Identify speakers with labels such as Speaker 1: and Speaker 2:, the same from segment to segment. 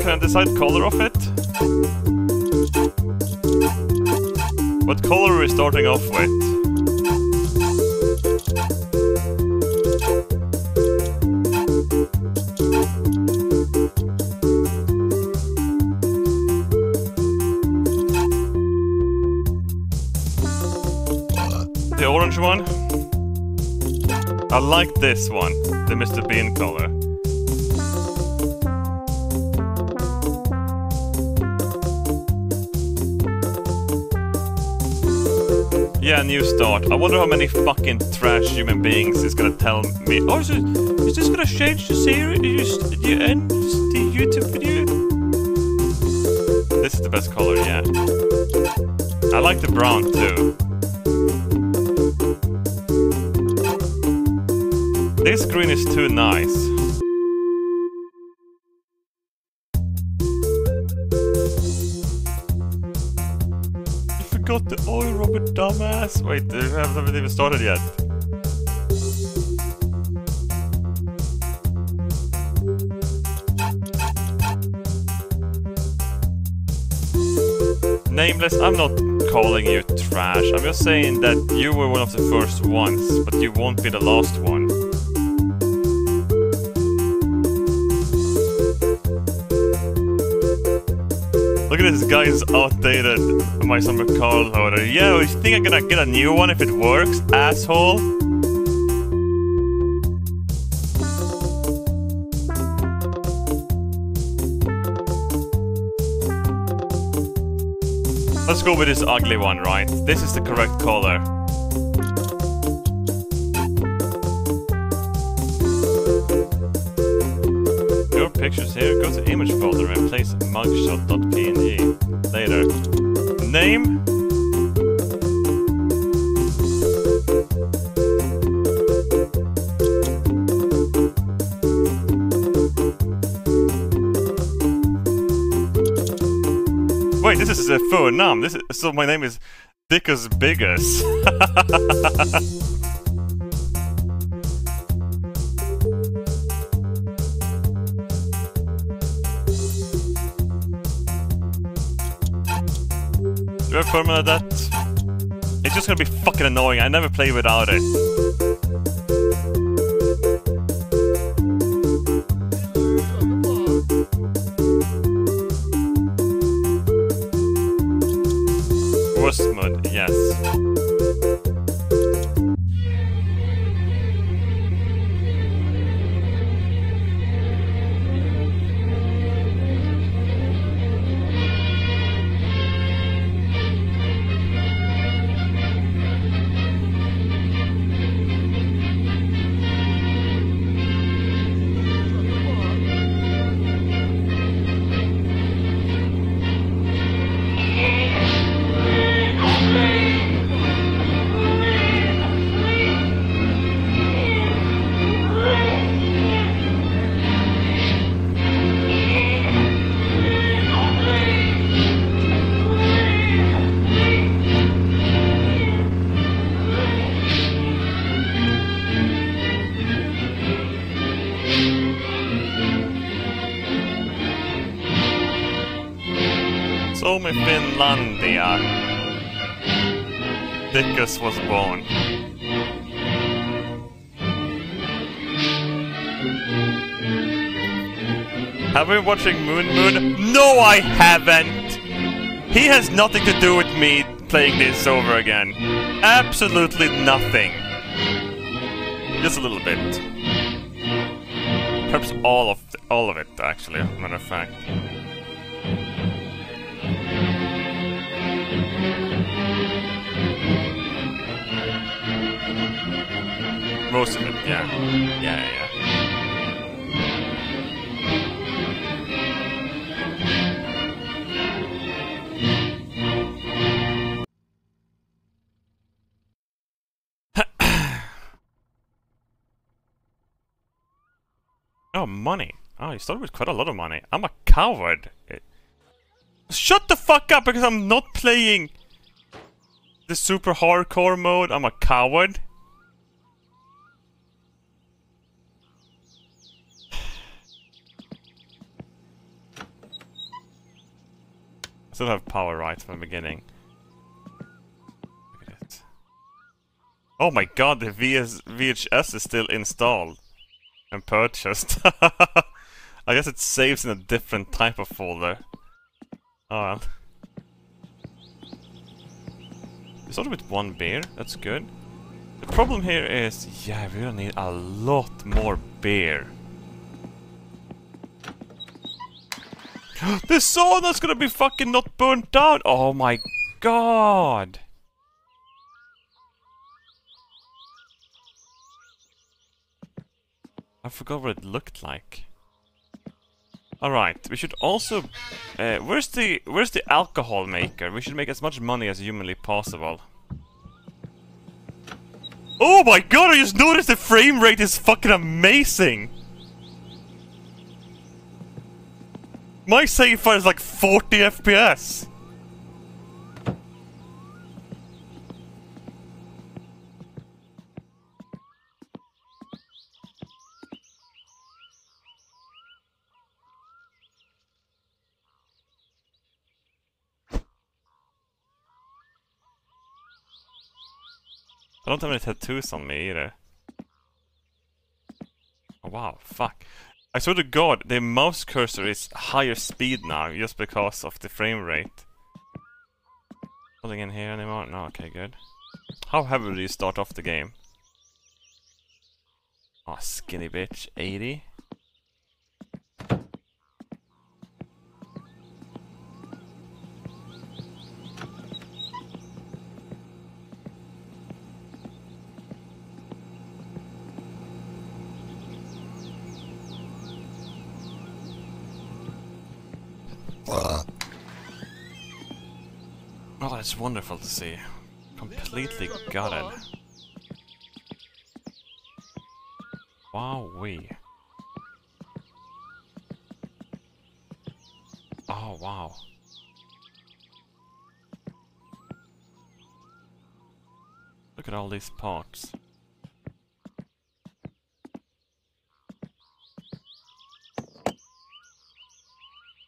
Speaker 1: Can I decide color of it? What color are we starting off with? The orange one? I like this one, the Mr. Bean color. Yeah, new start. I wonder how many fucking trash human beings is gonna tell me. Oh, is, it, is this gonna change the series? The end the YouTube video? This is the best color, yeah. I like the brown too. Green is too nice. You forgot the oil, Robert, dumbass. Wait, they haven't even started yet. Nameless, I'm not calling you trash. I'm just saying that you were one of the first ones, but you won't be the last one. This guy's outdated My Summer Carl holder. Yeah, you think I'm gonna get a new one if it works, asshole? Let's go with this ugly one, right? This is the correct color. Your pictures here, go to image folder and place mugshot.png. a förnamn. This is, so my name is Dickus Biggus. Do I that? It's just gonna be fucking annoying. I never play without it. Was born. Have we been watching Moon Moon? No, I haven't! He has nothing to do with me playing this over again. Absolutely nothing. Just a little bit. Perhaps all of all of it, actually, matter of fact. Most of it, yeah. Yeah, yeah, oh, money. Oh, you started with quite a lot of money. I'm a coward. It- Shut the fuck up because I'm not playing the super hardcore mode. I'm a coward. Still have power right from the beginning. Look at it. Oh my god, the VS VHS is still installed and purchased. I guess it saves in a different type of folder. Oh well. We started with one beer, that's good. The problem here is, yeah, we really need a lot more beer. the sauna's gonna be fucking not burnt down! Oh my god! I forgot what it looked like. Alright, we should also... Uh, where's the where's the alcohol maker? We should make as much money as humanly possible. Oh my god, I just noticed the frame rate is fucking amazing! My save file is like 40 FPS! I don't have any tattoos on me either. Oh, wow, fuck. I swear to god, the mouse cursor is higher speed now, just because of the frame rate. Nothing in here anymore? No, okay, good. How heavy do you start off the game? Oh, skinny bitch. 80? Oh, that's wonderful to see. Completely gutted. Wow-wee. Oh, wow. Look at all these parts.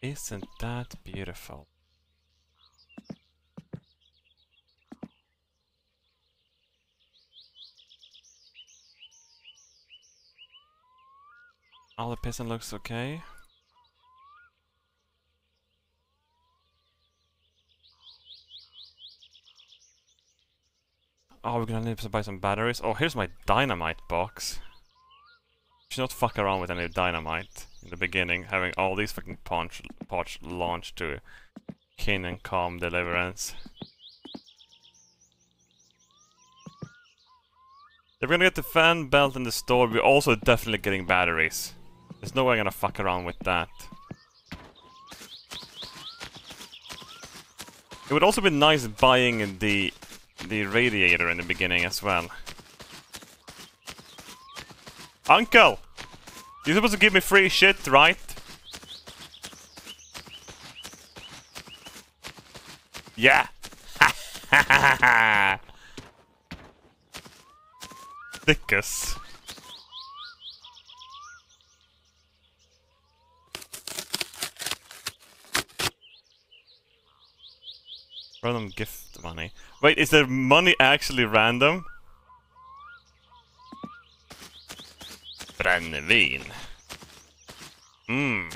Speaker 1: Isn't that beautiful? All the piston looks okay. Oh, we're gonna need to buy some batteries. Oh, here's my dynamite box. Should not fuck around with any dynamite in the beginning, having all these fucking parts, parts launched to Kingdom Come Deliverance. We're gonna get the fan belt in the store, we're also definitely getting batteries. There's no way I'm gonna fuck around with that. It would also be nice buying the the radiator in the beginning as well. Uncle! You're supposed to give me free shit, right? Yeah! Dickus. Random gift money. Wait, is the money actually random? Brännvin. Hmm.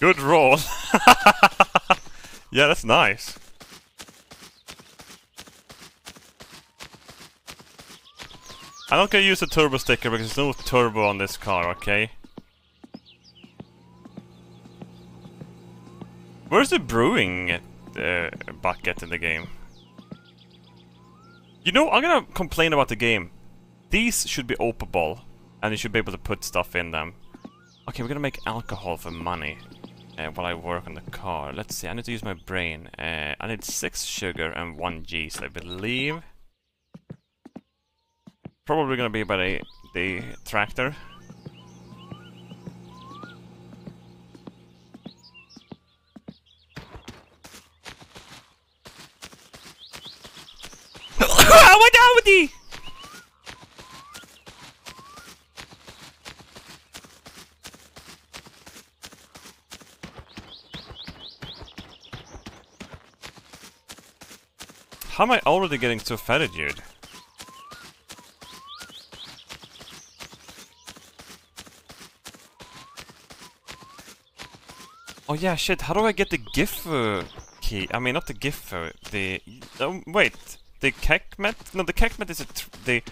Speaker 1: Good roll. yeah, that's nice. I'm not gonna use the turbo sticker because there's no turbo on this car, okay? Where's the brewing uh, bucket in the game? You know, I'm gonna complain about the game. These should be openable, and you should be able to put stuff in them. Okay, we're gonna make alcohol for money uh, while I work on the car. Let's see, I need to use my brain. Uh, I need 6 sugar and 1 yeast, I believe probably gonna be by the, the tractor. Daddy! How am I already getting so fat, dude? Oh yeah, shit, how do I get the GIF uh, key? I mean, not the GIF, uh, the... Oh, wait the Kekmet? No, the Kekmet is a the...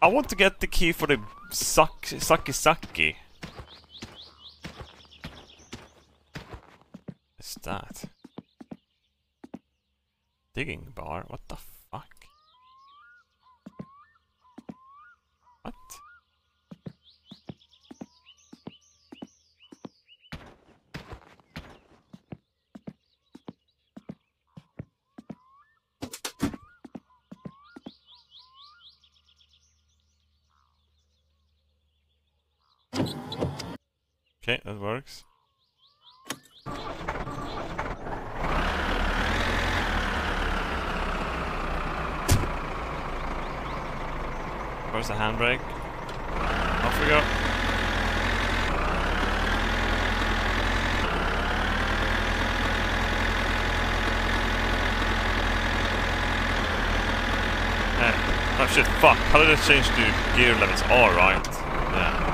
Speaker 1: I want to get the key for the Sucky Sucky. What's that? Digging bar? What the fuck? What? Okay, that works. Where's the handbrake? Off we go. Eh, Oh shit, fuck. How did it change to gear levels? Alright. Yeah.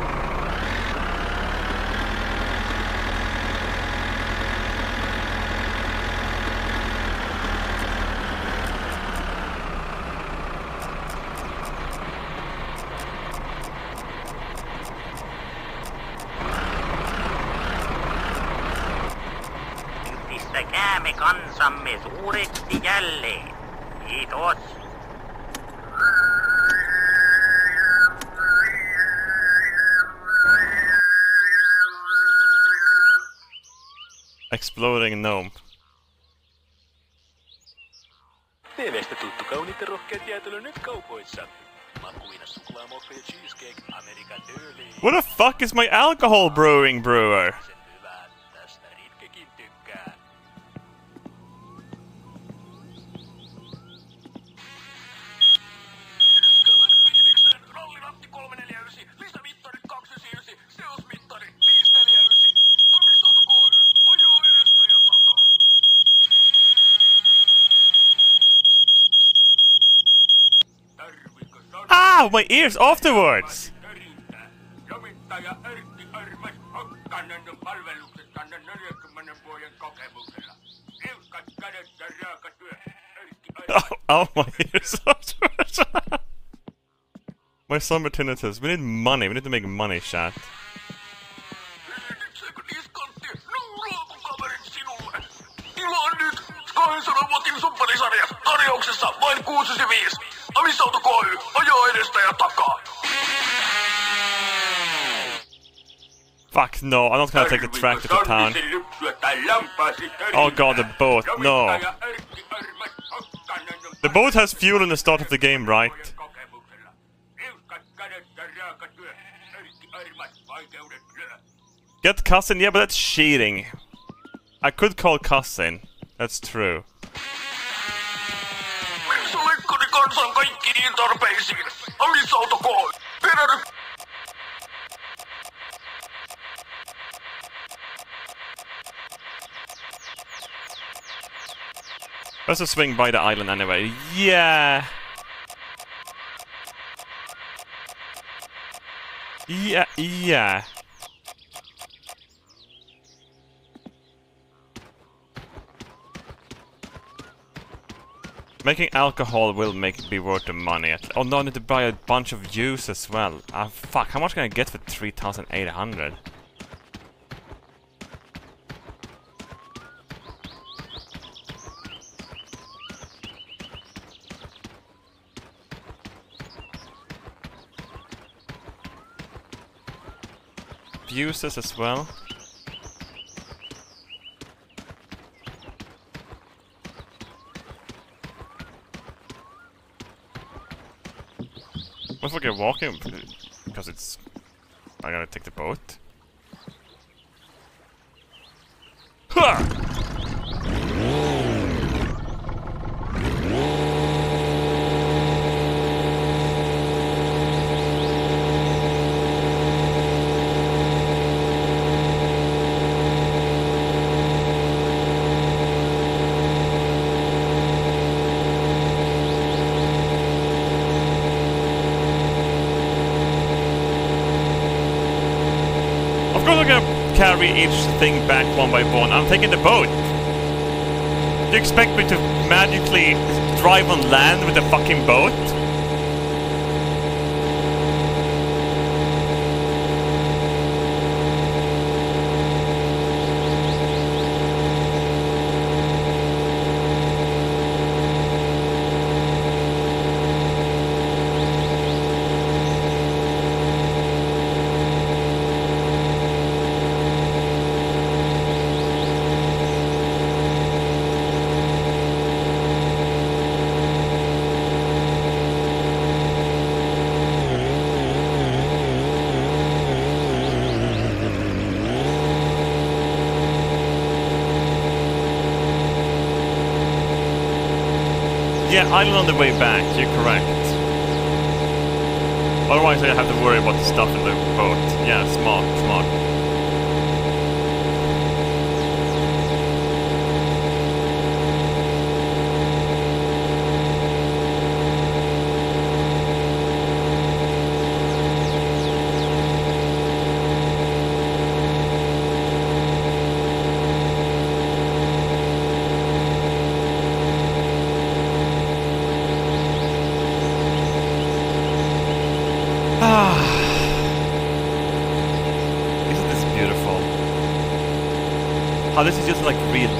Speaker 2: Suureksi jälleen. Kiitos.
Speaker 1: Exploding gnome.
Speaker 3: TVstä tuttu kauniit ja rohkeat jäätelö nyt kaupoissa. Makuina suklaamokka cheesecake American Early.
Speaker 1: What the fuck is my alcohol brewing brewer?
Speaker 3: Työ. Erkki Örmäs.
Speaker 1: Oh, oh my ears afterwards! my summer tinnitus. We need money. We need to make money, chat.
Speaker 3: Fiilikseekö diskontti? Nauraako kaverit sinulle? Tilaa nyt 200 watin supparisarjat tarjouksessa vain 65. Ajaa edestä ja takaa.
Speaker 1: Fuck no, I'm not gonna take the tractor to town. Oh god, the boat, no. The boat has fuel in the start of the game, right? Get cousin, yeah, but that's cheating. I could call cousin. That's true.
Speaker 3: Tarpeisiin? Amisauto Ky. Pidä nyt
Speaker 1: Let's just swing by the island anyway. Yeah. Yeah, yeah. Making alcohol will make be worth the money. Oh no, I need to buy a bunch of juice as well. Ah, fuck, how much can I get for 3,800? Fuses as well. If I get walking? Because it's... I gotta take the boat. Carry each thing back one by one. I'm taking the boat. Do you expect me to magically drive on land with a fucking boat? Island on the way back, you're correct. Otherwise I have to worry about the stuff in the boat. Yeah, smart, smart. Isn't this beautiful? How this is just like real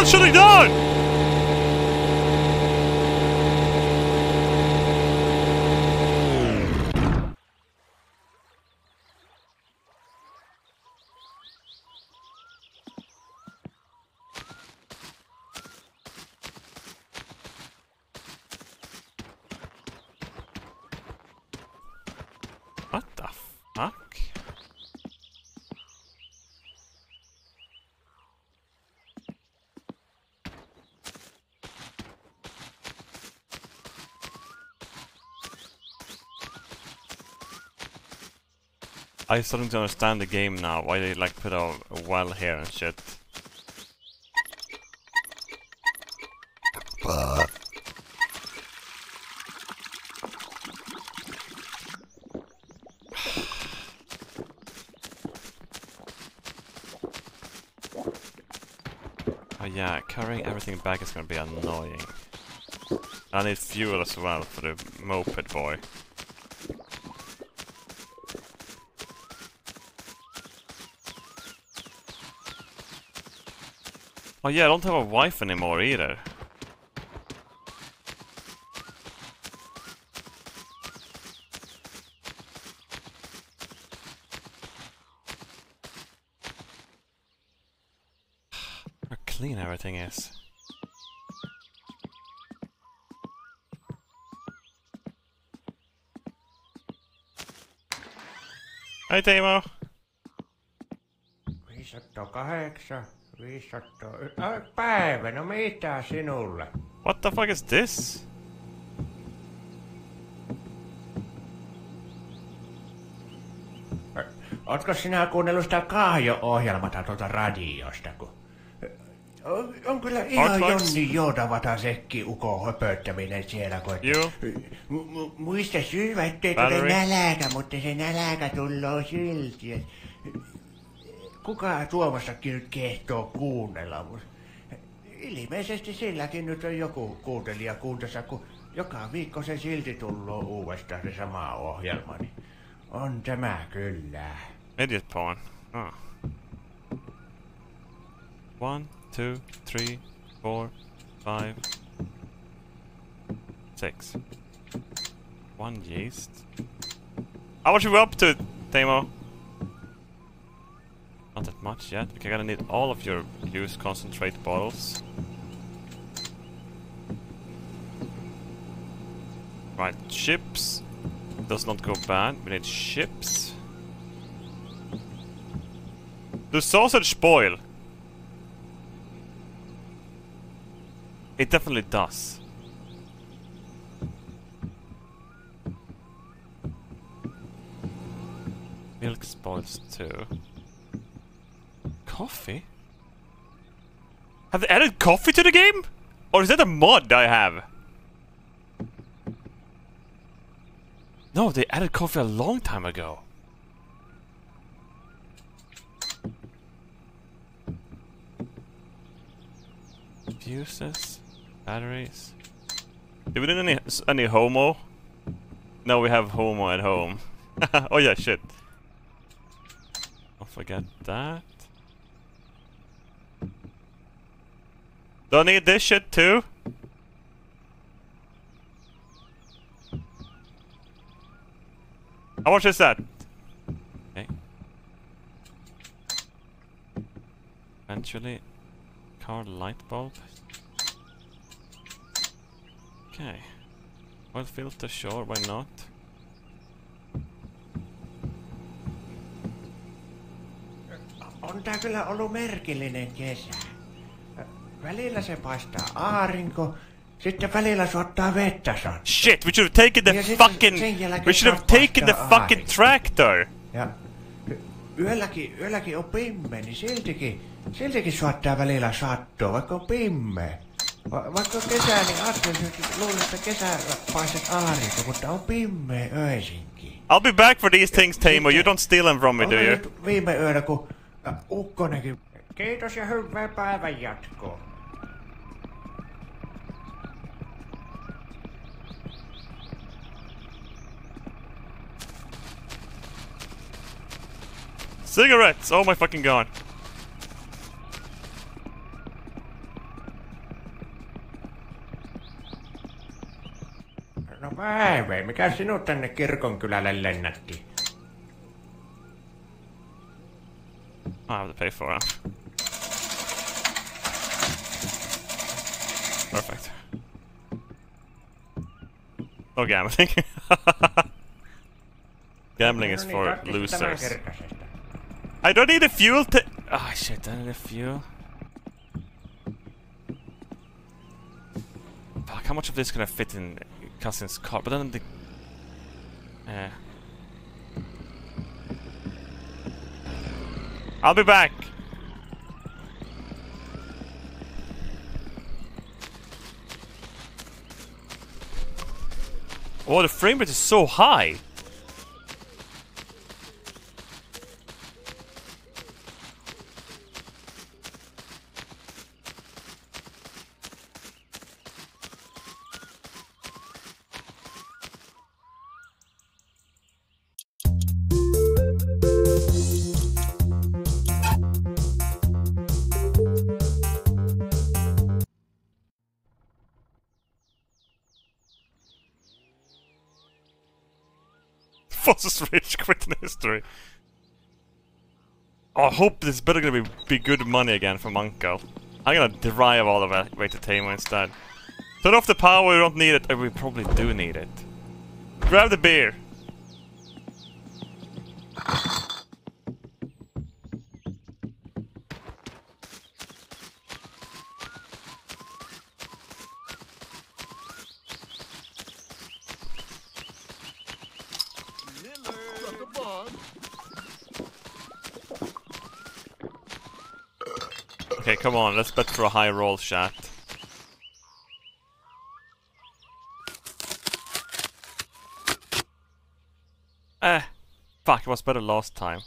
Speaker 1: the fuck is that shutting down? What the fuck? I'm starting to understand the game now. Why they like put a, well here and shit. Oh yeah, carrying everything back is gonna be annoying. I need fuel as well for the moped boy. Yeah, I don't have a wife anymore either. How clean everything is. Hi Timo!
Speaker 4: 508, 500... Ai, päivä, no mitä sinulle?
Speaker 1: What the fuck is this?
Speaker 4: Ootko sinä kuunnellut sitä Kahjo-ohjelmata tuolta radiosta, kun... On, on kyllä ihan
Speaker 1: Artworks?
Speaker 4: Jonni Joutavata sekki uko höpöttäminen siellä, kun...
Speaker 1: Joo.
Speaker 4: Mu- mu- muista syödä, ettei tule nälkä, mutta se nälkä tulloo silti. Et- Kuka Tuomassakin nyt kehtoo kuunnella, mutta ilmeisesti silläkin nyt on joku kuuntelija kuuntessa, kun joka viikko se silti tulloo uudestaan se sama ohjelma, niin on tämä kyllä.
Speaker 1: Idiot porn. Oh. One, two, three, four, five, six. One yeast. How much we up to, Tamo? Not that much yet. We're gonna need all of your used concentrate bottles. Right, chips. Does not go bad. We need chips. The sausage spoil? It definitely does. Milk spoils too. Coffee? Have they added coffee to the game? Or is that a mod I have? No, they added coffee a long time ago. Fuses, batteries. Do we need any any homo? No, we have homo at home. oh yeah, shit. Don't forget that. Don't need this shit too. How much is that? Okay. Eventually, car light bulb. Okay. Oil filter, sure, why not?
Speaker 4: On tää kyllä ollut merkillinen kesä. Välillä se paistaa aarinko, sitten välillä suottaa vettä sattuu.
Speaker 1: Shit, we should have taken the
Speaker 4: Ja
Speaker 1: fucking... We should have taken the fucking
Speaker 4: aarinko.
Speaker 1: tractor!
Speaker 4: Ja yölläkin, yölläkin on pimeä, niin siltikin, siltikin suottaa välillä sattua, vaikka on pimeä. Va- vaikka on kesä, niin ajattelin, että luulen, että kesällä paistat aarinko, mutta on pimeä öisinkin.
Speaker 1: I'll be back for these things, Tamo. You don't steal them from me, do you?
Speaker 4: viime yönä, kun äh, ukkonenkin... Kiitos ja hyvää päivän jatkoa.
Speaker 1: Cigarettes! Oh my fucking god.
Speaker 4: No päivä, mikä sinut tänne kirkonkylälle lennätti?
Speaker 1: I have to pay for it. Perfect. No gambling. gambling is for losers. I don't need a fuel to. Ah shit, I don't need a fuel. Fuck, how much of this can gonna fit in cousin's car? But then the. Eh. I'll be back. Oh, the frame rate is so high. Fastest rage quit in history. I hope this is better gonna be, be good money again for Monko. I'm gonna derive all of it, wait to Teimo instead. Turn off the power, we don't need it. We probably do need it. Grab the beer. Okay, come on, let's bet for a high roll shot. Eh, fuck, it was better last time.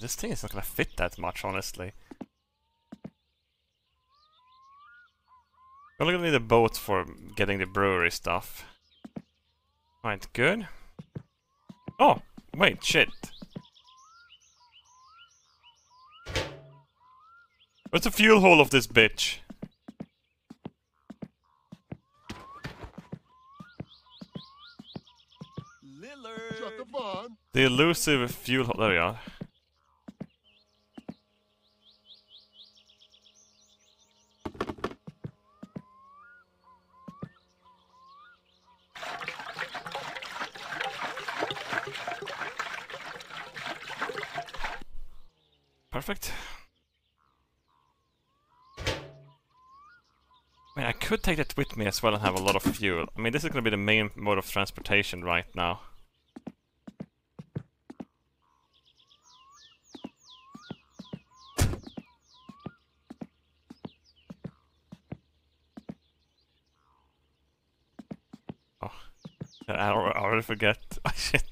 Speaker 1: This thing is not gonna fit that much, honestly. We're only gonna need a boat for getting the brewery stuff. Right, good. Oh, wait, shit. Where's the fuel hole of this bitch? The elusive fuel hole. There we are. Perfect. I mean, I could take that with me as well and have a lot of fuel. I mean, this is going to be the main mode of transportation right now. Oh, I already forget. Oh, shit.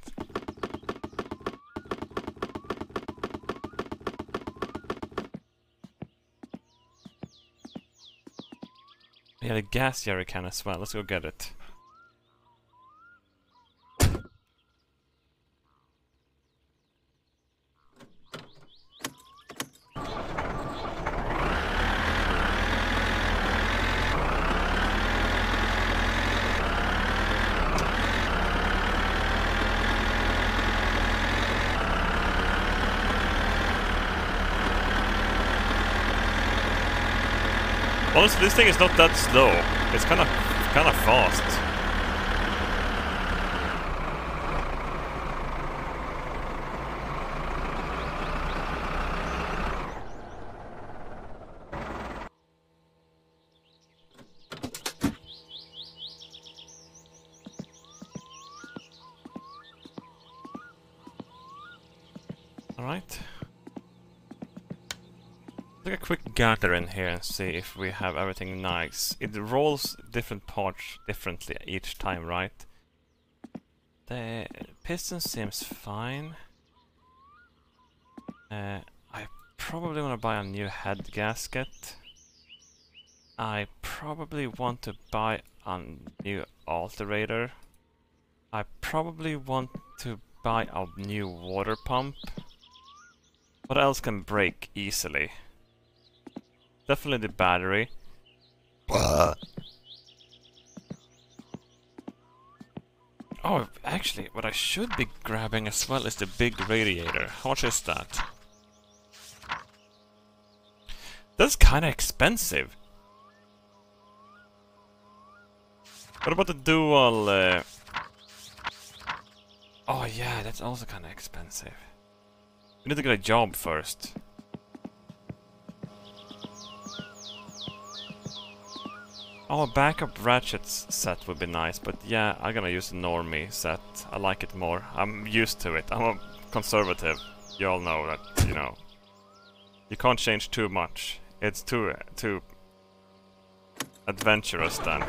Speaker 1: Yeah, the gas jerry can as well. Let's go get it. Honestly, this thing is not that slow. It's kind of, kind of fast. All right. Take a quick gather in here and see if we have everything nice. It rolls different parts differently each time, right? The piston seems fine. Uh, I probably want to buy a new head gasket. I probably want to buy a new alterator. I probably want to buy a new water pump. What else can break easily? Definitely the battery. Oh, actually, what I should be grabbing as well is the big radiator. How much is that? That's kind of expensive. What about the dual... Uh... Oh yeah, that's also kind of expensive. We need to get a job first. Oh, a backup ratchets set would be nice, but yeah, I'm gonna use the normie set. I like it more. I'm used to it. I'm a conservative. You all know that, you know. You can't change too much. It's too, too adventurous then.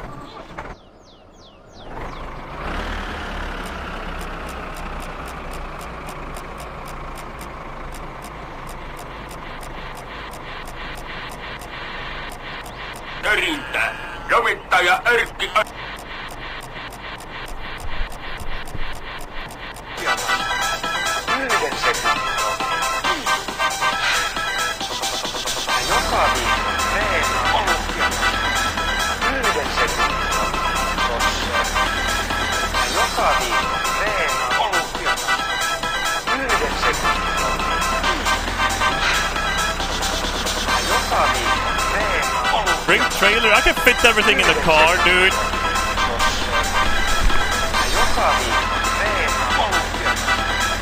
Speaker 3: Lomittaja
Speaker 1: I can fit everything in the car, dude.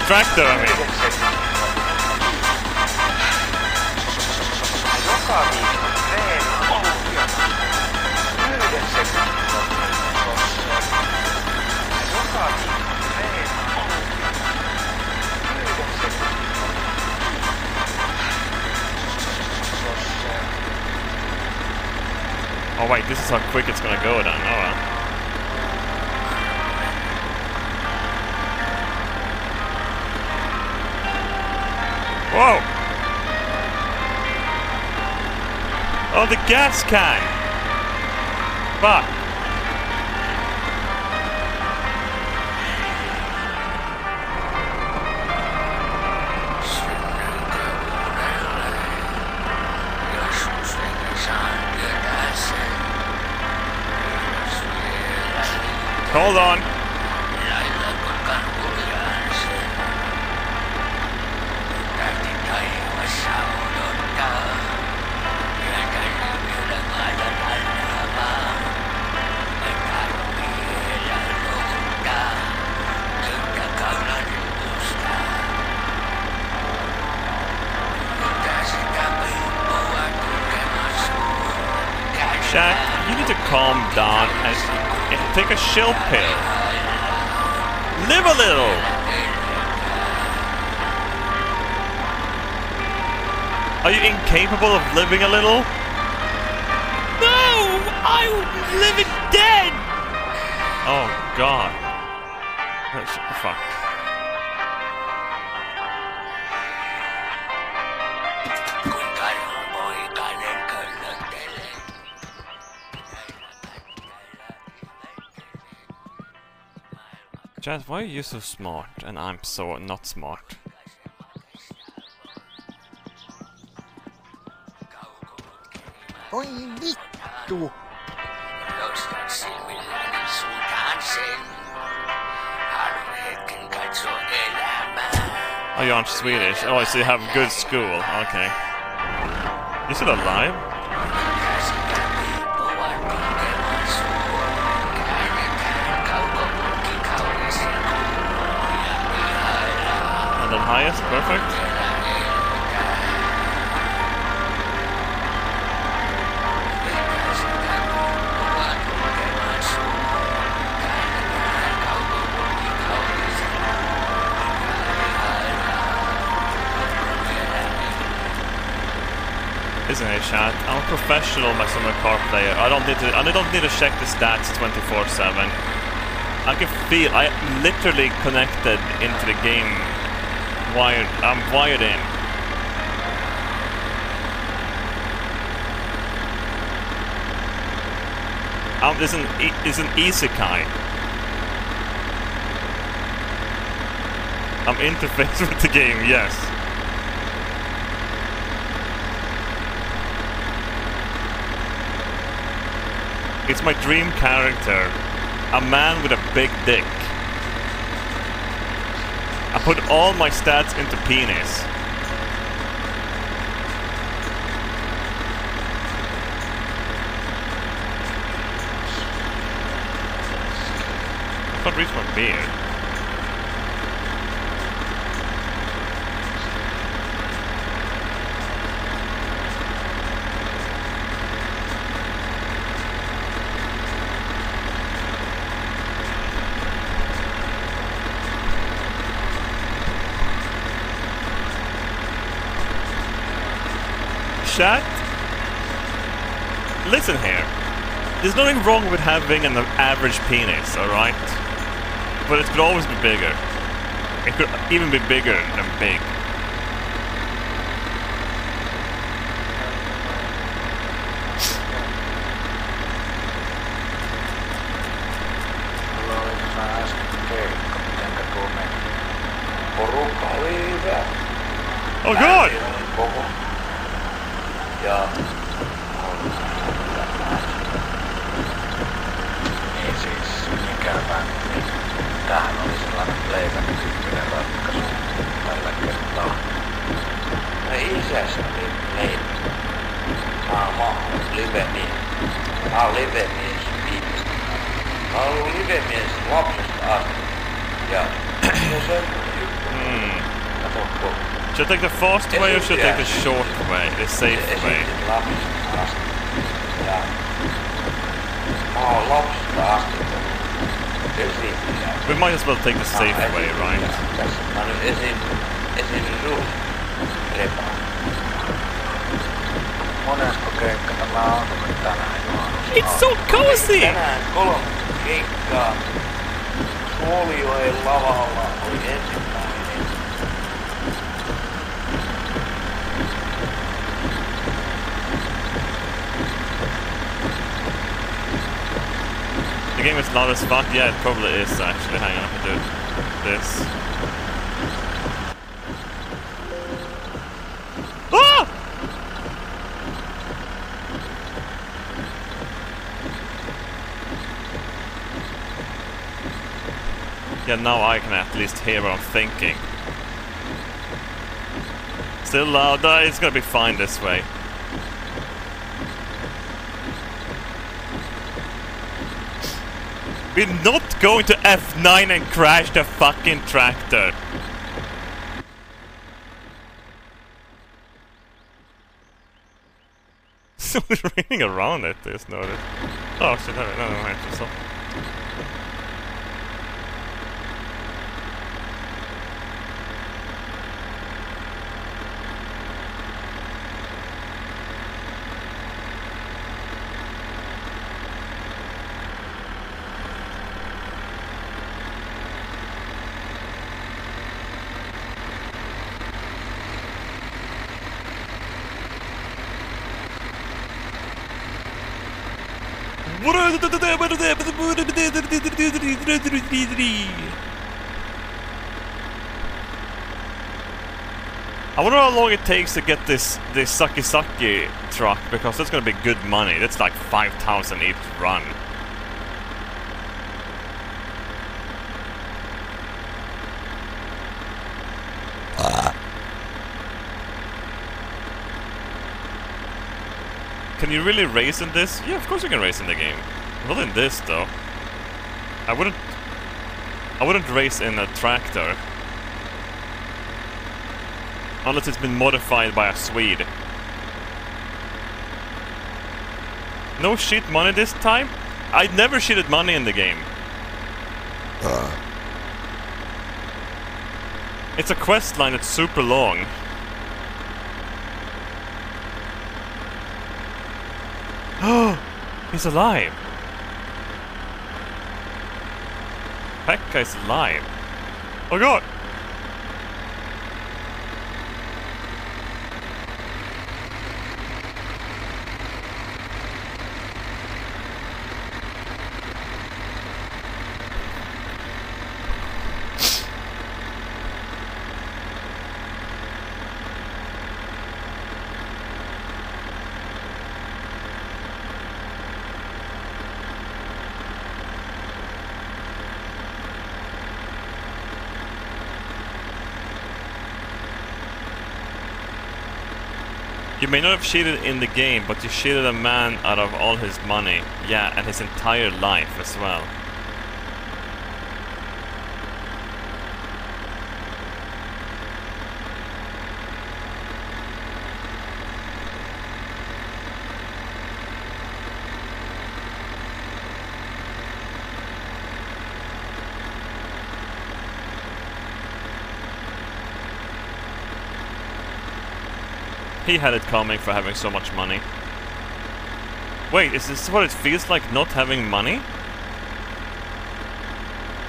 Speaker 1: Tractor, I mean. Oh wait, this is how quick it's gonna go then. Oh well. Whoa! Oh, the gas can! Fuck! Hold on. Incapable of living a little? No! I'm living dead! Oh god. That's, Fuck. Chad, why are you so smart and I'm so not smart?
Speaker 2: Elämää.
Speaker 1: Oh, you're on Swedish. Oh, I so you have good school. Okay. Is it alive?
Speaker 2: Käsikään viippuvan kulkemaan suon. Käännetään kaukoputki kaunis ja kuuluu ja ihaillaan.
Speaker 1: And then highest? Perfect. Isn't chat? I'm a professional My Summer Car player. I don't need to. I don't need to check the stats 24/7. I can feel. I literally connected into the game. Wired. I'm wired in. Um, is an i- is an isekai. I'm interfaced with the game. Yes. It's my dream character. A man with a big dick. I put all my stats into penis. I can't reach beard. Chat? Listen here. There's nothing wrong with having an average penis, alright? But it could always be bigger. It could even be bigger than big. Should I take the short way? The safe way?
Speaker 2: esitin lapsesta asti. Ja mä oon lapsesta asti ollut esiintyjä.
Speaker 1: We might as well take the
Speaker 2: oon
Speaker 1: safe way, right?
Speaker 2: Tässä mä nyt esiin, esiin sulle. Repa. Monesko keikka tämä on kun tänään juhannus?
Speaker 1: It's so cozy!
Speaker 2: Tänään kolme keikkaa. Suolioen lavalla
Speaker 1: game is loud as. Yeah, it probably is actually. Hang on, I can do this. Ah! Yeah, now I can at least hear what I'm thinking. Still loud, it's gonna be fine this way. We're not going to F9 and crash the fucking tractor. Someone's raining around it, this no. Oh shit, no, no, no, I. I wonder how long it takes to get this this Saki Saki truck because that's gonna be good money. That's like 5,000 each run. Uh. Can you really race in this? Yeah, of course you can race in the game. Not in this though. I wouldn't I wouldn't race in a tractor. Unless it's been modified by a Swede. No shit money this time? I never shitted money in the game. Ah. It's a quest line that's super long. Oh, he's alive. Pekka is alive. Oh god! You may not have cheated in the game, but you cheated a man out of all his money. Yeah, and his entire life as well. He had it coming for having so much money. Wait, is this what it feels like not having money?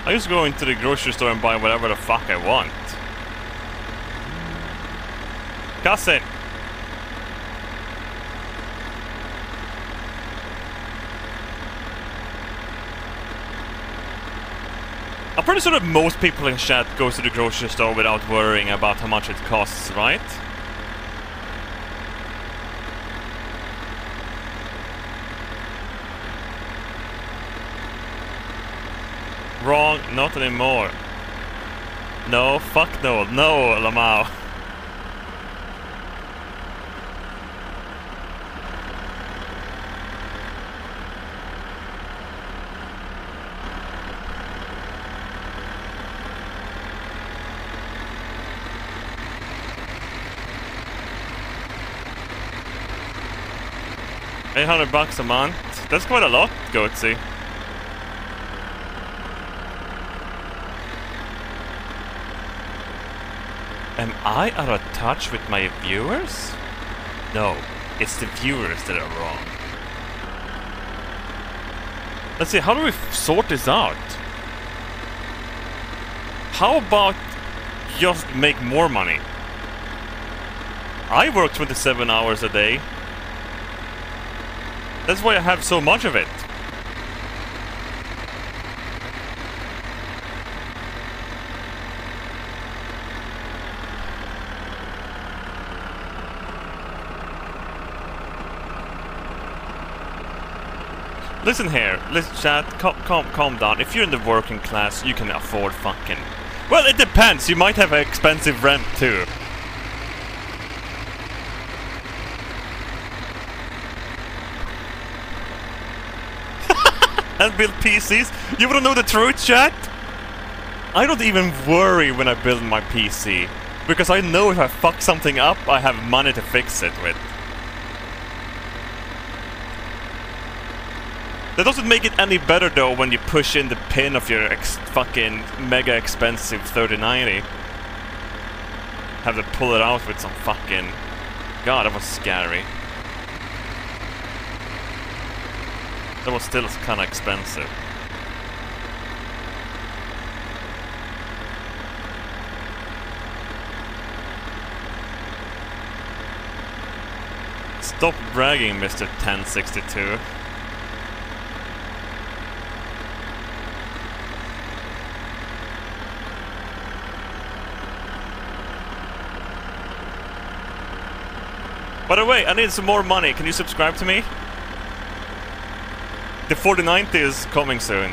Speaker 1: I just go into the grocery store and buy whatever the fuck I want. Cousin! I'm pretty sure that most people in chat goes to the grocery store without worrying about how much it costs, right? Wrong, not anymore. No, fuck no, no, Lamau. Eight hundred bucks a month. That's quite a lot, Goatsy. Am I out of touch with my viewers? No, it's the viewers that are wrong. Let's see, how do we sort this out? How about just make more money? I work 27 hours a day. That's why I have so much of it. Listen here, listen chat, calm, calm, calm down. If you're in the working class, you can afford fucking... Well, it depends, you might have expensive rent too. and build PCs? You wanna know the truth, chat? I don't even worry when I build my PC. Because I know if I fuck something up, I have money to fix it with. That doesn't make it any better though when you push in the pin of your fucking mega expensive 3090. Have to pull it out with some fucking... God, that was scary. That was still kinda expensive. Stop bragging, Mr. 1062. By the way, I need some more money. Can you subscribe to me? The 4090 is coming soon.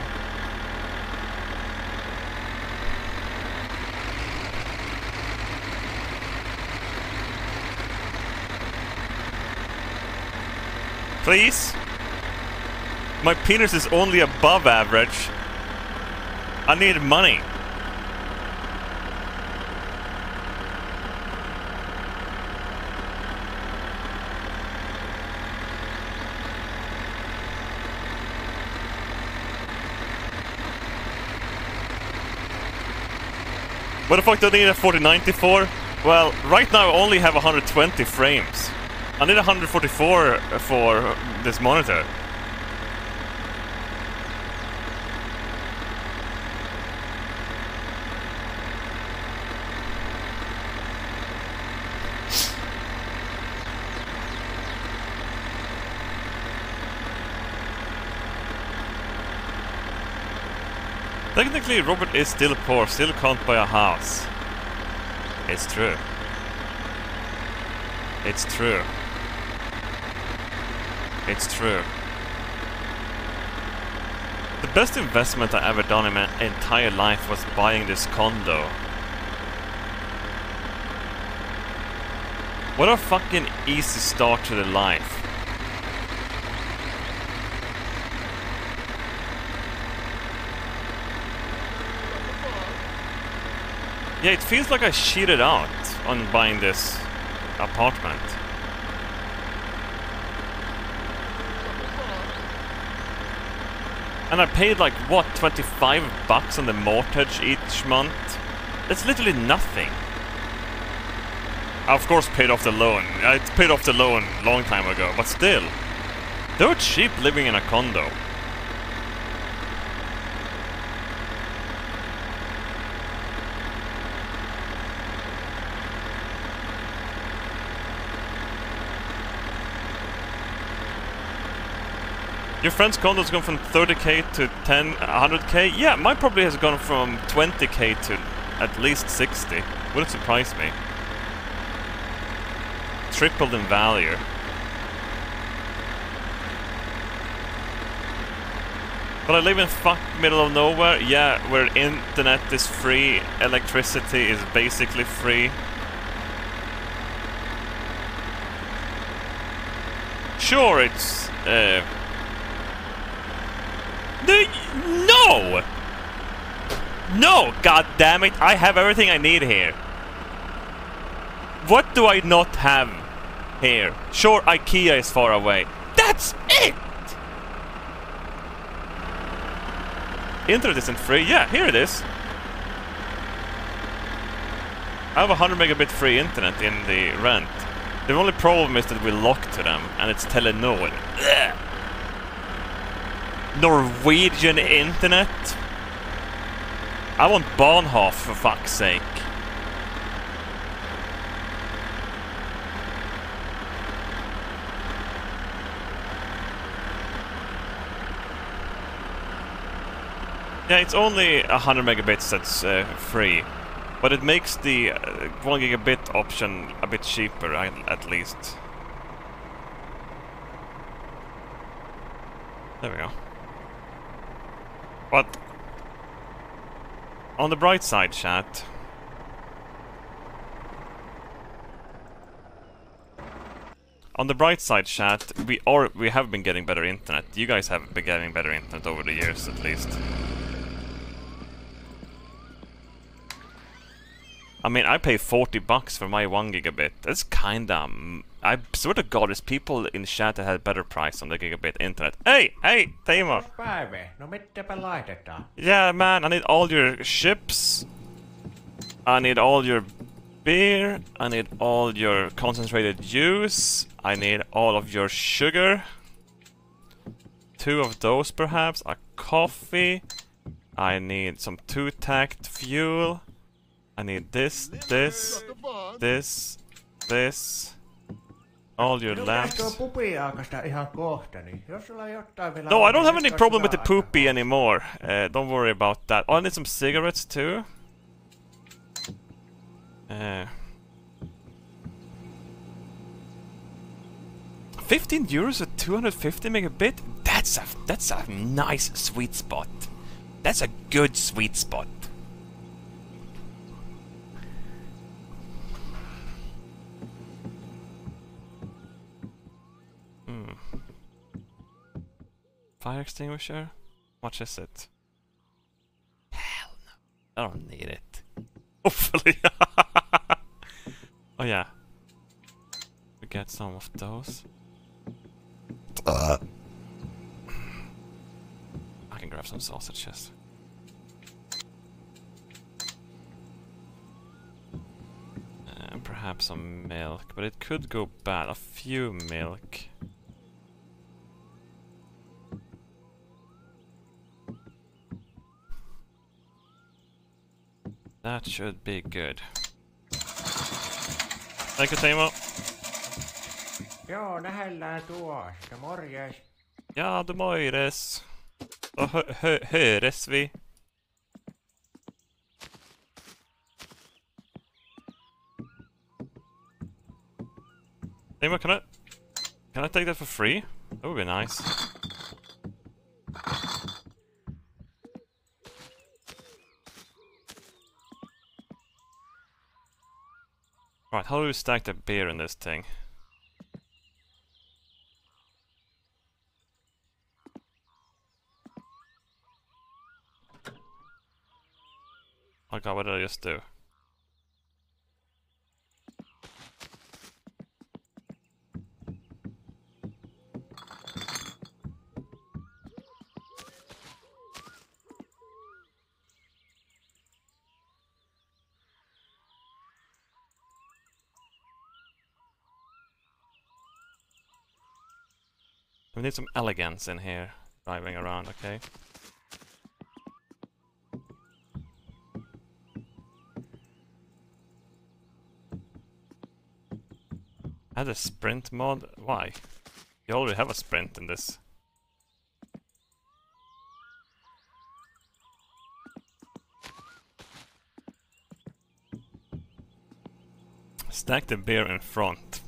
Speaker 1: Please? My penis is only above average. I need money. What the fuck do I need a 4090 for? Well, right now I only have 120 frames. I need 144 for this monitor. Technically, Robert is still poor, still can't buy a house. It's true. It's true. It's true. The best investment I ever done in my entire life was buying this condo. What a fucking easy start to the life. Yeah, it feels like I cheated out on buying this apartment. And I paid like, what, 25 bucks on the mortgage each month? That's literally nothing. I of course paid off the loan. I paid off the loan long time ago, but still. They're cheap living in a condo. Your friend's condo's gone from 30k to 10, 100k? Yeah, mine probably has gone from 20k to at least 60. Wouldn't surprise me. Tripled in value. But I live in fuck middle of nowhere, yeah, where internet is free, electricity is basically free. Sure, it's... Uh, the, no! No, god damn it! I have everything I need here. What do I not have here? Sure, IKEA is far away. That's it! Internet isn't free. Yeah, here it is. I have 100 megabit free internet in the rent. The only problem is that we lock to them, and it's Telenor. Ugh. Norwegian internet? I want Bahnhof for fuck's sake. Yeah, it's only 100 megabits that's uh, free, but it makes the uh, 1 gigabit option a bit cheaper, at least. There we go. But on the bright side, chat. On the bright side, chat, we are we have been getting better internet. You guys have been getting better internet over the years, at least. I mean, I pay 40 bucks for my 1 gigabit. That's kinda... Mm, I swear to god, there's people in chat that had better price on the gigabit internet. Hey! Hey!
Speaker 4: Päive, no mitäpä laitetaan?
Speaker 1: Yeah, man, I need all your ships. I need all your beer. I need all your concentrated juice. I need all of your sugar. Two of those, perhaps. A coffee. I need some two-tact fuel. I need this, this, this, this. All your lamps.
Speaker 4: ihan kohta, niin jos sulla jotain vielä
Speaker 1: No, I don't have any problem with the poopy anymore. Uh, don't worry about that. Oh, I need some cigarettes too. Uh, 15 euros at 250 megabit? That's a that's a nice sweet spot. That's a good sweet spot. Fire extinguisher? What is it? Hell no. I don't need it. Hopefully. oh yeah. We get some of those. Uh. I can grab some sausages. And perhaps some milk, but it could go bad. A few milk. That should be good. Thank you, Teimo.
Speaker 4: Joo, nähellään tuosta. Morjes.
Speaker 1: Ja, du moires. Då hö hö höres vi. Teimo, can I... Can I take that for free? That would be nice. Right, how do we stack the beer in this thing? Oh god, what did I just do? We need some elegance in here, driving around, okay? Add a sprint mod? Why? You already have a sprint in this. Stack the beer in front.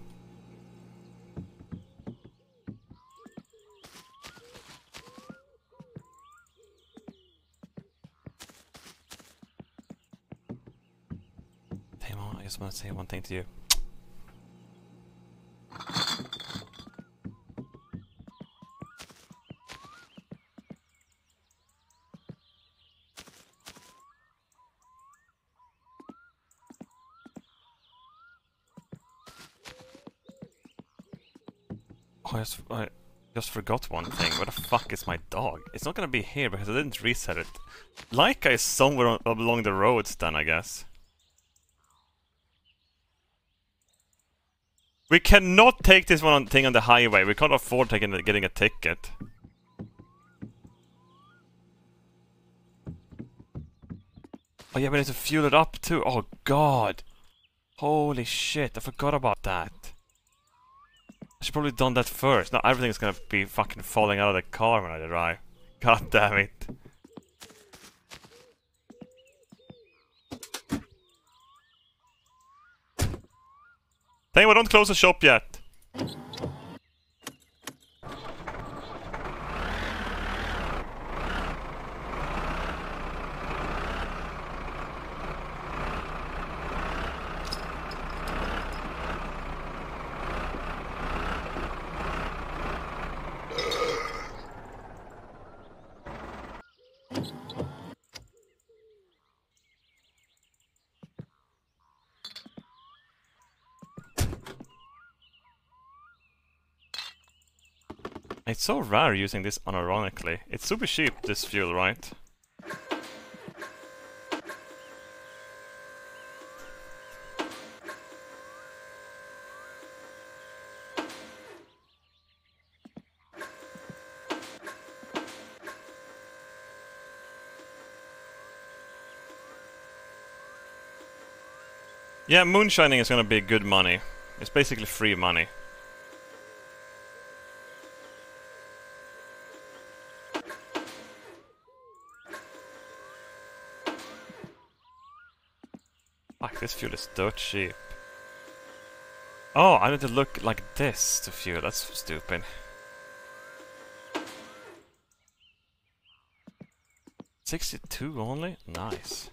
Speaker 1: Teimo, I just want to say one thing to you. Oh, I just, I just forgot one thing. Where the fuck is my dog? It's not gonna be here because I didn't reset it. Leica is somewhere on, along the roads then, I guess. We cannot take this one on, thing on the highway. We can't afford taking getting a ticket. Oh yeah, we need to fuel it up too. Oh god. Holy shit, I forgot about that. I should probably done that first. Now everything's gonna be fucking falling out of the car when I arrive. God damn it. You what, don't close the shop yet. So rare using this unironically. It's super cheap, this fuel, right? Yeah, moonshining is gonna be good money. It's basically free money. This fuel is dirt cheap. Oh, I need to look like this to fuel. That's stupid. Sixty-two only? Nice.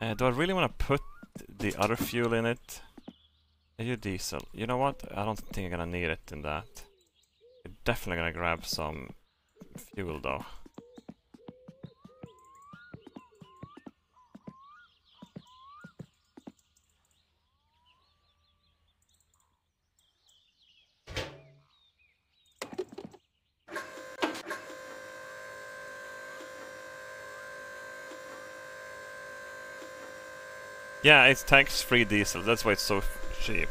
Speaker 1: Uh, do I really want to put the other fuel in it? AU diesel. You know what? I don't think I'm gonna need it in that. You're definitely gonna grab some fuel though. Yeah, it's tax-free diesel. That's why it's so cheap.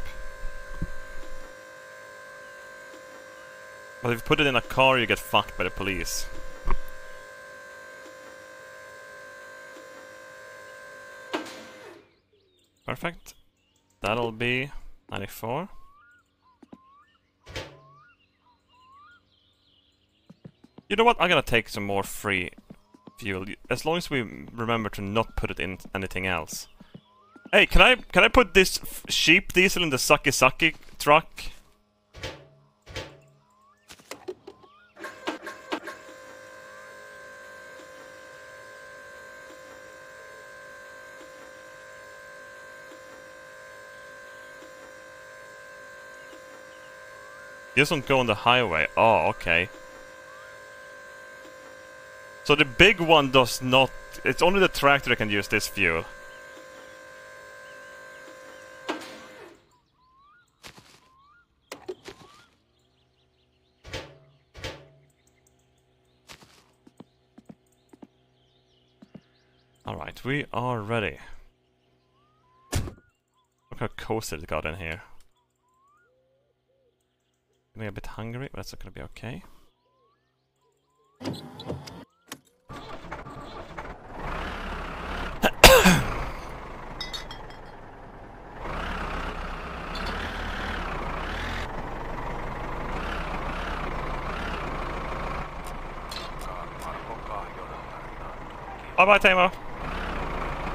Speaker 1: But if you put it in a car, you get fucked by the police. Perfect. That'll be 94. You know what? I'm gonna take some more free fuel. As long as we remember to not put it in anything else. Hey, can I can I put this sheep diesel in the sucky sucky truck? doesn't go on the highway. Oh, okay. So the big one does not... It's only the tractor that can use this fuel. Alright, we are ready. Look how coasted it got in here.
Speaker 5: Getting a bit hungry, but that's not gonna be okay. Bye bye,
Speaker 6: Teimo.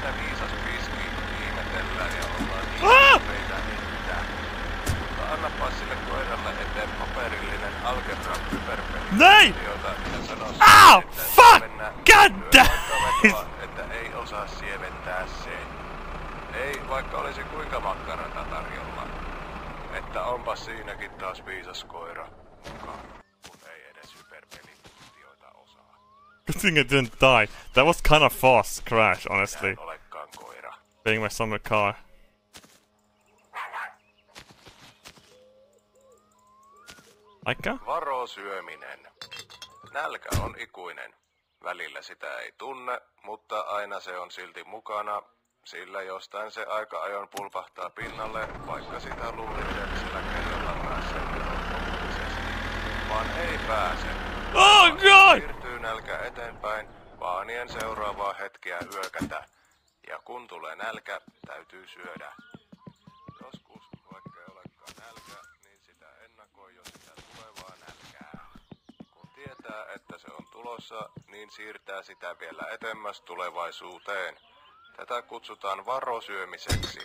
Speaker 6: siinä viisas piski, ihmetellään ja ollaan niin
Speaker 5: Ah!
Speaker 6: että... Mutta sille koiralle eteen paperillinen algebra
Speaker 5: Ow!
Speaker 6: että
Speaker 5: Fuck! God damn
Speaker 6: että ei osaa sieventää. Ei, vaikka olisi kuinka makkarata tarjolla. Että onpa siinäkin taas viisas koira mukaan.
Speaker 5: Good thing I didn't die. That was kind of fast crash, honestly. Being my summer car. Aika?
Speaker 6: Varo syöminen. Nälkä on ikuinen. Välillä sitä ei tunne, mutta aina se on silti mukana, sillä jostain se aika ajoin pulpahtaa pinnalle, vaikka sitä luuli edellisellä kerralla lopullisesti. Vaan ei pääse.
Speaker 5: Oh god!
Speaker 6: Siirtyy nälkä eteenpäin, vaanien seuraavaa hetkeä yökätä. Ja kun tulee nälkä, täytyy syödä. Joskus, vaikka ei olekaan nälkä, niin sitä ennakoi jo sitä tulevaa nälkää. Kun tietää, että se on tulossa, niin siirtää sitä vielä etemmäs tulevaisuuteen. Tätä kutsutaan varosyömiseksi.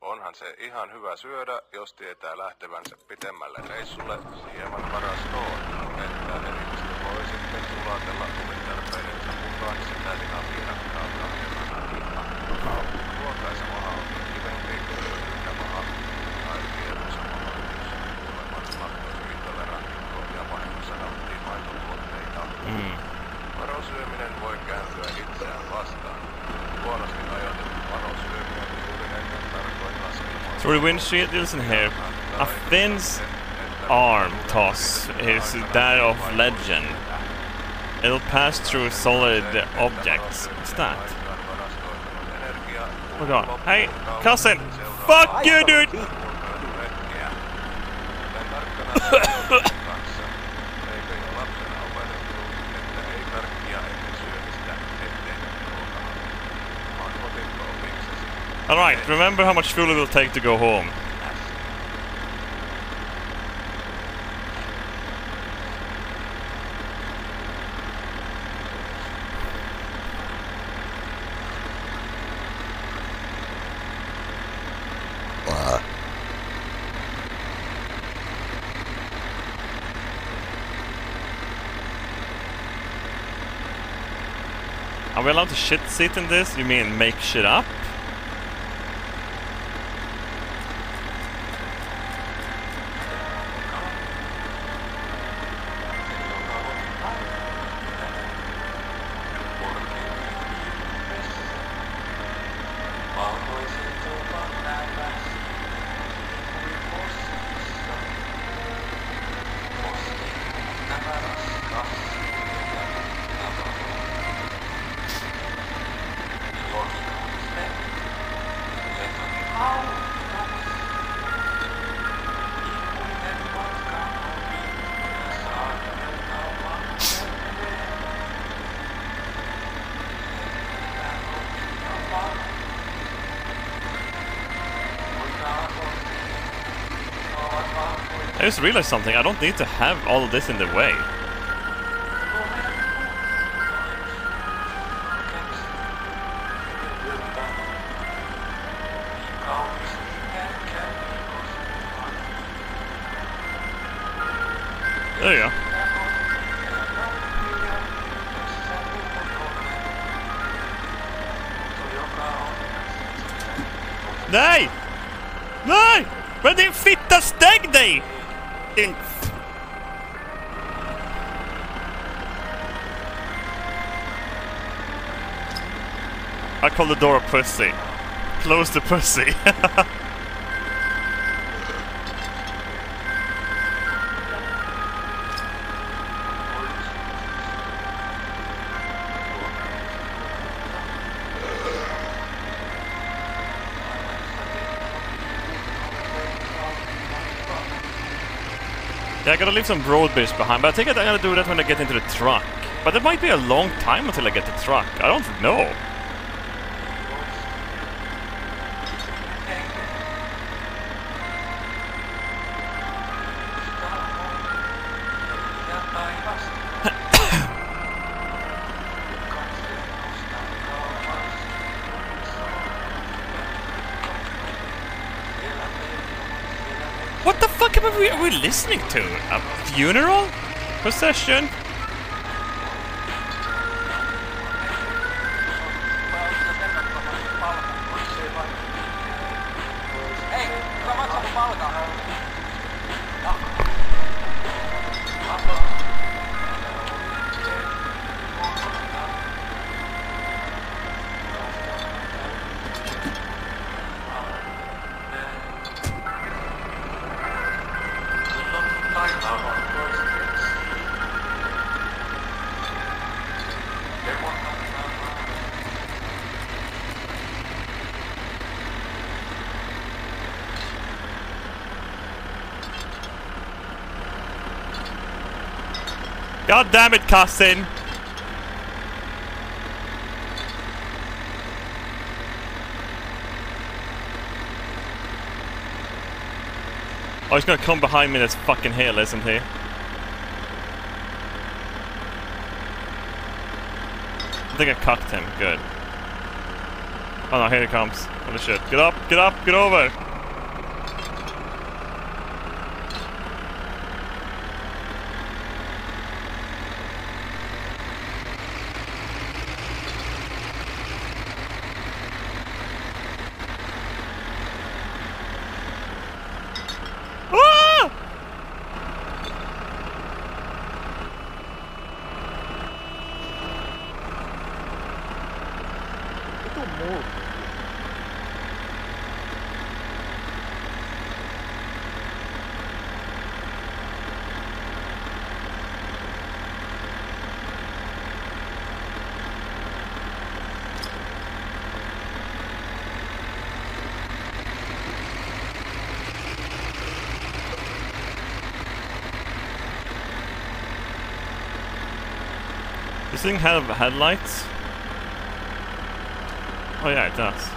Speaker 6: Onhan se ihan hyvä syödä, jos tietää lähtevänsä pitemmälle reissulle hieman varastoon, että elimistö voi sitten sulatella omitarpeidensa mukaan
Speaker 5: listen here. A Finn's arm toss is that of legend. It'll pass through solid objects. What's that? Oh god. Hey, cousin! Fuck you, dude! Alright, remember how much fuel it will take to go home. Are we allowed to shit sit in this? You mean make shit up? Just realized something. I don't need to have all of this in the way. Call the door pussy. Close the pussy. Yeah, I gotta leave some road base behind, but I think I'm gonna do that when I get into the truck. But it might be a long time until I get the truck. I don't know. What the fuck are we, are we listening to? A funeral? Procession? God damn it, cousin! Oh, he's gonna come behind me this fucking hill, isn't he? I think I cucked him. Good. Oh no, here he comes. Holy shit. Get up, get up, get over! Ah!
Speaker 7: Vitu muu.
Speaker 5: This thing have headlights? Oh yeah, it does.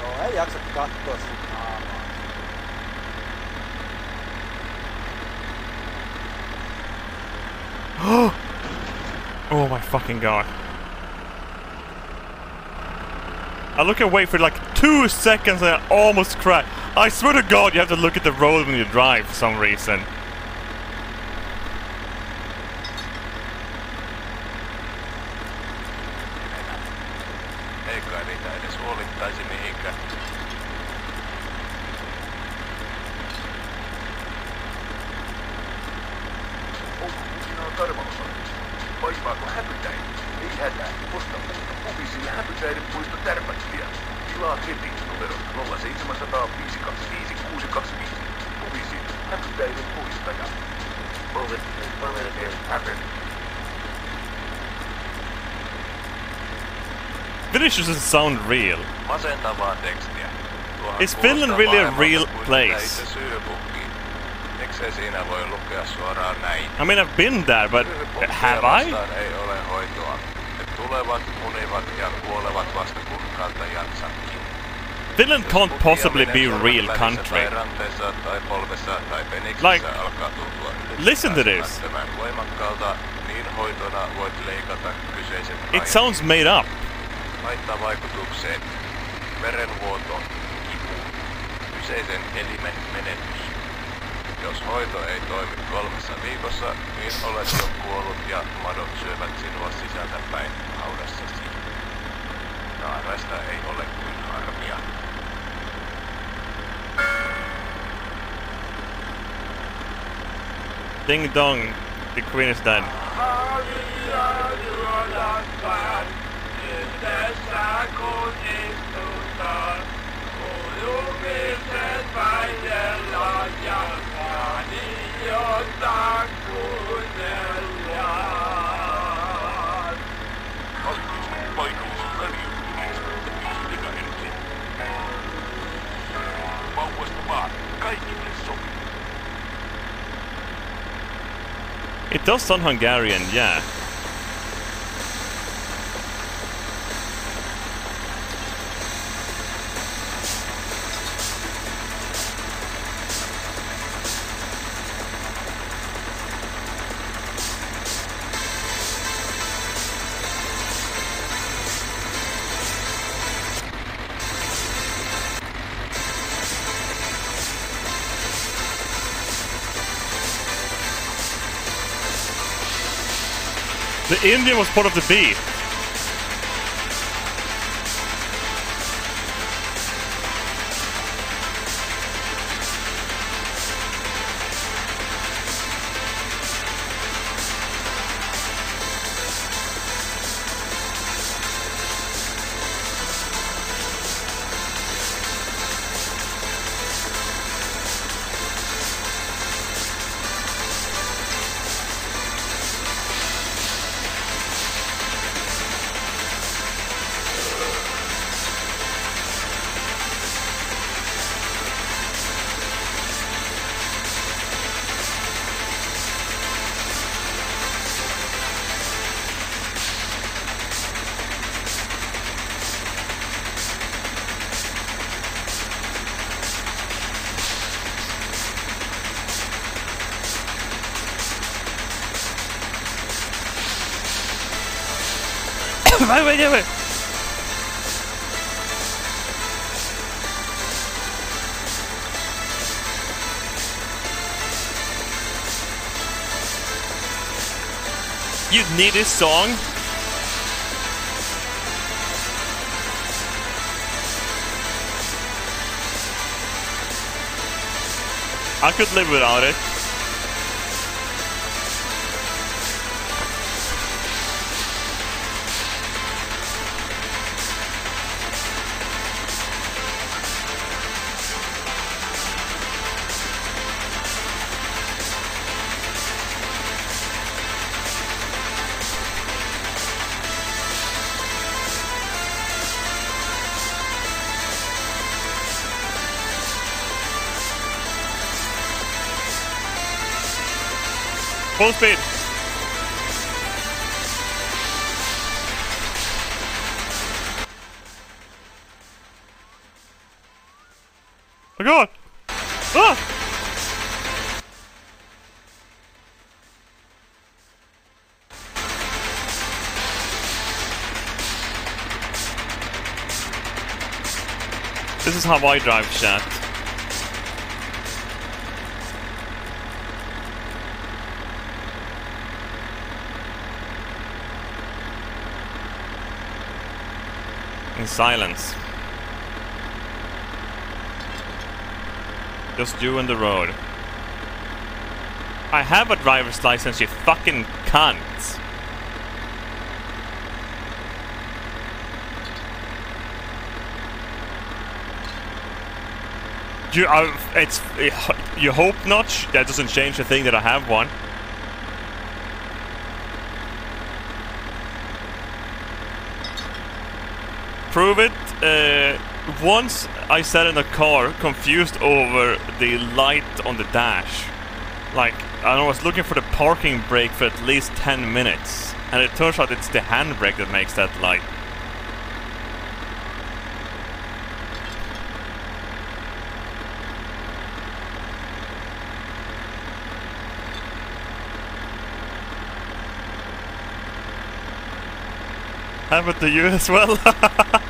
Speaker 7: Joo, ei jaksa katsoa sitä naamaa.
Speaker 5: Oh my fucking god. I look and wait for like two seconds and I almost crash. I swear to god you have to look at the road when you drive for some reason. Sound real.
Speaker 6: Masentavaa tekstiä. Tuohan
Speaker 5: Is Finland really a real place?
Speaker 6: itse syyrbukkiin. Miksei siinä voi lukea suoraan näin?
Speaker 5: I mean I've been there, but have I?
Speaker 6: vastaan ei ole hoitoa. Ne tulevat, munivat ja kuolevat vasta kun kantajansakin.
Speaker 5: Finland can't possibly be a real country.
Speaker 6: välissä Tai ranteessa tai polvessa tai peniksissä
Speaker 5: Like, listen to this.
Speaker 6: ylitsepääsemättömän voimakkaalta, niin hoitona voit leikata kyseisen
Speaker 5: It sounds made up.
Speaker 6: Haittavaikutukseen, verenvuoto, kipu, kyseisen elimen menetys. Jos hoito ei toimi kolmessa viikossa, niin olet jo kuollut ja madot syövät sinua sisältäpäin haudassasi. Naaraista ei ole kuin harmia.
Speaker 1: Ding dong, the queen is dead. It does sound Hungarian, yeah. The Indian was part of the beat. Need this song? I could live without it. Full speed. Oh god! Ah! This is how I drive chat. Silence. Just you and the road. I have a driver's license, you fucking cunt! You, uh, it's, you hope not. That doesn't change the thing that I have one. Prove it. Uh, once I sat in a car, confused over the light on the dash. Like, I was looking for the parking brake for at least 10 minutes. And it turns out it's the handbrake that makes that light. Happened to you as well?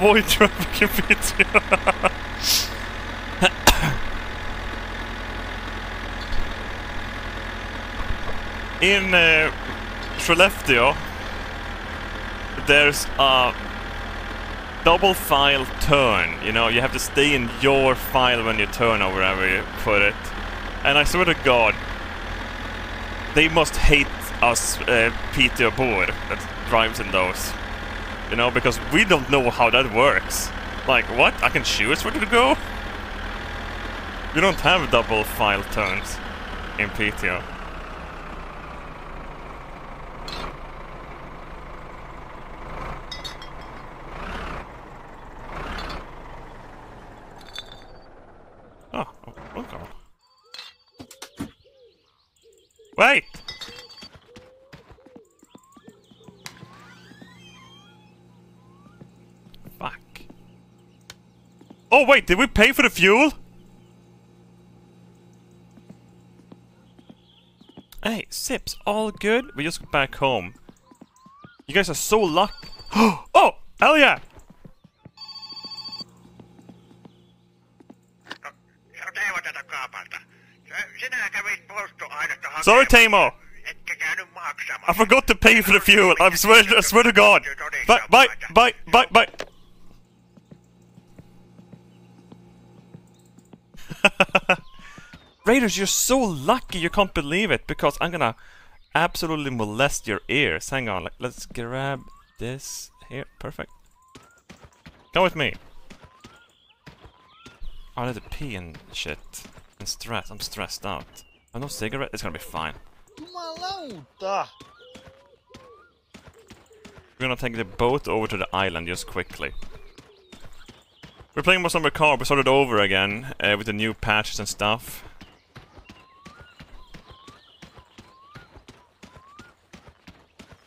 Speaker 1: Avoid in uh, there's a double file turn. You know, you have to stay in your file when you turn or wherever you put it. And I swear to God, they must hate us uh, Peter Boer that drives in those. You know, because we don't know how that works. Like, what? I can choose where to go? We don't have double file turns in Piteå. Oh, okay. Wait! Fuck. Oh wait, did we pay for the fuel? Hey, Sips, all good? We just got back home. You guys are so lucky. oh! Hell yeah!
Speaker 8: Se on Teimo tätä kaapalta. Sä- Sinä kävit polttoainetta hakemassa.
Speaker 1: Sorry, Teimo.
Speaker 8: Etkä käynyt maksamassa.
Speaker 1: I forgot to pay for the fuel. I swear, I swear to God. Bye, bye, bye, bye, bye. Raiders, you're so lucky. You can't believe it because I'm gonna absolutely molest your ears. Hang on, like, let's grab this here. Perfect. Come with me. I need to pee and shit. And stress. I'm stressed out. I have no cigarette. It's gonna be fine. We're gonna take the boat over to the island just quickly. We're playing more Summer Car, we started over again uh, with the new patches and stuff.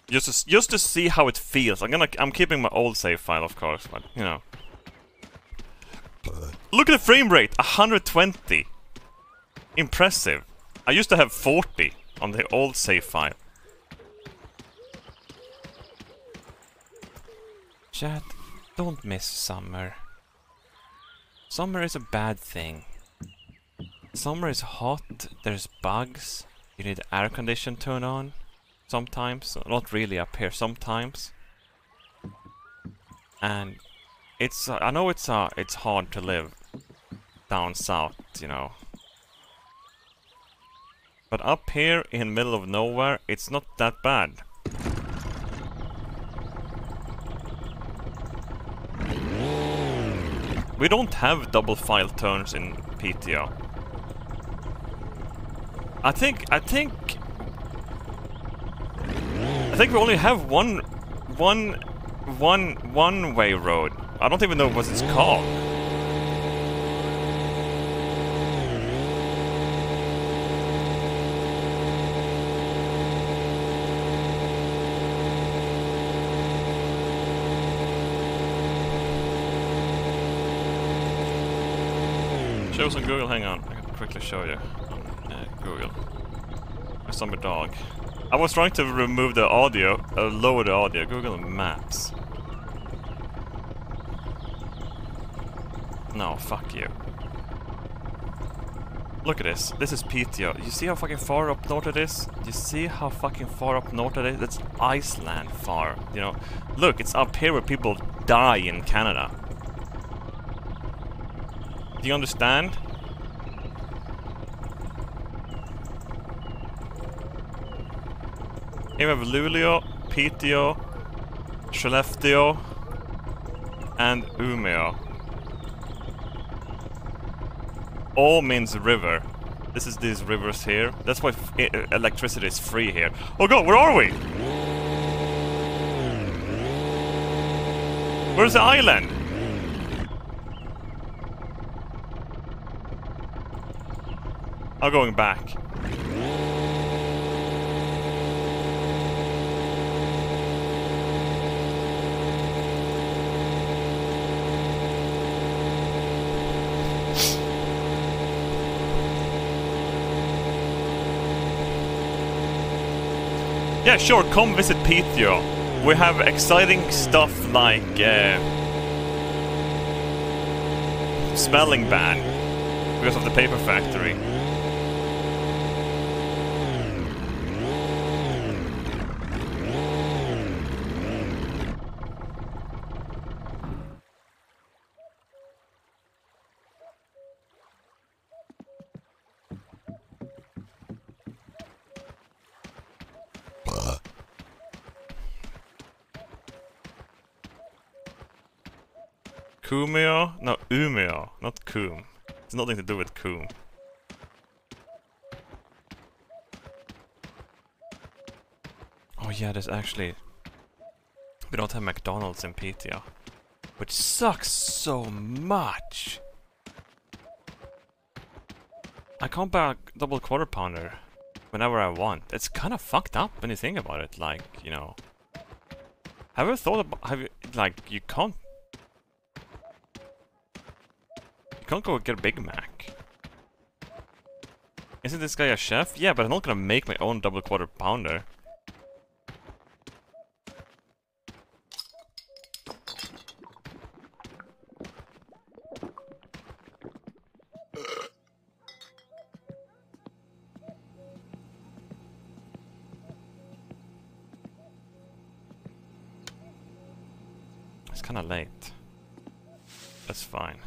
Speaker 1: Just to, just to see how it feels. I'm gonna I'm keeping my old save file, of course, but you know. Look at the frame rate, 120. Impressive. I used to have 40 on the old save file. Chat, don't miss summer. Summer is a bad thing. Summer is hot, there's bugs, you need air condition turned on. Sometimes, not really up here, sometimes. And it's, uh, I know it's, uh, it's hard to live down south, you know. But up here in middle of nowhere, it's not that bad. We don't have double file turns in Piteå. I think I think I think we only have one one one one way road. I don't even know what it's called. Shows on Google, hang on. I can quickly show you uh, Google. There's some dog. I was trying to remove the audio, uh, lower the audio. Google Maps. No, fuck you. Look at this. This is Piteå. You see how fucking far up north it is? You see how fucking far up north it is? That's Iceland far. You know, look, it's up here where people die in Canada. Do you understand? Here we have Luleå, Piteå, Skellefteå, and Umeå. All means river. This is these rivers here. That's why electricity is free here. Oh god, where are we? Where's the island? I'm going back. Yeah, sure, come visit Piteå. We have exciting stuff like uh, smelling ban because of the paper factory. Kumeo? No, Umeo, not Coom. It's nothing to do with Coom. Oh yeah, there's actually... We don't have McDonald's in Piteå. Which sucks so much! I can't buy a double quarter pounder whenever I want. It's kind of fucked up when you think about it, like, you know... Have you thought about... Have you... Like, you can't Can't go get a Big Mac. Isn't this guy a chef? Yeah, but I'm not gonna make my own double quarter pounder. It's kinda late. That's fine.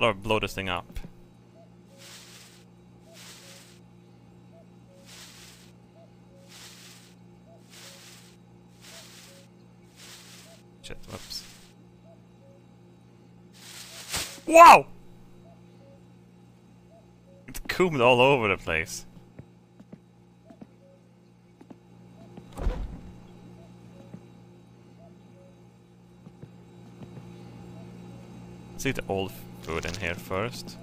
Speaker 1: I blow this thing up? Shit, whoops. Wow! It coomed all over the place. See the old food in here first.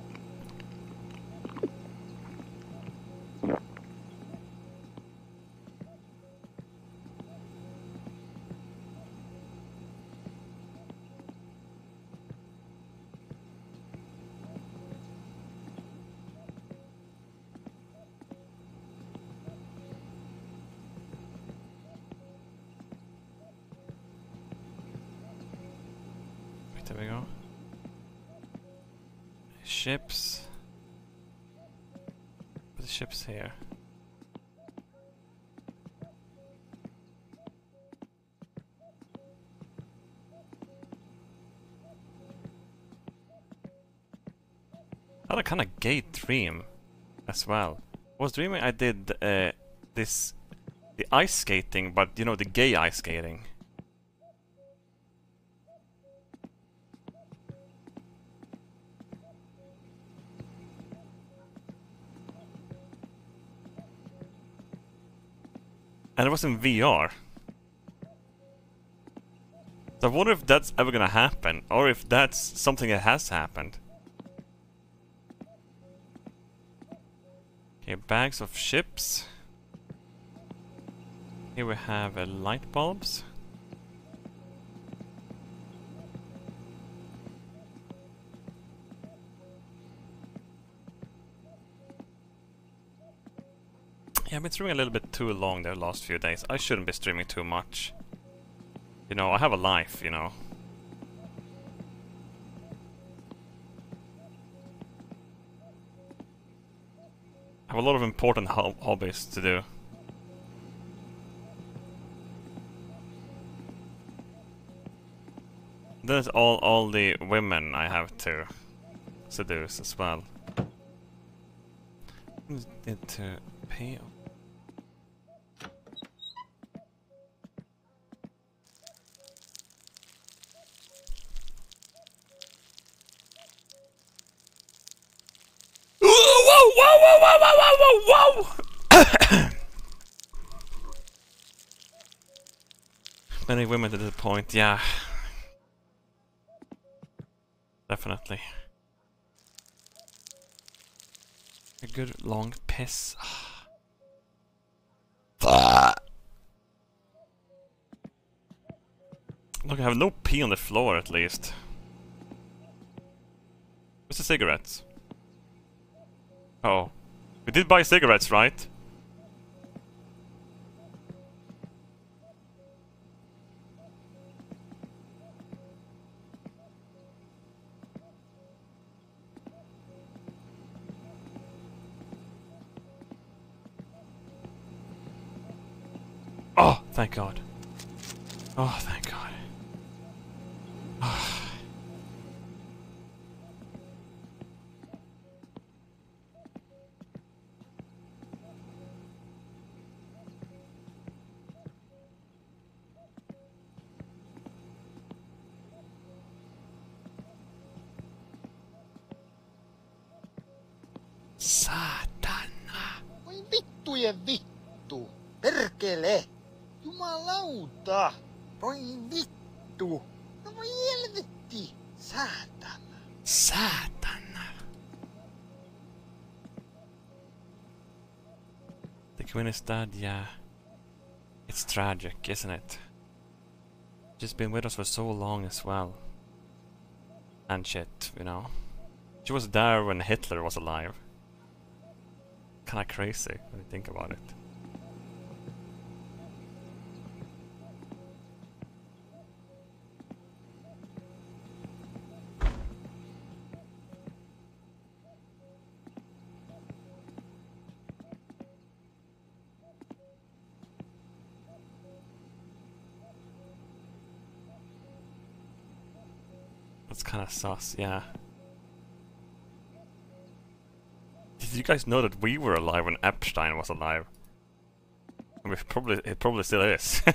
Speaker 1: I had a kind of gay dream as well. I was dreaming I did uh, this the ice skating, but you know the gay ice skating. And it was in VR. So I wonder if that's ever gonna happen, or if that's something that has happened. Okay, bags of ships. Here we have uh, light bulbs. Yeah, I've been streaming a little bit too long the last few days. I shouldn't be streaming too much. You know, I have a life, you know. Have a lot of important ho hobbies to do. There's all all the women I have to seduce as well. Need to pay. Whoa, whoa, whoa, whoa, whoa, whoa, whoa, whoa! Many women to the point, yeah. Definitely. A good long piss. Look, I have no pee on the floor at least. Where's the cigarettes? Oh. We did buy cigarettes, right? Is yeah. It's tragic, isn't it? She's been with us for so long as well. And shit, you know. She was there when Hitler was alive. Kinda crazy when you think about it. Sus, yeah. Did you guys know that we were alive when Epstein was alive? Mean, probably it probably still is.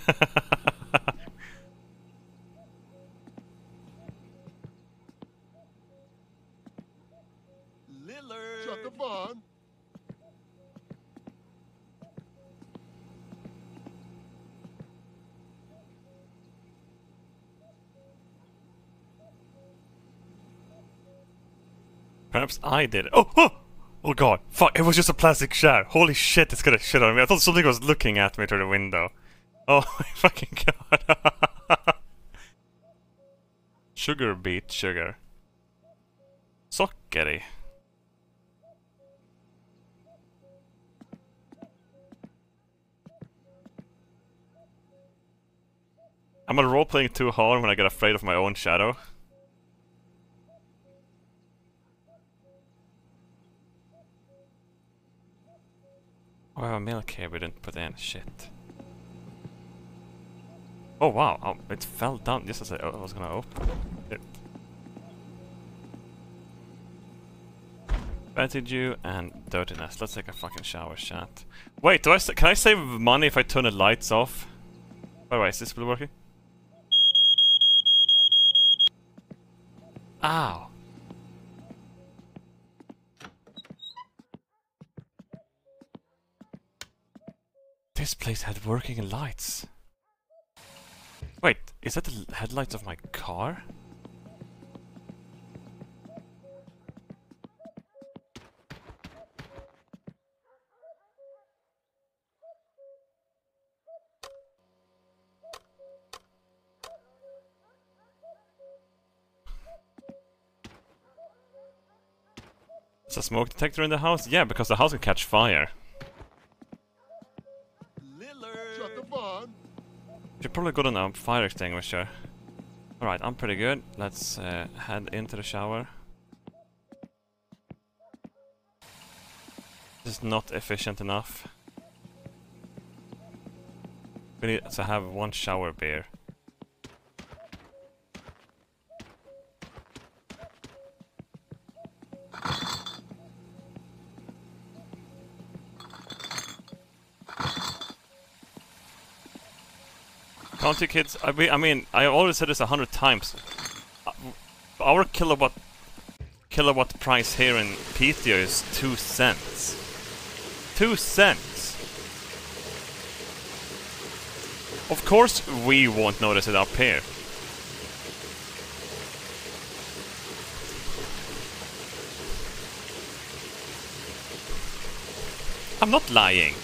Speaker 7: Lillard.
Speaker 9: Shut the barn.
Speaker 1: Perhaps I did it. Oh, oh! Oh god, fuck, it was just a plastic shell. Holy shit, it's gonna shit on me. I thought something was looking at me through the window. Oh my fucking god. sugar beet sugar. Sockeri. Am I role-playing too hard when I get afraid of my own shadow? Oh, I have milk here we didn't put in. Shit. Oh wow, oh, it fell down just as I, I was gonna open it. Residue and dirtiness. Let's take a fucking shower, chat. Wait, do I can I save money if I turn the lights off? By the way, is this still working? Ow. Place had working lights. Wait, is that the headlights of my car? Is a smoke detector in the house? Yeah, because the house can catch fire. Should probably go on a fire extinguisher. Alright, I'm pretty good. Let's uh, head into the shower. This is not efficient enough. We need to have one shower beer. Kids? I mean, I mean, I already said this a hundred times. Uh, Our kilowatt kilowatt price here in Piteå is two cents. Two cents. Of course, we won't notice it up here. I'm not lying.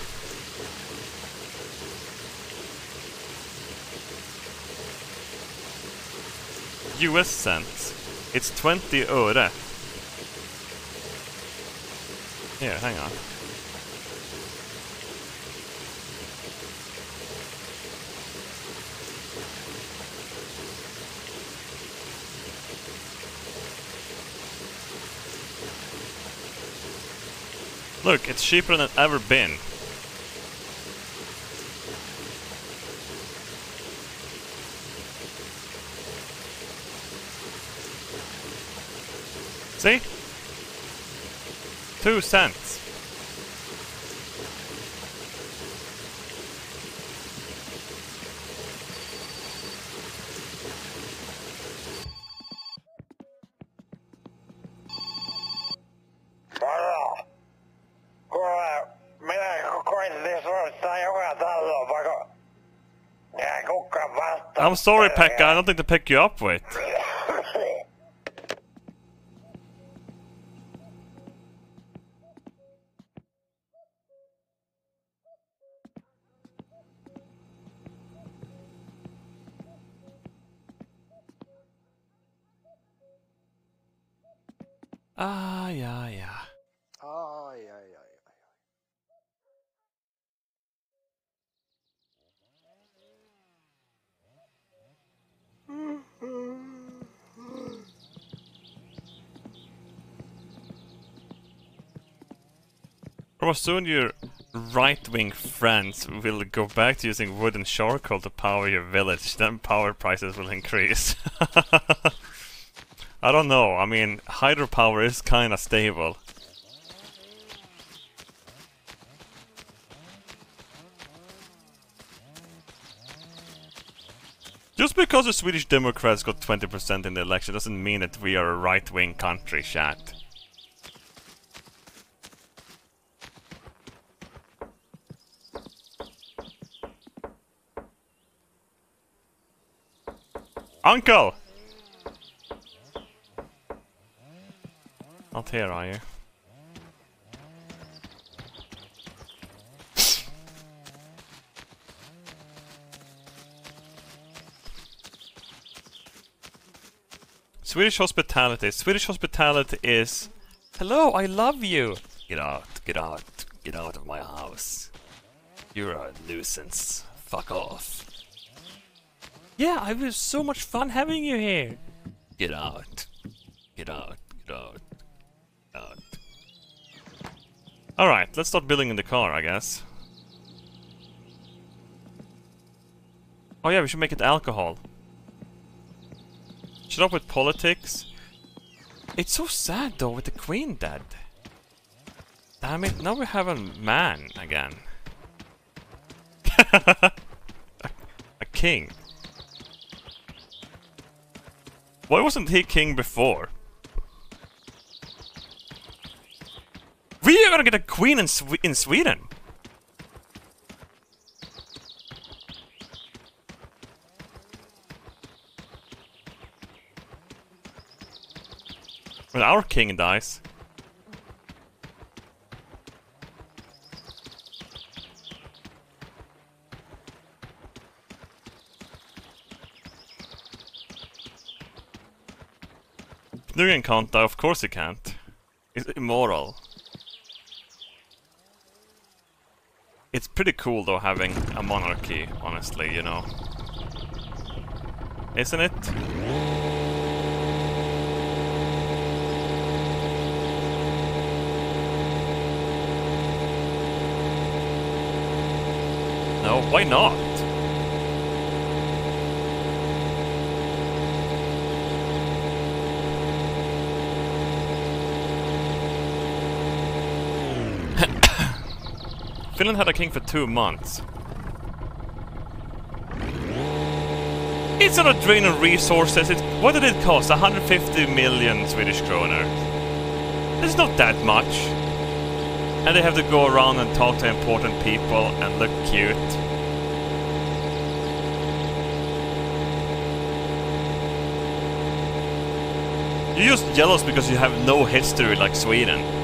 Speaker 1: US cents. It's 20 öre. Here, hang on. Look, it's cheaper than it's ever been. See? Two cents. I'm sorry, Pekka. I don't think to pick you up with. Ah, ja, ja.
Speaker 7: Ai, ai, ai, ai.
Speaker 1: Or soon your right-wing friends will go back to using wood and charcoal to power your village. Then power prices will increase. I don't know. I mean, hydropower is kind of stable. Just because the Swedish Democrats got 20% in the election doesn't mean that we are a right-wing country, chat. Uncle! Not here, are you? Swedish hospitality. Swedish hospitality is Hello, I love you! Get out, get out, get out of my house. You're a nuisance. Fuck off. Yeah, I was so much fun having you here. Get out. Get out. Get out. Get out. Alright, let's start building in the car, I guess. Oh yeah, we should make it alcohol. Shut up with politics. It's so sad though with the queen dead. Damn it, now we have a man again. a, a king. Why wasn't he king before? We are gonna get a queen in, Swe in Sweden! When our king dies. Nugan can't die, of course he can't. It's immoral. It's pretty cool though having a monarchy, honestly, you know. Isn't it? No, why not? Finland had a king for two months. It's not a drain on resources. It's, what did it cost? 150 million Swedish kroner. It's not that much. And they have to go around and talk to important people and look cute. You're just jealous because you have no history like Sweden.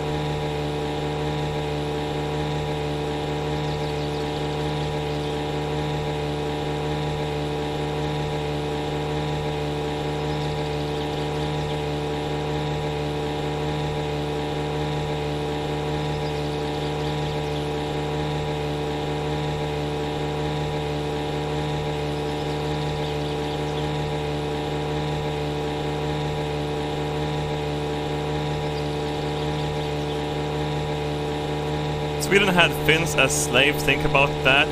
Speaker 1: Sweden had Finns as slaves, think about that?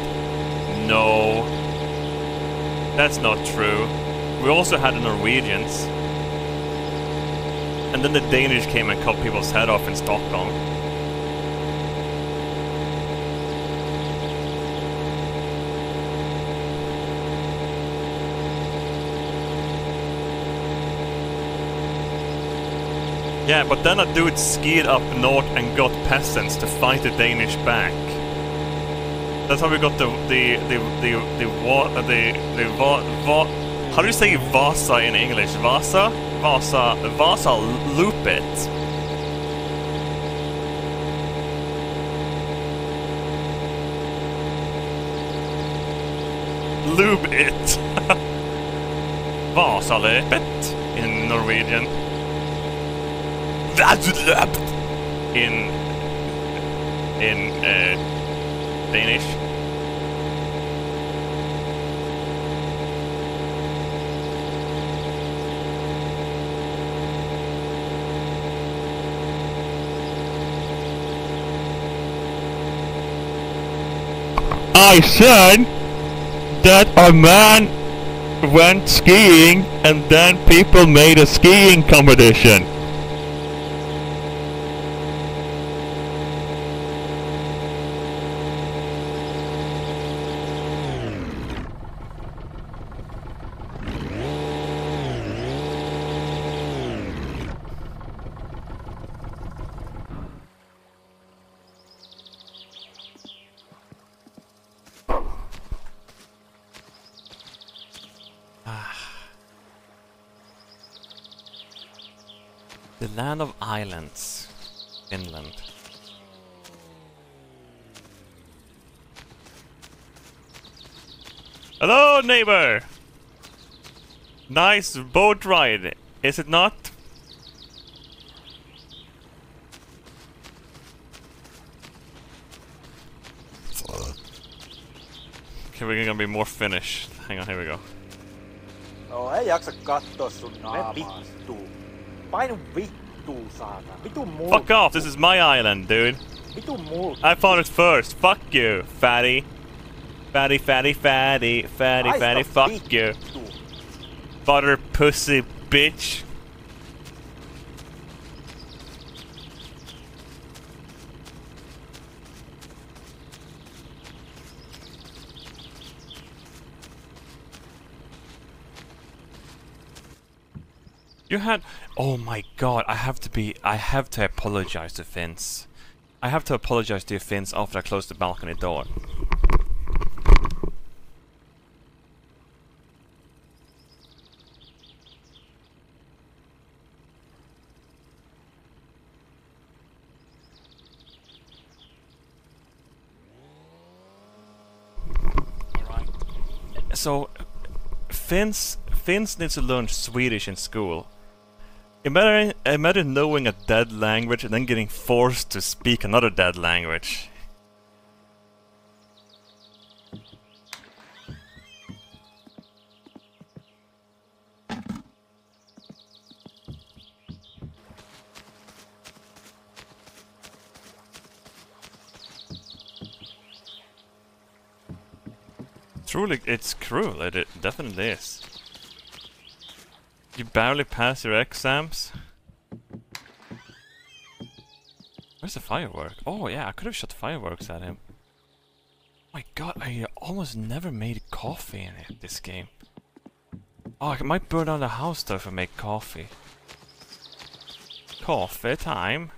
Speaker 1: No. That's not true. We also had the Norwegians. and then the Danish came and cut people's head off in Stockholm. Yeah, but then a dude skied up north and got peasants to fight the Danish back. That's how we got the the the the the wa- uh, the the va, va, How do you say Vasa in English? Vasa, Vasa, Vasa loop it. Lube it. Vasalöpet in Norwegian. In in uh, Danish. I said that a man went skiing and then people made a skiing competition. The land of islands, Finland. Hello, neighbor. Nice boat ride, is it not? Okay, we're gonna be more Finnish. Hang on, here we go.
Speaker 7: No ei jaksa kattoo sun naamaa. vittu. Painu vittu, saatana. Vitu muu.
Speaker 1: Fuck off, this is my island, dude. I found it first. Fuck you, fatty. Fatty, fatty, fatty, fatty, fatty, fuck you. Butter pussy bitch. You had Oh my god, I have to be I have to apologize to Finns. I have to apologize to Finns after I close the balcony door. So Finns Finns need to learn Swedish in school. Imagine, imagine knowing a dead language and then getting forced to speak another dead language. Truly, it's cruel. It, it definitely is. You barely pass your exams. Where's the firework? Oh yeah, I could have shot fireworks at him. my god, I almost never made coffee in it, this game. Oh, I might burn down the house though if I make coffee. Coffee time.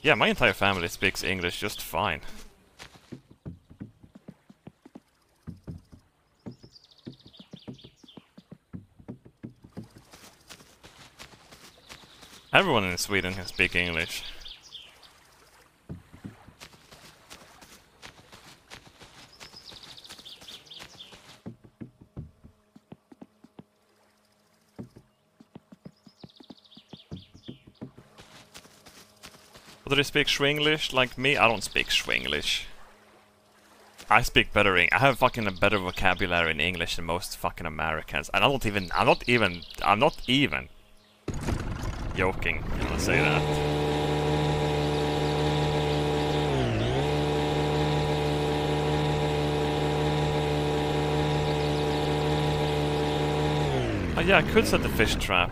Speaker 1: Yeah, my entire family speaks English just fine. Everyone in Sweden can speak English. Do they speak Schwinglish like me? I don't speak Schwinglish. I speak better I have fucking a better vocabulary in English than most fucking Americans. And I don't even I'm not even I'm not even joking when I say that. I yeah, I could set the fish trap.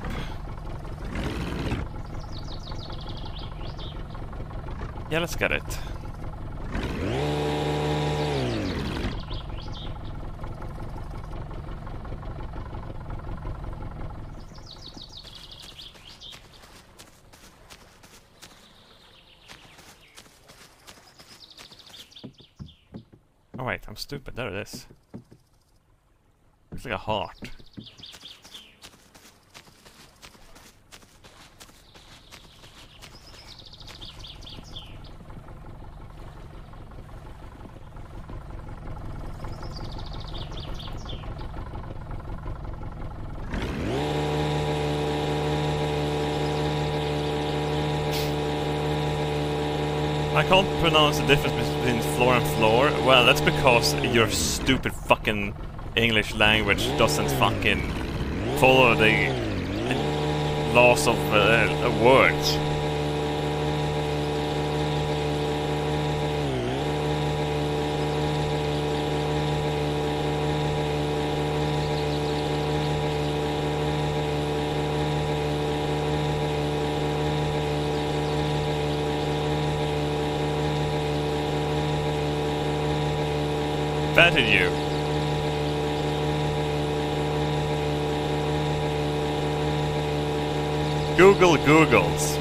Speaker 1: Yeah, let's get it. Oh wait, I'm stupid. There it is. Looks like a heart. I can't pronounce the difference between floor and floor. Well, that's because your stupid fucking English language doesn't fucking follow the laws of uh, words. You. Google Googles.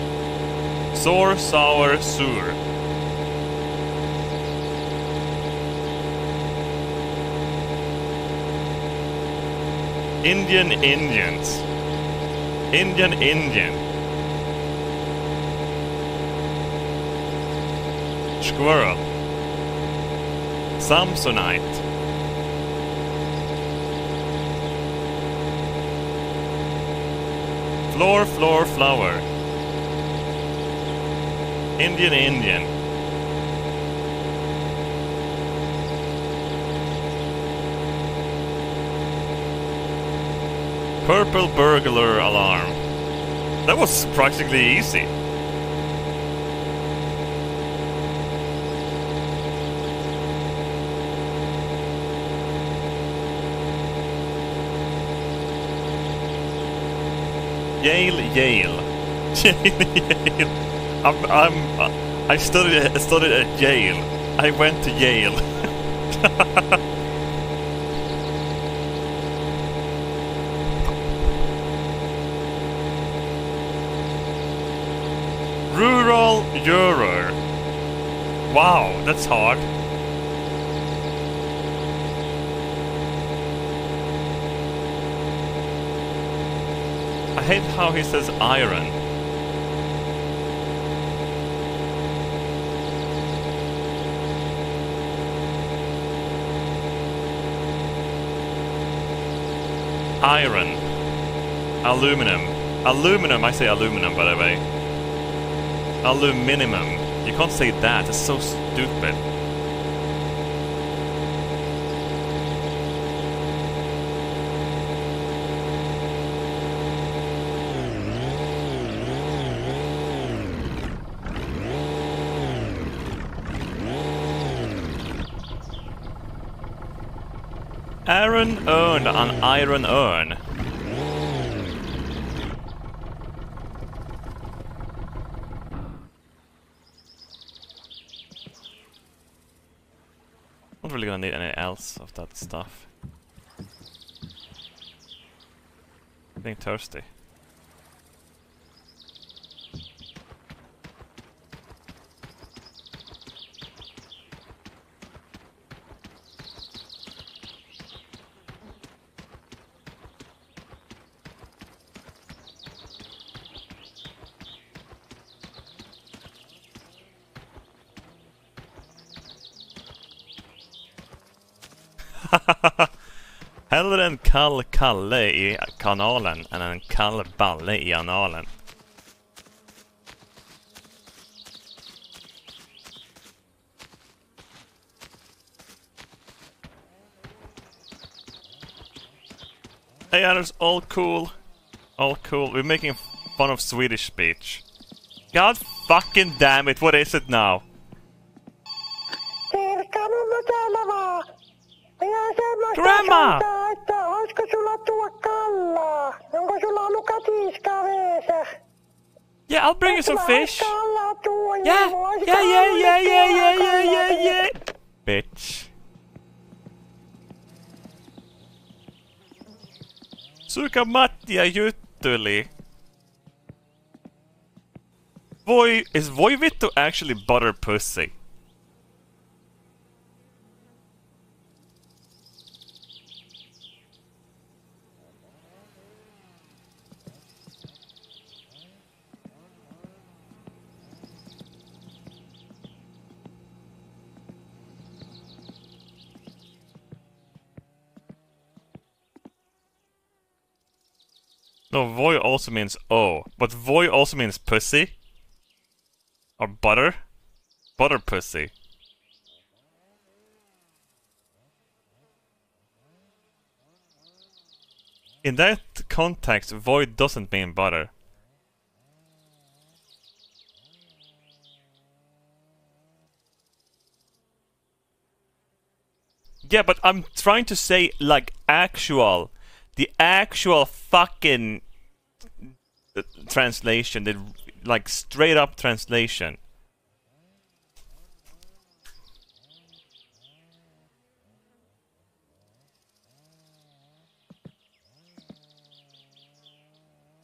Speaker 1: Sour, sour, sour. Indian Indians. Indian Indian. Squirrel. Samsonite. Floor, floor, flower. Indian, Indian. Purple burglar alarm. That was surprisingly easy. Yale, Yale. Yale, Yale. I'm, I'm, I studied, studied at Yale. I went to Yale. Rural Juror. Wow, that's hard. Hate how he says iron. Iron. Aluminum. Aluminum, I say aluminum by the way. Aluminum. You can't say that, it's so stupid. Earned an iron urn. Not really gonna need any else of that stuff. Getting thirsty. Hellre en kall Kalle i kanalen än en kall Balle i analen. Hey, Anders, all cool. All cool. We're making fun of Swedish speech. God fucking damn it, what is it now?
Speaker 9: Erkka, mulla täällä vaan. Ja semmoista
Speaker 1: Grandma!
Speaker 9: sanotaan, että olisiko sulla tuo kallaa? kalaa. Onko sulla ollut katiska Veesa?
Speaker 1: Yeah, I'll bring you some fish. Yeah, yeah, yeah, yeah, yeah, yeah, yeah, yeah, yeah. Bitch. Suika Mattia jutteli. Voi, is voi actually butter pussy? No, voi also means oh, but voi also means pussy. Or butter. Butter pussy. In that context, voi doesn't mean butter. Yeah, but I'm trying to say like actual, the actual fucking uh, translation, the like straight up translation.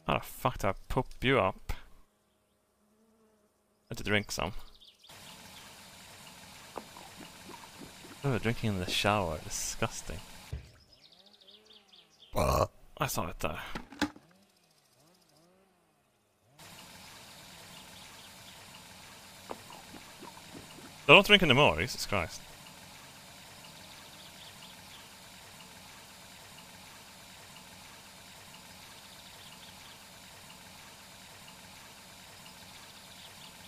Speaker 1: How the fuck do I poop you up? I had to drink some. Oh, drinking in the shower. Disgusting. I saw it there. I don't drink anymore, Jesus Christ.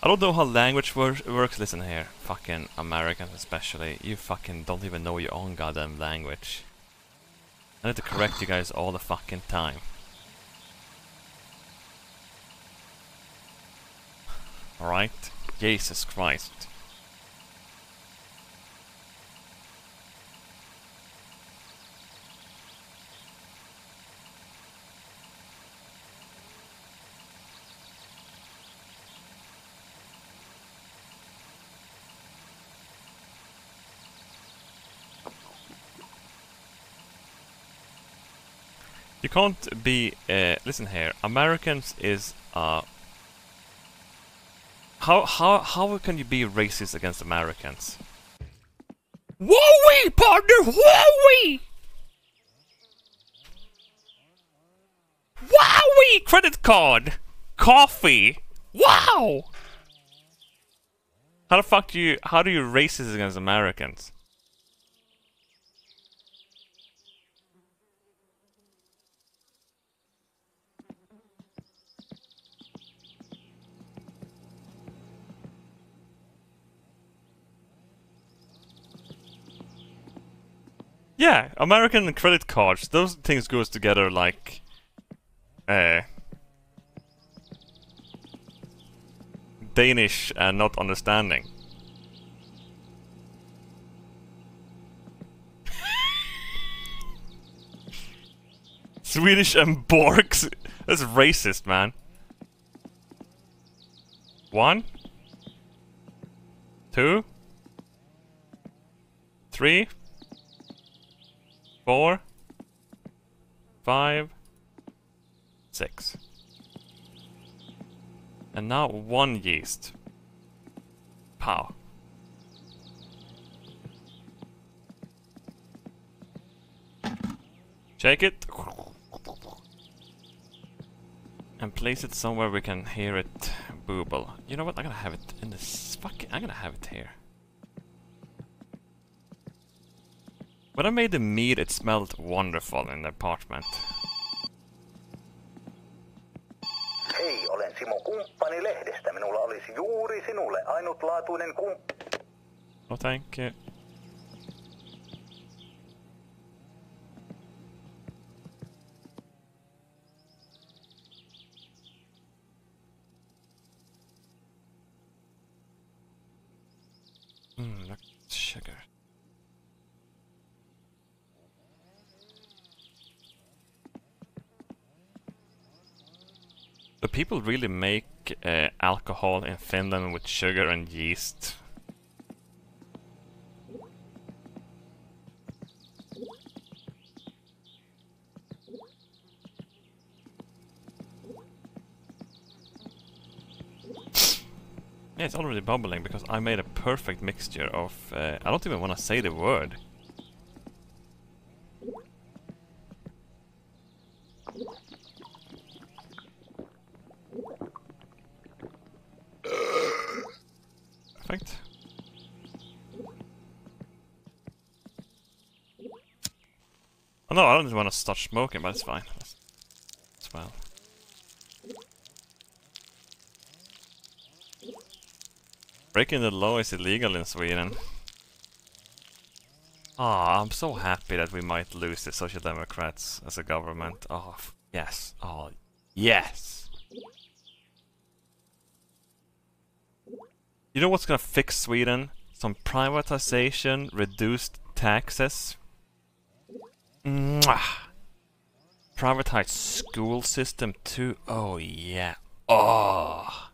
Speaker 1: I don't know how language wor works. Listen here, fucking Americans especially. You fucking don't even know your own goddamn language. I need to correct you guys all the fucking time. Alright? Jesus Christ. You can't be. Uh, listen here. Americans is. Uh, how how how can you be racist against Americans? Wowee, partner, wowee! Wowee! Credit card, coffee. Wow. How the fuck do you how do you racist against Americans? Yeah, American credit cards, those things goes together like uh Danish and not understanding. Swedish and Borgs. That's racist, man. One. Two. Three four, five, six. And now one yeast. Pow. Shake it. And place it somewhere we can hear it booble. You know what? I'm gonna have it in this fucking. I'm gonna have it here. When I made the meat, it smelled wonderful in the apartment.
Speaker 10: Hei, olen Simo Kumppani lehdestä. Minulla olisi juuri sinulle ainutlaatuinen kumppi.
Speaker 1: Oh, thank you. Mm, look, sugar. Do people really make uh, alcohol in Finland with sugar and yeast? Yeah, it's already bubbling because I made a perfect mixture of... Uh, I don't even want to say the word. Perfect. Oh no, I don't want to start smoking, but it's fine. As well. Breaking the law is illegal in Sweden. Ah, I'm so happy that we might lose the Social Democrats as a government. Oh, yes. Oh, yes. You know what's gonna fix Sweden? Some privatization, reduced taxes. Mwah. Privatized school system too. Oh yeah. Oh.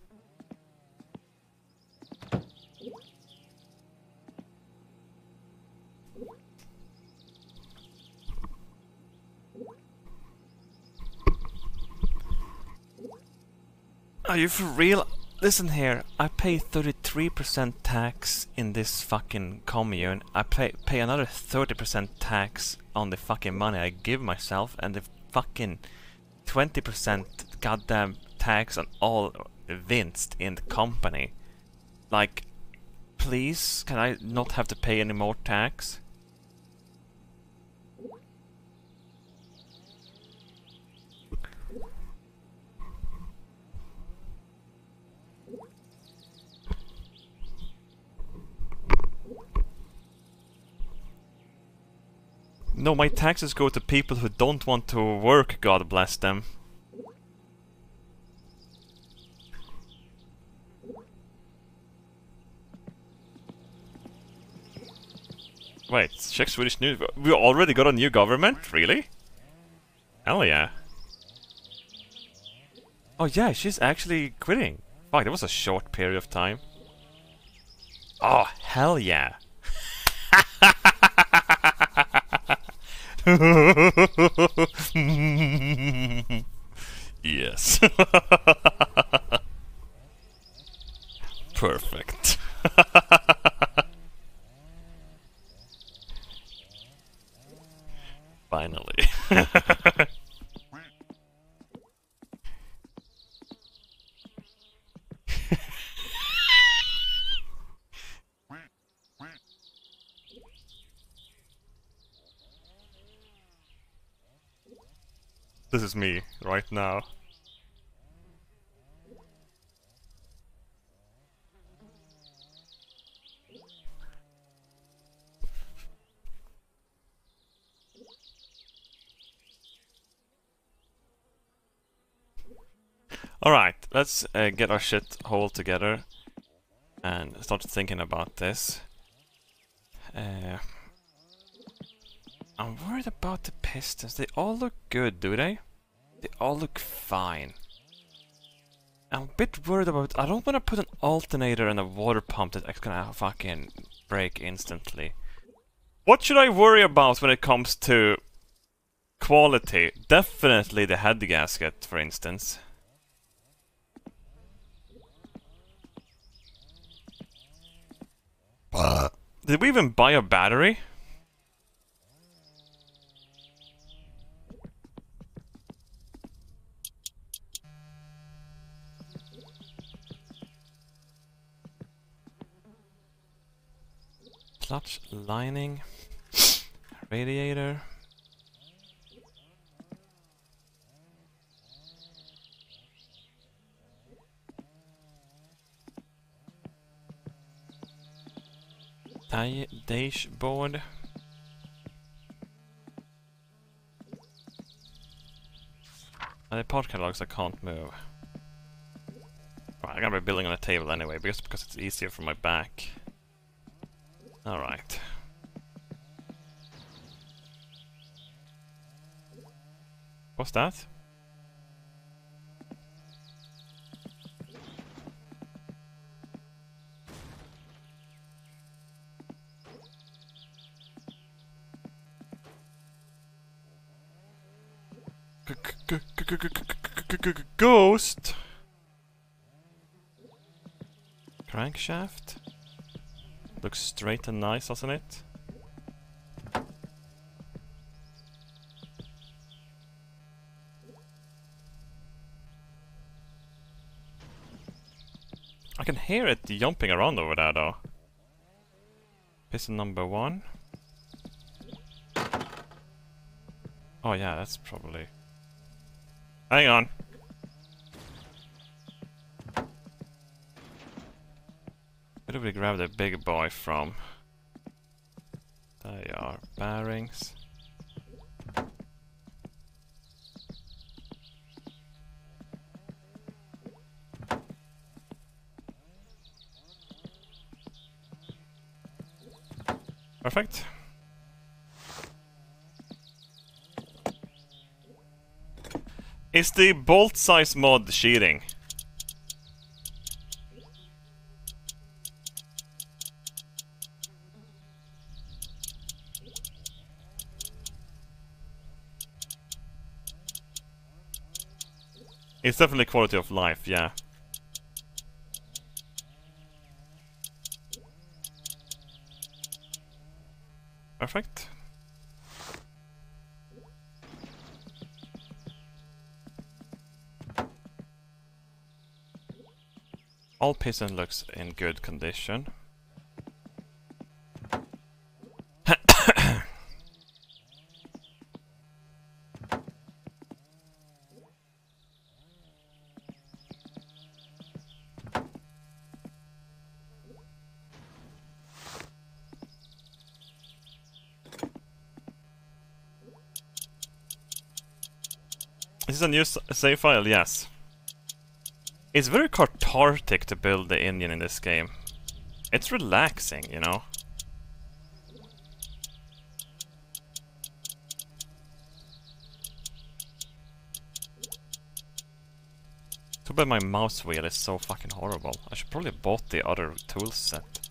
Speaker 1: Are you for real? Listen here, I pay 33% tax in this fucking commune. I pay pay another 30% tax on the fucking money I give myself and the fucking 20% goddamn tax on all vinst in the company. Like, please, can I not have to pay any more tax? No, my taxes go to people who don't want to work, God bless them. Wait, check Swedish news. We already got a new government? Really? Hell yeah. Oh yeah, she's actually quitting. Fuck, that was a short period of time. Oh, hell yeah. yes. Perfect. Finally. this is me right now. Alright, let's uh, get our shit all together and start thinking about this. Uh, I'm worried about the pistons. They all look good, do they? They all look fine. I'm a bit worried about... I don't want to put an alternator and a water pump that's gonna fucking break instantly. What should I worry about when it comes to quality? Definitely the head gasket, for instance. Uh, did we even buy a battery? Clutch lining, radiator. Die dashboard. And the part catalogs I can't move. Right, I'm gonna be building on a table anyway, because because it's easier for my back. Alright. What's that? Ghost. Crankshaft. Looks straight and nice, doesn't it? I can hear it jumping around over there though. Piston number one. Oh yeah, that's probably... Hang on. Where do we grab the big boy from? There you are, bearings. Perfect. Is the bolt size mod cheating? It's definitely quality of life, yeah. Perfect. All piston looks in good condition. Is this a new save file? Yes. It's very cathartic to build the Indian in this game. It's relaxing, you know? Too bad my mouse wheel is so fucking horrible. I should probably have bought the other tool set.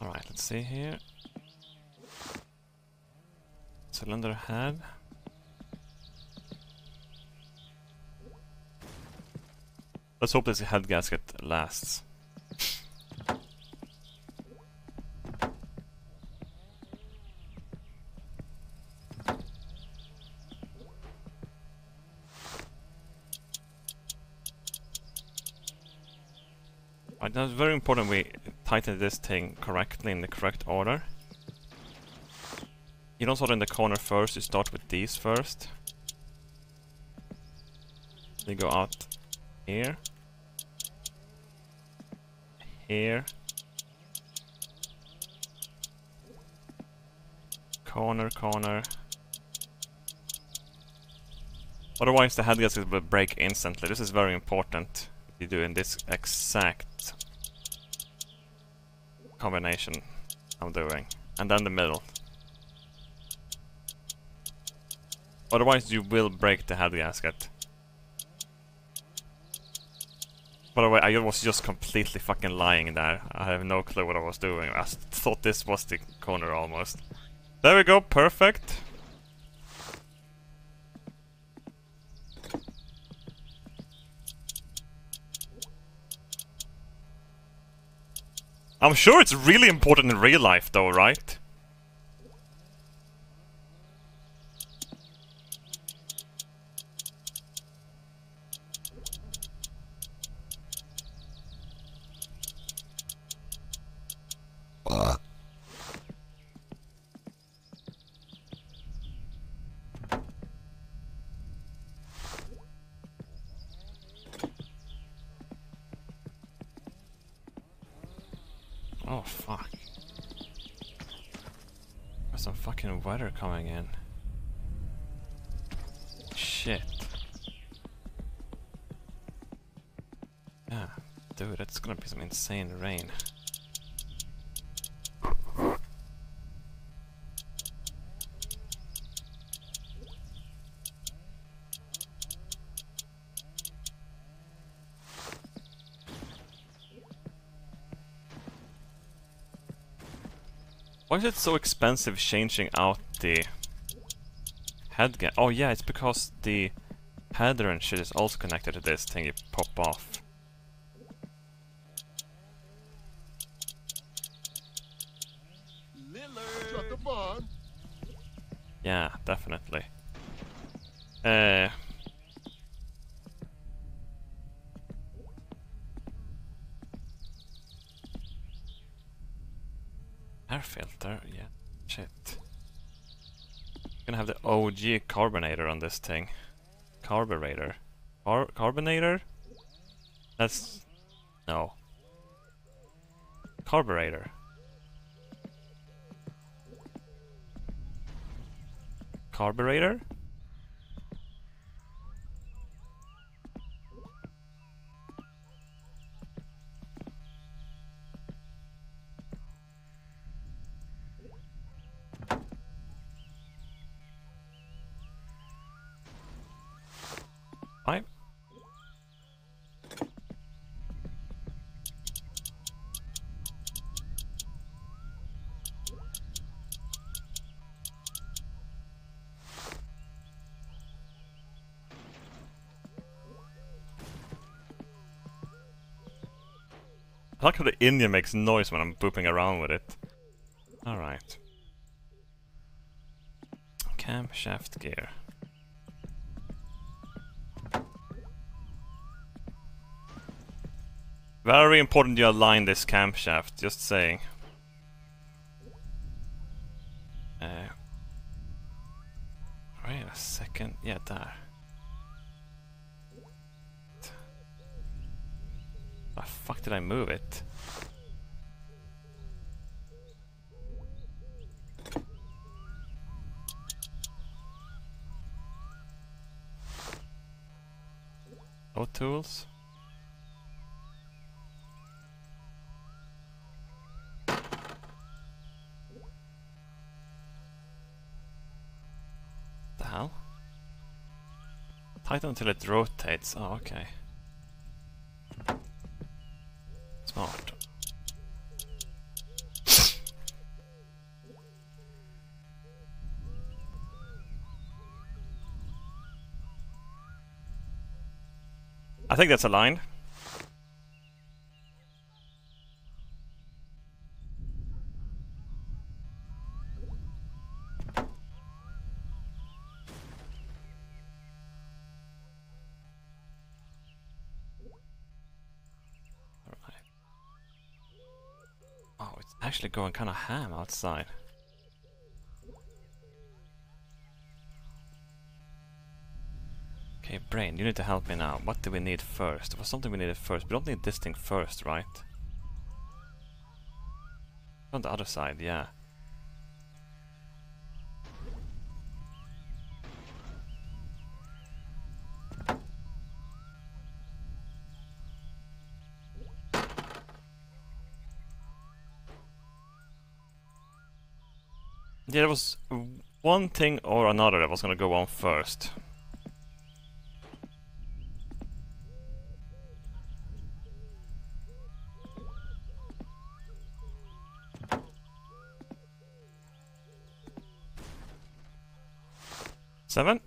Speaker 1: Alright, let's see here. Cylinder head. Let's hope this head gasket lasts. Right, now it's very important we tighten this thing correctly in the correct order. You don't start in the corner first, you start with these first. They go out here. Here. Corner, corner. Otherwise the head will break instantly. This is very important. You do in this exact combination I'm doing. And then the middle. Otherwise you will break the head gasket. By the way, I was just completely fucking lying there. I have no clue what I was doing. I thought this was the corner almost. There we go, perfect. I'm sure it's really important in real life though, right? Oh fuck. There's some fucking weather coming in. Shit. Yeah, dude, that's gonna be some insane rain. Why is it so expensive changing out the head Oh yeah, it's because the header and shit is also connected to this thing you pop off.
Speaker 11: Shut the barn.
Speaker 1: Yeah, definitely. Uh, air filter, yeah, shit. Gonna have the OG carbonator on this thing. Carburetor. Car carbonator? That's no. Carburetor. Carburetor? Like how the Indian makes noise when I'm booping around with it. Alright. Camshaft gear. Very important you align this camshaft, just saying. Uh, wait a second, yeah, there. Why fuck did I move it? Oh, tools. The hell? Tighten until it rotates. Oh, okay. Smart. I think that's a line. Actually going kind of ham outside. Okay, brain, you need to help me now. What do we need first? There was something we needed first. We don't need this thing first, right? On the other side, yeah. There was one thing or another that was gonna go on first. Seven?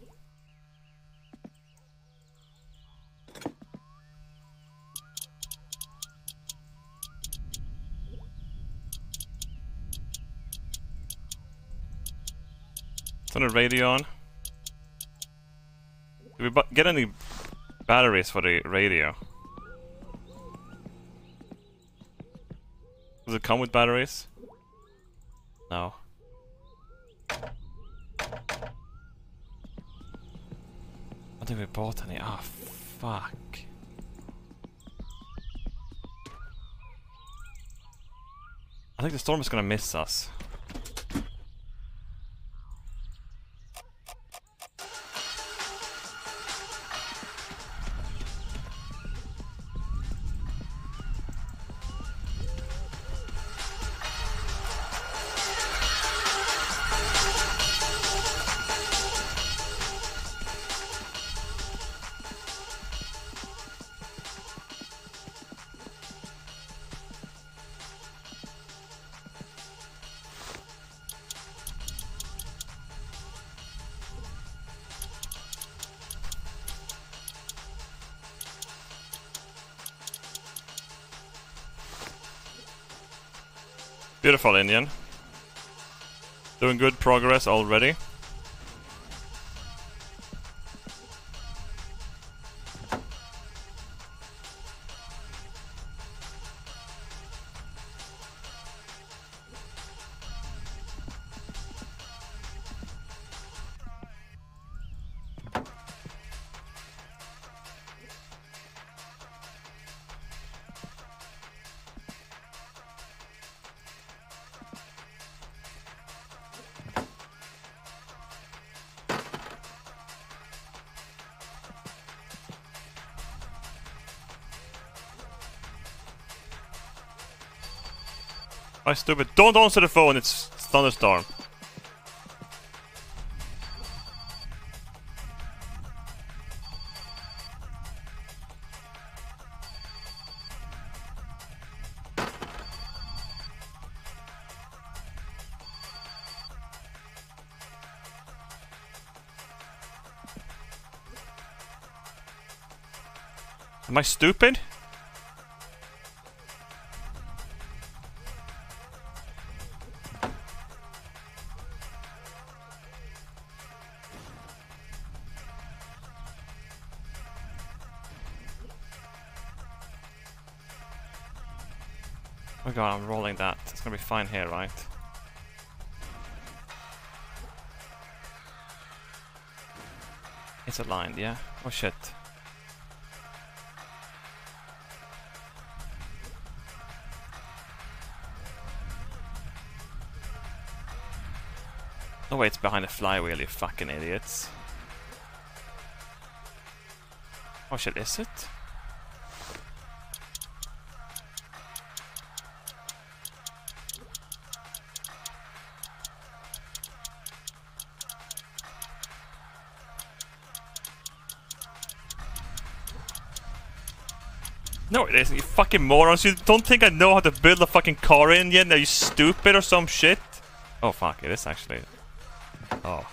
Speaker 1: Turn the radio on. Did we get any batteries for the radio? Does it come with batteries? No. I think we bought any. Ah, fuck. I think the storm is gonna miss us. Indian. Doing good progress already. Stupid. Don't answer the phone, it's thunderstorm. Am I stupid? Fine here, right? It's aligned, yeah? Oh shit. No way it's behind the flywheel, you fucking idiots. Oh shit, is it? Isn't, you fucking morons. You don't think I know how to build a fucking car engine? Are you stupid or some shit? Oh fuck, it is actually. Oh.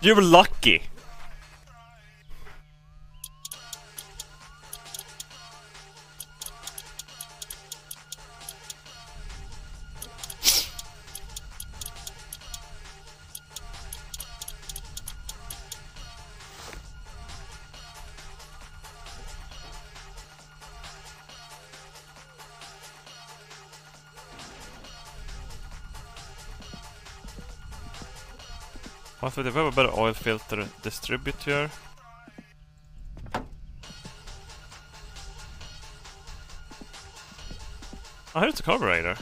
Speaker 1: You're lucky. What would have a better oil filter distributor? Oh, here's the carburetor.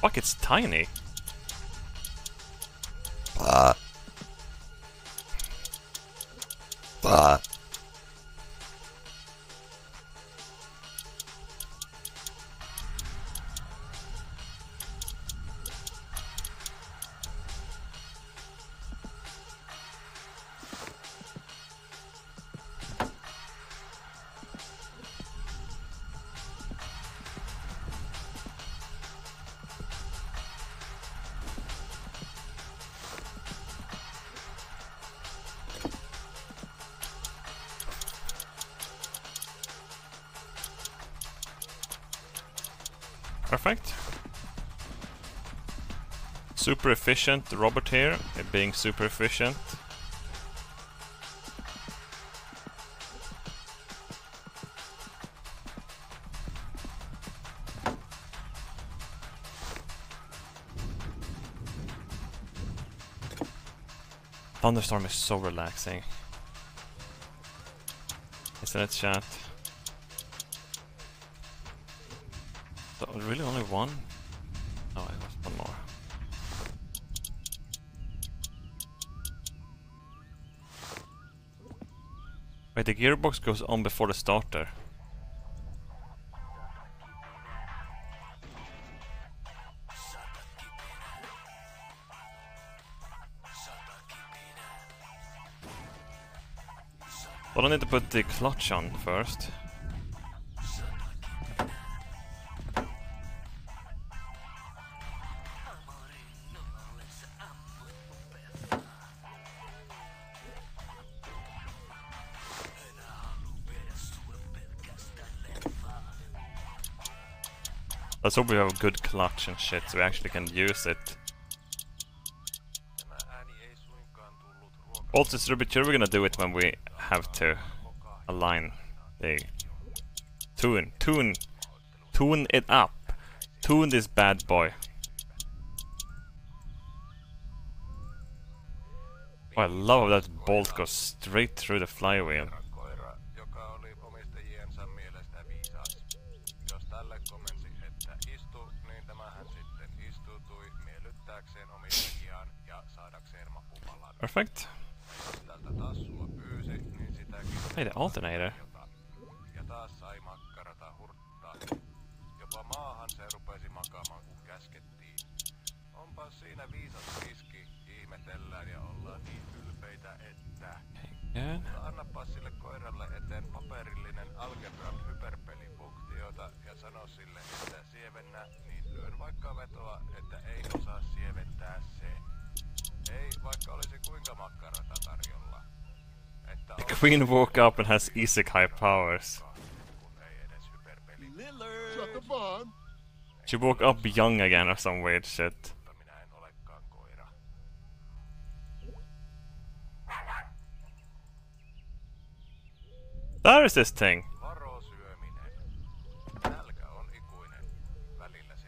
Speaker 1: Fuck, it's tiny. Super efficient Robert here, it being super efficient. Thunderstorm is so relaxing. Isn't it, chat? So, really only one? gearbox goes on before the starter.
Speaker 6: But I need to put the clutch on first. Let's hope we have a good clutch and shit so we actually can use it. Also, it's bit sure we're gonna do it when we have to align the tune, tune, tune it up, tune this bad boy. Oh, I love how that bolt goes straight through the flywheel. Queen woke up and has isekai powers. She woke up young again or some weird shit. There is this thing.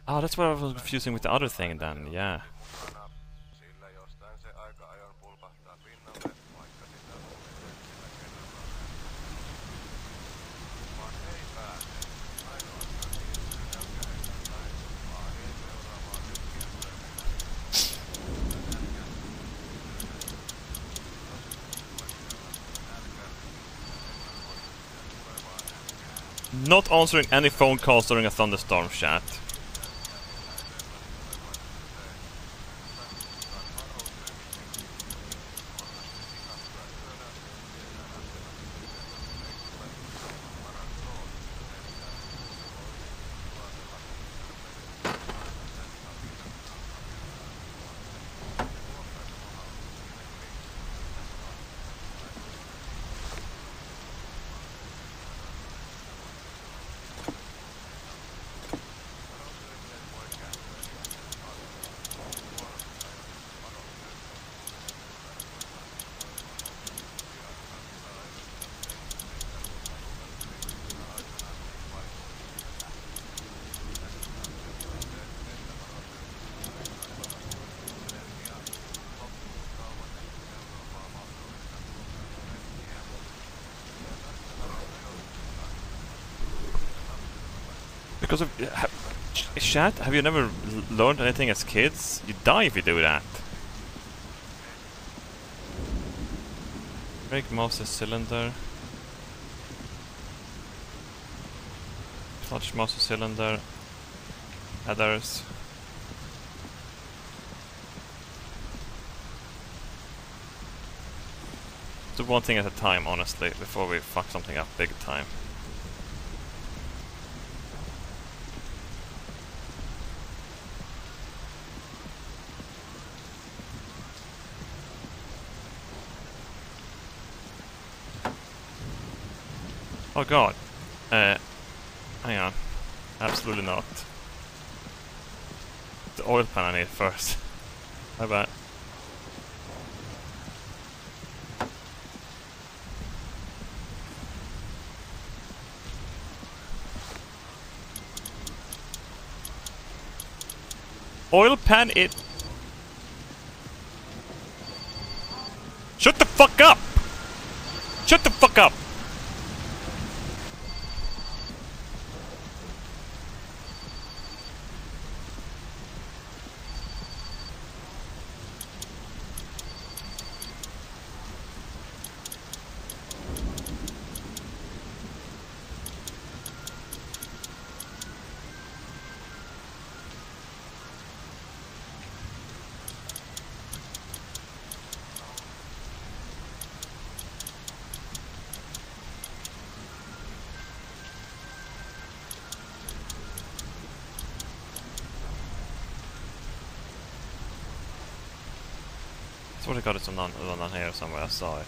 Speaker 6: Oh, that's what I was confusing with the other thing then, yeah. Answering any phone calls during a thunderstorm chat. Because of ha, have you never learned anything as kids? You die if you do that. Brake master cylinder. Clutch master cylinder. Headers. Do one thing at a time, honestly, before we fuck something up big time. Oh god. Uh, hang on. Absolutely not. The oil pan I need first. How about... Oil pan it.
Speaker 1: Swear to God it's on, on, on here somewhere. I saw it.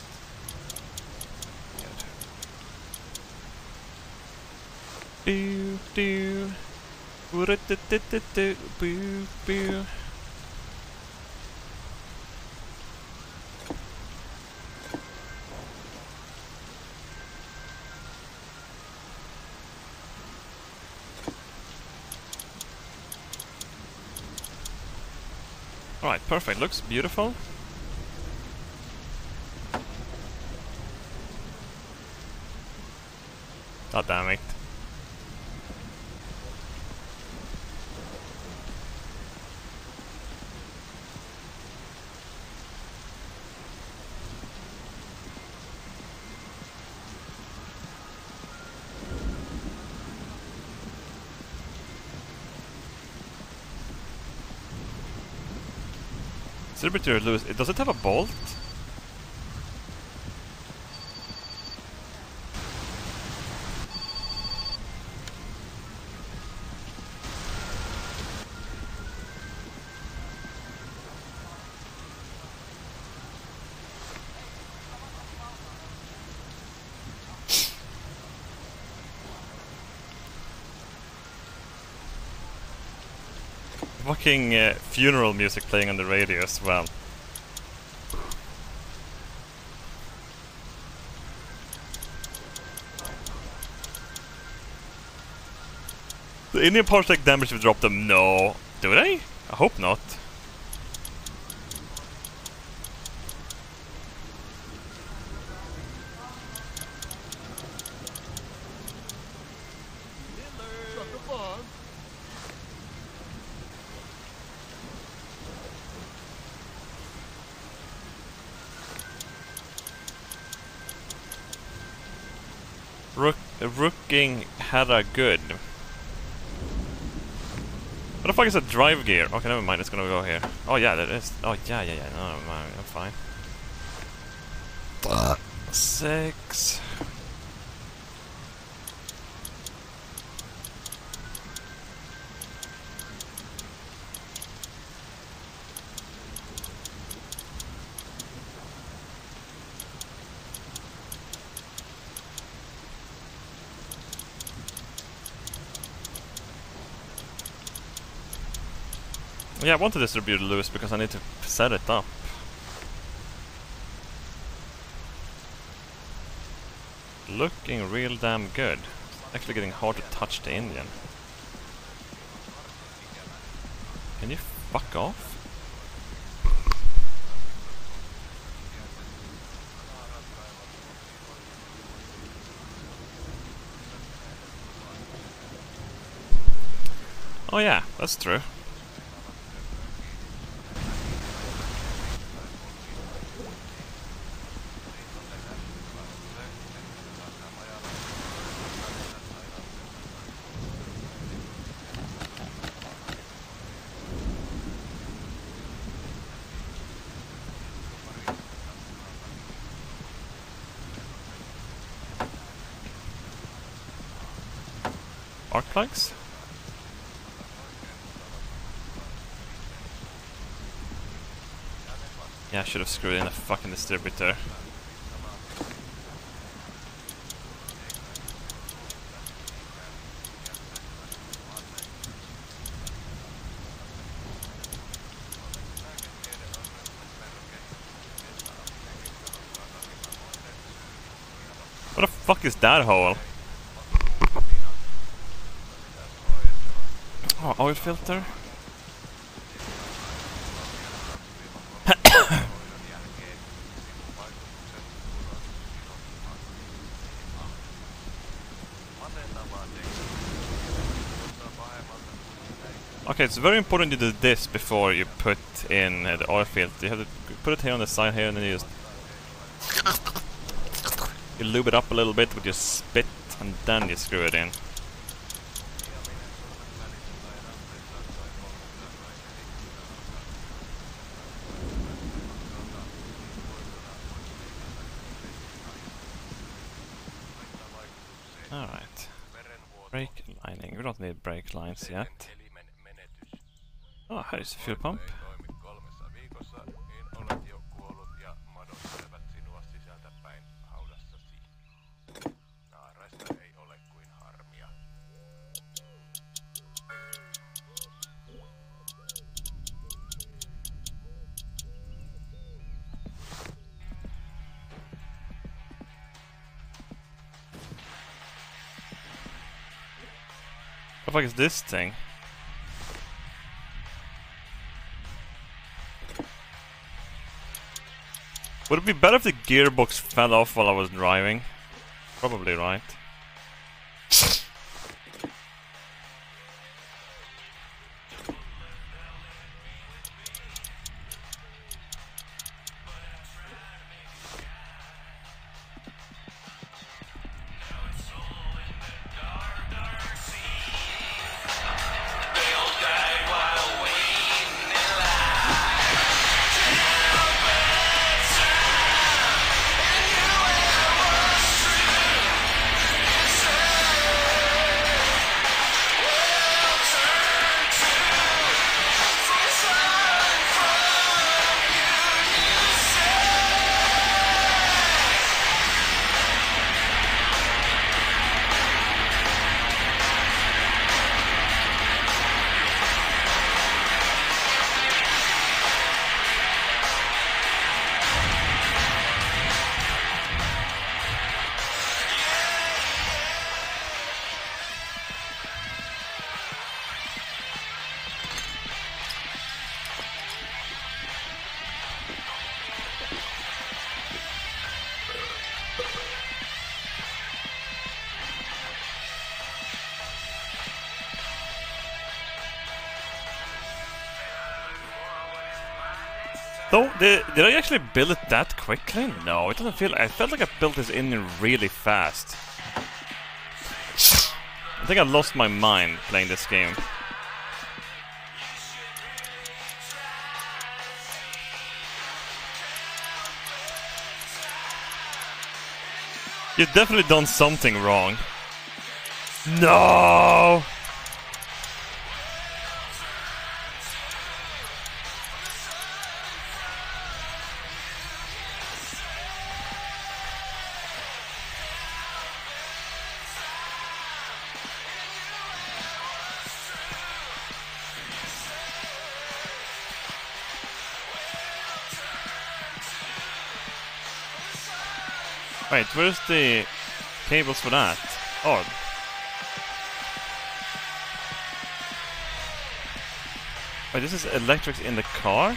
Speaker 1: Boo, doo. Woo-da-da-da-da-da, Boo, boo. Alright, perfect. Looks beautiful. God damn it. Distributor Lewis, does it have a bolt? Fucking uh, funeral music playing on the radio as well. The Indian parts take damage you drop them. No. Do they? I hope not. Rooking had a good. What the fuck is a drive gear? Okay, never mind. It's gonna go here. Oh yeah, that is. Oh yeah, yeah, yeah. No, mind. I'm fine. Six. Yeah, I want to distribute Lewis because I need to set it up. Looking real damn good. Actually getting hard to touch the Indian. Can you fuck off? Oh yeah, that's true. Arc? Yeah, I should have screwed in a fucking distributor. What the fuck is that hole? Oil filter? Okay, it's very important you do this before you put in uh, the oil filter. You have to put it here on the side here and then you just... You lube it up a little bit with your spit and then you screw it in. Alright. Brake lining. We don't need brake lines yet. Oh, här är fuel pump. Fuck is this thing? Would it be better if the gearbox fell off while I was driving? Probably right. Did I actually build it that quickly? No, it doesn't feel. I felt like I built this in really fast. I think I lost my mind playing this game. You've definitely done something wrong. No! Where's the cables for that? Oh. Wait, this is electrics in the car?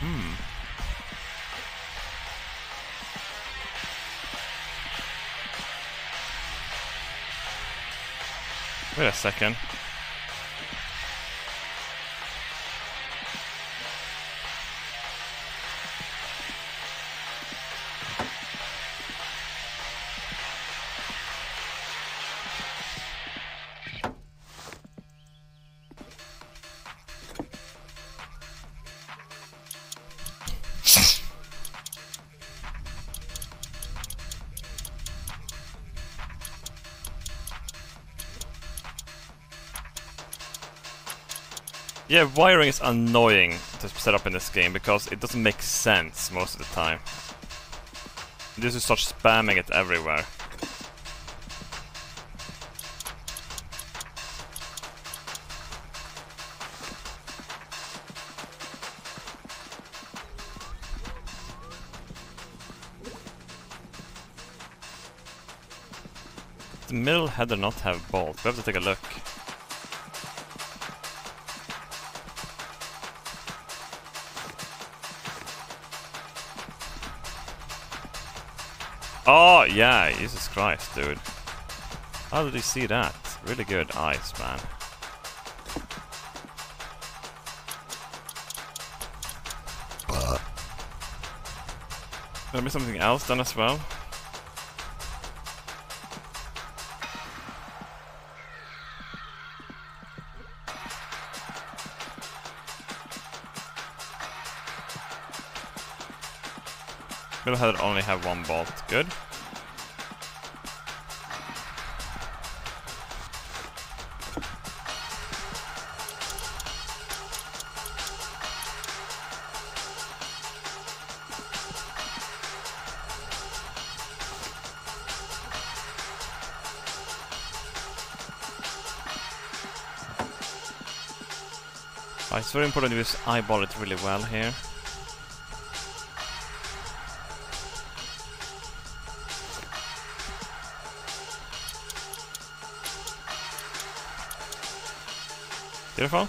Speaker 1: Hmm. Wait a second. Yeah, wiring is annoying to set up in this game because it doesn't make sense most of the time. This is such spamming it everywhere. The middle header not have bolts. We have to take a look. Yeah, Jesus Christ, dude. How did he see that? Really good eyes, man. But maybe something else done as well? Middle header only have one bolt. Good. It's very important to just eyeball it really well here. Beautiful.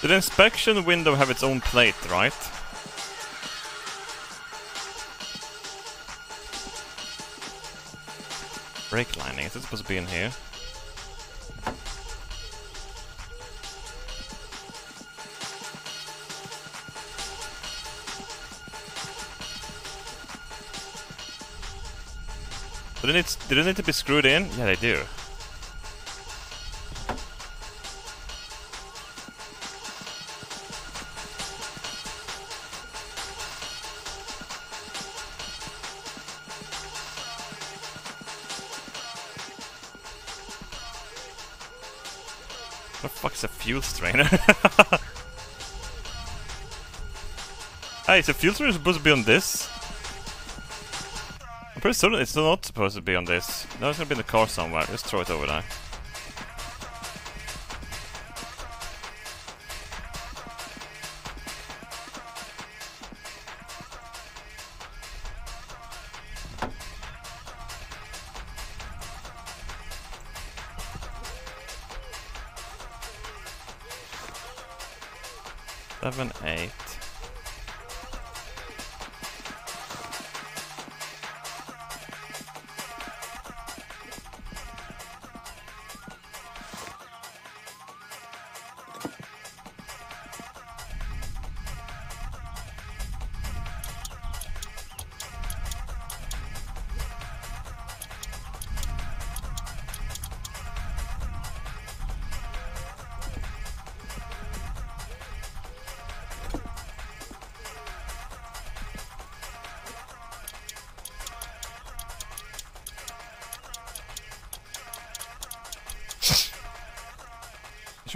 Speaker 1: Did the inspection window have its own plate, right? Brake lining, is it supposed to be in here? Need, do they need to be screwed in? Yeah, they do. A strainer? hey, ah, is a fuel strainer supposed to be on this? I'm pretty certain it's not supposed to be on this. No, it's gonna be in the car somewhere. Let's throw it over there.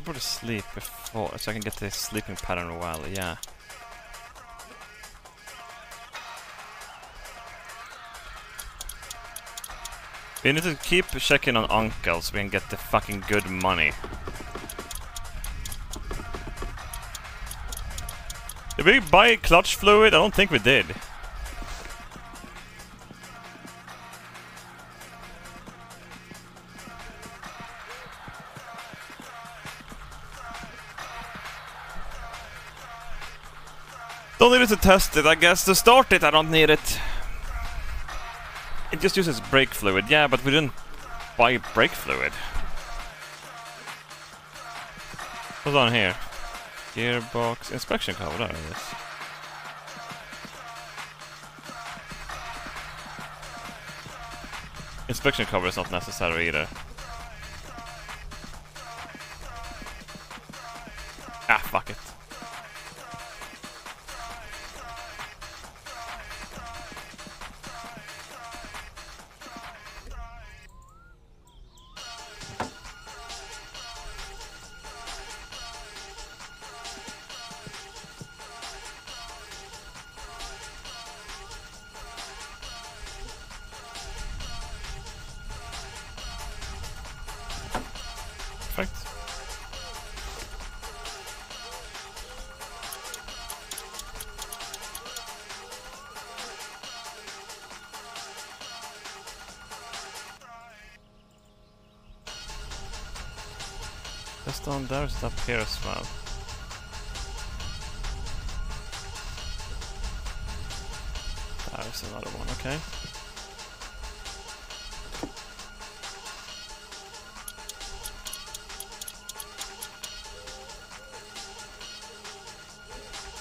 Speaker 1: Probably sleep before, so I can get the sleeping pattern a while, yeah. We need to keep checking on Uncle so we can get the fucking good money. Did we buy clutch fluid? I don't think we did. To test it, I guess. To start it, I don't need it. It just uses brake fluid. Yeah, but we didn't buy brake fluid. What's on here? Gearbox inspection cover, it is. Inspection cover is not necessary either. Just there, is it up here as well? There's another one, okay.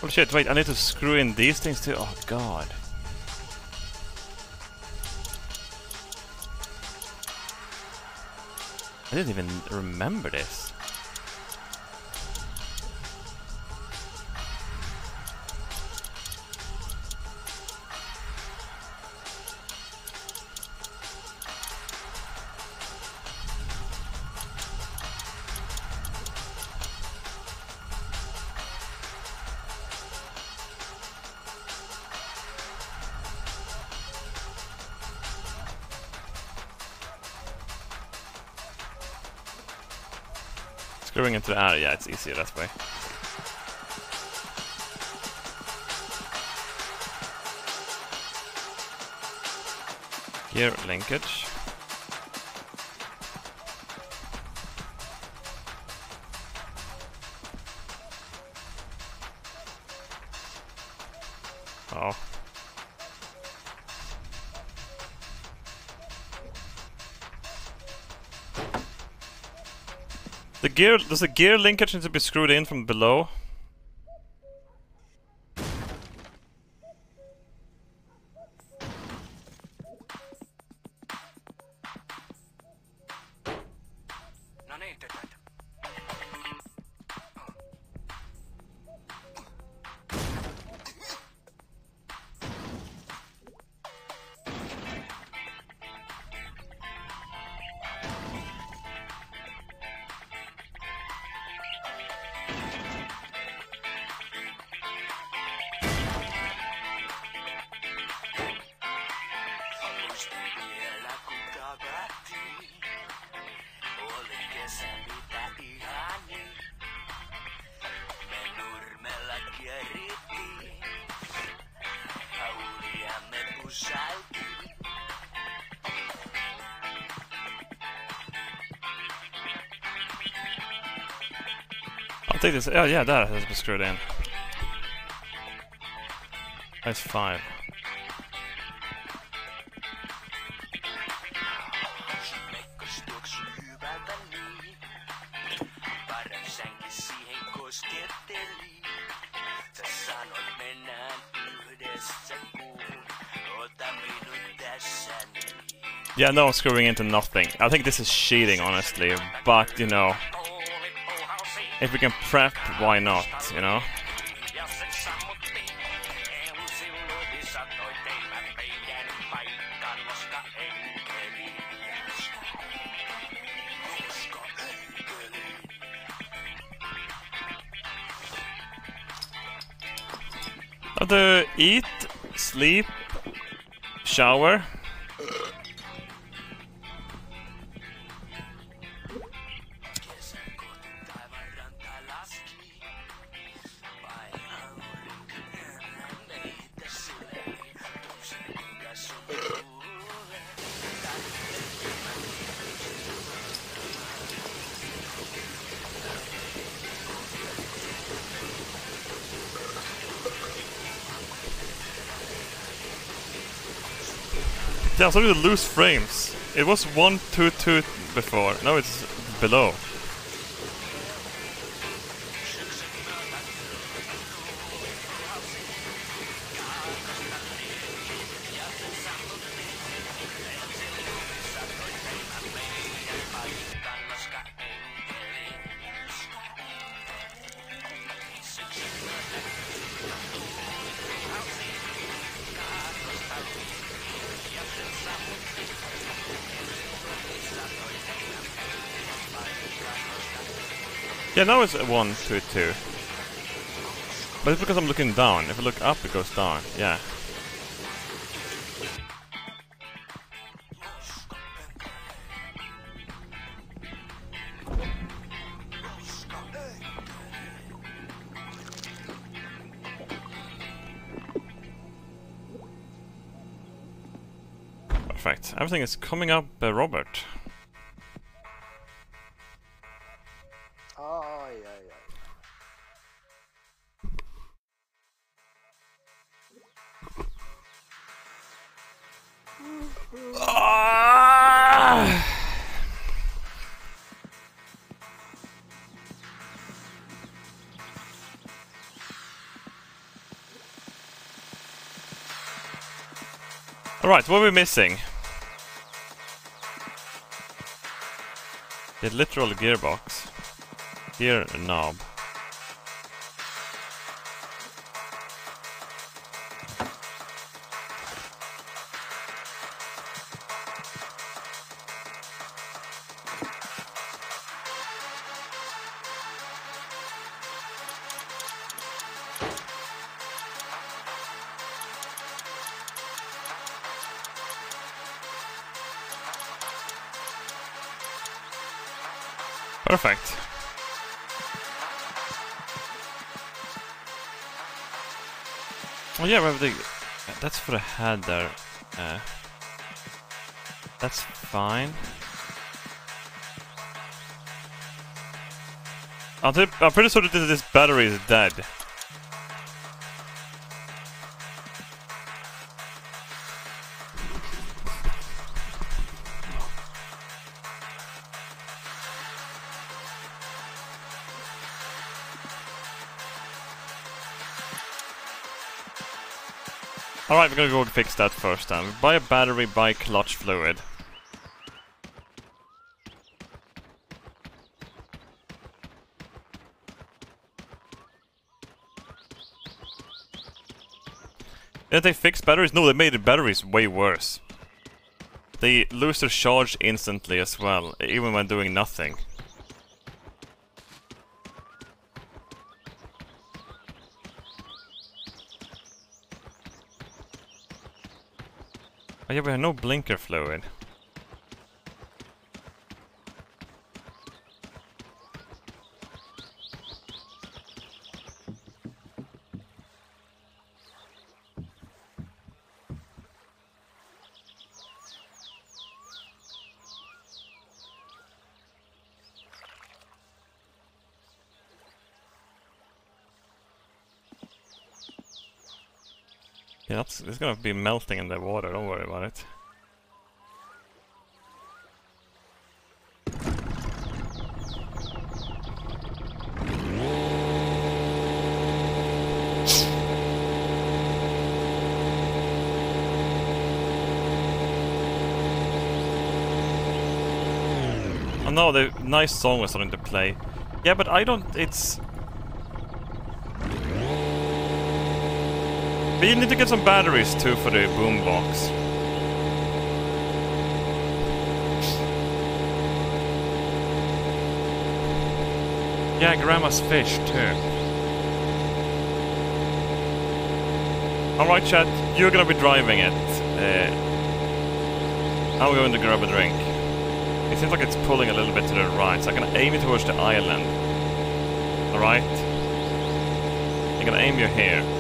Speaker 1: Oh shit, wait, I need to screw in these things too? Oh god. I didn't even remember this. into the... Oh, yeah, it's easier that way.
Speaker 12: Gear linkage. Gear does the gear linkage need to be screwed in from below? Oh yeah, that has been screwed in. That's five. Yeah, no, I'm screwing into nothing. I think this is cheating, honestly. But you know, if we can prep, why not? You know.
Speaker 1: Sen sammuttiin. EU silloin
Speaker 12: Yeah, so with loose frames. It was one two two before. Now it's below. Now it's a one two two. But it's because I'm looking down. If I look up, it goes down. Yeah. Perfect. Everything is coming up, uh, Robert. Alright, what are we missing? The literal gearbox. Gear knob. We the... That's for the header. Uh,
Speaker 1: That's fine. I'm, pretty sure this battery is dead. We're gonna go and fix that first time. Buy a battery, buy clutch fluid. Did they fix batteries? No, they made the batteries way worse. They lose their charge instantly as well, even when doing nothing. Yeah, we have no blinker fluid. Yeah, that's, it's gonna be melting in the water, don't worry about it. Oh no, the nice song was starting to play. Yeah, but I don't, it's... you need to get some batteries too for the boombox. Yeah, grandma's fish too. Alright chat, you're gonna be driving it. Uh, I'm going to grab a drink. It seems like it's pulling a little bit to the right, so I'm gonna aim it towards the island. Alright? You're gonna aim your here.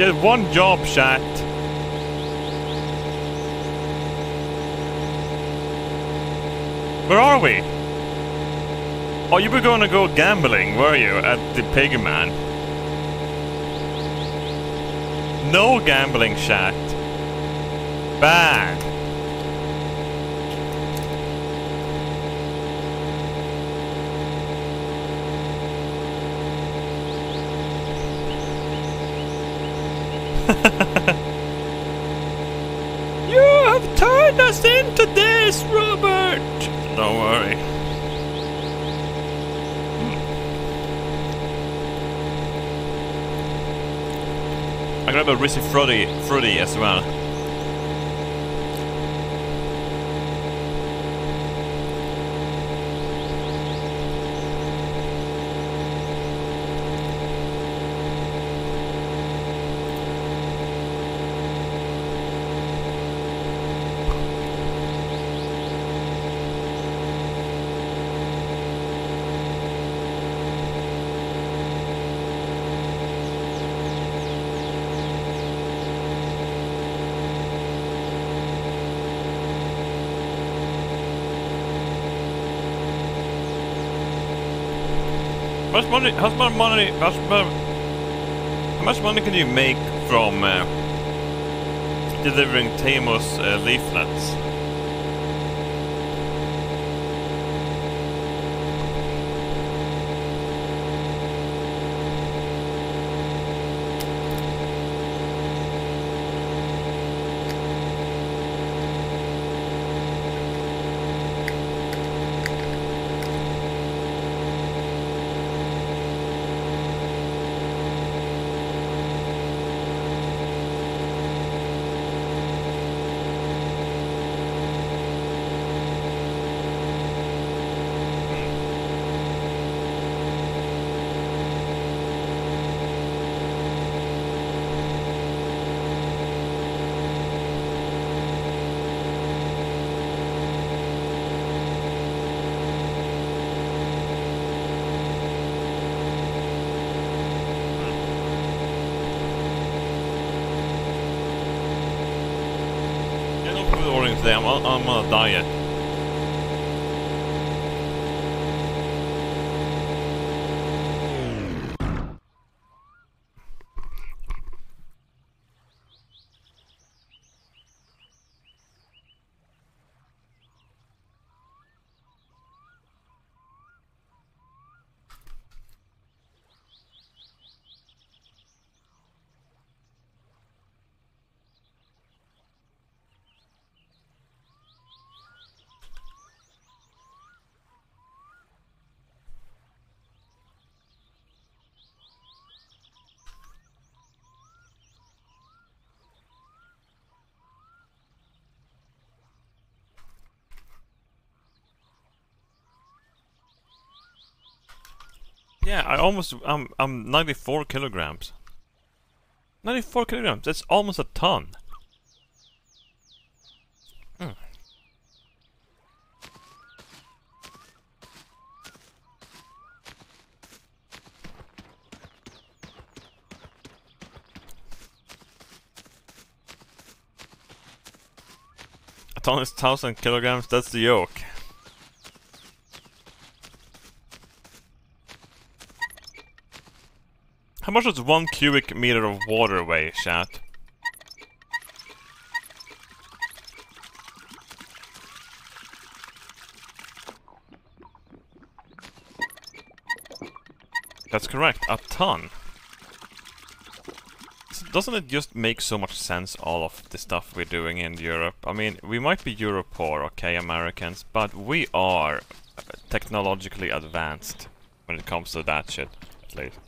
Speaker 1: Had one job, Shat. Where are we? Oh, you were gonna go gambling, were you, at the Pigman? No gambling, Shat. Bad. Us into this, Robert! Don't worry. I grab a Rizzy Fruity, Fruity as well. Money? How much money? How much, money can you make from uh, delivering Teimo's uh, leaflets? Yeah, no food ordering today. I'm on, I'm on a diet. Yeah, I almost I'm I'm 94 kilograms. 94 kilograms. That's almost a ton. Hmm. A ton is 1000 kilograms, that's the yoke. How much does one cubic meter of water weigh, chat? That's correct, a ton. S- Doesn't it just make so much sense, all of the stuff we're doing in Europe? I mean, we might be Euro poor, okay, Americans, but we are uh, technologically advanced when it comes to that shit, at least.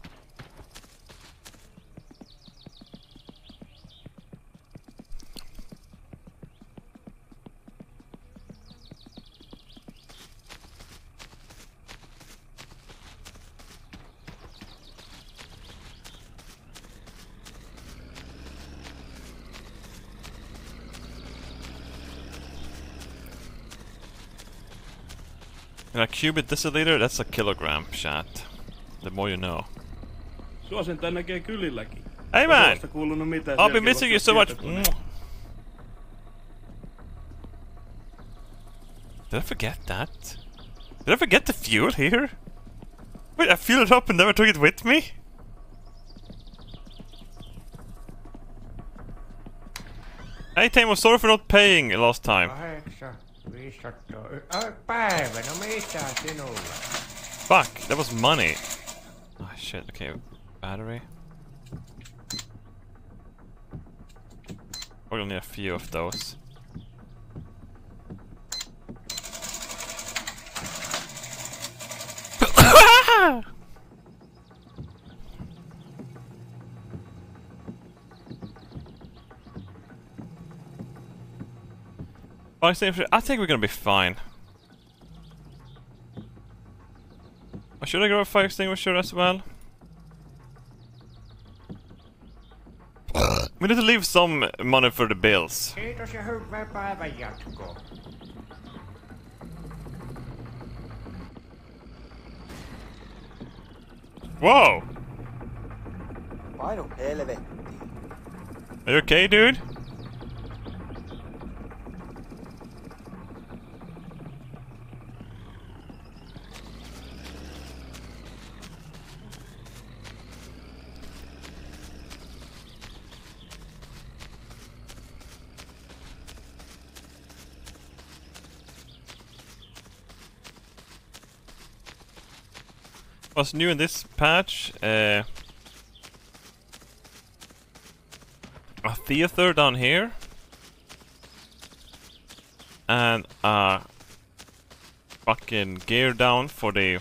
Speaker 1: A cubit deciliter, that's a kilogram, chat. The more you know.
Speaker 13: Sua sentään näkee kylilläkin.
Speaker 1: Hey man!
Speaker 13: Oletko kuulunut mitään
Speaker 1: I'll be missing you so much.
Speaker 13: tietokoneen?
Speaker 1: Did I forget that? Did I forget the fuel here? Wait, I filled it up and never took it with me? Hey Teimo, sorry for not paying last time.
Speaker 4: Oh, Kahdeksan, 500, ai päivä, mitä sinulla?
Speaker 1: Fuck, that was money. Oh shit, okay. Battery. We're gonna need a few of those. Fire extinguisher. I think we're gonna be fine. Or should I grab a fire extinguisher as well? We need to leave some money for the bills.
Speaker 4: Kiitos ja hyvää päivän jatkoa.
Speaker 1: Whoa! Are you okay, dude? What's new in this patch? Uh, a theater down here. And a fucking gear down for the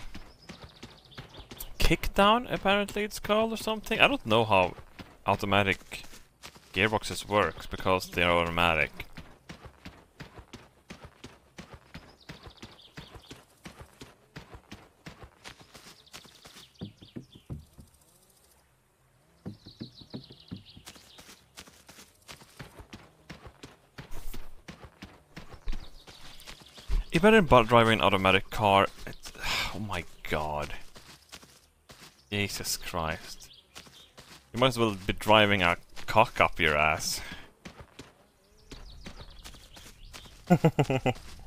Speaker 1: kickdown, apparently it's called or something. I don't know how automatic gearboxes works because they're automatic. Better not driving an automatic car. It's, oh my god. Jesus Christ. You might as well be driving a cock up your ass.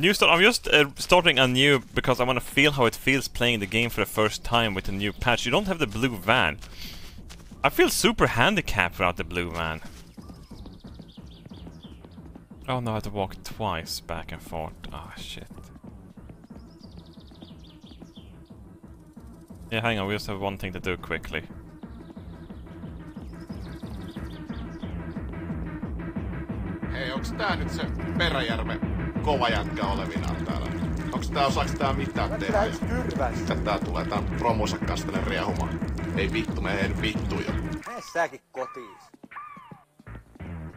Speaker 1: New start. I'm just uh, starting a new because I want to feel how it feels playing the game for the first time with the new patch. You don't have the blue van. I feel super handicapped without the blue van. Oh no, I have to walk twice back and forth. Ah, shit. Yeah, hang on, we just have one thing to do quickly.
Speaker 14: Hei, onks tää nyt se Peräjärven kova jätkä olevinaan täällä? Onks tää, osaaks tää mitään tehdä?
Speaker 7: Tyrväs.
Speaker 14: Mitä tää tulee? Tää promonsa kanssa tänne riehumaan. Ei vittu, me en vittu jo.
Speaker 7: Mene säkin kotiin.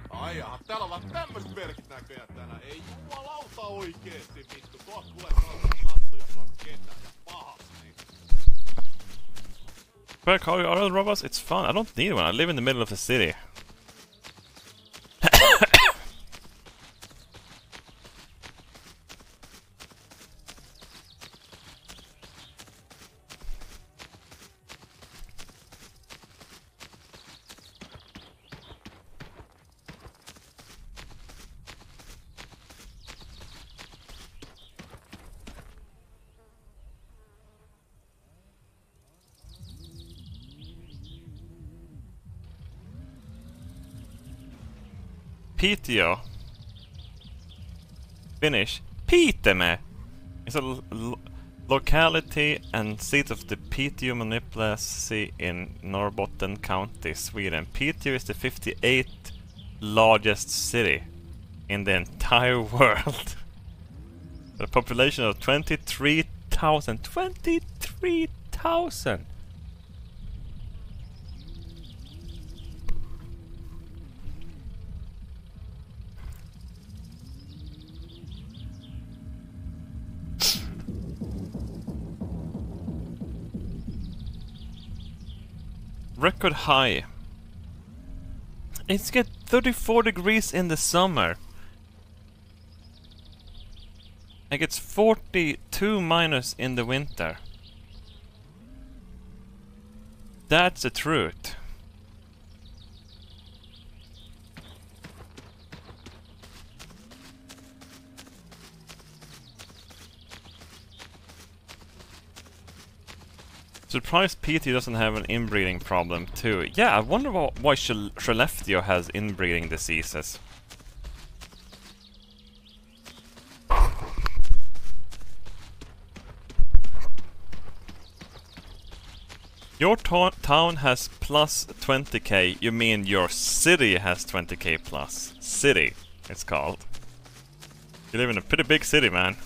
Speaker 14: Ai jaha, täällä on vaan tämmöset merkit näköjään tänään. Ei jumalauta oikeesti vittu. Tuot kuule sattu ja sulla ketään ja pahasti.
Speaker 1: Where call you oil robots? It's fun. I don't need one. I live in the middle of the city. Piteå. Finnish. Piteå is a locality and seat of the Piteå municipality in Norrbotten County, Sweden. Piteå is the 58th largest city in the entire world. a population of 23,000. 23,000! Record high. It's get 34 degrees in the summer. It gets 42 minus in the winter. That's the truth. Surprised Piteå doesn't have an inbreeding problem too. Yeah, I wonder why Shel has inbreeding diseases. Your town has plus 20k. You mean your city has 20k plus? City, it's called. You live in a pretty big city, man.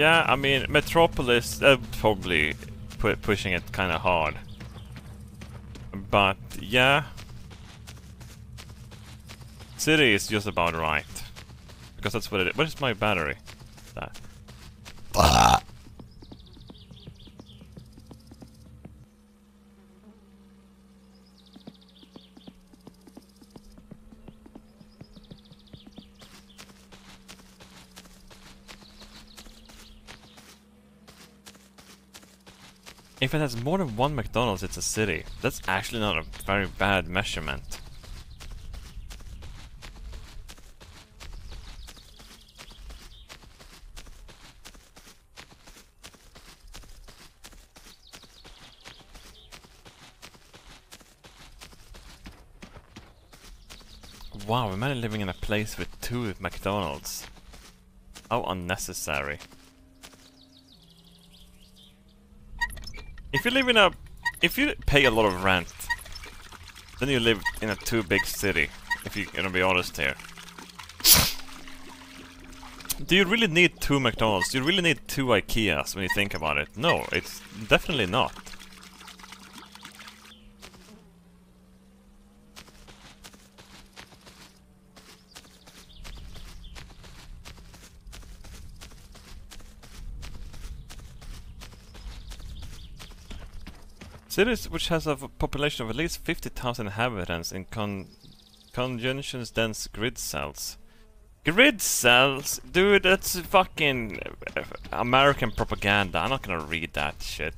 Speaker 1: Yeah, I mean, Metropolis, uh, probably pu pushing it kind of hard. But, yeah. City is just about right. Because that's what it is. What is my battery? That. If it has more than one McDonald's, it's a city. That's actually not a very bad measurement. Wow, imagine living in a place with two McDonald's. How unnecessary. If you live in a... If you pay a lot of rent, then you live in a too big city, if you're gonna be honest here. Do you really need two McDonald's? Do you really need two IKEAs when you think about it? No, it's definitely not. Cities which has a population of at least 50,000 inhabitants in con conjunctions dense grid cells. Grid cells? Dude, that's fucking uh, American propaganda. I'm not gonna read that shit.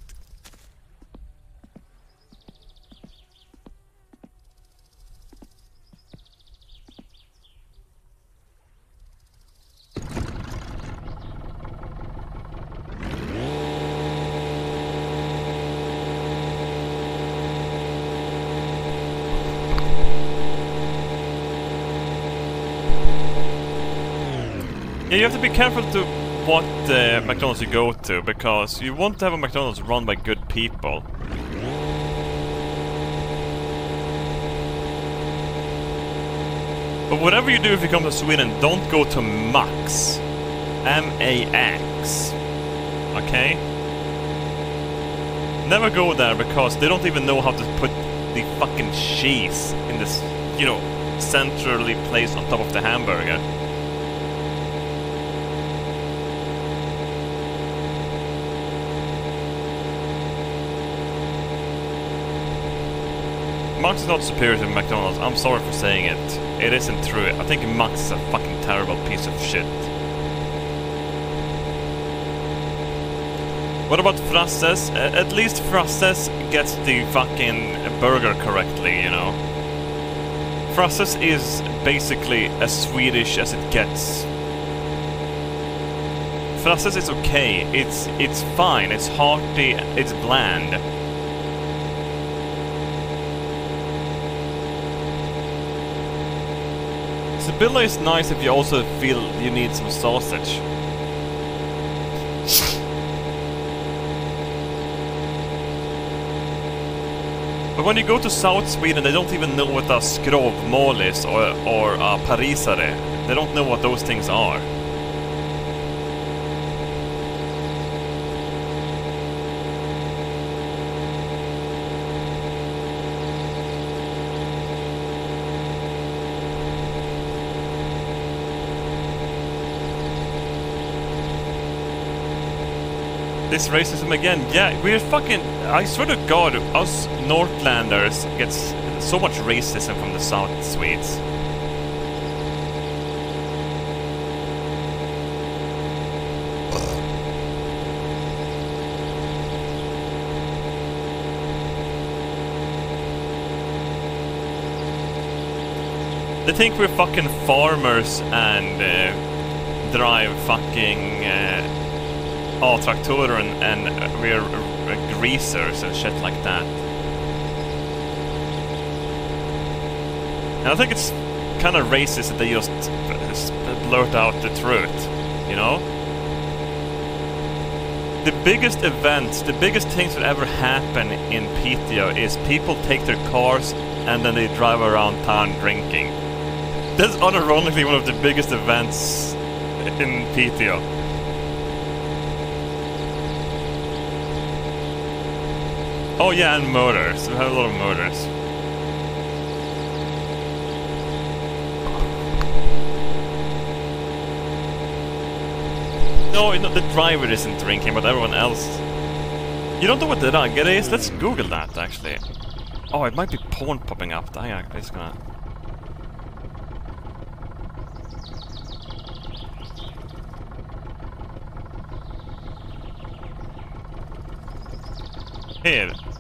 Speaker 1: Yeah, you have to be careful to what uh, McDonald's you go to because you want to have a McDonald's run by good people. But whatever you do if you come to Sweden, don't go to Max. M-A-X. Okay? Never go there because they don't even know how to put the fucking cheese in this, you know, centrally placed on top of the hamburger. Max is not superior to McDonald's. I'm sorry for saying it. It isn't true. I think Max is a fucking terrible piece of shit. What about Frasses? At least Frasses gets the fucking burger correctly, you know. Frasses is basically as Swedish as it gets. Frasses is okay. It's it's fine. It's hearty. It's bland. Sibylla is nice if you also feel you need some sausage. But when you go to South Sweden, they don't even know what a skrovmål is or, or a parisare. They don't know what those things are. This racism again. Yeah, we're fucking. I swear to God, us Northlanders gets so much racism from the South Swedes. They think we're fucking farmers and uh, drive fucking uh, Ja, traktorer and, and we're uh, greasers and shit like that. And I think it's kind of racist that they just blurt out the truth, you know? The biggest events, the biggest things that ever happen in Piteå is people take their cars and then they drive around town drinking. That's unironically one of the biggest events in Piteå. Oh yeah, and motors. We have a lot of motors. No, no, the driver isn't drinking, but everyone else. You don't know what the raggar is? Let's Google that, actually. Oh, it might be porn popping up. Hang on, it's gonna...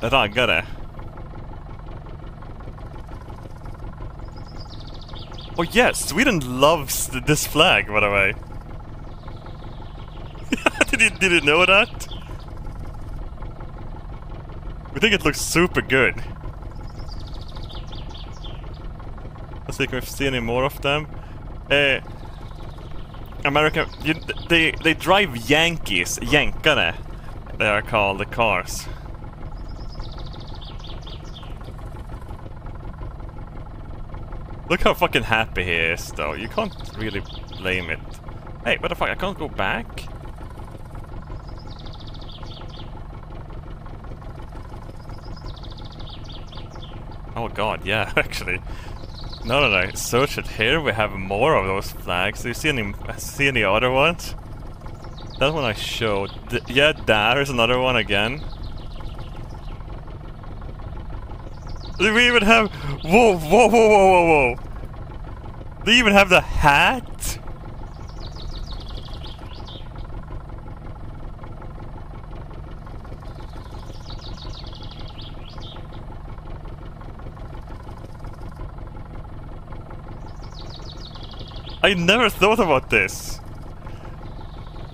Speaker 1: Raggare. Oh yes, Sweden loves th this flag, by the way. did, you, did you know that? We think it looks super good. Let's see if we see any more of them. Uh, American, you, they they drive Yankees, Jänkare. They are called the cars. Look how fucking happy he is, though. You can't really blame it. Hey, what the fuck? I can't go back? Oh god, yeah, actually. No, no, no. Search it here. We have more of those flags. Do you see any? See any other ones? That one I showed. Yeah, there's another one again. Do we even have? Whoa, whoa, whoa, whoa, whoa, whoa! Do you even have the hat? I never thought about this.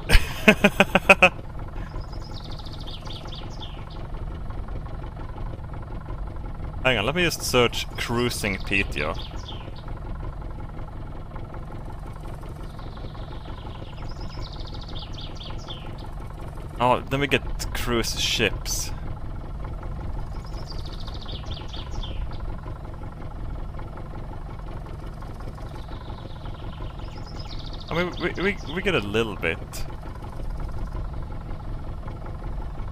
Speaker 1: Hang on, let me just search cruising Piteå. Oh, then we get cruise ships. I mean, we, we, we get a little bit.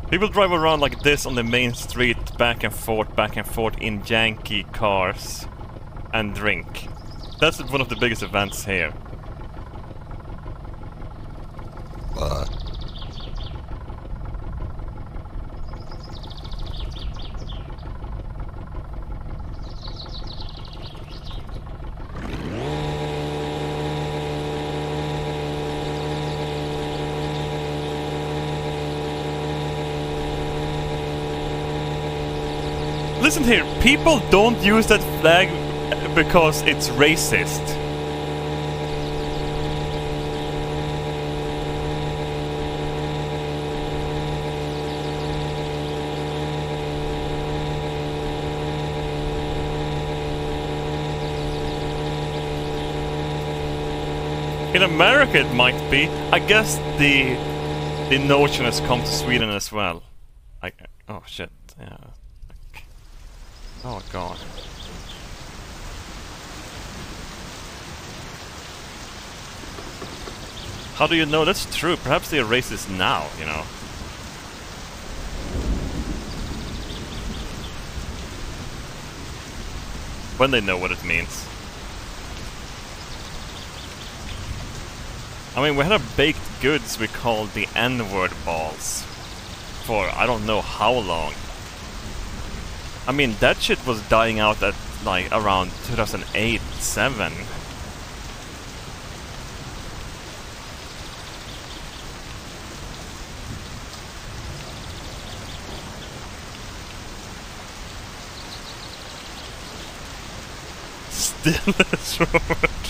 Speaker 1: People drive around like this on the main street, back and forth, back and forth in Yankee cars and drink. That's one of the biggest events here. Listen here, people don't use that flag because it's racist. In America it might be. I guess the the notion has come to Sweden as well. I, oh shit, yeah. Oh god. How do you know that's true? Perhaps they are racist now, you know. When they know what it means. I mean, we had a baked goods we called the N-word balls. For I don't know how long. I mean, that shit was dying out at like around 2008, 7. Still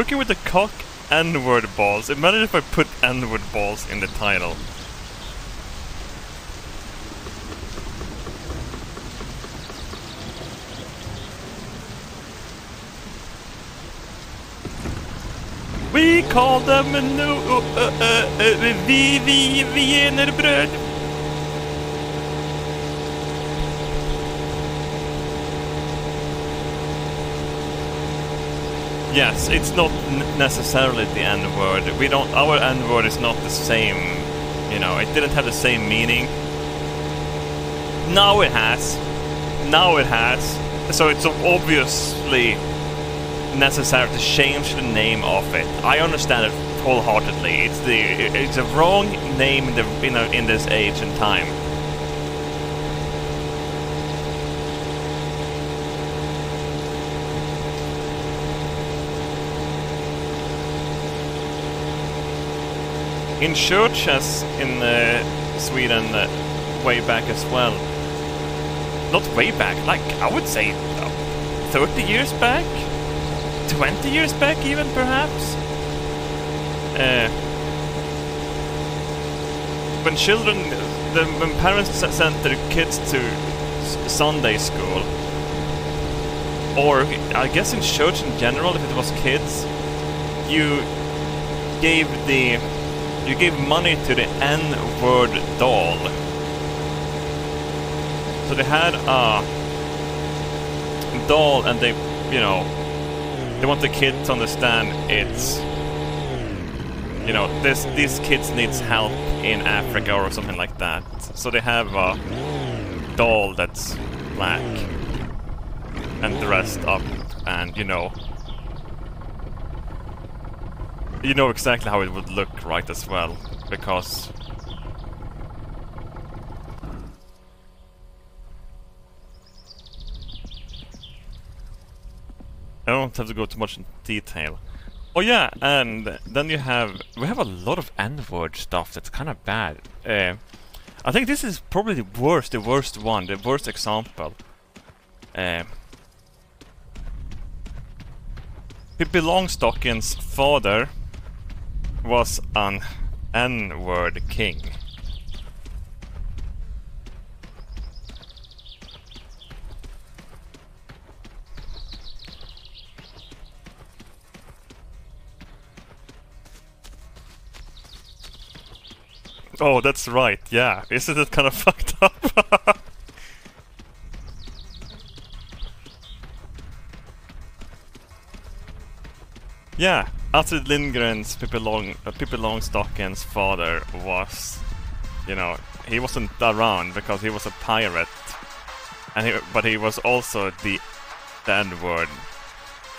Speaker 1: cooking with the cock N-word balls. Imagine if I put N-word balls in the title. We call them no, uh, uh, uh, vi, vi, wienerbröd. Yes, it's not necessarily the N word. We don't. Our N word is not the same. You know, it didn't have the same meaning. Now it has. Now it has. So it's obviously necessary to change the name of it. I understand it wholeheartedly. It's the it's a wrong name in the in, a, in this age and time. In church, as in uh, Sweden, uh, way back as well. Not way back, like I would say, uh, 30 years back. 20 years back, even perhaps. Uh, when children, the, when parents sent their kids to Sunday school, or I guess in church in general, if it was kids, you gave the you gave money to the N-word doll. So they had a doll, and they, you know, they want the kid to understand it's you know this these kids needs help in Africa or something like that. So they have a doll that's black and dressed up and you know you know exactly how it would look right as well because I don't have to go too much in detail. Oh yeah, and then you have we have a lot of N-word stuff that's kind of bad. Uh, I think this is probably the worst, the worst one, the worst example. Uh, Pippi Longstocken's father was an N-word king. Oh, that's right. Yeah, isn't it kind of fucked up? yeah, Astrid Lindgren's Pippi, Long, uh, Pippi father was, you know, he wasn't around because he was a pirate, and he, but he was also the, the N-word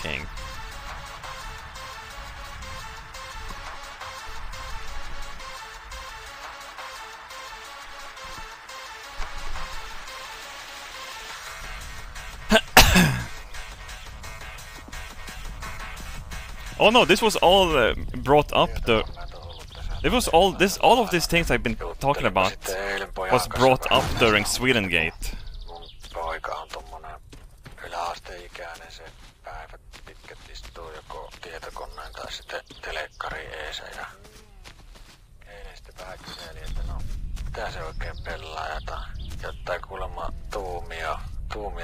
Speaker 1: king. Oh no, this was all uh, brought up the. It was all this, all of these things I've been talking about was brought up during
Speaker 2: Swedengate.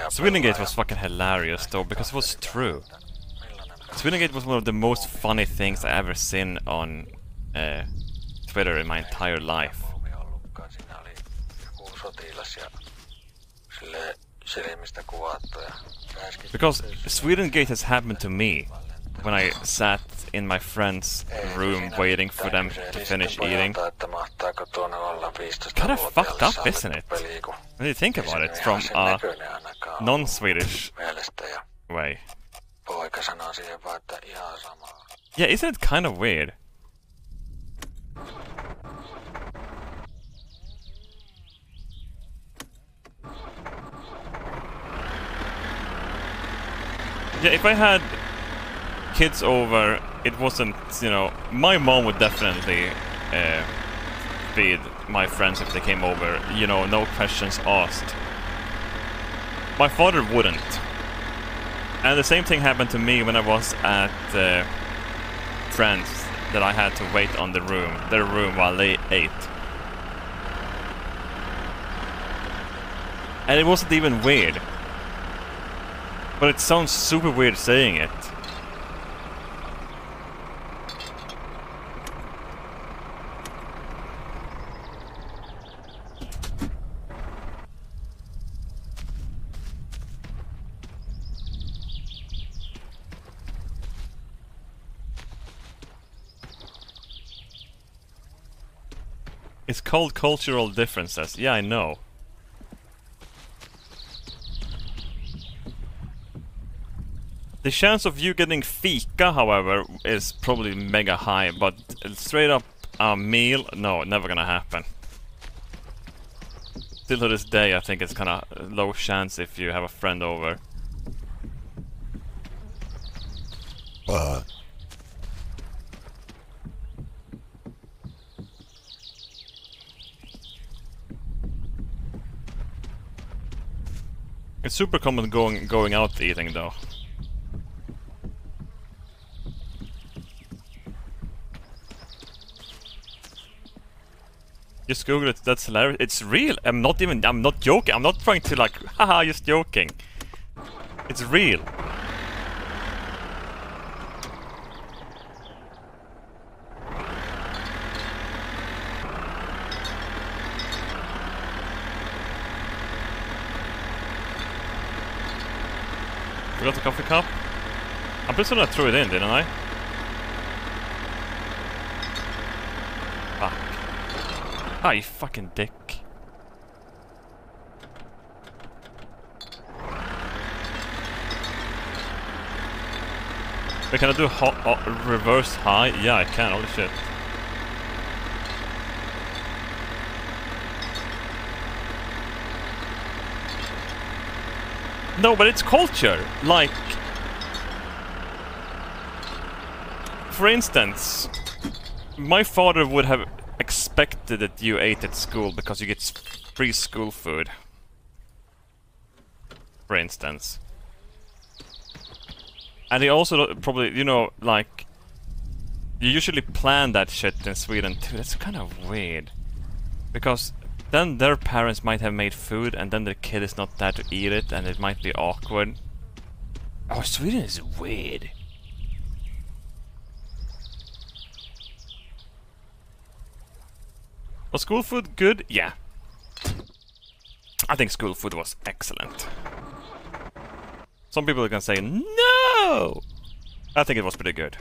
Speaker 1: Sweden Gate was fucking hilarious though because it was true. Swedengate was one of the most funny things I ever seen on uh, Twitter in my entire life. Because Swedengate has happened to me when I sat in my friend's room waiting for them to finish eating.
Speaker 2: että mahtaako tuonne olla 15
Speaker 1: Kind of fucked up, isn't it? When you think about it from a non-Swedish way.
Speaker 2: Poika sanoo siihen vaan, että ihan sama.
Speaker 1: Yeah, isn't it kind of weird? Yeah, if I had kids over, it wasn't, you know, my mom would definitely uh, feed my friends if they came over, you know, no questions asked. My father wouldn't. And the same thing happened to me when I was at uh, friends that I had to wait on the room, their room while they ate. And it wasn't even weird. But it sounds super weird saying it. It's called cultural differences. Yeah, I know. The chance of you getting fika, however, is probably mega high, but straight up a meal, no, never gonna happen. Still to this day, I think it's kinda low chance if you have a friend over.
Speaker 11: Uh,
Speaker 1: It's super common going going out eating though. Just Google it, that's hilarious. It's real. I'm not even, I'm not joking. I'm not trying to like, haha, just joking. It's real. Forgot the coffee cup? I'm pretty sure I threw it in, didn't I? Fuck. Ah, you fucking dick. Wait, can I do ho reverse high? Yeah, I can, holy shit. No, but it's culture. Like, for instance, my father would have expected that you ate at school because you get free school food. For instance. And he also probably, you know, like, you usually plan that shit in Sweden too. That's kind of weird. Because then their parents might have made food and then the kid is not there to eat it and it might be awkward. Oh, Sweden is weird. Was school food good? Yeah. I think school food was excellent. Some people are gonna say no! I think it was pretty good.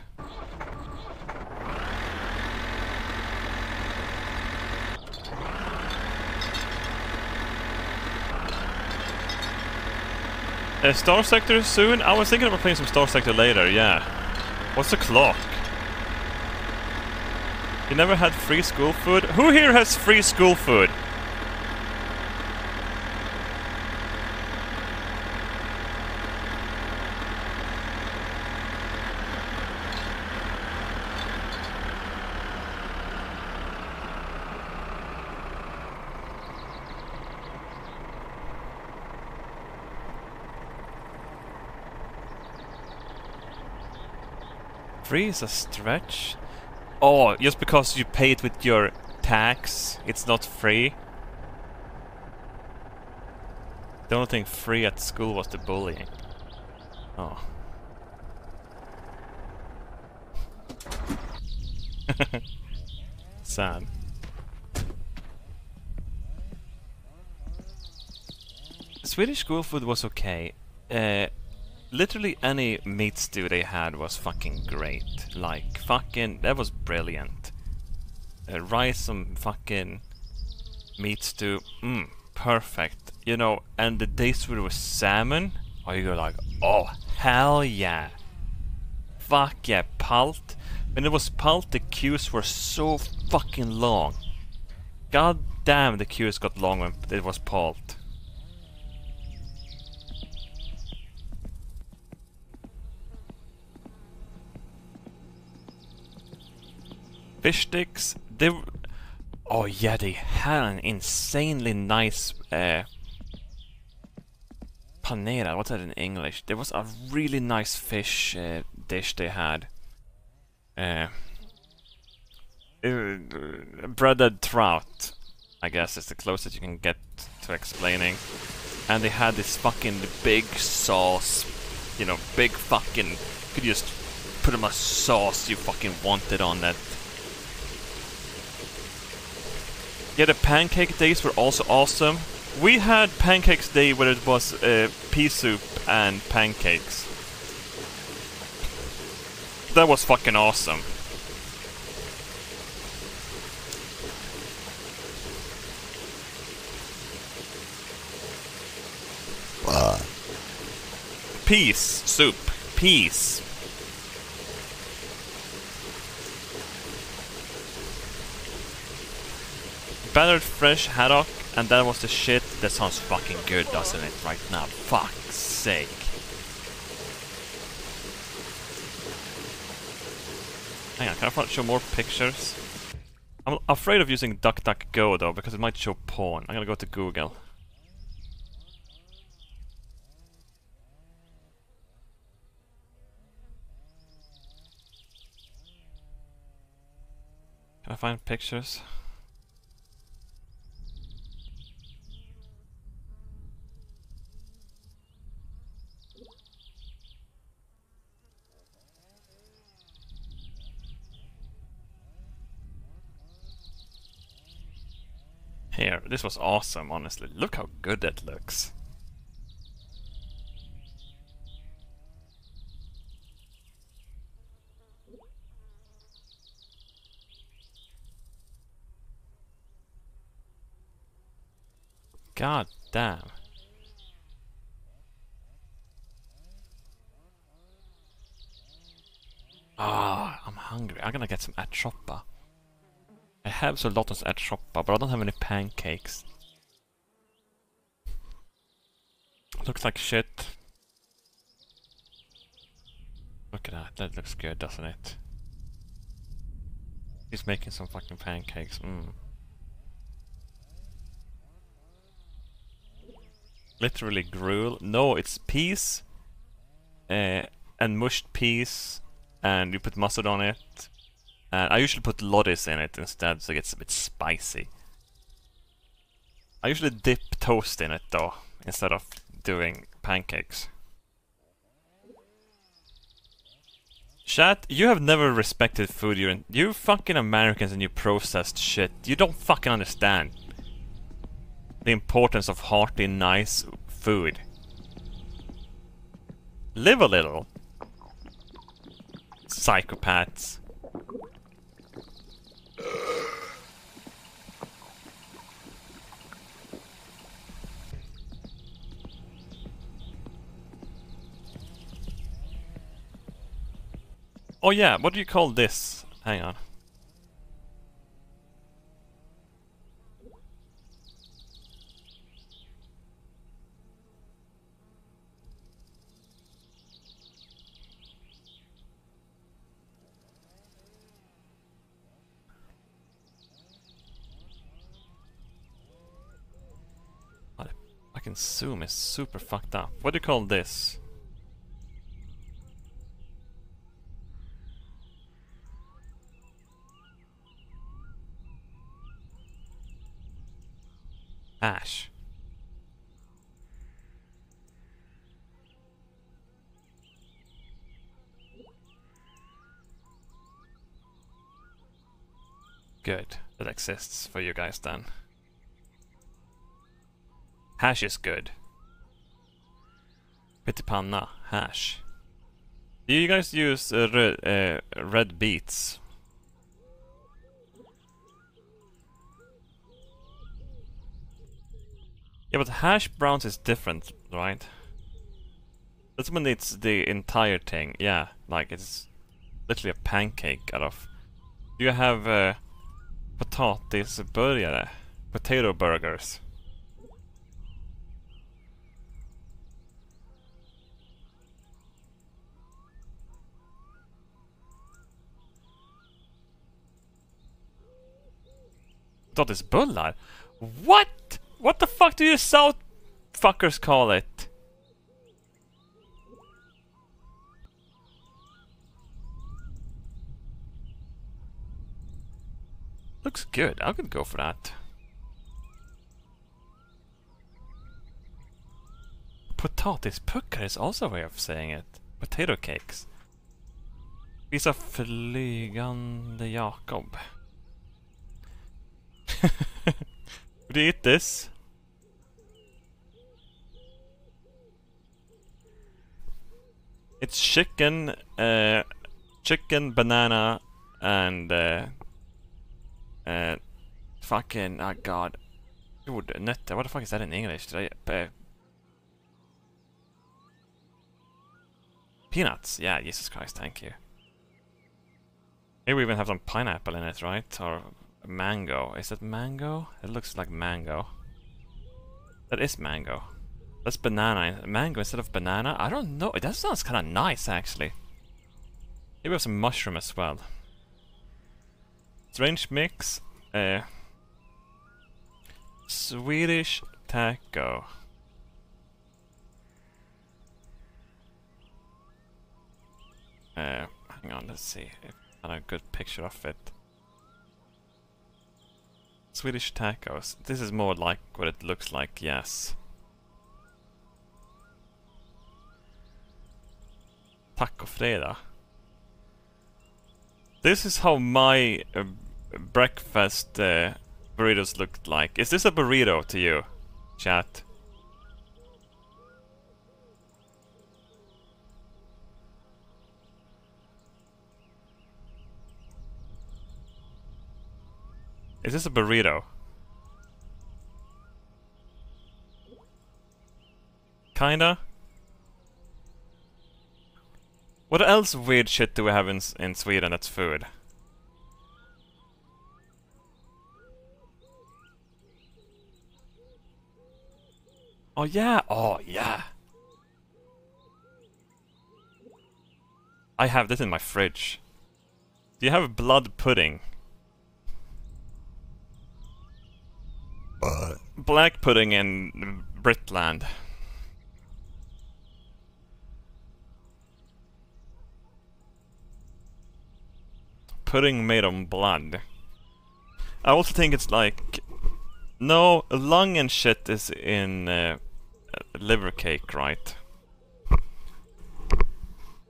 Speaker 1: Uh, Starsector soon? I was thinking about playing some Starsector later, yeah. What's the clock? You never had free school food? Who here has free school food? Free is a stretch? Oh, just because you pay it with your tax, it's not free? The only thing free at school was the bullying. Oh. Sad. Swedish school food was okay. Uh, literally any meat stew they had was fucking great. Like, fucking, that was brilliant. Uh, rice, some fucking meat stew, mmm, perfect. You know, and the days where it was salmon, oh, you go like, oh, hell yeah. Fuck yeah, palt. When it was palt, the queues were so fucking long. God damn, the queues got long when it was palt. Fish sticks. They, oh yeah, they had an insanely nice uh, panera. What's that in English? There was a really nice fish uh, dish they had. uh, uh, breaded trout. I guess is the closest you can get to explaining. And they had this fucking big sauce, you know, big fucking. Could you just put a sauce you fucking wanted on that. Yeah, the pancake days were also awesome. We had pancakes day where it was uh, pea soup and pancakes. That was fucking awesome. Peas soup. Peas. Battered fresh haddock, and that was the shit. That sounds fucking good, doesn't it? Right now, fuck's sake. Hang on, can I show more pictures? I'm afraid of using DuckDuckGo though, because it might show porn. I'm gonna go to Google. Can I find pictures? Here, this was awesome, honestly. Look how good that looks. God damn. Ah, I'm hungry. I'm gonna get some ärtsoppa. I have so lot of ärtsoppa, but I don't have any pancakes. Looks like shit. Look at that, that looks good, doesn't it? He's making some fucking pancakes, mm. Literally gruel. No, it's peas uh, and mushed peas, and you put mustard on it. And I usually put lodis in it instead, so it gets a bit spicy. I usually dip toast in it though, instead of doing pancakes. Chat, you have never respected food. You're you fucking Americans and you processed shit. You don't fucking understand the importance of hearty, nice food. Live a little. Psychopaths. Oh yeah, what do you call this? Hang on. Oh, fucking zoom is super fucked up. What do you call this? Ash. Good. That exists for you guys then. Hash is good. Pyttipanna, hash. Do you guys use uh, red, uh, red beets? Yeah, but hash browns is different, right? That's when it's the entire thing. Yeah, like it's literally a pancake out of. Do you have uh, potatisburgare? Potato burgers? Potatisbullar? What? What the fuck do you South fuckers call it? Looks good. I could go for that. Potatispuckar is also a way of saying it. Potato cakes. Visa flygande Jakob. Would you eat this? It's chicken, uh, chicken, banana, and uh, uh, fucking, oh god. Jordnötter, what the fuck is that in English? Did I, uh, peanuts, yeah, Jesus Christ, thank you. Maybe we even have some pineapple in it, right? Or mango. Is it mango? It looks like mango. That is mango. That's banana. Mango instead of banana? I don't know. That sounds kind of nice, actually. Maybe we have some mushroom as well. Strange mix. Uh, Swedish taco. Uh, hang on, let's see if I have a good picture of it. Swedish tacos. This is more like what it looks like, yes. Taco Fredag. This is how my uh, breakfast uh, burritos looked like. Is this a burrito to you, chat? Is this a burrito? Kinda? What else weird shit do we have in, in Sweden that's food? Oh yeah, oh yeah. I have this in my fridge. Do you have blood pudding? Black pudding in Britland. Pudding made of blood. I also think it's like... No, lung and shit is in uh, liver cake, right?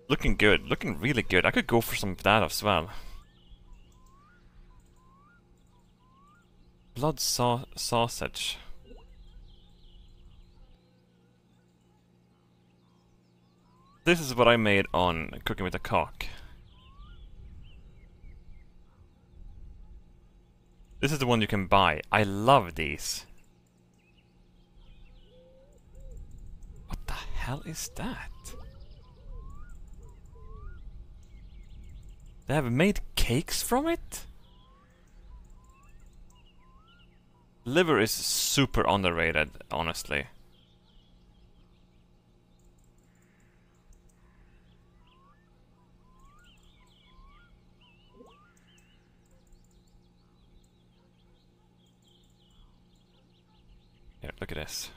Speaker 1: Looking good, looking really good. I could go for some of that as well. Blood sau sausage. This is what I made on Cooking with a Cock. This is the one you can buy. I love these. What the hell is that? They have made cakes from it? Liver is super underrated, honestly. Here, look at this.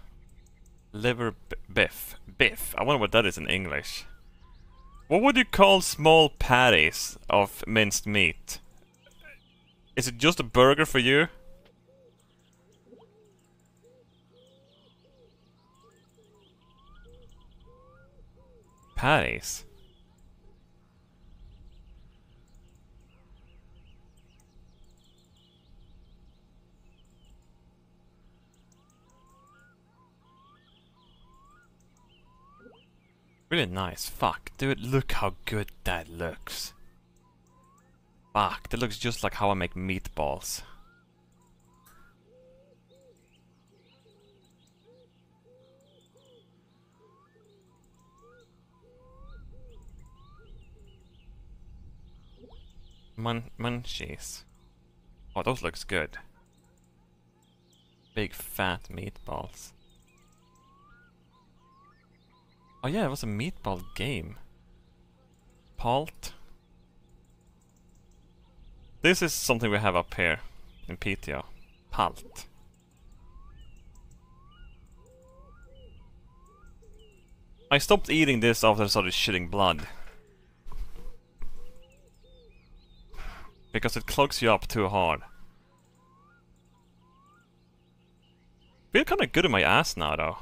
Speaker 1: Liver biff. Biff. I wonder what that is in English. What would you call small patties of minced meat? Is it just a burger for you? Patties? Really nice. Fuck, dude, look how good that looks. Fuck, that looks just like how I make meatballs. Mun munchies. Oh, those looks good. Big fat meatballs. Oh yeah, it was a meatball game. Palt. This is something we have up here in Piteå. Palt. I stopped eating this after I started shitting blood. Because it clogs you up too hard. Feel kinda good in my ass now, though.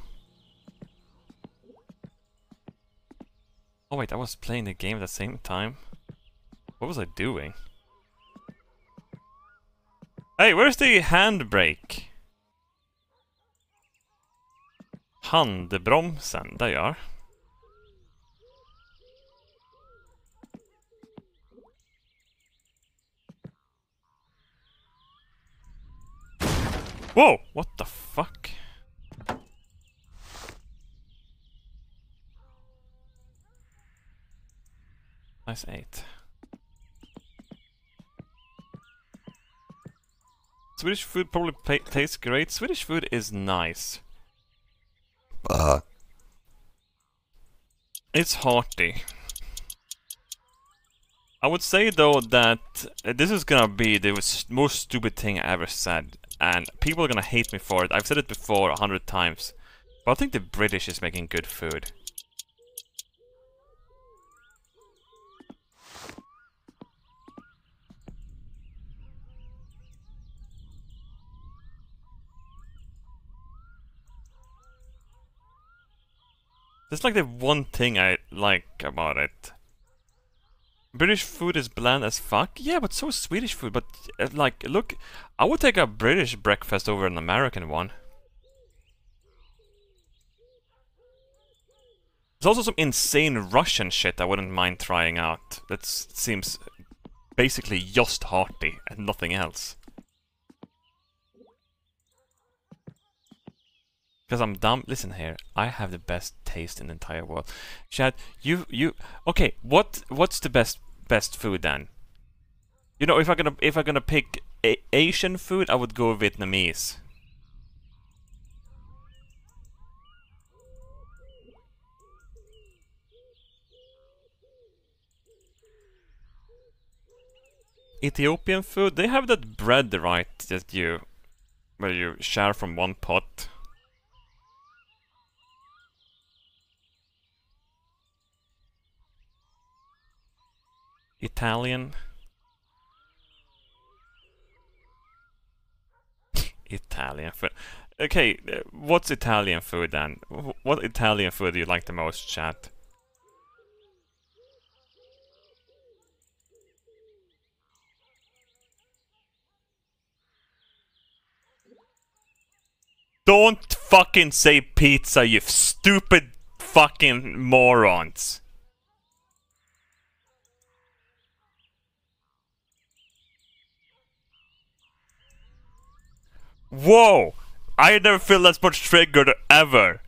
Speaker 1: Oh wait, I was playing the game at the same time? What was I doing? Hey, where's the handbrake? Handbromsen, där you are. Whoa! What the fuck? Nice eight. Swedish food probably tastes great. Swedish food is nice.
Speaker 11: Fuck.
Speaker 1: It's hearty. I would say though that uh, this is gonna be the most stupid thing I ever said, and people are gonna hate me for it. I've said it before a hundred times, but I think the British is making good food. That's like the one thing I like about it. British food is bland as fuck. Yeah, but so is Swedish food. But uh, like, look, I would take a British breakfast over an American one. There's also some insane Russian shit I wouldn't mind trying out. That seems basically just hearty and nothing else. Because I'm dumb. Listen here, I have the best taste in the entire world. Chad, you you okay? What what's the best best food then? You know, if I'm gonna if I'm gonna pick a- Asian food, I would go Vietnamese. Ethiopian food, they have that bread, right? That you where you share from one pot. Italian. Italian food. Okay, uh, what's Italian food then? What Italian food do you like the most, chat? Don't fucking say pizza, you stupid fucking morons. Whoa! I never feel that much triggered ever.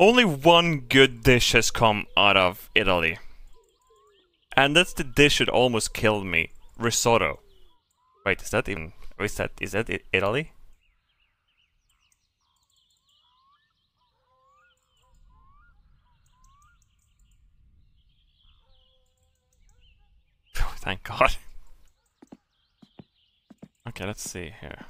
Speaker 1: Only one good dish has come out of Italy. And that's the dish that almost killed me. Risotto. Wait, is that even... Is that... Is that Italy? Thank God. Okay, let's see here.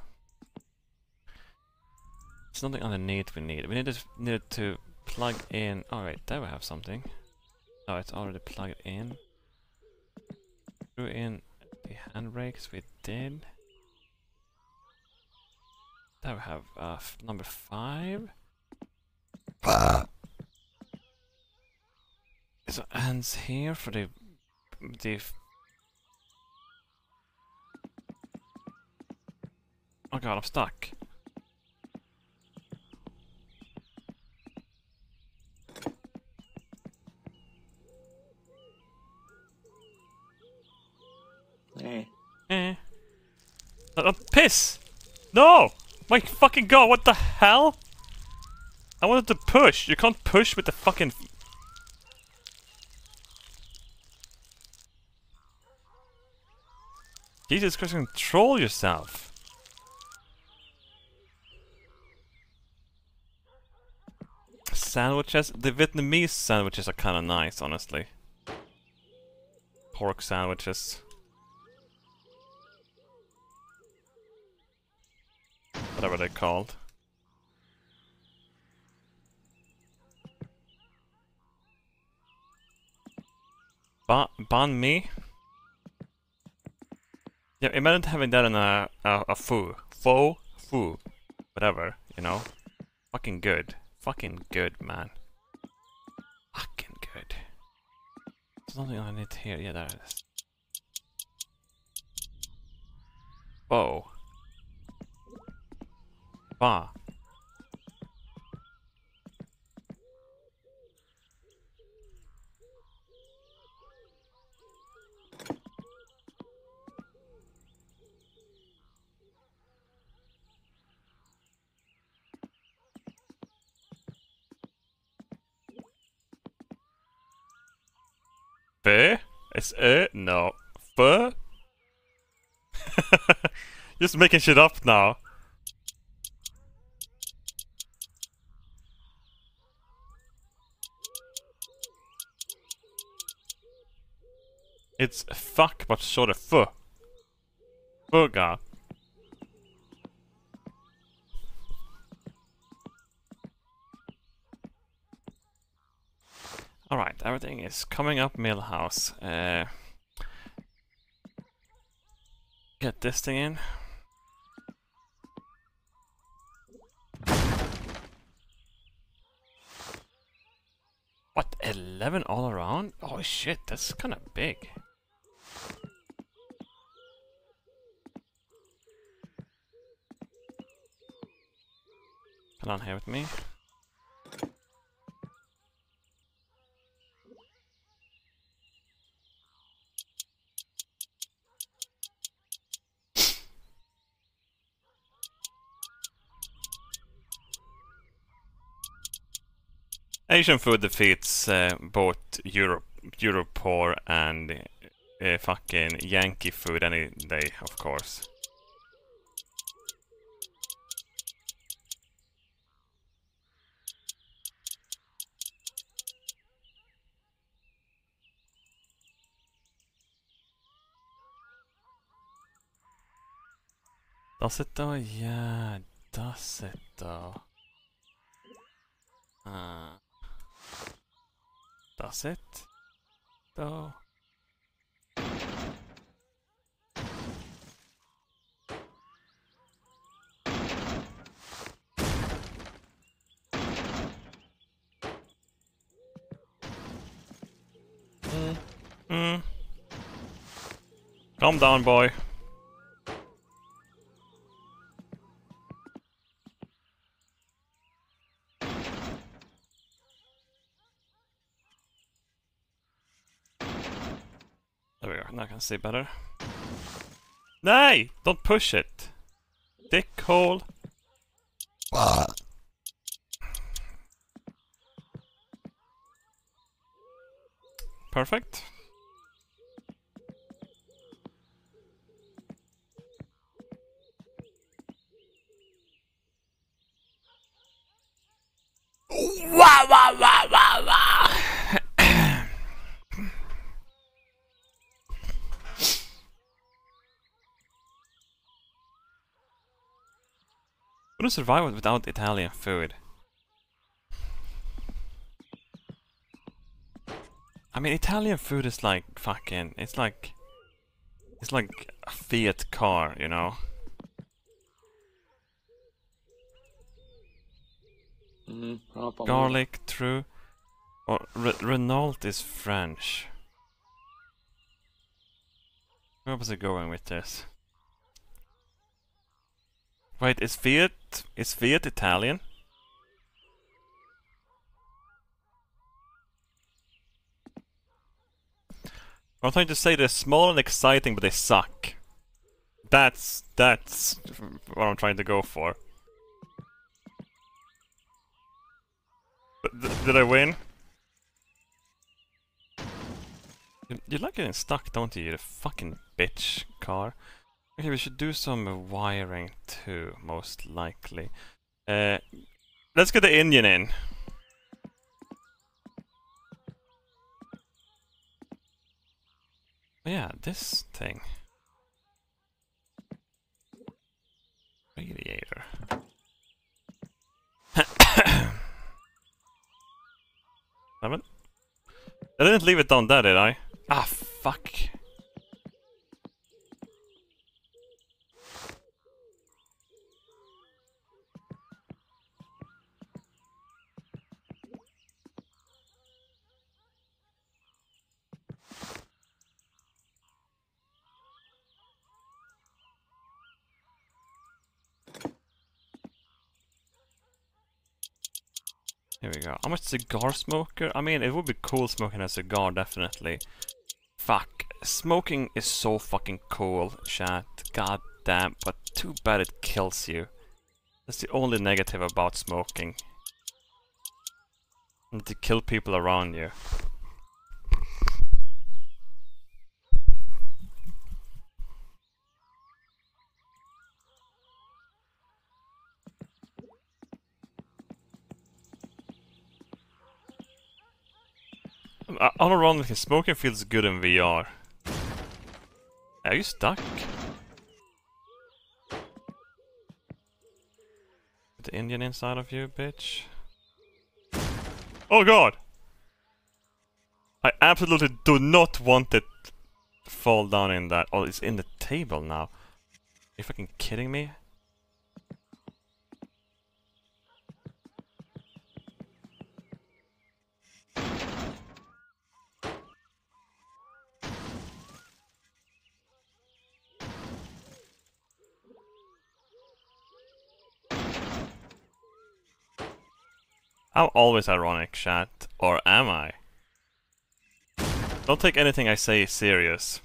Speaker 1: There's nothing underneath we need. We need to, need to plug in... Alright, there we have something. Oh, it's already plugged in. Screw in the handbrakes we did. There we have uh, f- number five. So hands here for the the. Oh god, I'm stuck.
Speaker 7: Eh.
Speaker 1: Eh. Uh, uh, piss! No! My fucking god, what the hell? I wanted to push. You can't push with the fucking. Jesus Christ, control yourself. sandwiches. The Vietnamese sandwiches are kind of nice, honestly. Pork sandwiches. Whatever they're called. Banh mi? Yeah, imagine having that in a, a, a foo. Faux foo. Whatever, you know? Fucking good fucking good, man. Fucking good. There's nothing I need here. Yeah, there it is. Whoa. Ba. It's ö? No. Fö? Just making shit up now. It's fuck but sort of fu. Fugga. Alright, everything is coming up Milhouse. Uh, get this thing in. What, 11 all around? Oh shit, that's kinda big. Come on here with me. Asian food defeats uh, both Europe, Europor and uh, fucking Yankee food any day, of course. Does it though? Yeah, does it though? Uh, does it? Though? Mm. Mm. Calm down, boy. There we go, now I can see better. Nej! Don't push it! Dickhole! Perfect. Wah, wah, wah, wah, wah. Couldn't survive without Italian food. I mean, Italian food is like fucking. It's like. It's like a Fiat car, you know?
Speaker 7: Mm,
Speaker 1: Garlic, true. Or Re Renault is French. Where was I going with this? Wait, is Fiat is Fiat Italian? I'm trying to say they're small and exciting, but they suck. That's that's what I'm trying to go for. Did I win? You, you like getting stuck, don't you? You fucking bitch car. Okay, we should do some wiring too, most likely. Uh, let's get the Indian in. Oh, yeah, this thing. Radiator. Seven? I didn't leave it down there, did I? Ah, fuck. Here we go. I'm a cigar smoker. I mean, it would be cool smoking a cigar, definitely. Fuck. Smoking is so fucking cool, chat. God damn. But too bad it kills you. That's the only negative about smoking. And to kill people around you. Unironically, smoking feels good in VR. Are you stuck? The Indian inside of you, bitch. Oh god! I absolutely do not want it to fall down in that. Oh, it's in the table now. Are you fucking kidding me? I'm always ironic, chat. Or am I? Don't take anything I say serious.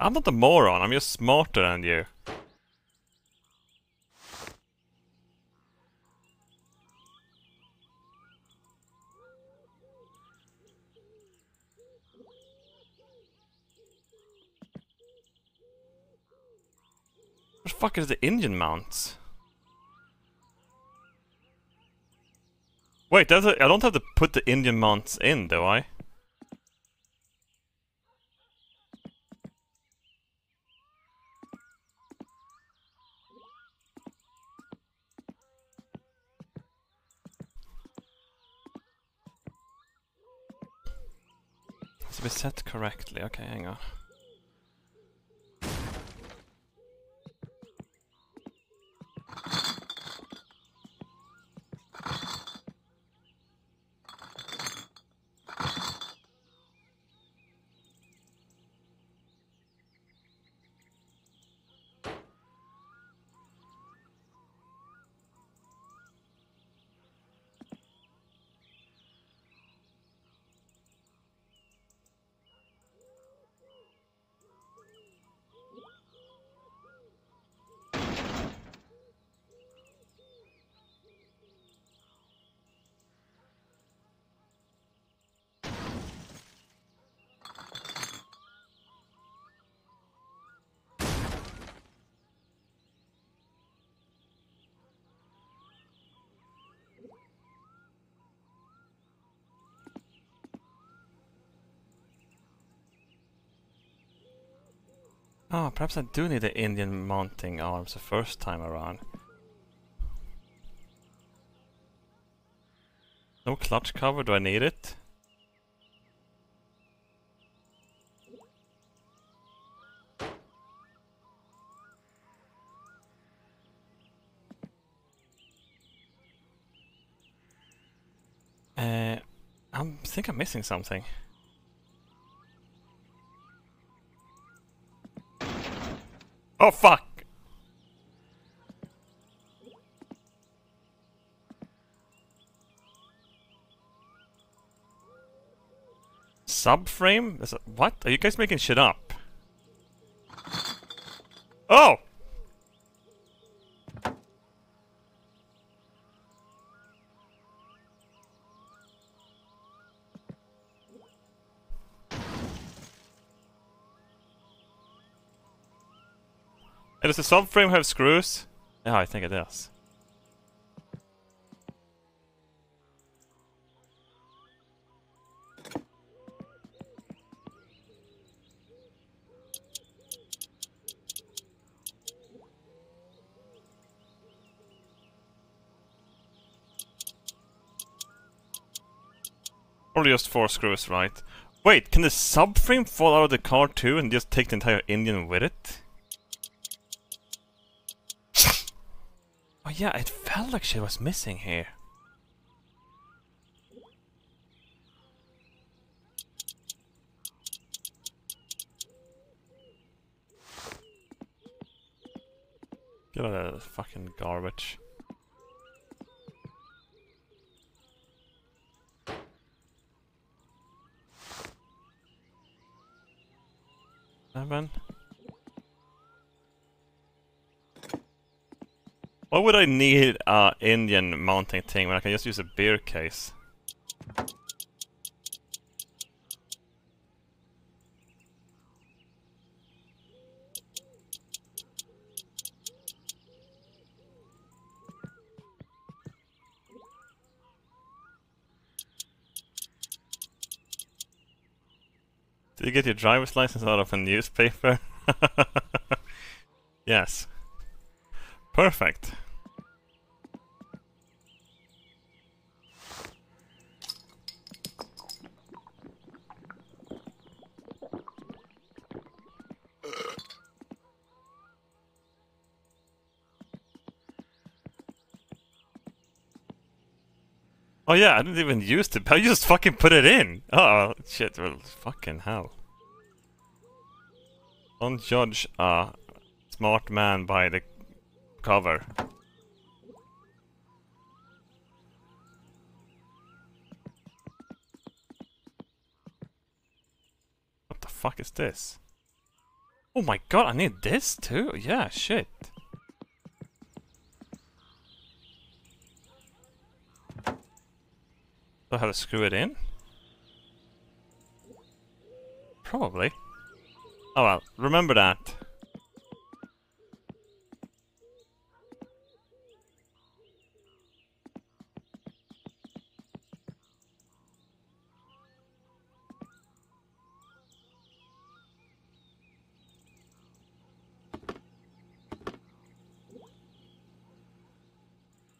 Speaker 1: I'm not a moron, I'm just smarter than you. Fuck is the engine mounts? Wait, a, I don't have to put the engine mounts in, do I? Has to be set correctly. Okay, hang on. Oh, perhaps I do need the engine mounting arms the first time around. No clutch cover, do I need it? Uh, I think I'm missing something. Oh fuck! Subframe? Is it, what? Are you guys making shit up? Oh! Does the subframe have screws? Yeah, I think it does. Probably just four screws, right? Wait, can the subframe fall out of the car too and just take the entire engine with it? Oh yeah, it felt like she was missing here. Get out of the fucking garbage. Seven. Why would I need a engine mounting thing when I can just use a beer case? Did you get your driver's license out of a newspaper? yes. Perfect. Oh yeah, I didn't even use it. I just fucking put it in. Oh shit! Well, fucking hell. Don't judge a smart man by the cover. What the fuck is this? Oh my god, I need this too? Yeah, shit. I have to screw it in? Probably. Oh well, remember that.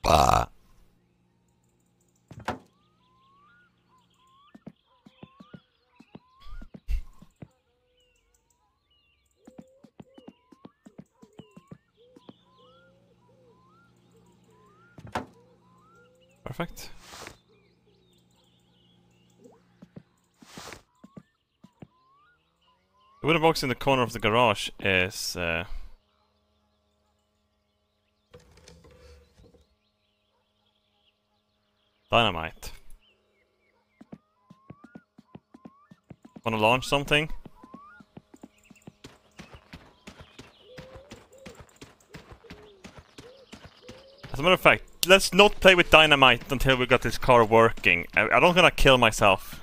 Speaker 11: Bah.
Speaker 1: Perfect. The wooden box in the corner of the garage is uh, dynamite. Wanna launch something? As a matter of fact, let's not play with dynamite until we got this car working. I, I don't gonna kill myself.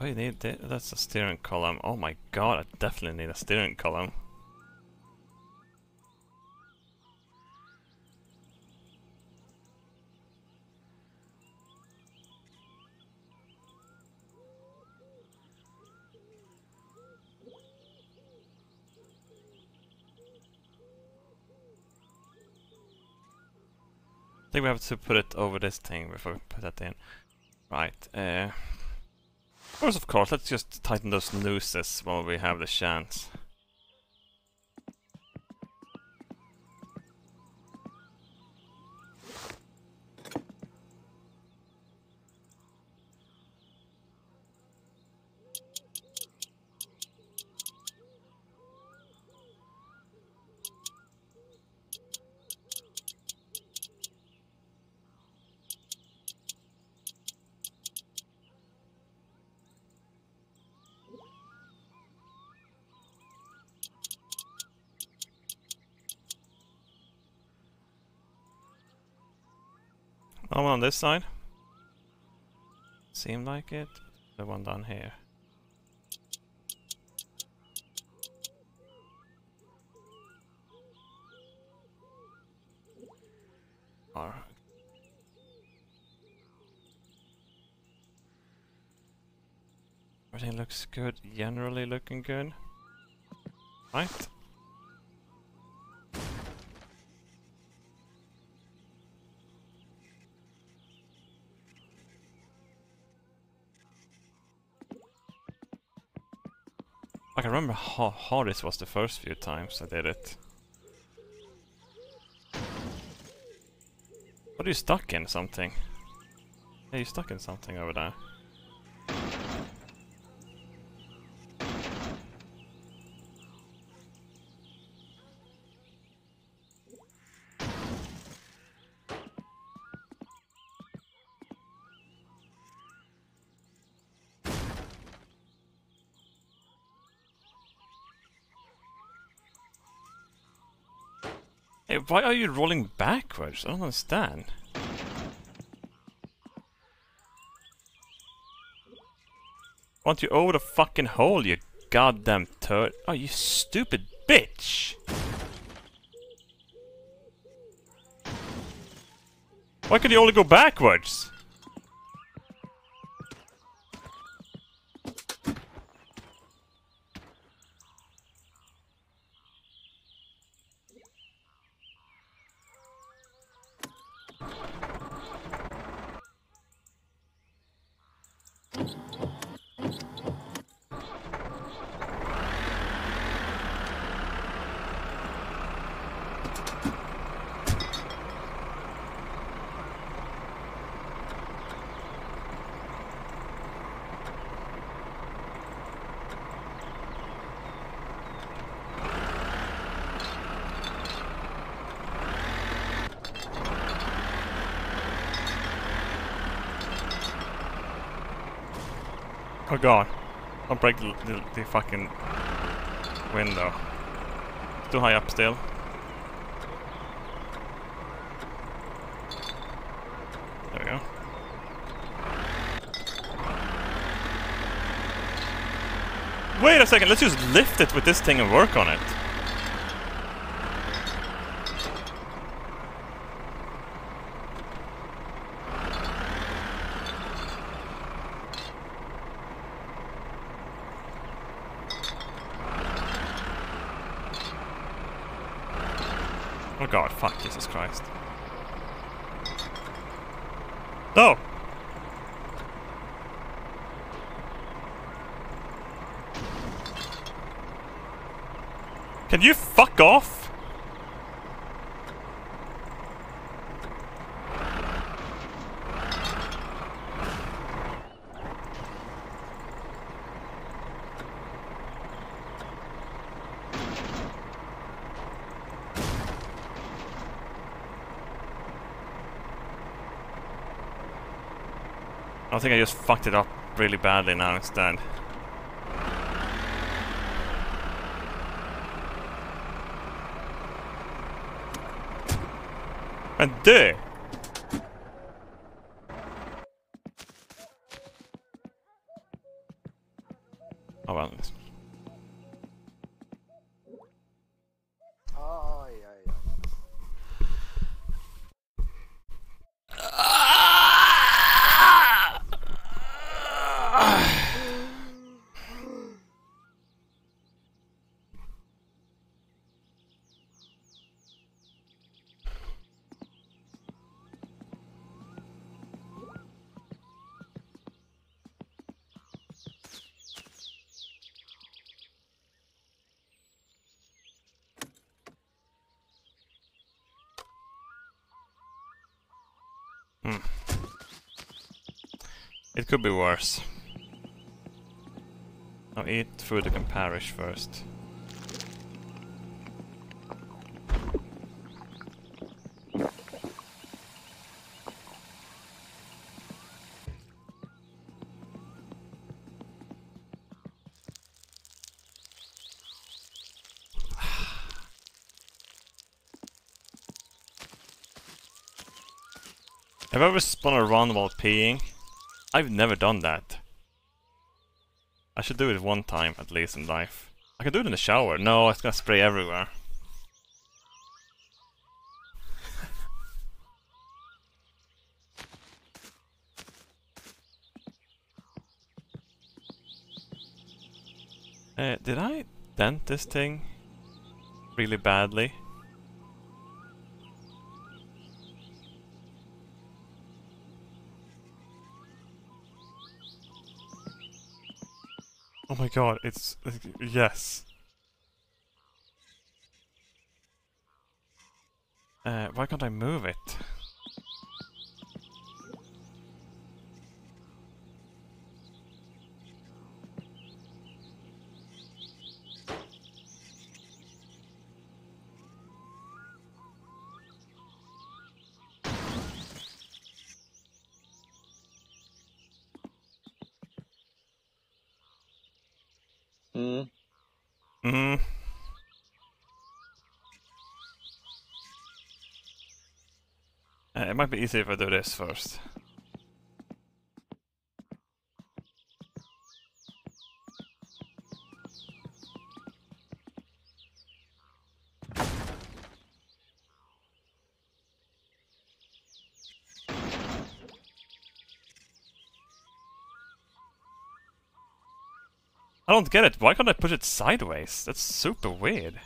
Speaker 1: You need th that's a steering column. Oh my god, I definitely need a steering column. Think we have to put it over this thing before we put that in. Right. Uh, first, of course, let's just tighten those nooses while we have the chance. on this side? Seem like it. The one down here. Alright. Everything looks good. Generally looking good. Right. I can remember how hard this was the first few times I did it. What are you stuck in something? Yeah, you're stuck in something over there. Why are you rolling backwards? I don't understand. Want you over the fucking hole, you goddamn turd. Oh, you stupid bitch! Why could you only go backwards? Oh god. Don't break the, the, the fucking window. Too high up still. There we go. Wait a second, let's just lift it with this thing and work on it. Oh god, fuck Jesus Christ. No! Can you fuck off? I think I just fucked it up really badly now instead. And dö! Oh well.
Speaker 7: Ai, ai, ai.
Speaker 1: Hmm. Could be worse. I'll eat food that can perish first. Have I ever spun around while peeing? I've never done that. I should do it one time at least in life. I can do it in the shower. No, it's gonna spray everywhere. Uh, did I dent this thing really badly? My god, it's... yes. Uh, why can't I move it? Might be easier if I do this first. I don't get it. Why can't I push it sideways? That's super weird.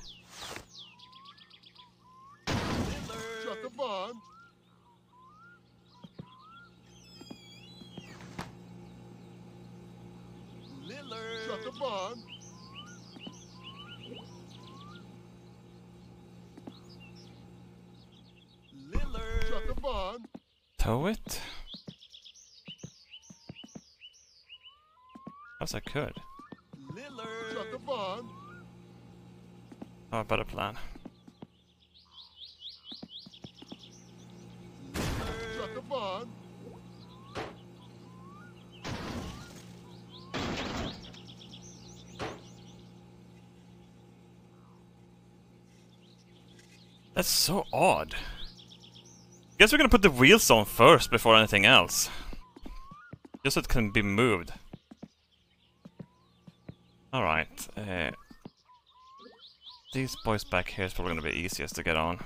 Speaker 1: As I could.
Speaker 15: Lillard. Shut the barn.
Speaker 1: Oh, a better plan. That's so odd. Guess we're gonna put the wheels on first before anything else. Just so it can be moved. Alright. Uh, these boys back here is probably gonna be easiest to get on.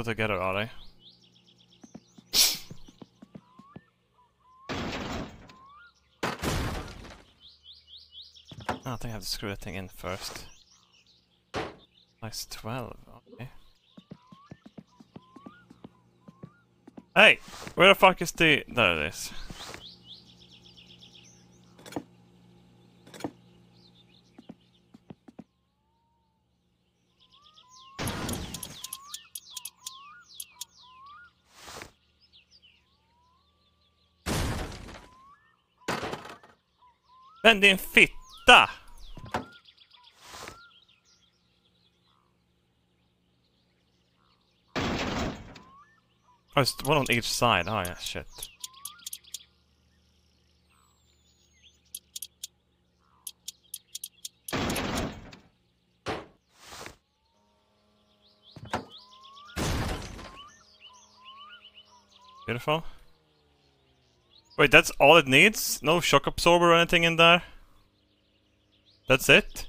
Speaker 1: Put together, are they? Oh, I think I have to screw that thing in first. Nice 12, okay. Hey! Where the fuck is the... There it is. Men din fitta! Oh, it's one on each side. Oh yeah, shit. Beautiful. Wait, that's all it needs? No shock absorber or anything in there? That's it?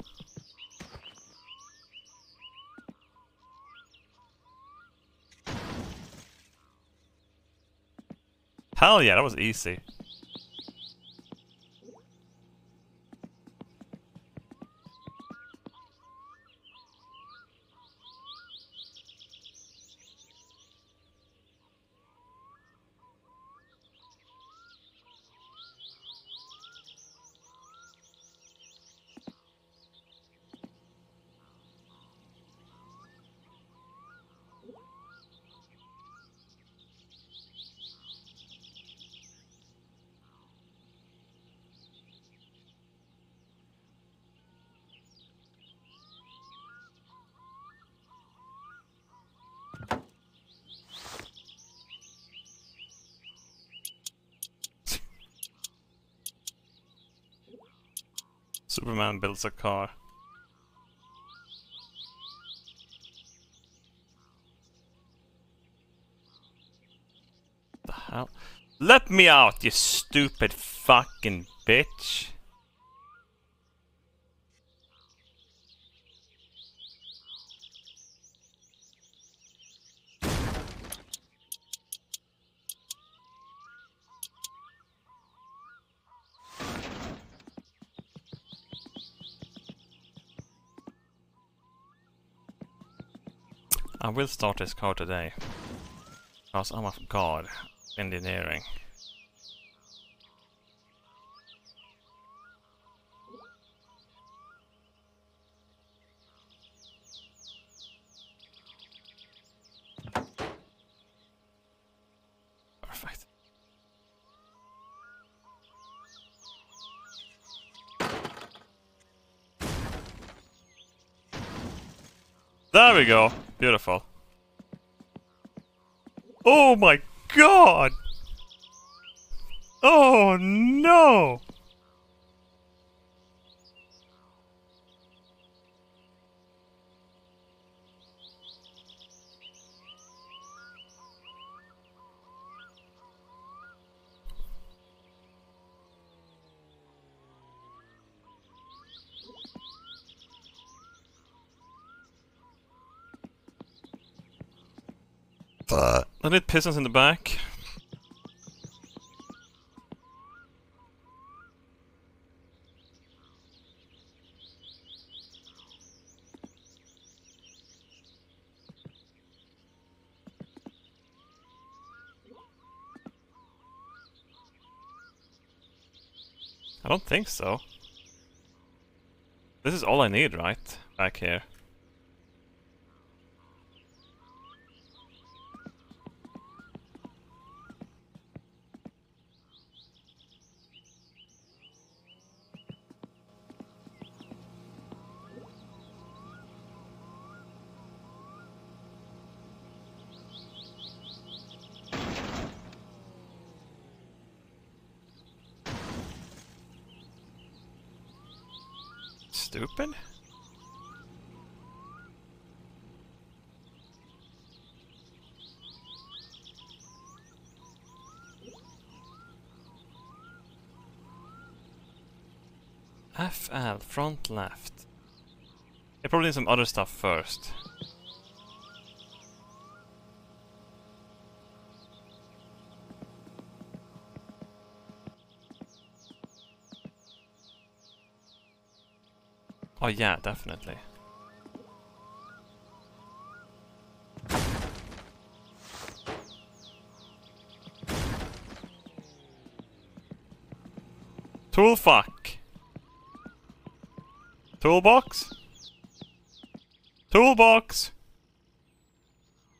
Speaker 1: Hell yeah, that was easy. man builds a car. The hell? Let me out, you stupid fucking bitch. Will start this car today. Because I'm a god. Engineering. Perfect. There we go. Beautiful. Oh my god! Oh no! I need pistons in the back. I don't think so. This is all I need, right? Back here. Stupid? FL, front left. I probably need some other stuff first. Oh yeah, definitely. Tool fuck. Toolbox? Toolbox!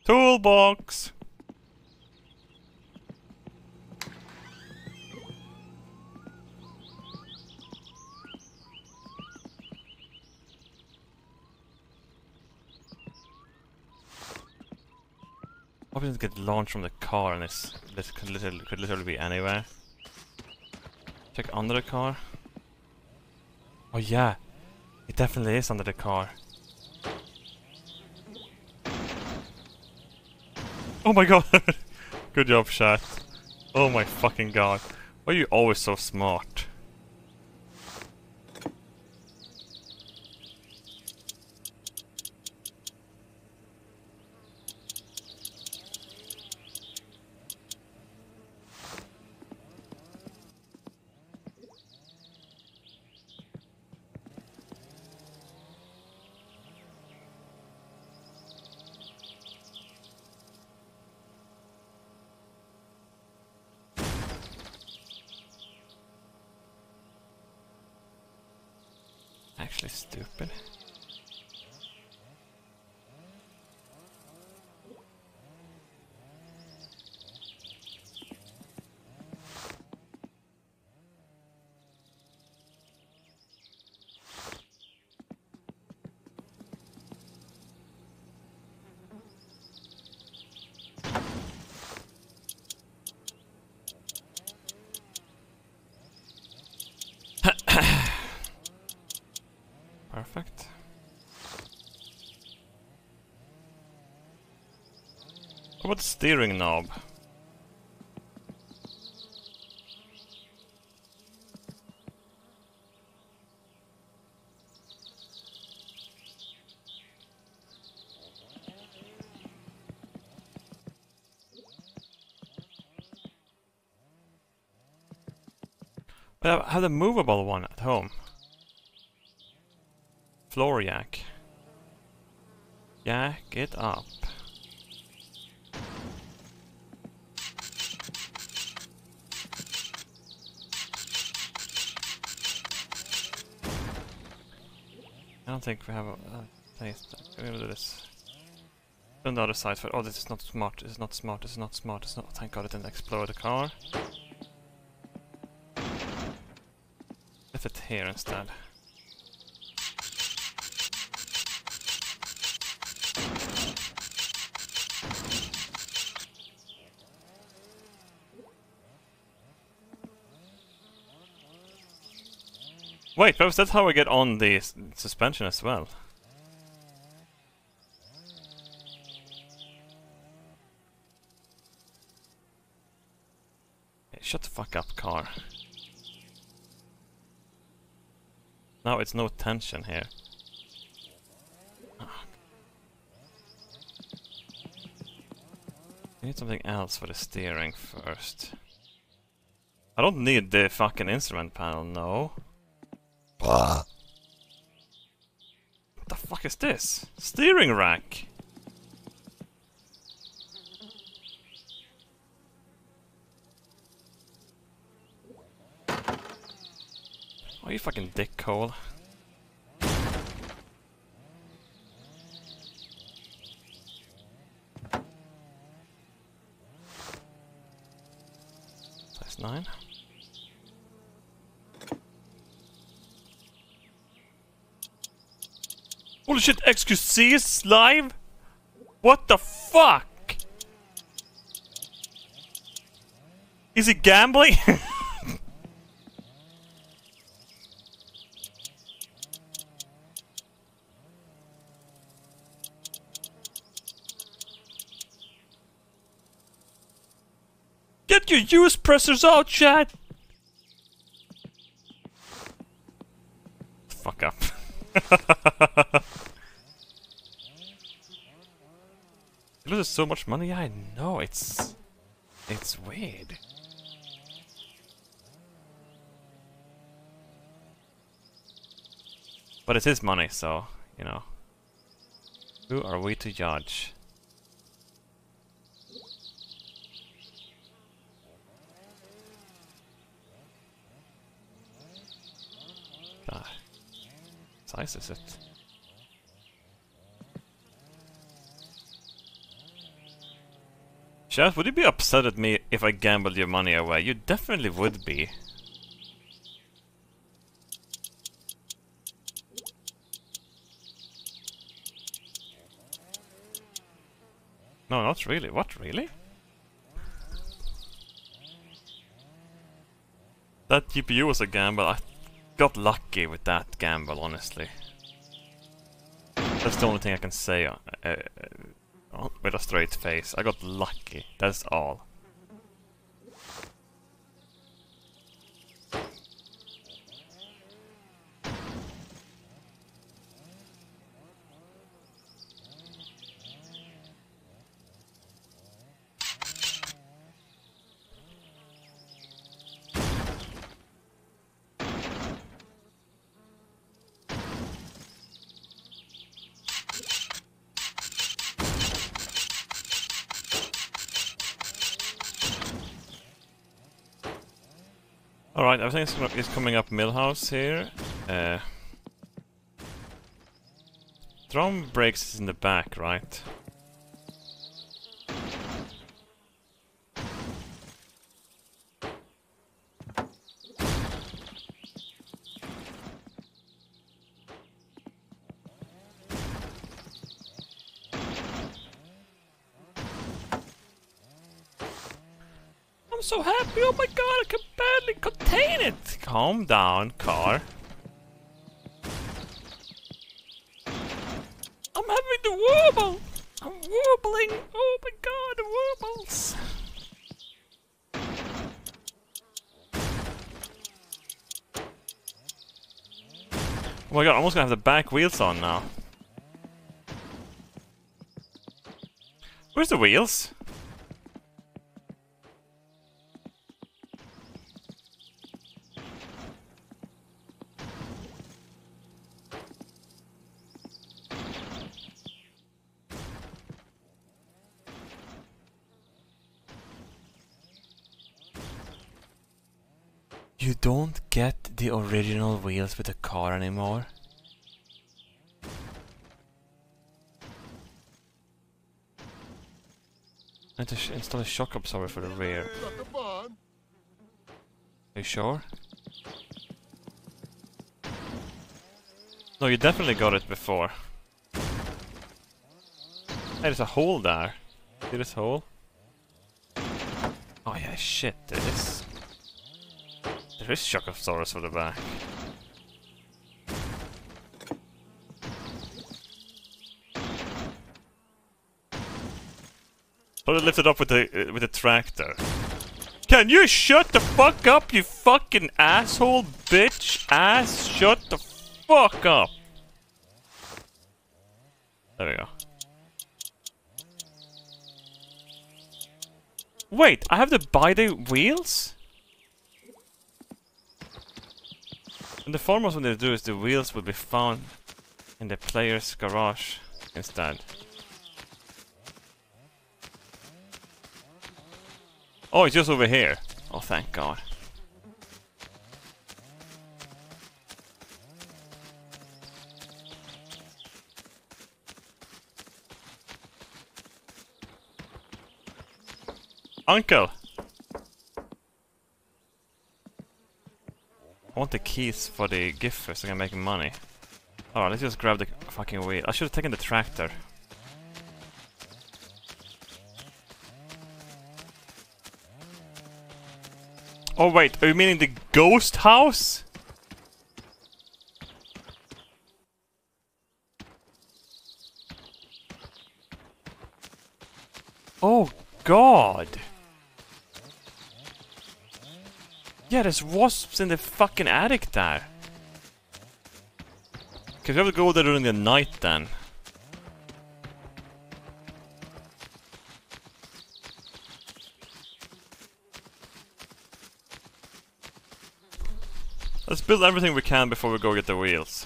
Speaker 1: Toolbox! Doesn't get launched from the car and it's this could literally, could literally be anywhere. Check under the car. Oh yeah, definitely is under the car. Oh my god! Good job, chat. Oh my fucking god. Why are you always so smart? steering knob. But I have the movable one at home. Floriac. Yeah, it up. Don't think we have a. We're gonna do this. On the other side for oh this is not smart, this is not smart, this is not smart, it's not oh, thank god it didn't explode the car. Left it here instead. Wait, but that's how we get on the suspension as well. Hey, shut the fuck up, car. Now it's no tension here. Ah. I need something else for the steering first. I don't need the fucking instrument panel, no. What the fuck is this? Steering rack! Oh, you fucking dick Cole. Size 9. Holy shit, XQC is live? What the fuck? Is he gambling? Get your use pressers out, chat! Fuck up. He loses so much money. I know. It's it's weird. But it's his money, so you know. Who are we to judge? Ah, size is it? Chef, would you be upset at me if I gambled your money away? You definitely would be. No, not really. What, really? That GPU was a gamble. I got lucky with that gamble, honestly. That's the only thing I can say uh, uh, with a straight face. I got lucky. That's all. Everything is, coming up Milhouse here. Uh, drum brakes is in the back, right? I'm so happy, oh my god, I can barely contain it! Calm down, car. I'm having the wobble! I'm wobbling! Oh my god, the wobbles! Oh my god, I'm almost gonna have the back wheels on now. Where's the wheels? You don't get the wheels with the car anymore. I need to install a shock absorber for the rear. Are you sure? No, you definitely got it before. There's a hole there. See this hole? Oh yeah, shit, there is. There is shock absorbers for the back. Lift it up with the uh, with the tractor. Can you shut the fuck up, you fucking asshole, bitch, ass? Shut the fuck up. There we go. Wait, I have to buy the wheels? And the foremost what they do is the wheels will be found in the player's garage instead. Oh, it's just over here. Oh, thank God. Uncle! I want the keys for the gift first so I can make money. Alright, let's just grab the fucking wheel. I should have taken the tractor. Oh wait, are you meaning the ghost house? Oh god! Yeah, there's wasps in the fucking attic there. Cause we have to go there during the night then. Let's build everything we can before we go get the wheels.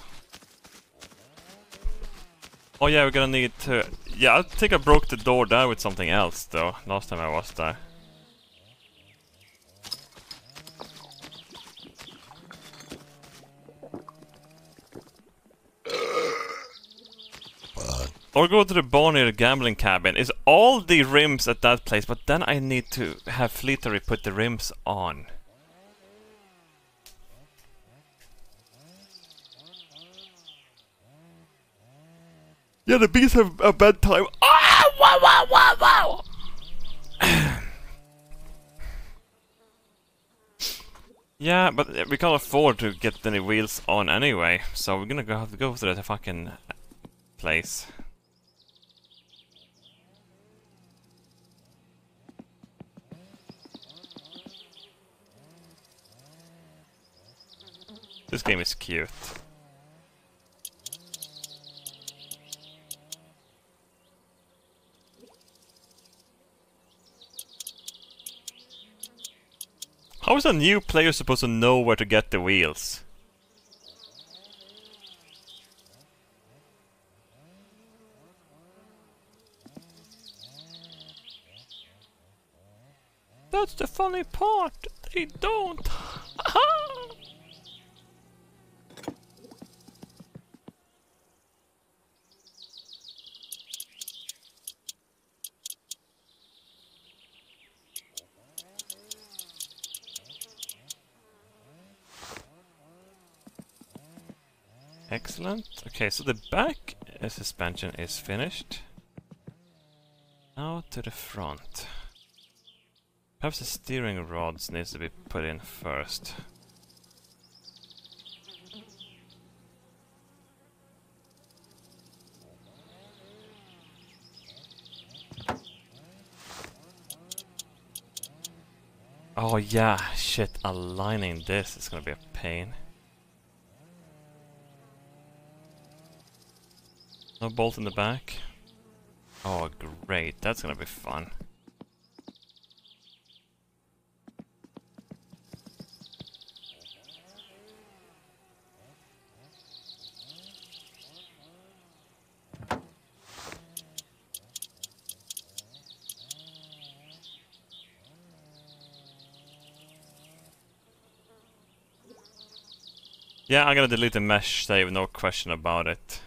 Speaker 1: Oh yeah, we're gonna need to... Yeah, I think I broke the door down with something else though, last time I was there. Or go to the Bonnier gambling cabin. Is all the rims at that place, but then I need to have Fleetari put the rims on. Yeah, the bees have a bad time. Ah! Wow, wow, wow, wow! yeah, but we can't afford to get any wheels on anyway, so we're gonna go have to go to the fucking place. This game is cute. How is a new player supposed to know where to get the wheels? That's the funny part. They don't. Excellent. Okay, so the back suspension is finished. Now to the front. Perhaps the steering rods needs to be put in first. Oh yeah, shit, aligning this is gonna be a pain. No bolt in the back. Oh, great. That's gonna be fun. Yeah, I'm gonna delete the mesh save, no question about it.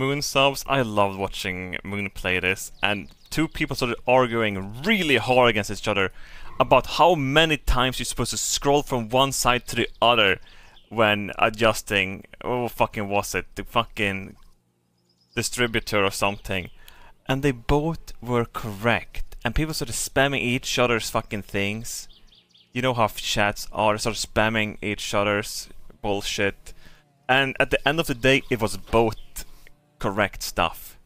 Speaker 1: Moon subs, I loved watching Moon play this, and two people started arguing really hard against each other about how many times you're supposed to scroll from one side to the other when adjusting, oh fucking was it, the fucking distributor or something. And they both were correct. And people started spamming each other's fucking things. You know how chats are, they started spamming each other's bullshit. And at the end of the day, it was both correct stuff.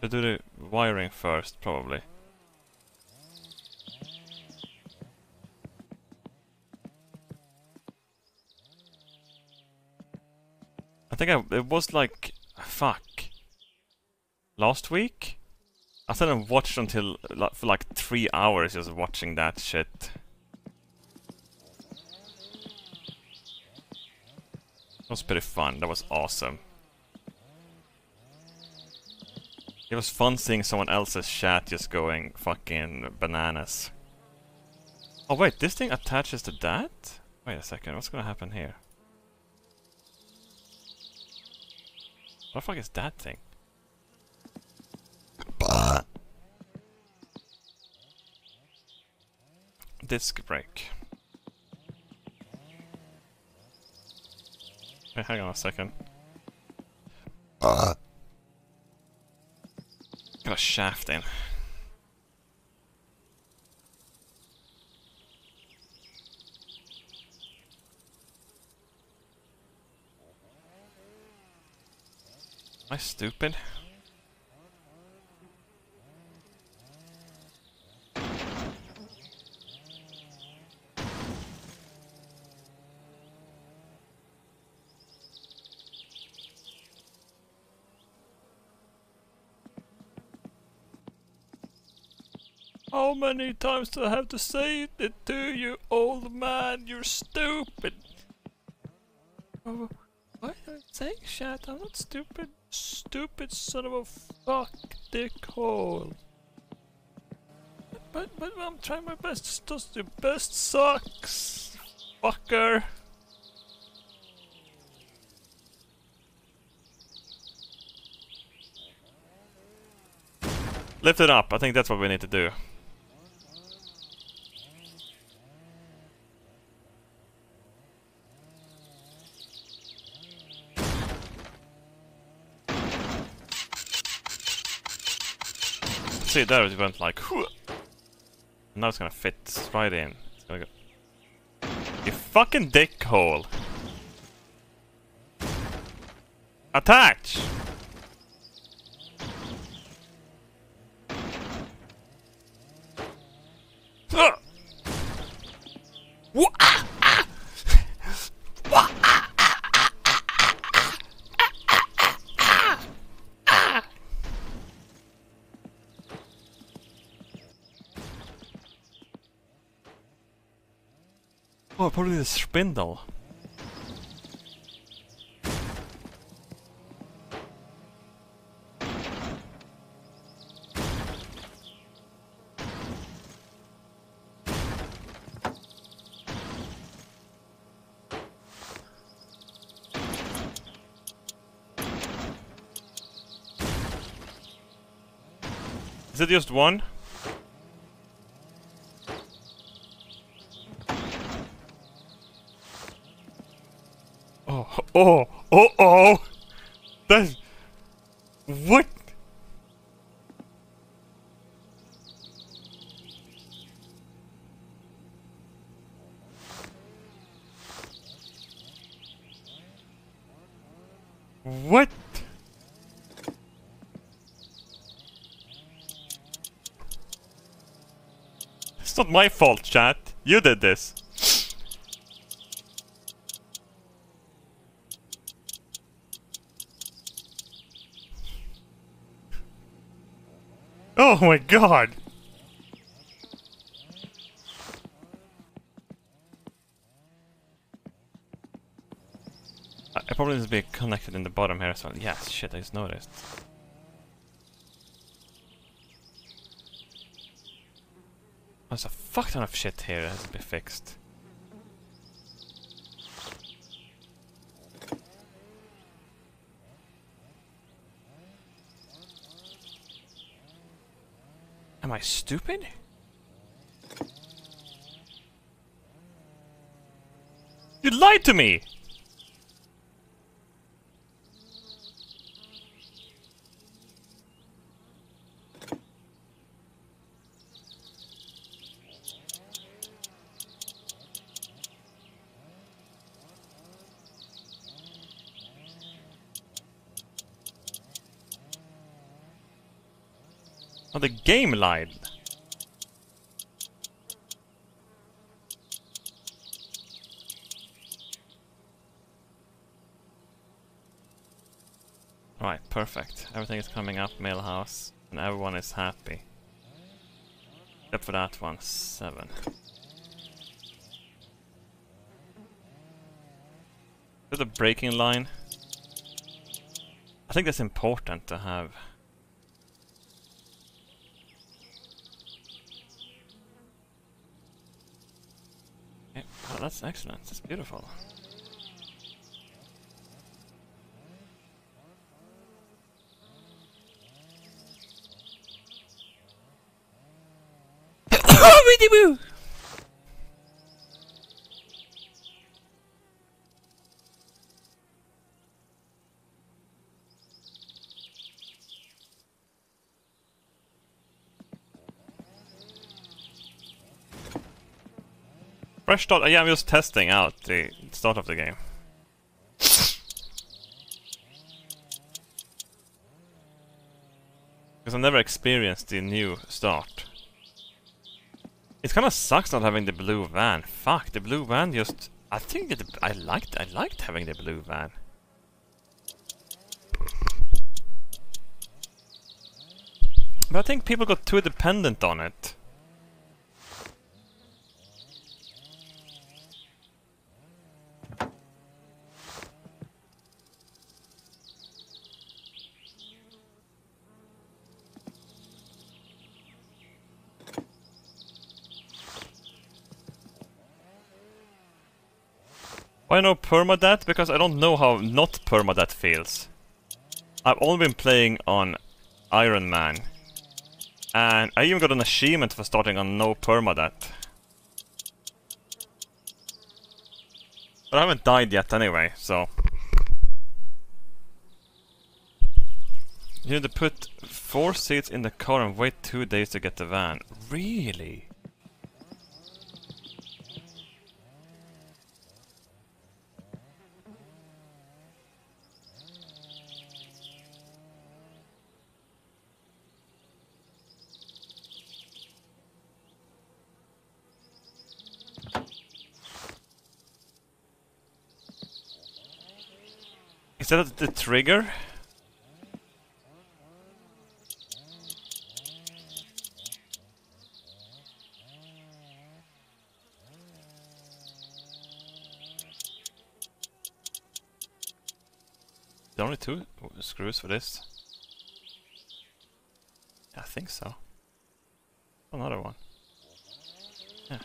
Speaker 1: Should do the wiring first, probably. I think I, it was like, fuck, last week? I sat and watched until, for like three hours just watching that shit. That was pretty fun, that was awesome. It was fun seeing someone else's chat just going fucking bananas. Oh wait, this thing attaches to that? Wait a second, what's gonna happen here? What the fuck is that thing? Disc brake. Wait, hang on a second. Got a shaft in. Am I stupid? How many times do I have to say it to you, old man? You're stupid. Oh, why am I saying shit? I'm not stupid. Stupid son of a fuck dickhole. But, but I'm trying my best. Just your best sucks, fucker. Lift it up. I think that's what we need to do. See, there it went like. "Hoo." Now it's gonna fit right in. It's gonna go. You fucking dickhole! Attach! Ah! Probably the spindle. Is it just one? Oh, oh, oh! That's... What? What? It's not my fault, chat. You did this. Oh! My god! Uh, I I probably need to be connected in the bottom here as well. Yes, shit, I just noticed. There's a fuck ton of shit here that has to be fixed. Am I stupid? You lied to me! The game lied. Right, perfect. Everything is coming up, Milhouse, and everyone is happy. Except for that one, seven. There's a breaking line. I think that's important to have. Yeah, oh, that's excellent. That's beautiful. Boo! Fresh start. Yeah, I'm just testing out the start of the game. Because I've never experienced the new start. It kind of sucks not having the blue van. Fuck, the blue van just... I think it, I liked I liked having the blue van. But I think people got too dependent on it. Why no permadeath? Because I don't know how not permadeath feels. I've only been playing on Iron Man. And I even got an achievement for starting on no permadeath. But I haven't died yet anyway, so... You need to put four seats in the car and wait two days to get the van. Really? Is that the trigger? There only two screws for this. I think so. Another one. Yeah.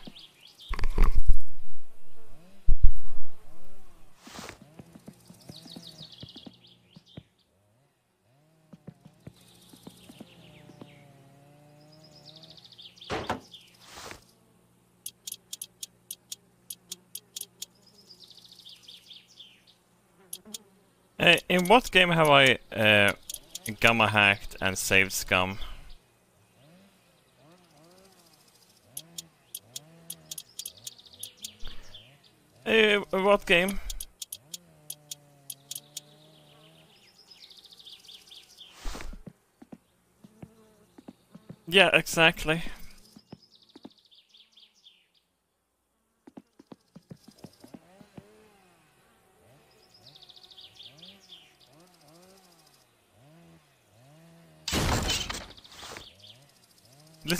Speaker 1: Uh, in what game have I uh, gamma hacked and saved scum? Uh, what game? Yeah, exactly.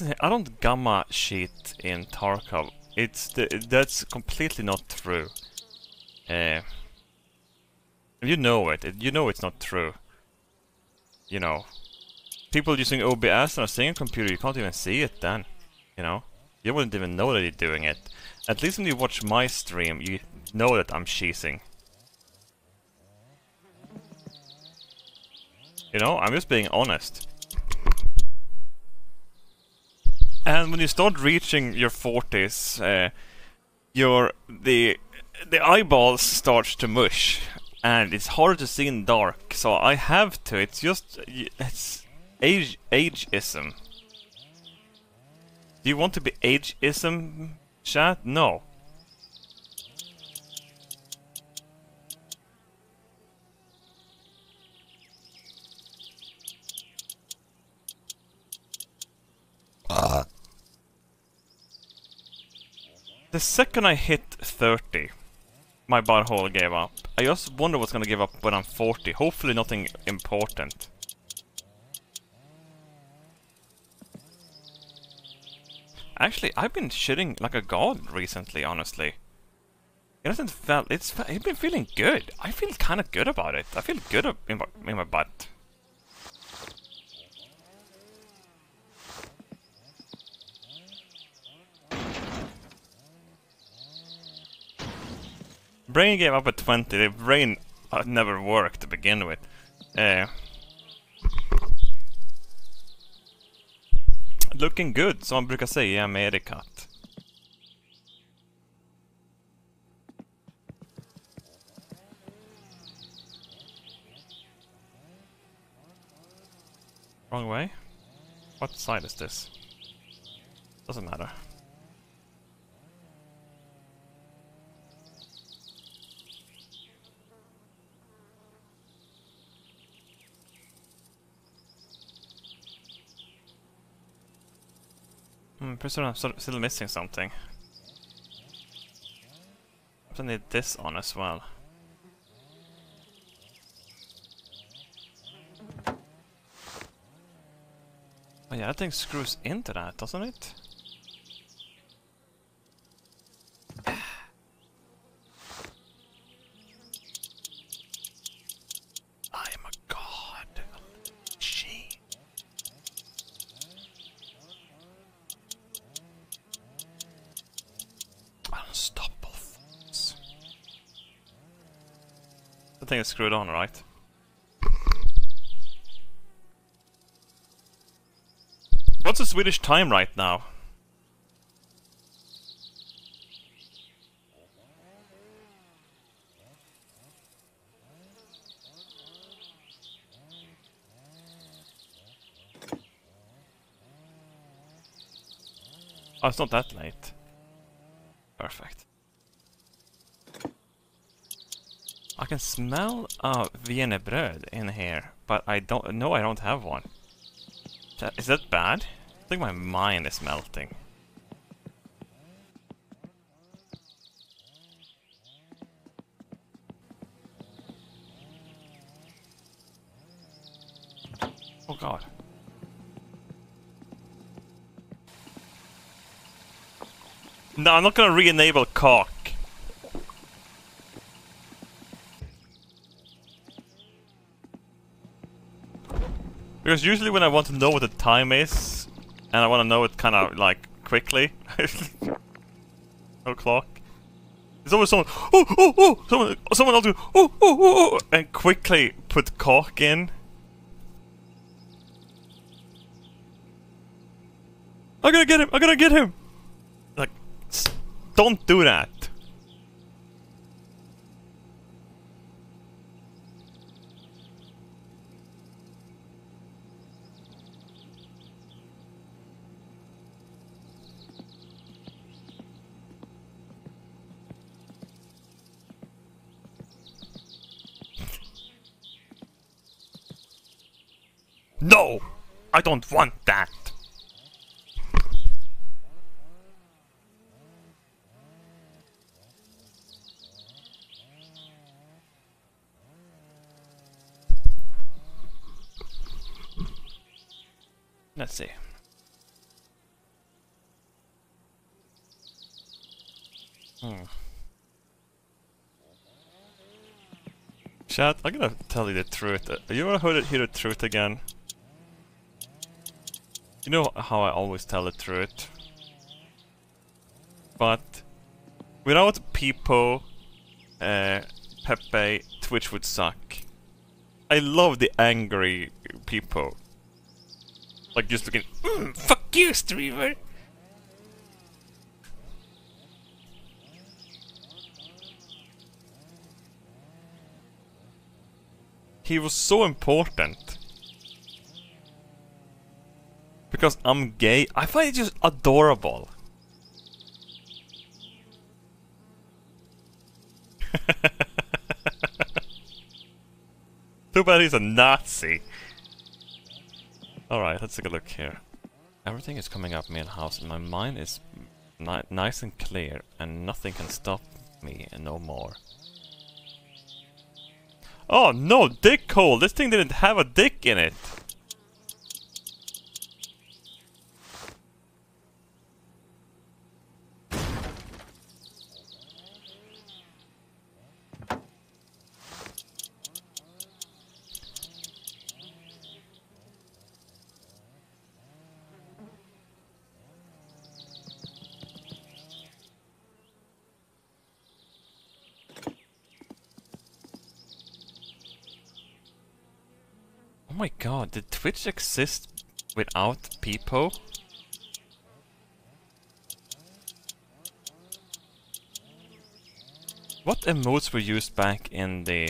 Speaker 1: Here, I don't gamma shit in Tarkov. It's the, that's completely not true. Uh, you know it. it- You know it's not true. You know, people using OBS on a single computer, you can't even see it then. You know, you wouldn't even know that you're doing it. At least when you watch my stream, you know that I'm cheesing. You know, I'm just being honest. And when you start reaching your 40s, uh, your the the eyeballs starts to mush, and it's hard to see in dark. So I have to. It's just it's age ageism. Do you want to be ageism, chat? No.
Speaker 11: Ah.
Speaker 1: The second I hit 30, my butthole gave up. I just wonder what's gonna give up when I'm 40. Hopefully nothing important. Actually, I've been shitting like a god recently, honestly. It hasn't felt... It's, it's been feeling good. I feel kind of good about it. I feel good in my, in my butt. Brain gave up at 20. The brain uh, never worked to begin with. Uh, looking good, som man brukar säga i Amerikat. Wrong way? What side is this? Doesn't matter. Hmm, pretty I'm still- still missing something. I need this on as well. Oh yeah, that thing screws into that, doesn't it? I am a god. She. Unstoppable force. The thing is screwed on, right? What's the Swedish time right now? Oh, it's not that late. Perfect. I can smell a bread in here, but I don't. No, I don't have one. That- Is that bad? I think my mind is melting. Oh god. No, I'm not gonna re-enable cock. Because usually when I want to know what the time is, and I want to know it kind of like quickly, no clock. There's always someone, oh, oh, oh, someone, someone else, oh, oh, oh, oh, and quickly put cock in. I gotta get him! I gotta get him! Like, don't do that. I don't want that. Let's see. Hmm. Chat, I'm gonna tell you the truth. You wanna hear the truth again? You know how I always tell the truth. But without Peepo, uh, Pepe, Twitch would suck. I love the angry Peepo. Like just looking, "Mm, fuck you, streamer. He was so important. Because I'm gay. I find it just adorable. Too bad he's a Nazi. Alright, let's take a look here. Everything is coming up house and my mind is ni nice and clear and nothing can stop me no more. Oh no, dick hole! This thing didn't have a dick in it! Oh my exist without people? What emotes were used back in the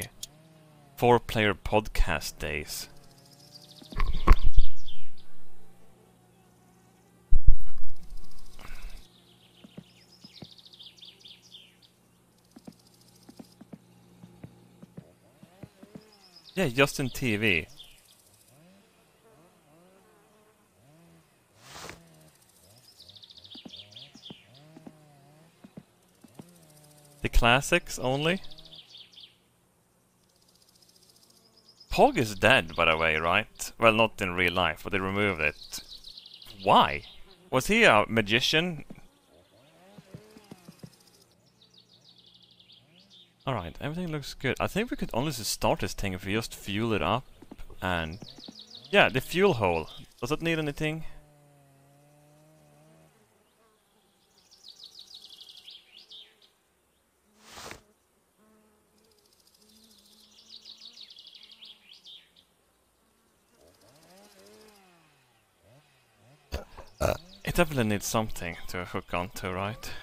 Speaker 1: four-player podcast days? Yeah, Justin TV. Classics only? Pog is dead, by the way, right? Well, not in real life, but they removed it. Why? Was he a magician? Alright, everything looks good. I think we could honestly start this thing if we just fuel it up and... Yeah, the fuel hole. Does it need anything? Definitely needs something to hook onto, right?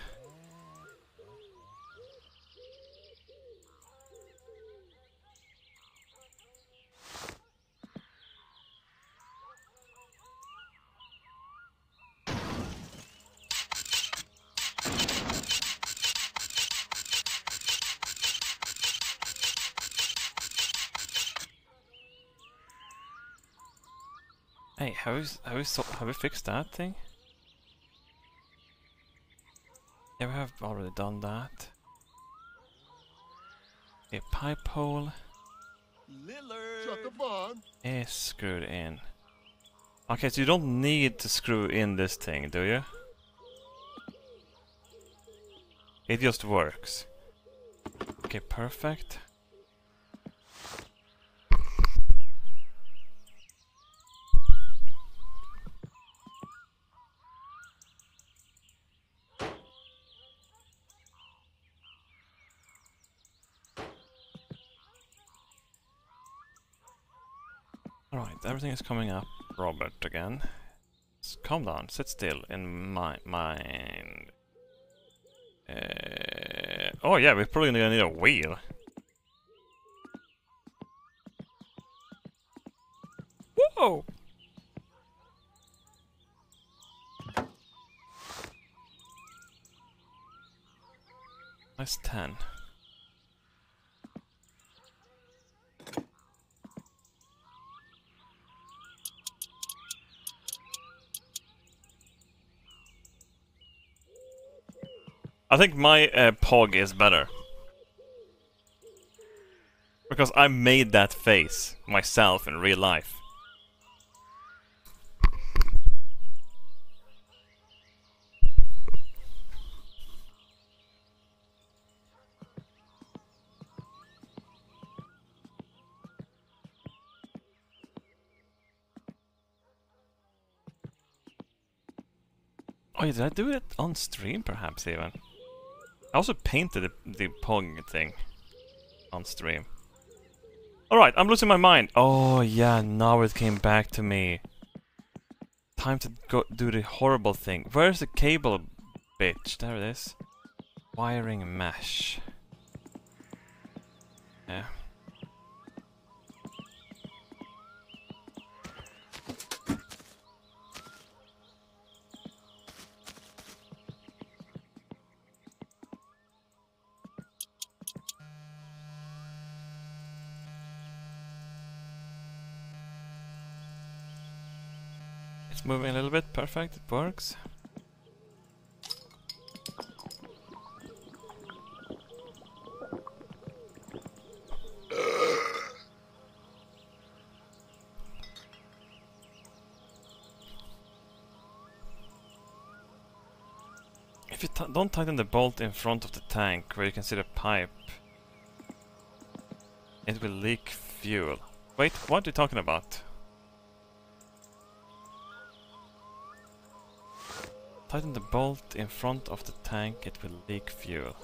Speaker 1: Hey, have we, have we fixed that thing? Yeah, we have already done that. A pipe hole is screwed in. Okay, so you don't need to screw in this thing, do you? It just works. Okay, perfect. Alright, everything is coming up. Robert again. Calm down, sit still in my mind. Uh, oh yeah, we're probably gonna need a wheel. Whoa! Nice 10. I think my uh, Pog is better. Because I made that face myself in real life. Oh, did I do it on stream, perhaps, even? I also painted the, the Pong thing on stream. Alright, I'm losing my mind. Oh, yeah, now it came back to me. Time to go do the horrible thing. Where's the cable, bitch? There it is. Wiring mess. Yeah. It's moving a little bit. Perfect. It works. If you don't tighten the bolt in front of the tank where you can see the pipe, it will leak fuel. Wait, what are you talking about? Tighten the bolt in front of the tank, it will leak fuel.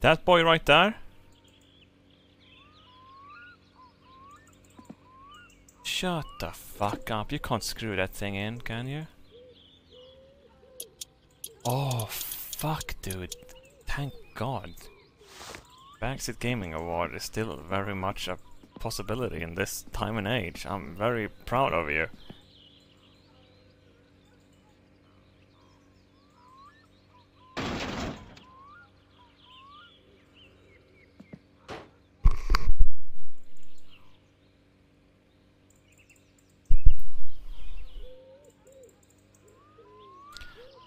Speaker 1: That boy right there? Shut the fuck up. You can't screw that thing in, can you? Oh, fuck, dude. Thank God. Backseat Gaming Award is still very much a possibility in this time and age. I'm very proud of you.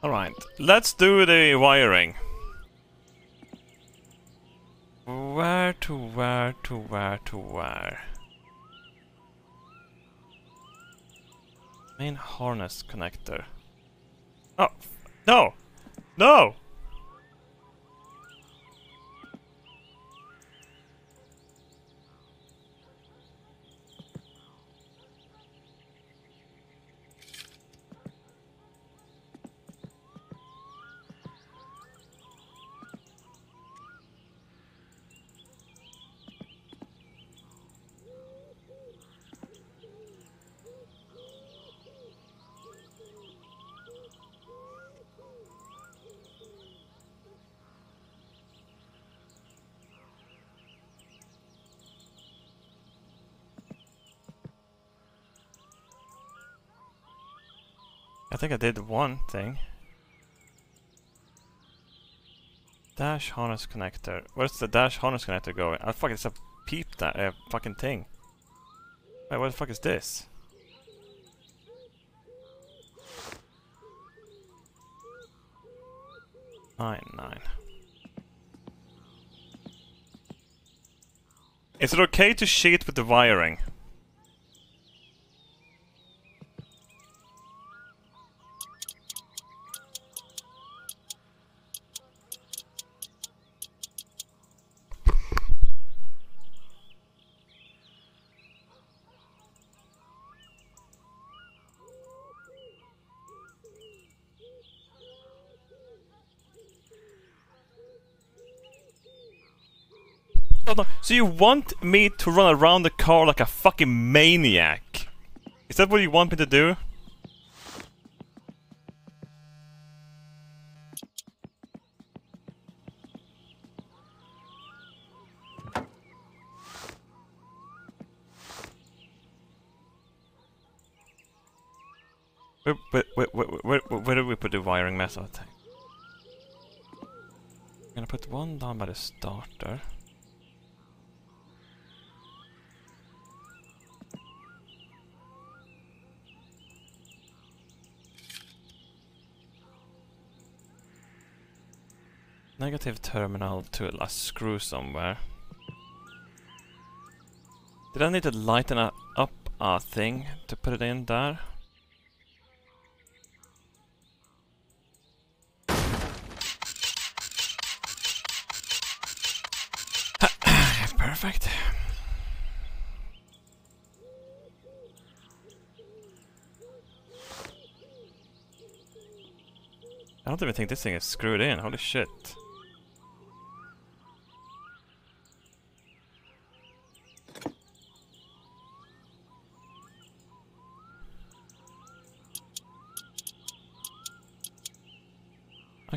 Speaker 1: Alright, let's do the wiring. Where to where to where to where? Main harness connector. Oh, no! No! Think I did one thing. Dash harness connector. Where's the dash harness connector going? Oh fuck, it's a peep that uh, fucking thing. Wait, what the fuck is this? Nine nine. Is it okay to cheat with the wiring? Oh, no. So you want me to run around the car like a fucking maniac? Is that what you want me to do? Where, where, where, where, where, do we put the wiring method? I'm gonna put one down by the starter. Negative terminal to a screw somewhere. Did I need to lighten up a thing to put it in there? Perfect. I don't even think this thing is screwed in, holy shit.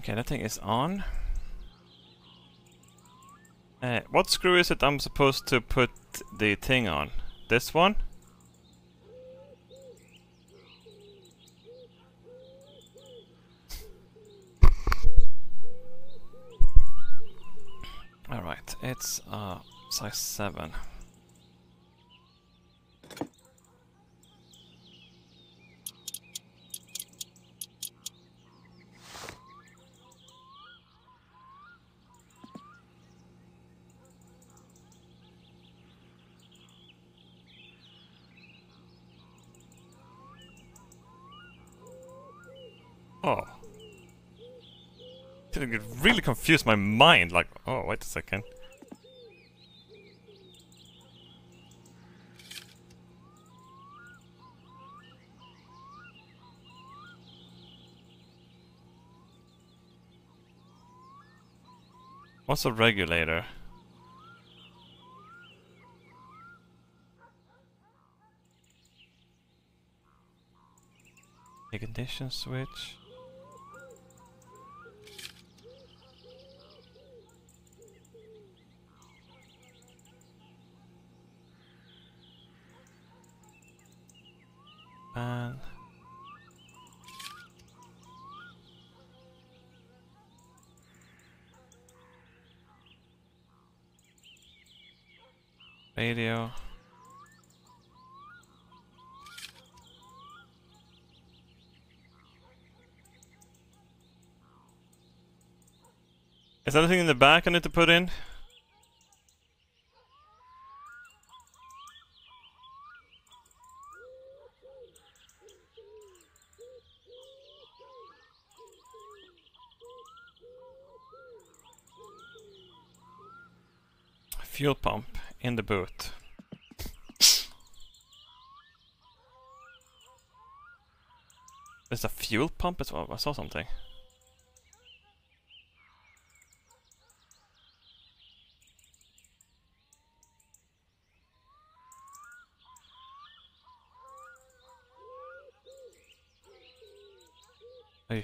Speaker 1: Okay, that thing is on. Uh, what screw is it I'm supposed to put the thing on? This one? Alright, it's uh, size 7. Oh. It really confused my mind, like, oh, wait a second. What's a regulator? A condition switch. And radio. Is there anything in the back I need to put in? Fuel pump in the boot. There's a fuel pump as well. Oh, I saw something.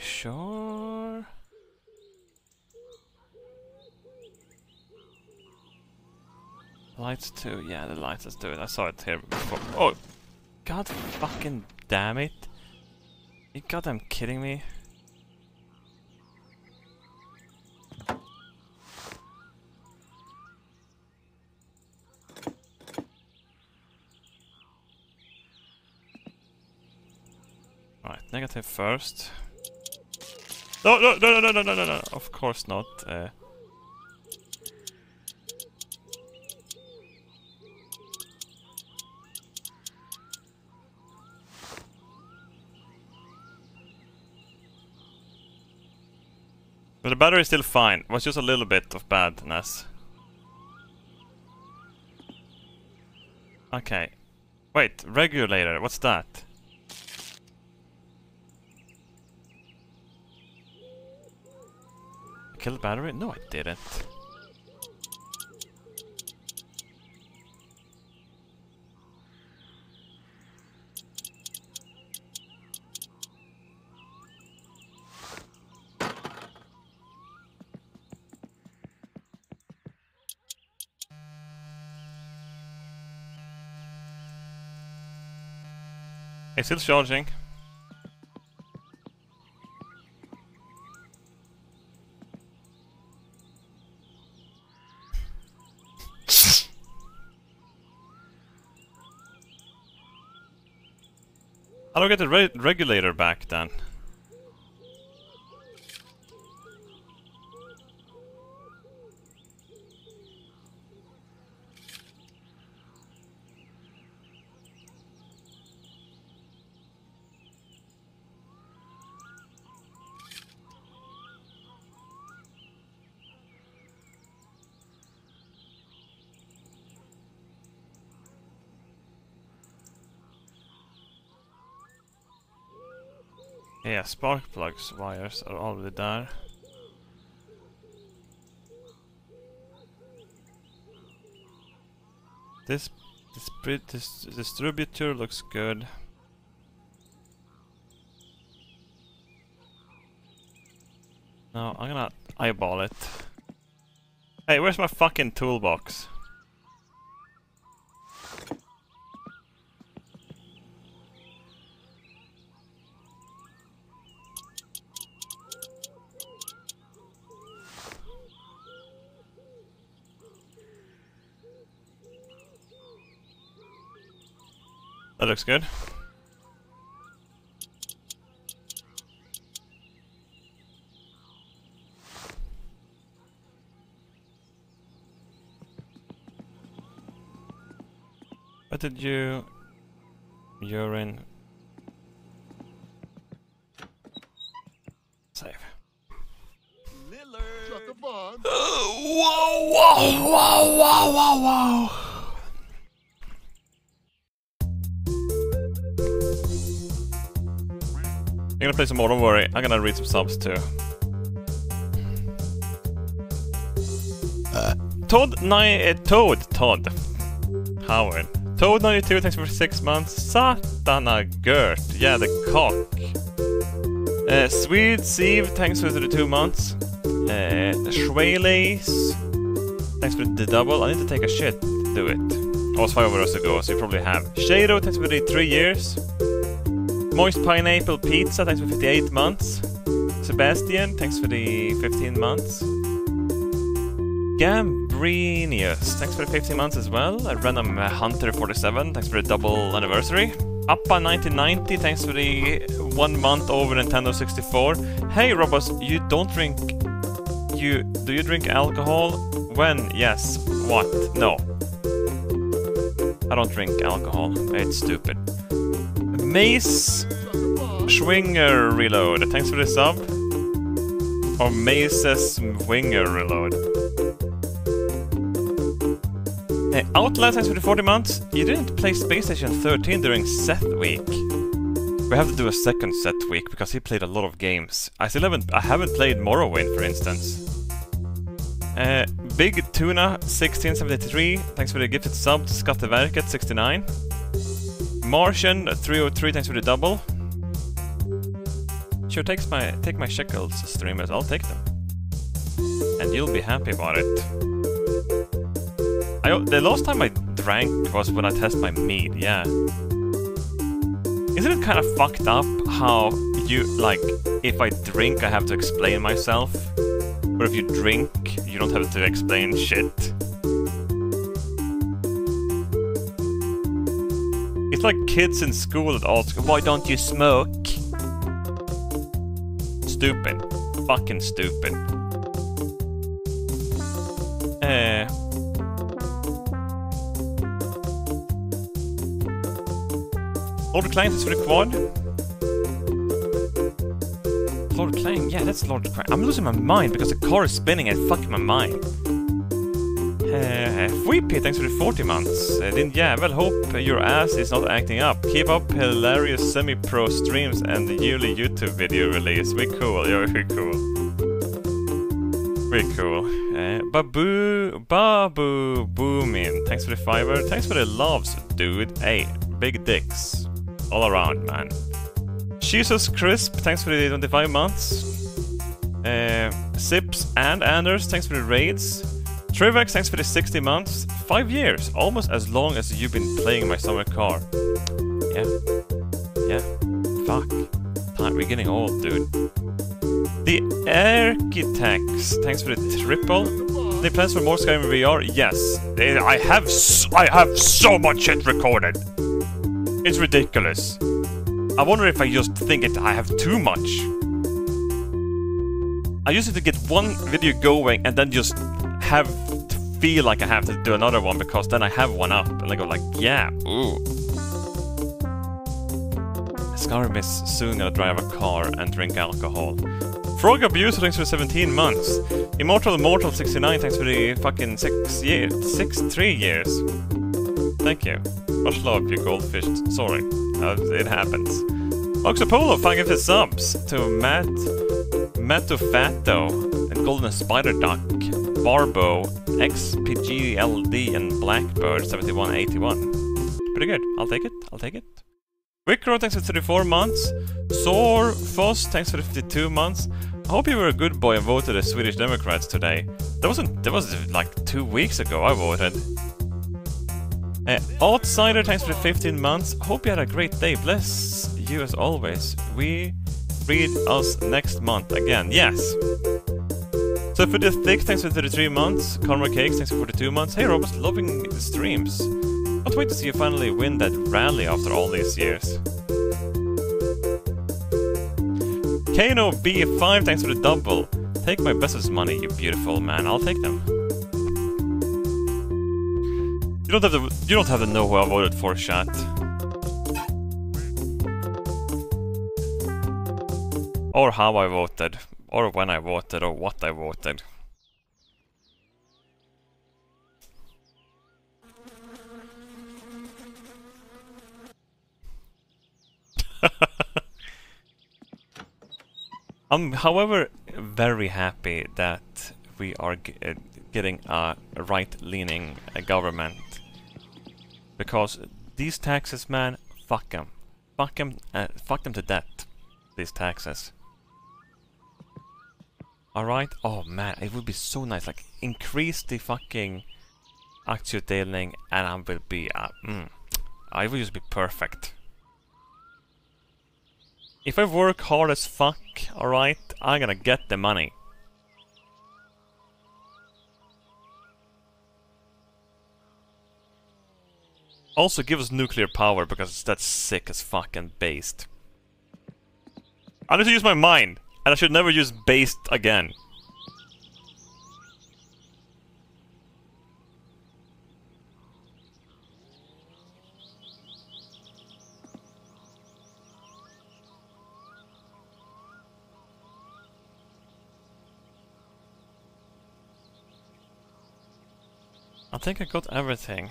Speaker 1: Sure? Lights too, yeah, the lights let's do it. I saw it here before. Oh, god fucking damn it! You goddamn kidding me? Right, negative first. No, no, no, no, no, no, no, no, of course not. Uh, But the battery is still fine. It was just a little bit of badness. Okay. Wait, regulator, what's that? Kill the battery? No, I didn't. It's still charging. Get the re regulator back then? Spark plugs wires are already there. This this, this distributor looks good. No, I'm gonna eyeball it. Hey, where's my fucking toolbox? Looks good. What did you urine save?
Speaker 15: Shut the bomb.
Speaker 1: whoa, whoa, whoa, whoa, whoa, whoa. I'm gonna play some more, don't worry. I'm gonna read some subs too. Todd, nine, uh, Toad, Todd. Howard. Toad 92, thanks for six months. Satana Gert, yeah, the cock. Uh, Swede Sieve, thanks for the two months. Uh, Schwaleys, thanks for the double. I need to take a shit, do it. I was five hours ago, so you probably have. Shado, thanks for the three years. Moist Pineapple Pizza, thanks for 58 months. Sebastian, thanks for the 15 months. Gambrinius, thanks for the 15 months as well. A Random Hunter 47, thanks for the double anniversary. Appa 1990, thanks for the one month over Nintendo 64. Hey Robos, you don't drink... You... Do you drink alcohol? When? Yes. What? No. I don't drink alcohol. It's stupid. Mace Schwinger Reload. Thanks for the sub. Or Mace's Winger Reload. Hey, Outlast, thanks for the 40 months. You didn't play Space Station 13 during Sseth week. We have to do a second Sseth week because he played a lot of games. I still haven't. I haven't played Morrowind, for instance. Uh, Big Tuna 1673. Thanks for the gifted sub to Skatteverket 69. Martian 303. Thanks for the double. Sure, takes my take my shekels, streamers. I'll take them, and you'll be happy about it. I, the last time I drank was when I tested my mead. Yeah. Isn't it kind of fucked up how you like if I drink I have to explain myself, or if you drink you don't have to explain shit? It's like kids in school that ask, "Why don't you smoke?" Stupid, fucking stupid. Uh. Lord Klein is for the quad. Lord Klein, yeah, that's Lord Klein. I'm losing my mind because the car is spinning and fucking my mind. Uh, Fweepy, thanks for the 40 months. Uh, din jävel, hope your ass is not acting up. Keep up hilarious semi-pro streams and the yearly YouTube video release. We cool, you're we cool. We cool. Uh, Babu, Babu Boomin, thanks for the fiver. Thanks for the loves, dude. Hey, big dicks. All around, man. Jesus Crisp, thanks for the 25 months. Uh, Sips and Anders, thanks for the raids. Trivex, thanks for the 60 months. Five years, almost as long as you've been playing my summer car. Yeah. Yeah. Fuck. Time, we're getting old, dude. The Architects, thanks for the triple. Any plans for more Skyrim VR? Yes. I have s- I have so much shit recorded. It's ridiculous. I wonder if I just think it I have too much. I used to get one video going and then just have to feel like I have to do another one because then I have one up and I go like, yeah, ooh. Skyrim is soon gonna drive a car and drink alcohol. Frog Abuse, thanks for 17 months. Immortal Immortal 69, thanks for the fucking 6 years. 6 3 years. Thank you. Much love, you goldfish. Sorry. Uh, it happens. Oxapolo, thank you for subs. To Matt, Matofato, and Golden Spider Duck, Barbo, XPGLD, and Blackbird 7181. Pretty good. I'll take it. I'll take it. Wickro, thanks for 34 months. Sor Foss, thanks for 52 months. I hope you were a good boy and voted the Swedish Democrats today. That wasn't. That was like two weeks ago. I voted. Uh, Outsider, thanks for the 15 months. Hope you had a great day. Bless you as always. We read us next month again. Yes. So for the thick, thanks for 33 months. Karma Cakes, thanks for 42 months. Hey Robert, loving the streams. Can't wait to see you finally win that rally after all these years. Kano B5, thanks for the double. Take my business money, you beautiful man. I'll take them. You don't have to. You don't have to know who I voted for, chat. Or how I voted, or when I voted, or what I voted. I'm, however, very happy that we are uh, getting a right-leaning uh, government. Because these taxes, man, fuck them. Fuck them, uh, fuck them to death. These taxes. Alright? Oh man, it would be so nice. Like, increase the fucking aktieutdelning and I will be, uh, mm, I will just be perfect. If I work hard as fuck, alright, I'm gonna get the money. Also give us nuclear power because that's sick as fucking based. I need to use my mind, and I should never use based again. I think I got everything.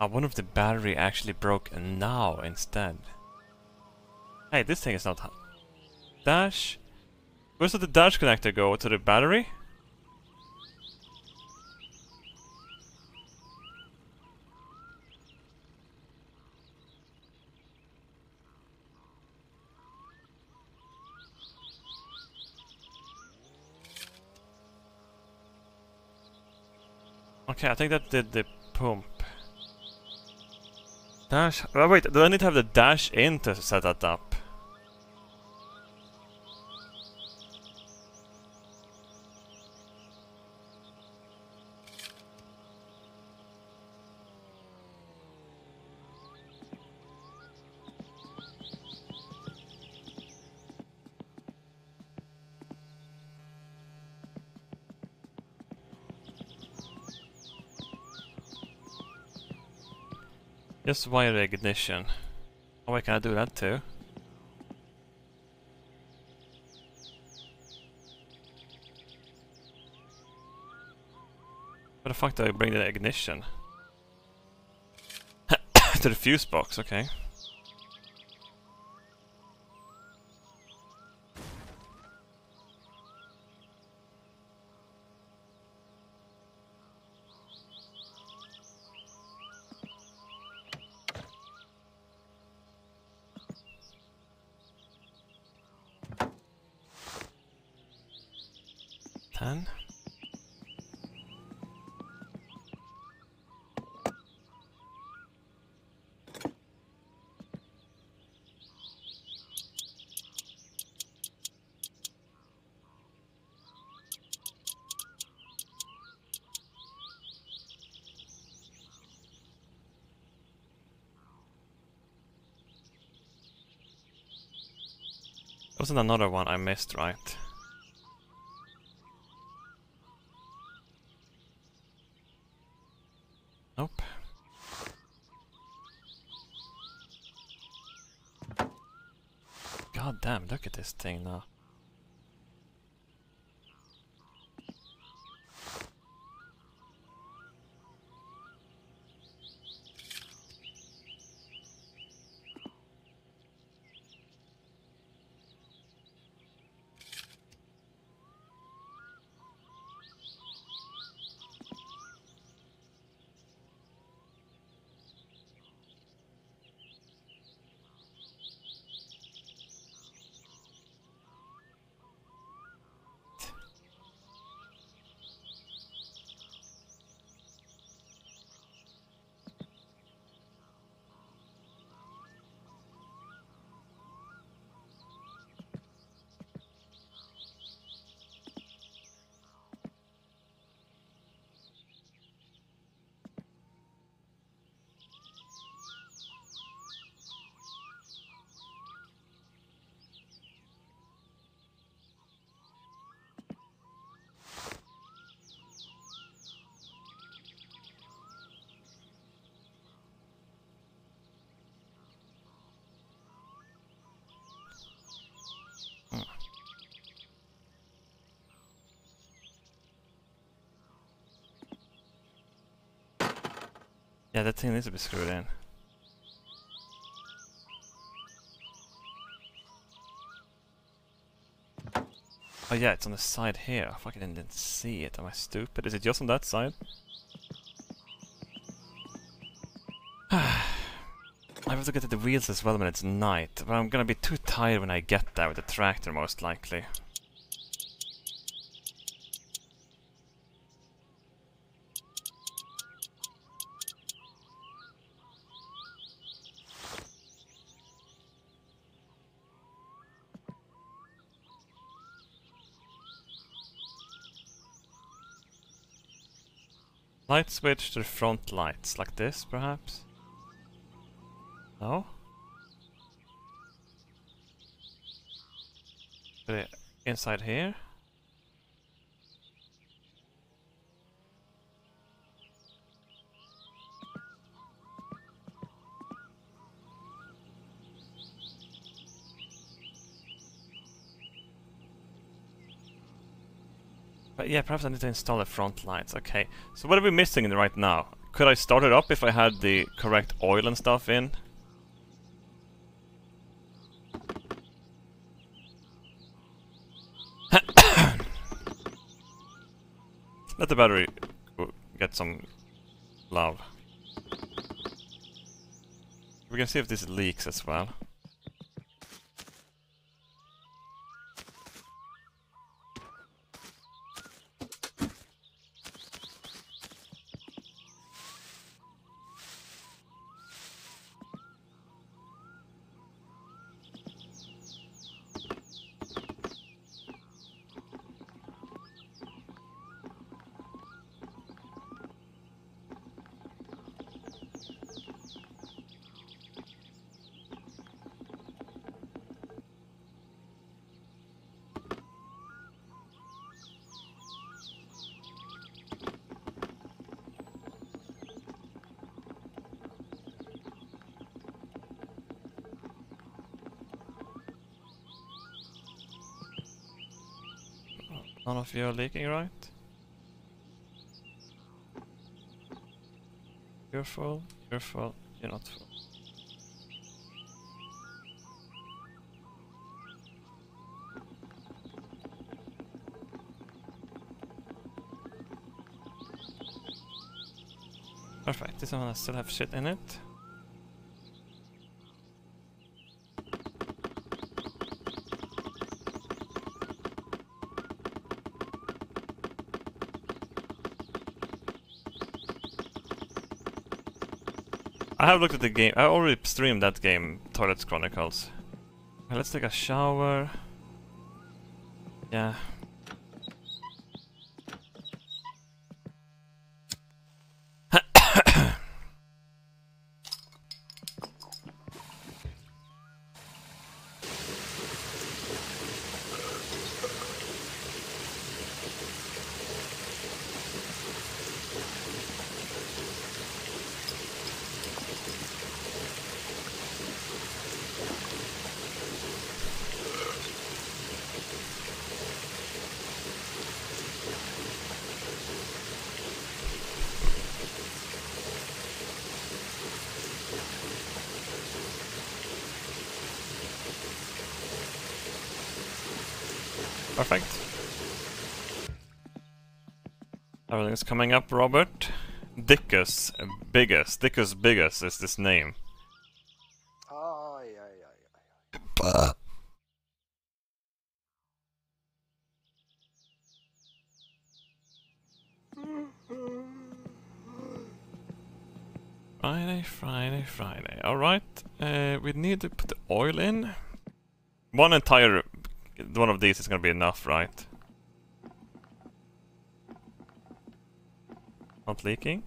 Speaker 1: Ah, I wonder if the battery actually broke now instead. Hey, this thing is not... Dash? Where's the dash connector go? To the battery? Okay, I think that did the pump. Dash? Oh wait, do I need to have the dash in to set that up? Just wire ignition. Oh wait, can I do that too? Where the fuck do I bring the ignition? to the fuse box, okay. Wasn't another one I missed, right? Nope. God damn, look at this thing now. Yeah, that thing needs to be screwed in. Oh yeah, it's on the side here. I fucking didn't see it. Am I stupid? Is it just on that side? I have to get to the wheels as well when it's night, but I'm gonna be too tired when I get there with the tractor most likely. Light switch to the front lights, like this perhaps? No? Put it inside here? Yeah, perhaps I need to install the front lights. Okay, so what are we missing right now? Could I start it up if I had the correct oil and stuff in? Let the battery uh, get some love. We can see if this leaks as well. Of you are leaking, right? You're full, you're full, you're not full. Perfect, this one I still have shit in it. I have looked at the game. I already streamed that game, Toilets Chronicles. Let's take a shower. Yeah. Perfect. Everything's coming up, Robert. Dickus, Biggest, Dickus Biggest is this name.
Speaker 7: Ai, ai.
Speaker 11: Bah.
Speaker 1: Friday, Friday, Friday. Alright, uh, we need to put the oil in. One entire one of these is gonna be enough, right? Not leaking?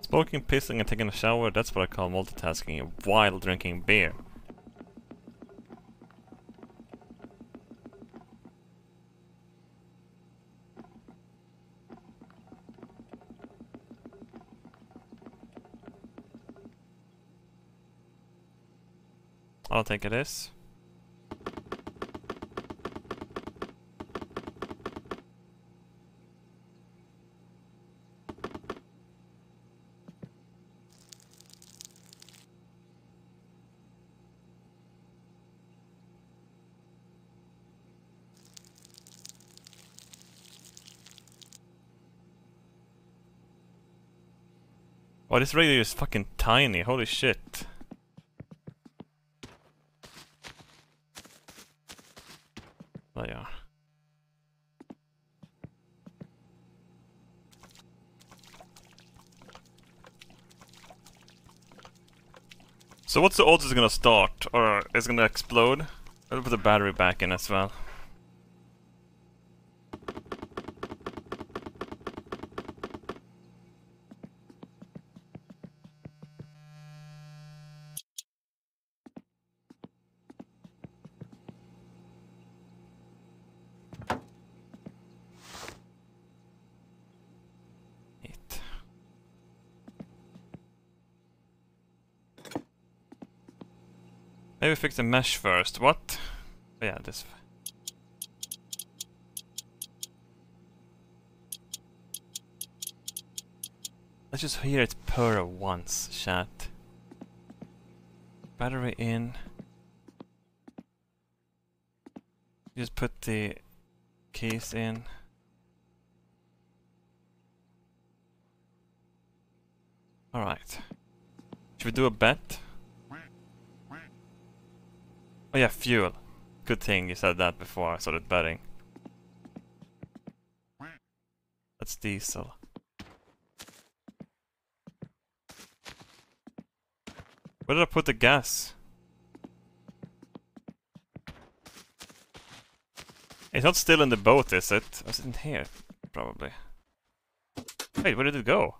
Speaker 1: Smoking, pissing and taking a shower, that's what I call multitasking while drinking beer. Think it is. Oh, this radio is fucking tiny. Holy shit. There you are. So what's the odds it's gonna start? Or is it gonna explode? I'll put the battery back in as well. It. Maybe fix the mesh first. What? Oh, yeah, this. Let's just hear it purr once, chat. Battery in. Just put the keys in. Alright. Should we do a bet? Oh yeah, fuel. Good thing you said that before I started betting. That's diesel. Where did I put the gas? It's not still in the boat, is it? It's in here, probably. Wait, where did it go?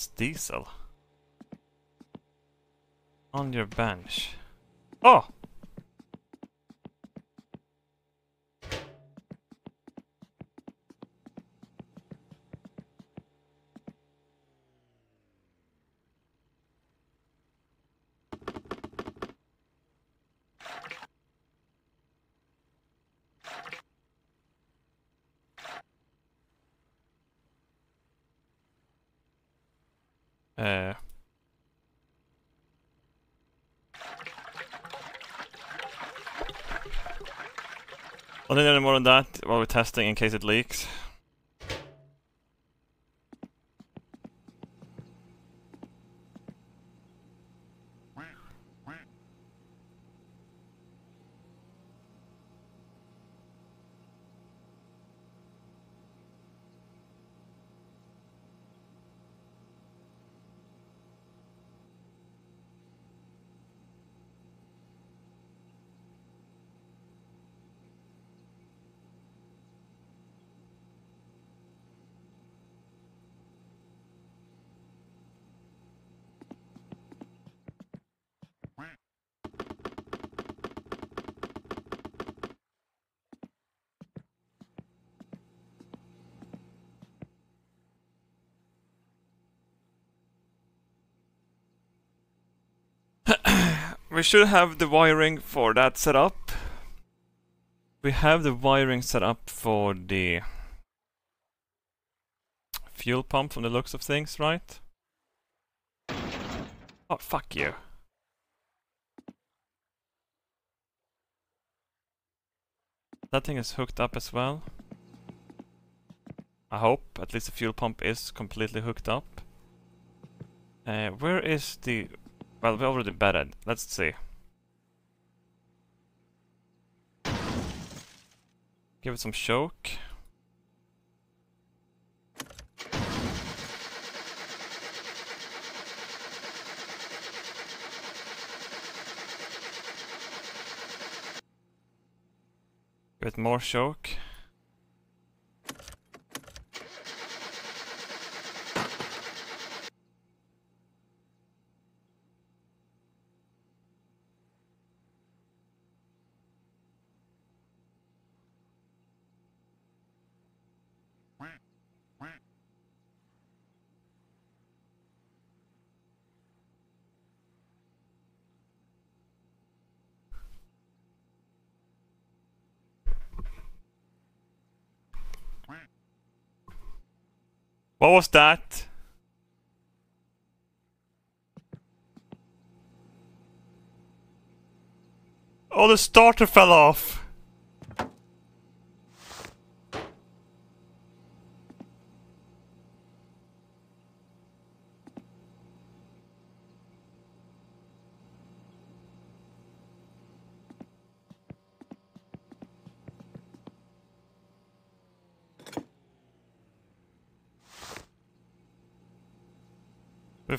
Speaker 1: That's diesel. On your bench. Oh! Uh. Don't need any more than that while we're testing in case it leaks. We should have the wiring for that set up. We have the wiring set up for the fuel pump from the looks of things, right? Oh, fuck you. That thing is hooked up as well. I hope at least the fuel pump is completely hooked up. Uh, where is the... Well, we already betted. Let's see. Give it some choke. Give it more choke. What was that? Oh, the starter fell off!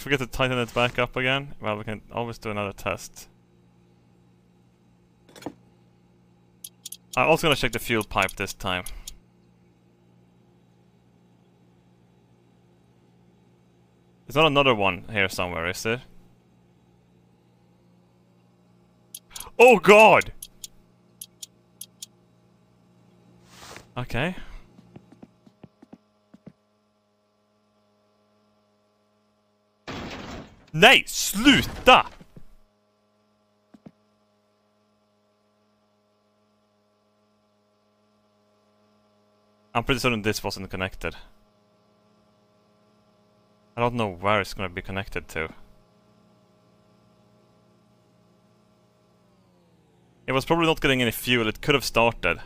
Speaker 1: Forget to tighten it back up again. Well, we can always do another test. I'm also gonna check the fuel pipe this time. There's not another one here somewhere, is there? Oh god! Okay. Nej, sluta! I'm pretty certain this wasn't connected. I don't know where it's gonna be connected to. It was probably not getting any fuel, it could have started.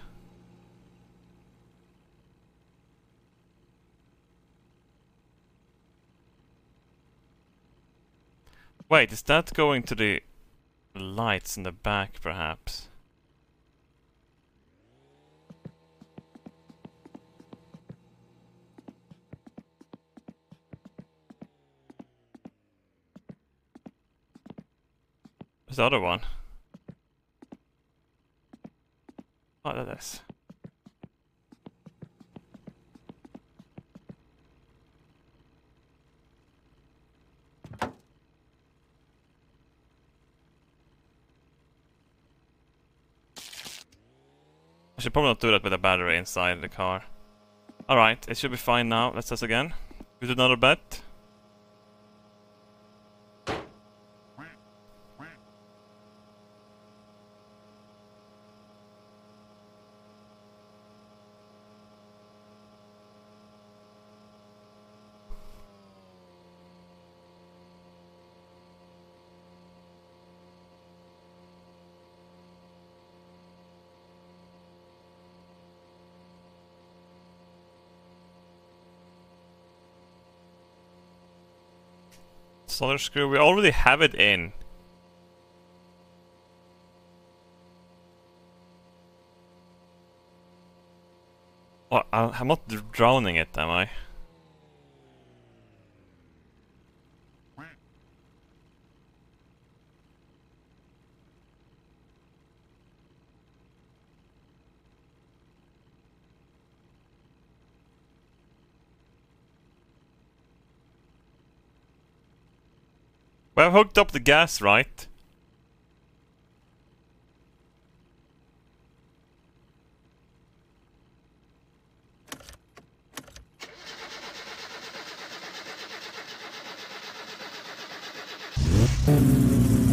Speaker 1: Wait, is that going to the lights in the back, perhaps? Where's the other one? Oh, there it is. I should probably not do that with a battery inside the car. Alright, it should be fine now. Let's test again. Do another bet. Solder screw, we already have it in. I'm not drowning it, am I? We have hooked up the gas, right?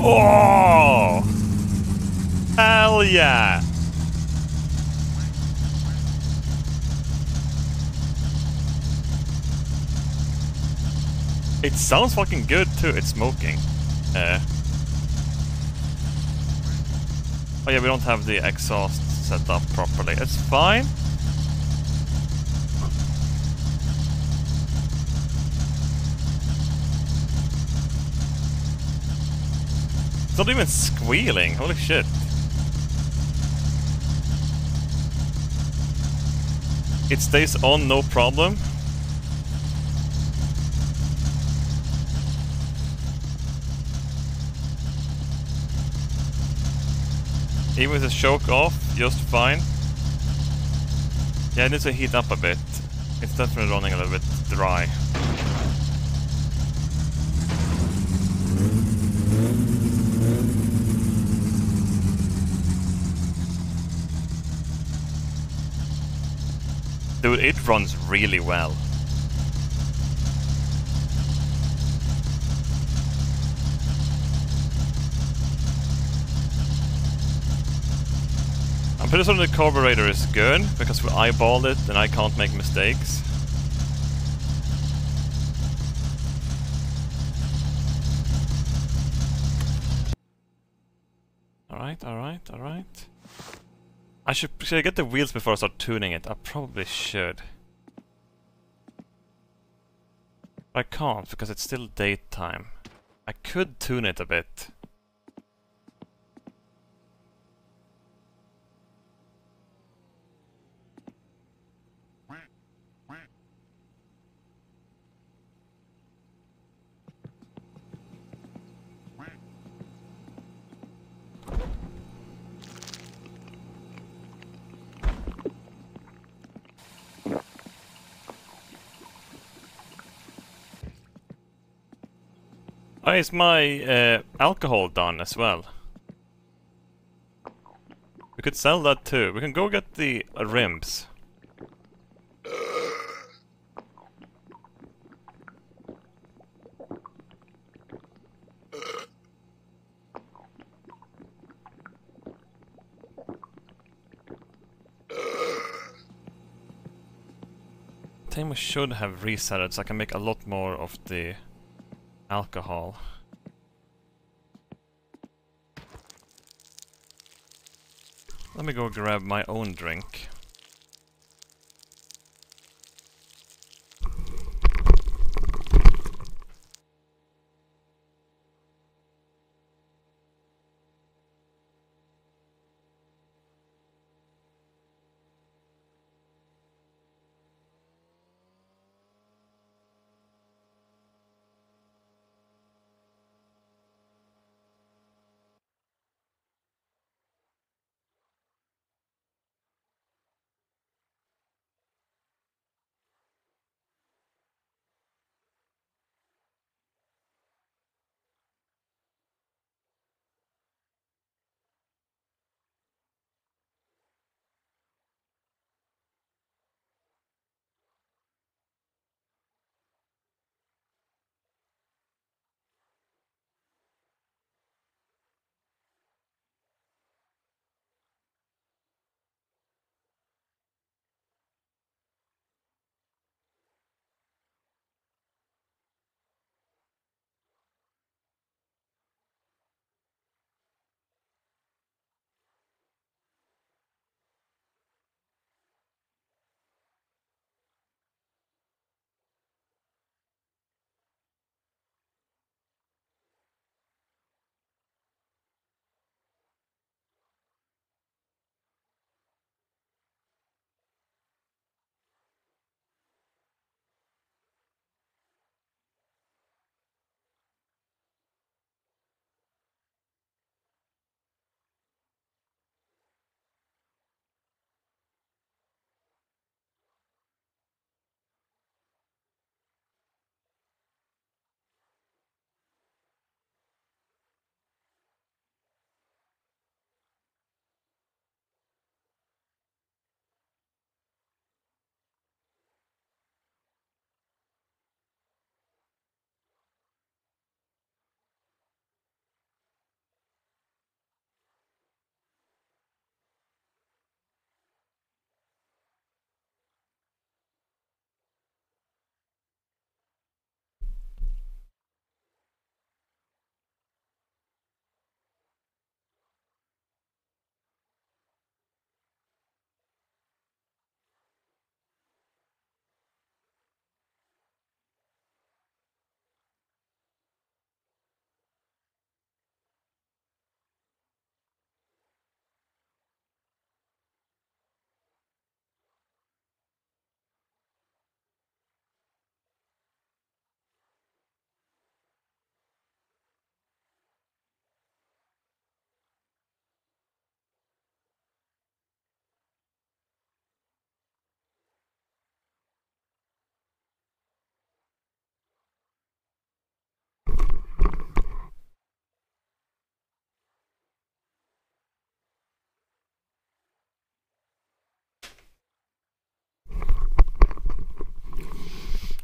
Speaker 1: Oh! Hell yeah! It sounds fucking good too, it's smoking. Uh. Oh yeah, we don't have the exhaust set up properly. It's fine. It's not even squealing, holy shit. It stays on, no problem. Even with the choke off, just fine. Yeah, it needs to heat up a bit. It's definitely running a little bit dry. Dude, it runs really well. put this on the carburetor is good, because we eyeballed it and I can't make mistakes. Alright, alright, alright. I should, should I get the wheels before I start tuning it? I probably should. I can't, because it's still daytime. I could tune it a bit. Oh, is my uh, alcohol done as well? We could sell that too. We can go get the uh, rims. I should have reset it so I can make a lot more of the alcohol. Let me go grab my own drink.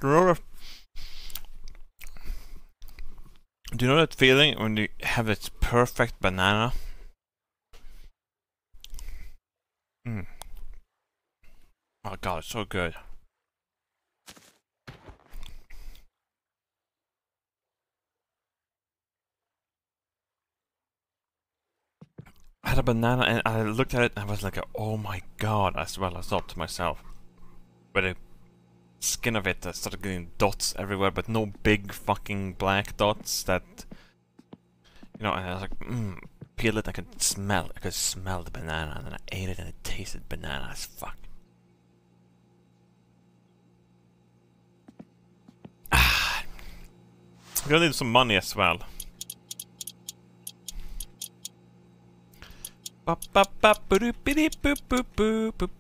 Speaker 1: Do you know that? Do you know that feeling when you have this perfect banana? Mm. Oh god, it's so good. I had a banana and I looked at it and I was like, oh my god, as well. I thought to myself. But the skin of it, I started getting dots everywhere, but no big fucking black dots that. You know, and I was like, mmm, peel it, I could smell, I could smell the banana, and then I ate it and it tasted banana as fuck. We're gonna need some money as well. Bop, bop, boop, boop, boop, boop, boop, boop.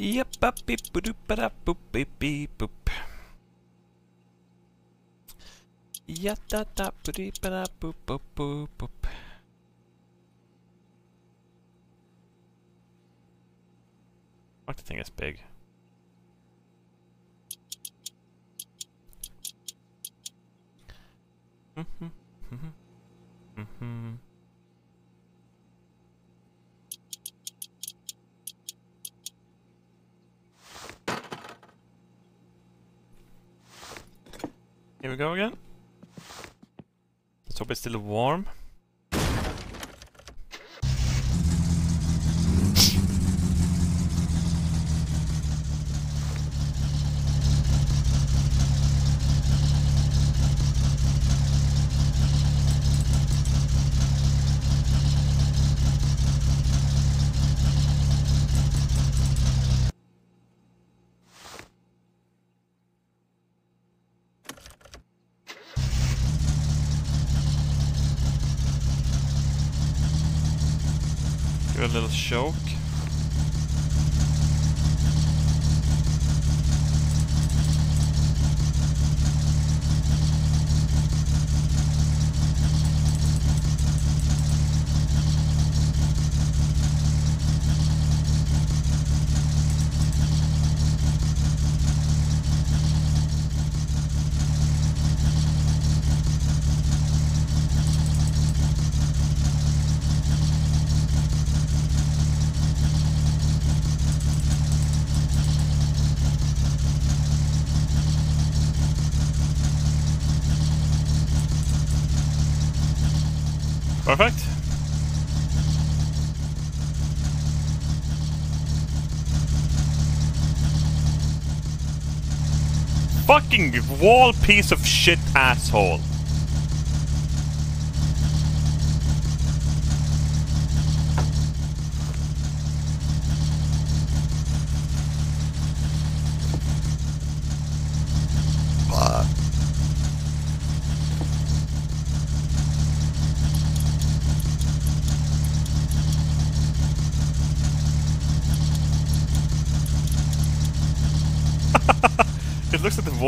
Speaker 1: Yep, bop, beep, boop, ba, boop, beep, beep, boop. Ya da da boop, ba, boop, boop, boop, boop. Fuck, the thing is big. Mm-hmm. Mm-hmm. Mm-hmm. Here we go again. Let's hope it's still warm. Give it a little choke. Perfect. Fucking wall piece of shit asshole.
Speaker 11: Fuck.
Speaker 1: In.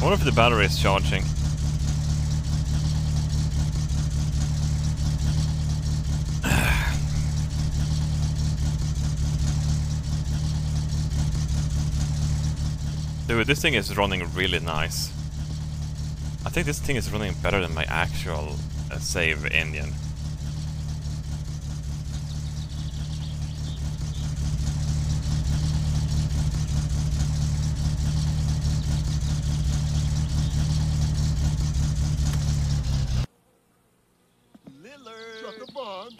Speaker 1: I wonder if the battery is charging. Dude, this thing is running really nice. I think this thing is running better than my actual uh, save
Speaker 15: barn.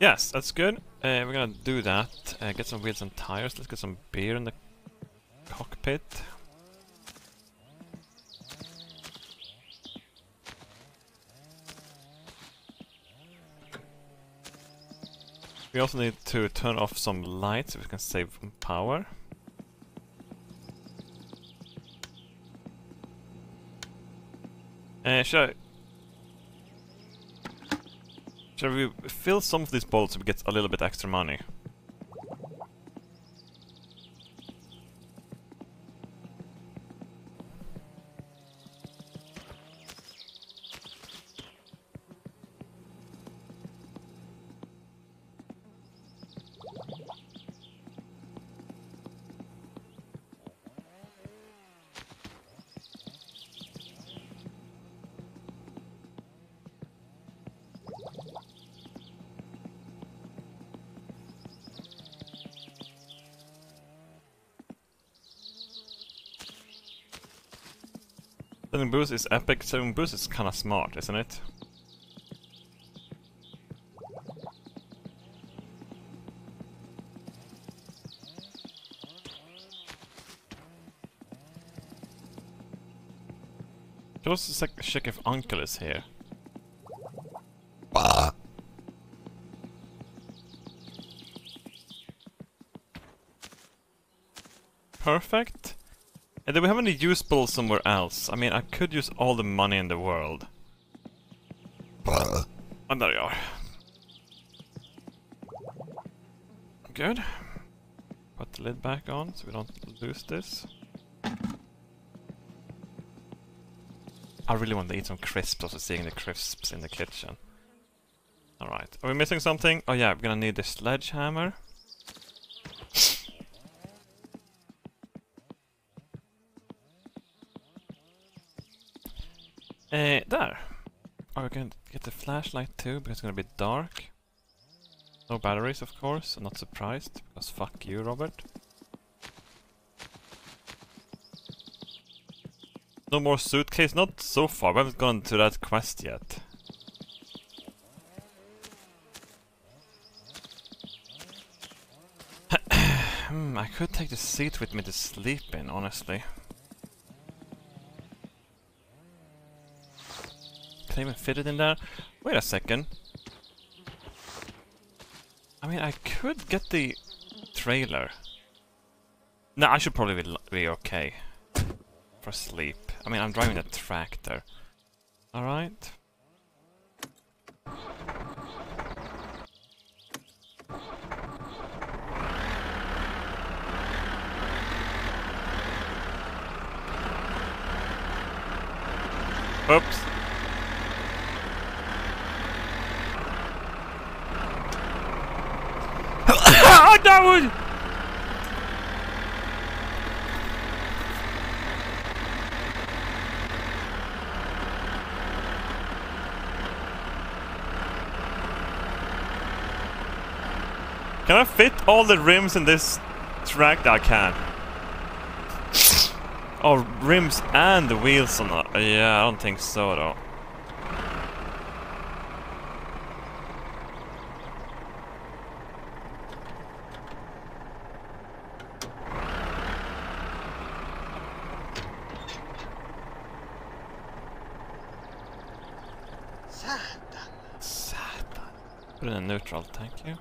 Speaker 1: Yes, that's good. Uh, we're gonna do that. Uh, get some wheels and tires. Let's get some beer in the cockpit. We also need to turn off some lights so we can save power. Uh, should I Shall we fill some of these bolts so we get a little bit extra money? Seven boost is epic. Seven boost is kind of smart, isn't it? Should also check if Uncle is here.
Speaker 16: Bah.
Speaker 1: Perfect. And do we have any usable somewhere else? I mean, I could use all the money in the world. And there you are. Good. Put the lid back on so we don't lose this. I really want to eat some crisps after seeing the crisps in the kitchen. Alright, are we missing something? Oh yeah, we're gonna need the sledgehammer. Uh, there. Oh, we can get the flashlight too, because it's gonna be dark. No batteries, of course. I'm not surprised, because fuck you, Robert. No more suitcase, not so far. We haven't gone to that quest yet. hmm, I could take the seat with me to sleep in, honestly. Can I even fit it in there? Wait a second. I mean, I could get the trailer. No, I should probably be, be okay for sleep. I mean, I'm driving a tractor. Alright. Oops. That. Can I fit all the rims in this track? I can. Oh, rims and the wheels on the... Yeah, I don't think so though. Satan. Put it in neutral, thank you.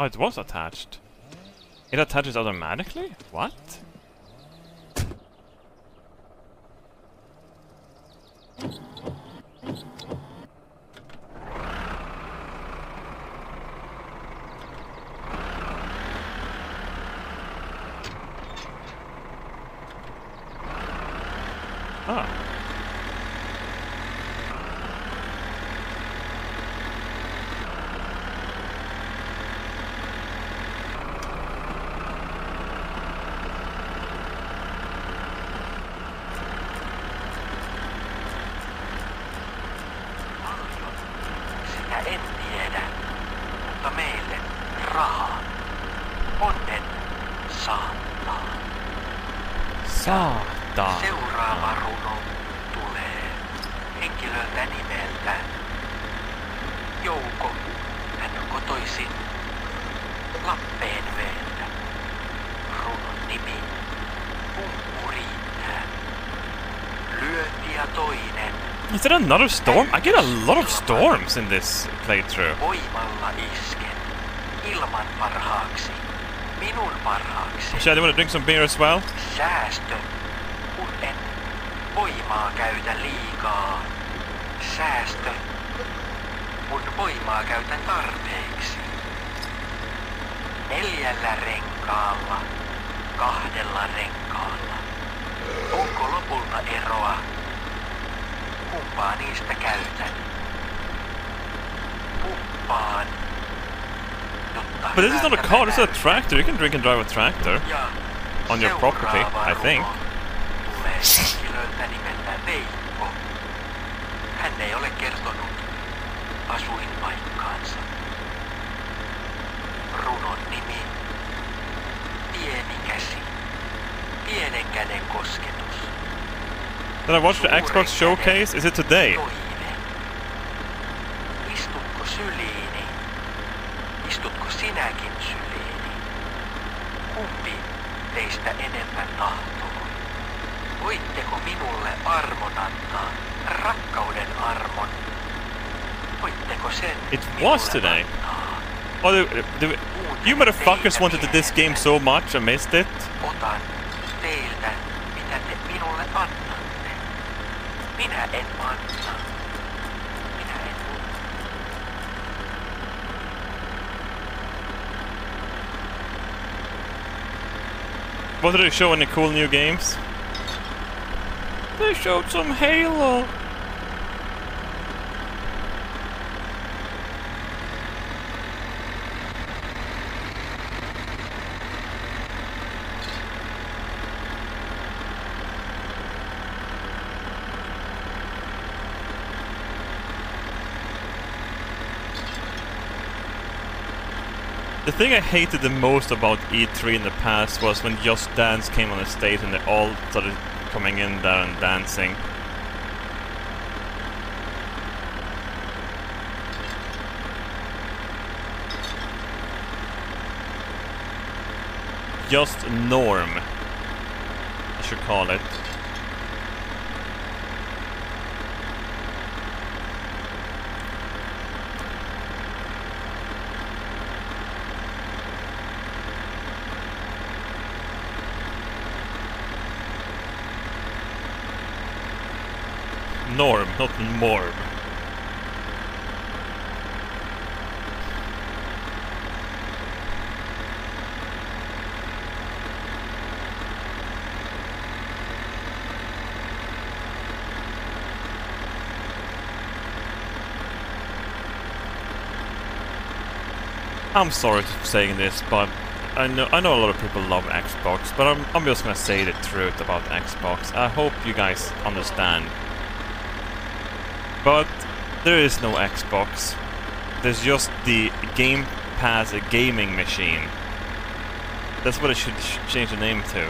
Speaker 1: Oh, it was attached. It attaches automatically? What?
Speaker 17: Saattaa. Seuraava runo tulee henkilöltä nimeltä Jouko. Hän on kotoisin Lappeenveeltä. Runon nimi Pumppu riittää. Lyönti ja toinen
Speaker 1: Is there another storm? I get a lot of storms in this playthrough.
Speaker 17: voimalla isken. Ilman parhaaksi. Minun parhaaksi.
Speaker 1: I want to drink some beer as well.
Speaker 17: Säästö, kun en voimaa käytä liikaa. Säästö, kun voimaa käytän tarpeeksi. Neljällä renkaalla, kahdella renkaalla. Onko lopulta eroa? Kumpaa niistä käytän? Kumpaan?
Speaker 1: But this is not a car, this is a tractor. You can drink and drive a tractor. On your property, I think. Did I watch the Xbox showcase? Is it today?
Speaker 17: Sinäkin syliini? Kumpi teistä enemmän tahtoo? Voitteko minulle armon antaa? Rakkauden armon? Voitteko sen
Speaker 1: It was today.
Speaker 17: antaa?
Speaker 1: Oh, the, the, you motherfuckers wanted this game so much, I missed it.
Speaker 17: Otan teiltä, mitä te minulle annatte. Minä en anna.
Speaker 1: What did they show any cool new games? They showed some Halo. Thing I hated the most about E3 in the past was when Just Dance came on the stage and they all started coming in there and dancing. Just norm, I should call it. Norm, not morb. I'm sorry for saying this, but I know I know a lot of people love Xbox, but I'm I'm just gonna say the truth about Xbox. I hope you guys understand. But there is no Xbox. There's just the Game Pass a gaming machine. That's what it should sh- change the name to.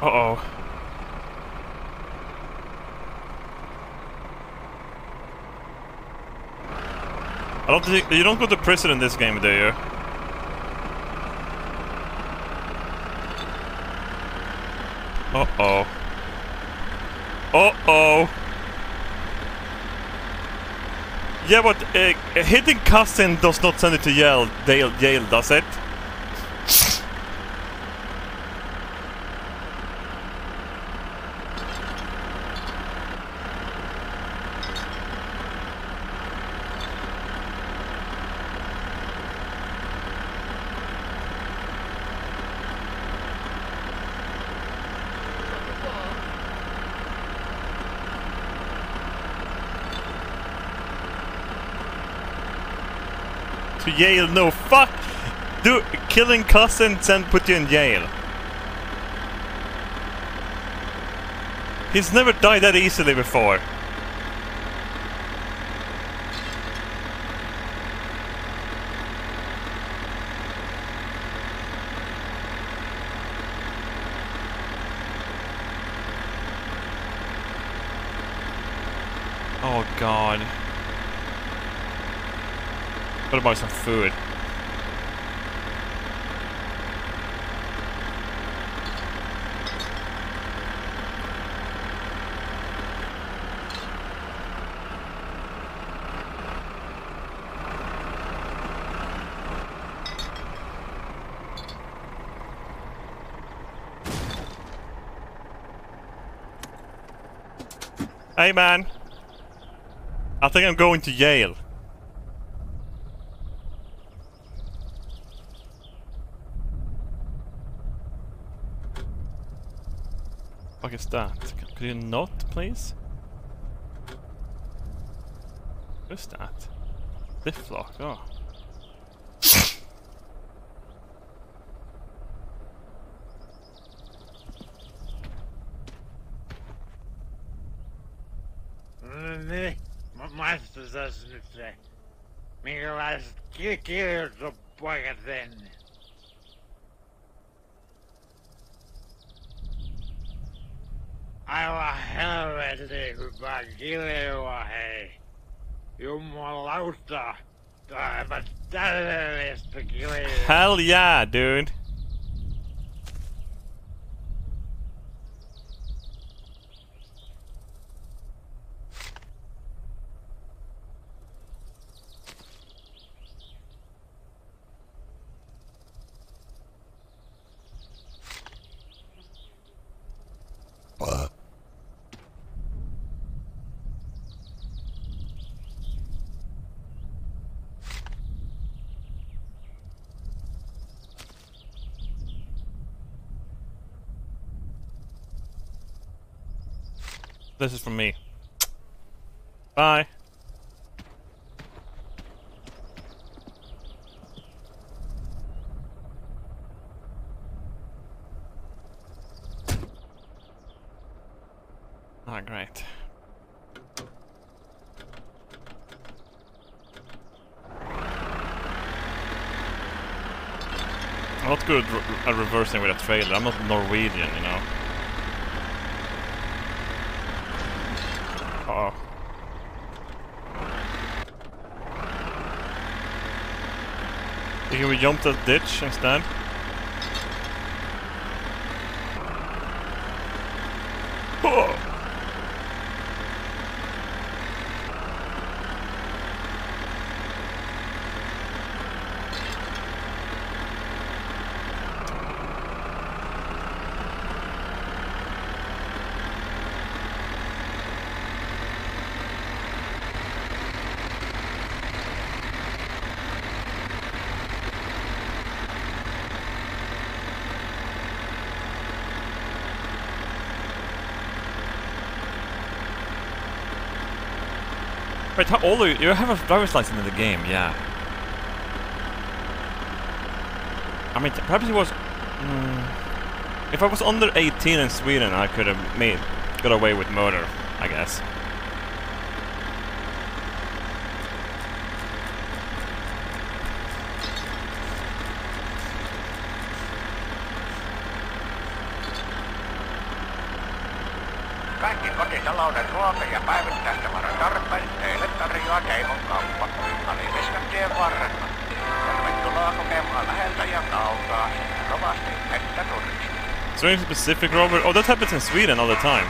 Speaker 1: Uh oh. I don't think you don't go to prison in this game, do you? Uh oh. Uh oh. Yeah, but uh, hitting cousin does not send it to jail, jail, jail does it? to jail. No, fuck! Do killing cousins and put you in jail. He's never died that easily before. Oh god. Gotta buy some food. Hey man. I think I'm going to Yale. That? Could you not, please? What is that? Lift lock, oh.
Speaker 8: niin, ma- maistetaan nyt se. Minkälaiset ki- kirjoitus on poika tehnyt? Aivan hei. Jumalauta.
Speaker 1: Hell yeah, dude. This is from me. Bye. Ah, great. I'm not good re- at reversing with a trailer. I'm not Norwegian, you know. Uh oh. Can we jump that ditch instead? Oh. How old you? You have a driver's license in the game, yeah. I mean, perhaps it was. Mm, if I was under 18 in Sweden, I could have made got away with murder, I guess. Anything specific, Robert? Oh, that happens in Sweden all the time.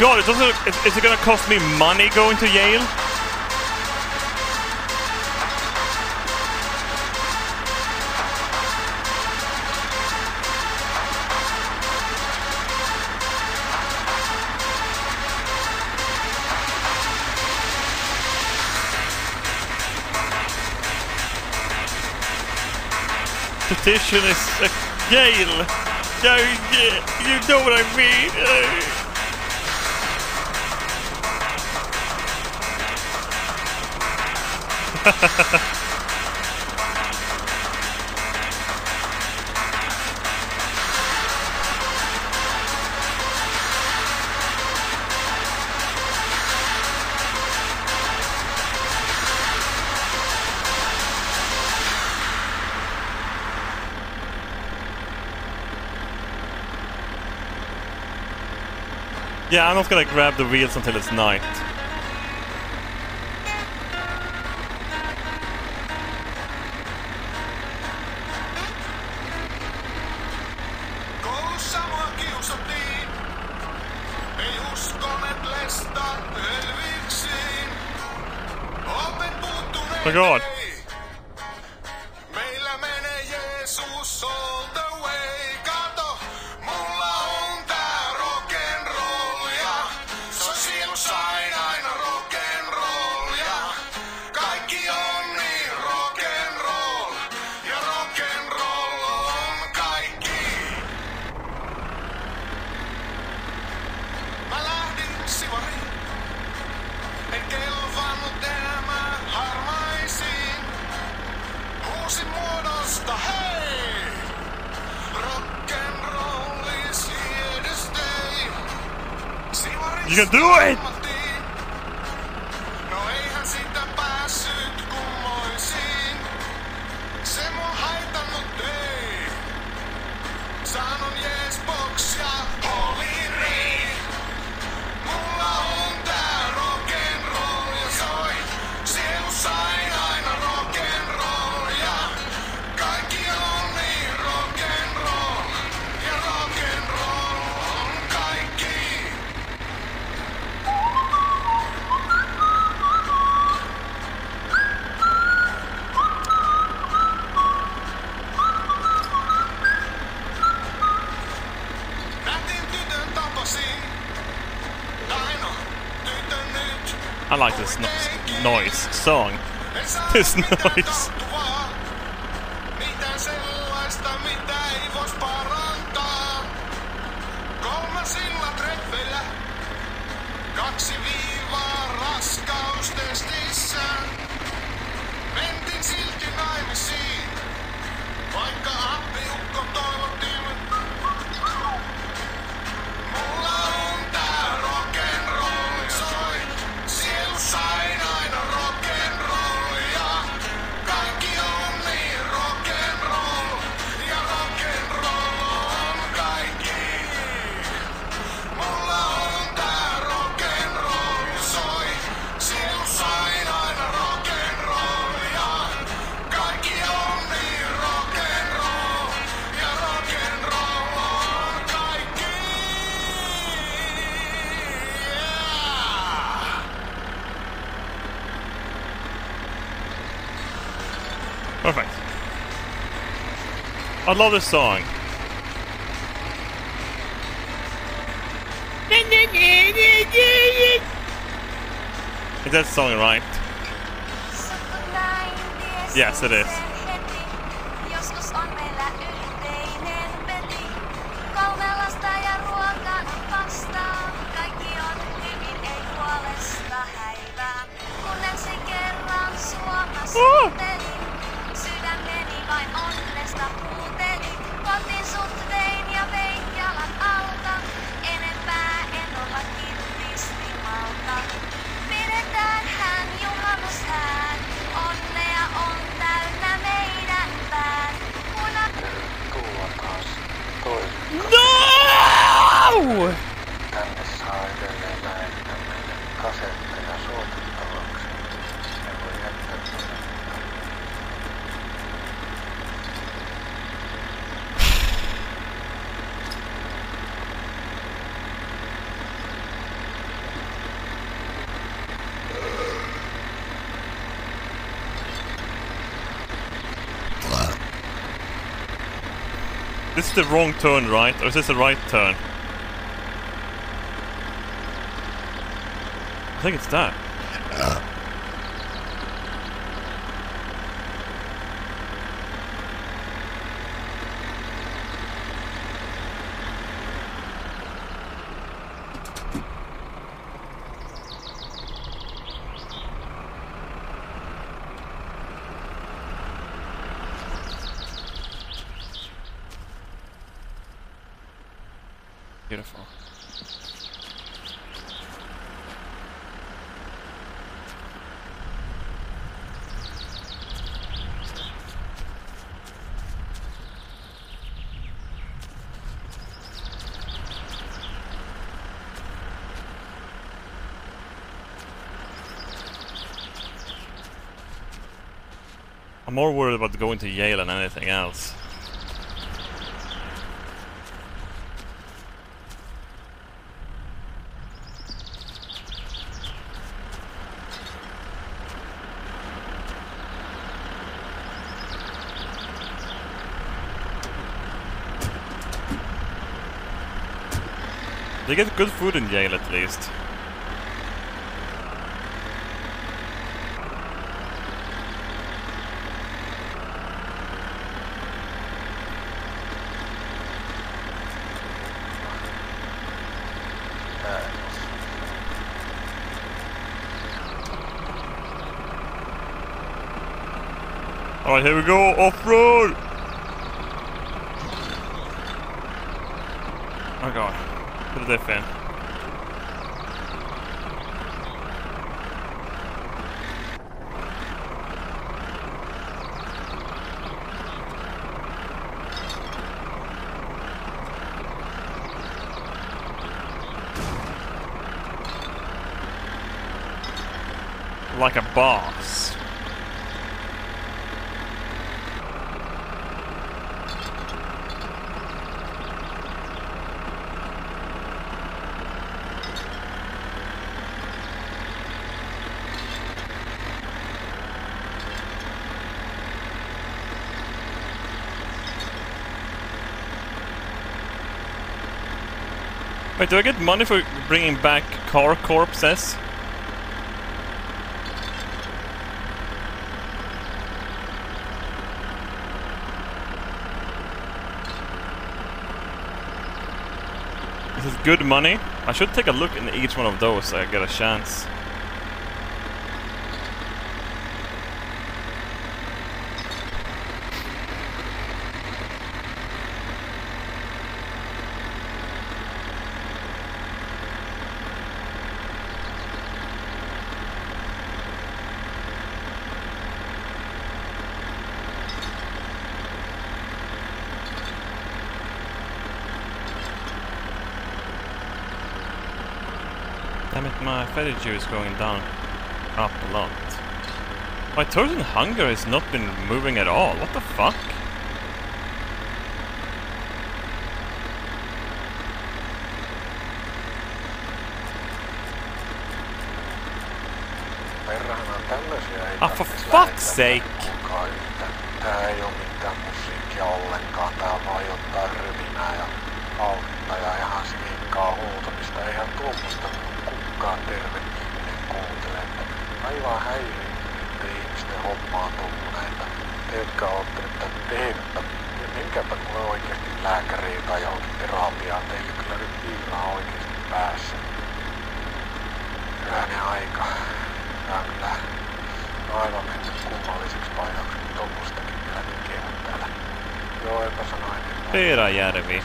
Speaker 1: God, it doesn't. Is, is it gonna cost me money going to Yale? Petition is uh, Yale. Yeah, you know what I mean. Yeah, I'm not gonna grab the wheels until it's night.
Speaker 15: my god. song. This noise. I love this song. Is that song right? Yes, it is. That's the wrong turn, right? Or is this the right turn? I think it's that. more worried about going to Yale than anything else.
Speaker 1: They get good food in Yale at least. Alright, here we go, off-road! Oh god, put the diff in. Like a boss. Wait, do I get money for bringing back car corpses? This is good money. I should take a look in each one of those so I get a chance. Damn it, my fetish is going down up a lot. My total hunger has not been moving at all. What the fuck? Ah, for fuck's sake!
Speaker 2: kuulkaa yhtään. Tää ei oo mitään musiikkia ollenkaan. Tää on vaan jotain ryminää ja vauhdittaa ja ihan sinikkaa huutamista. Eihän tuommoista kukaan terve ihminen kuuntele. Että aivan häiriintynyt, että ihmisten homma on tommonen. Että te, jotka ootte nyt tän tehnyt, niin menkääpä kuule oikeesti lääkäriin tai johonkin terapiaan. Teillä kyllä nyt piilaa oikeesti päässä. Hyvänen aika. Tää on kyllä aivan mennyt kummalliseksi paikaksi, kun tommostakin vielä tekevät täällä. Joo, eipä sano enemmän.
Speaker 1: Peräjärvi.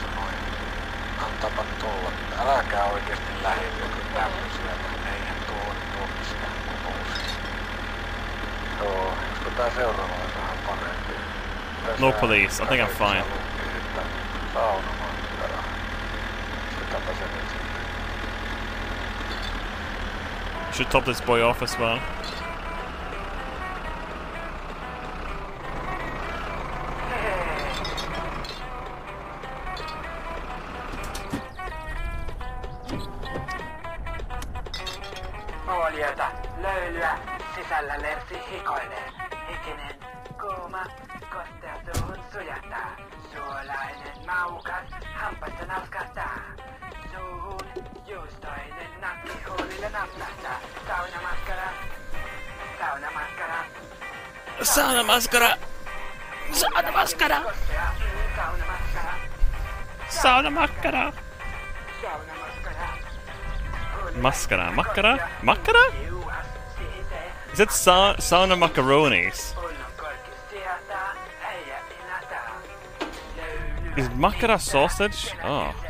Speaker 2: Antaapa tulla. Äläkää oikeesti lähellekö tämmösiä. Eihän tuo nyt mistään kokoisia. Joo, olisiko tää seuraava vähän parempi?
Speaker 1: No police, I think I'm fine.
Speaker 2: Lukee, että saunamanttara. Se nyt sitten.
Speaker 1: Should top this boy off as well.
Speaker 18: Saunamaskara! Kostea, saunamaskara,
Speaker 1: Saunamakkara!
Speaker 18: saunamaskara.
Speaker 1: Maskara, makkara, makkara? Is it sa sauna macaronis? Is makkara sausage? Oh.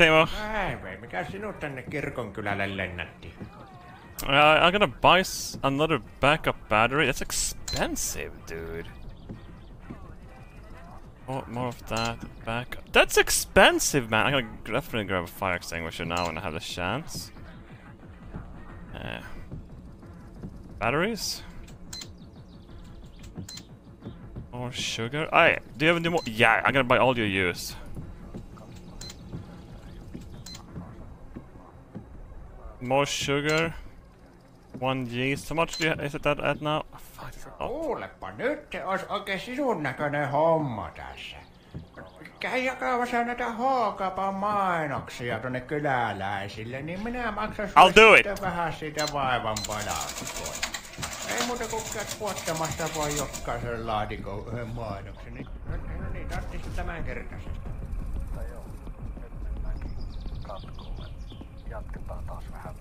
Speaker 4: Teimo. Mikä sinut tänne kirkonkylälle lennätti?
Speaker 1: Uh, I'm gonna buy s another backup battery. That's expensive, dude. Oh, more of that. Backup. That's expensive, man. I'm gonna definitely grab a fire extinguisher now when I have the chance. Uh, batteries. More sugar. I. Do you have any more? Yeah, I'm gonna buy all you use.
Speaker 12: More sugar. One yeast. How much do you, is it at, at now? Fuck, lot.
Speaker 4: Kuulepa, nyt se olisi oikein sinun näköinen homma tässä. Käy jakamassa näitä H-kaupan mainoksia tonne kyläläisille, niin minä maksan sulle
Speaker 12: I'll do it.
Speaker 4: vähän siitä vaivan palausta. Ei muuta kuin käyt puottamassa voi jokaisen laatikon yhden mainoksen. Niin, no, no niin, tarvitsisi tämän kertaisesti.
Speaker 19: Mutta joo, nyt mennäänkin katkolle. Jatketaan taas vähän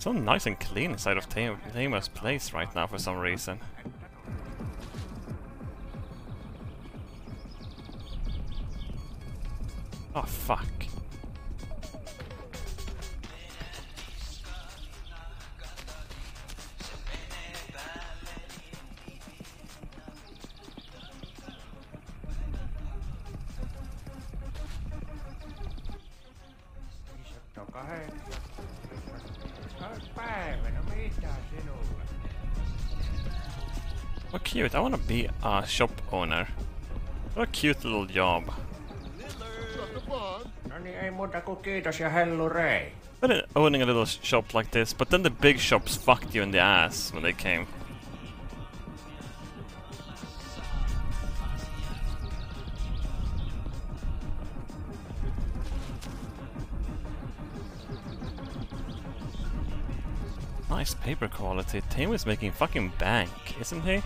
Speaker 12: so nice and clean inside of Tam- Teimo's place right now for some reason. Oh fuck. What cute. I wanna be a shop owner. What a cute little job.
Speaker 4: No niin, ei muuta kuin kiitos ja hellu rei.
Speaker 12: But owning a little shop like this, but then the big shops fucked you in the ass when they came. Nice paper quality. Tame is making fucking bank, isn't he?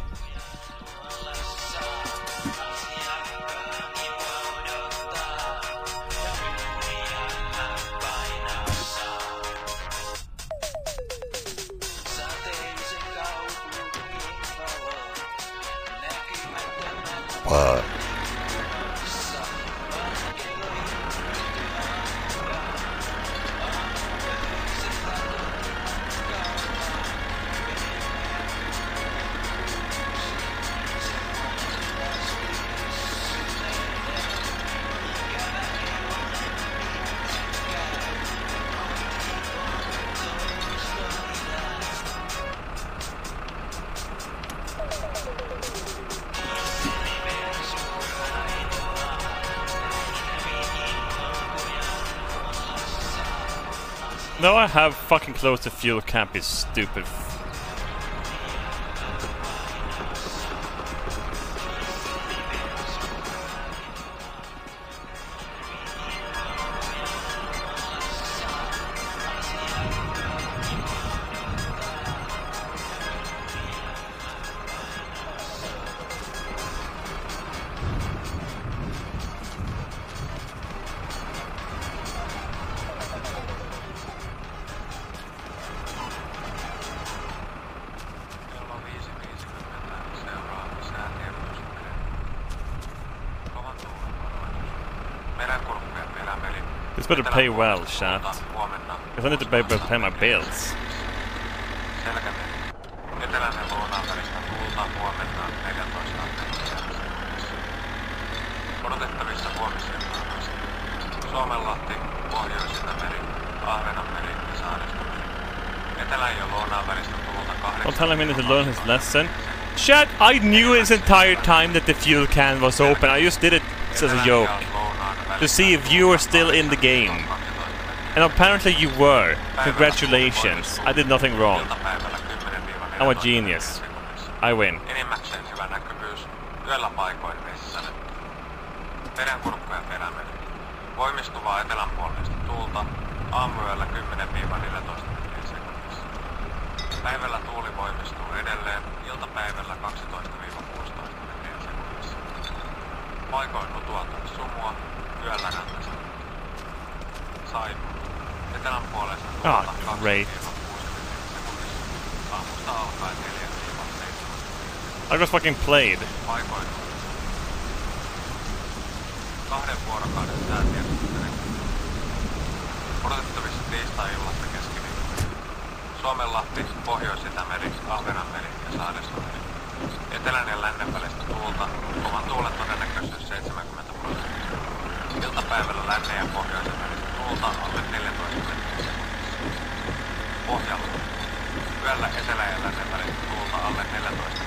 Speaker 12: Close to fuel camp is stupid. Well, chat. Because I need to to pay my bills.
Speaker 19: Selkämeri. Eteläinen lounaan välistä tuulta huomenna 14 astetta Odotettavissa huomisiltaan asti. Suomenlahti, Pohjois-Itämeri, Ahvenanmeri ja Saaristomeri. Etelän ja lounaan välistä tuulta 8
Speaker 12: Don't tell him to learn his lesson. Chat, I knew his entire time that the fuel can was open. I just did it as a joke. To see if you were still in the game. And apparently you were. Congratulations. I did nothing wrong. I'm a genius. I win. Fucking played.
Speaker 19: Suomenlahti, Pohjois-Itämeri, Ahvenanmeri ja Saaristomeri. Etelän ja tuulta, kovan tuulen todennäköisyys 70 prosenttia. Iltapäivällä lännen ja pohjoisen välistä tuulta alle 14 metriä. Pohjalla. Yöllä etelä- ja lännen välistä tuulta alle 14 metriä sekunnissa.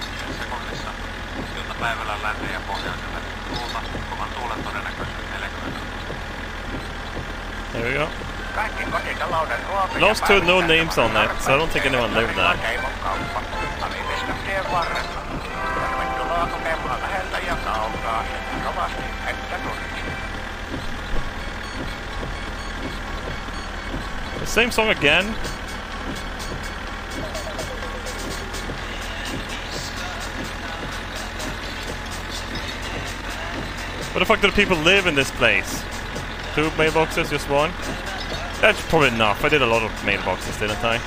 Speaker 19: Iltapäivällä länteen ja pohjoiselle tuulta, kovan tuulen todennäköisyys 40.
Speaker 12: There we go.
Speaker 1: Kaikki kotitalouden ruoka
Speaker 12: Lost to no names on that, so I don't think anyone lived there.
Speaker 1: Keimokauppa. Aliviskan tien varrella. Tervetuloa kokemaan läheltä ja kaukaa. Kovasti että tunniksi.
Speaker 12: The same song again. Where the fuck do the people live in this place? Two mailboxes, just one? That's probably enough. I did a lot of mailboxes, didn't I?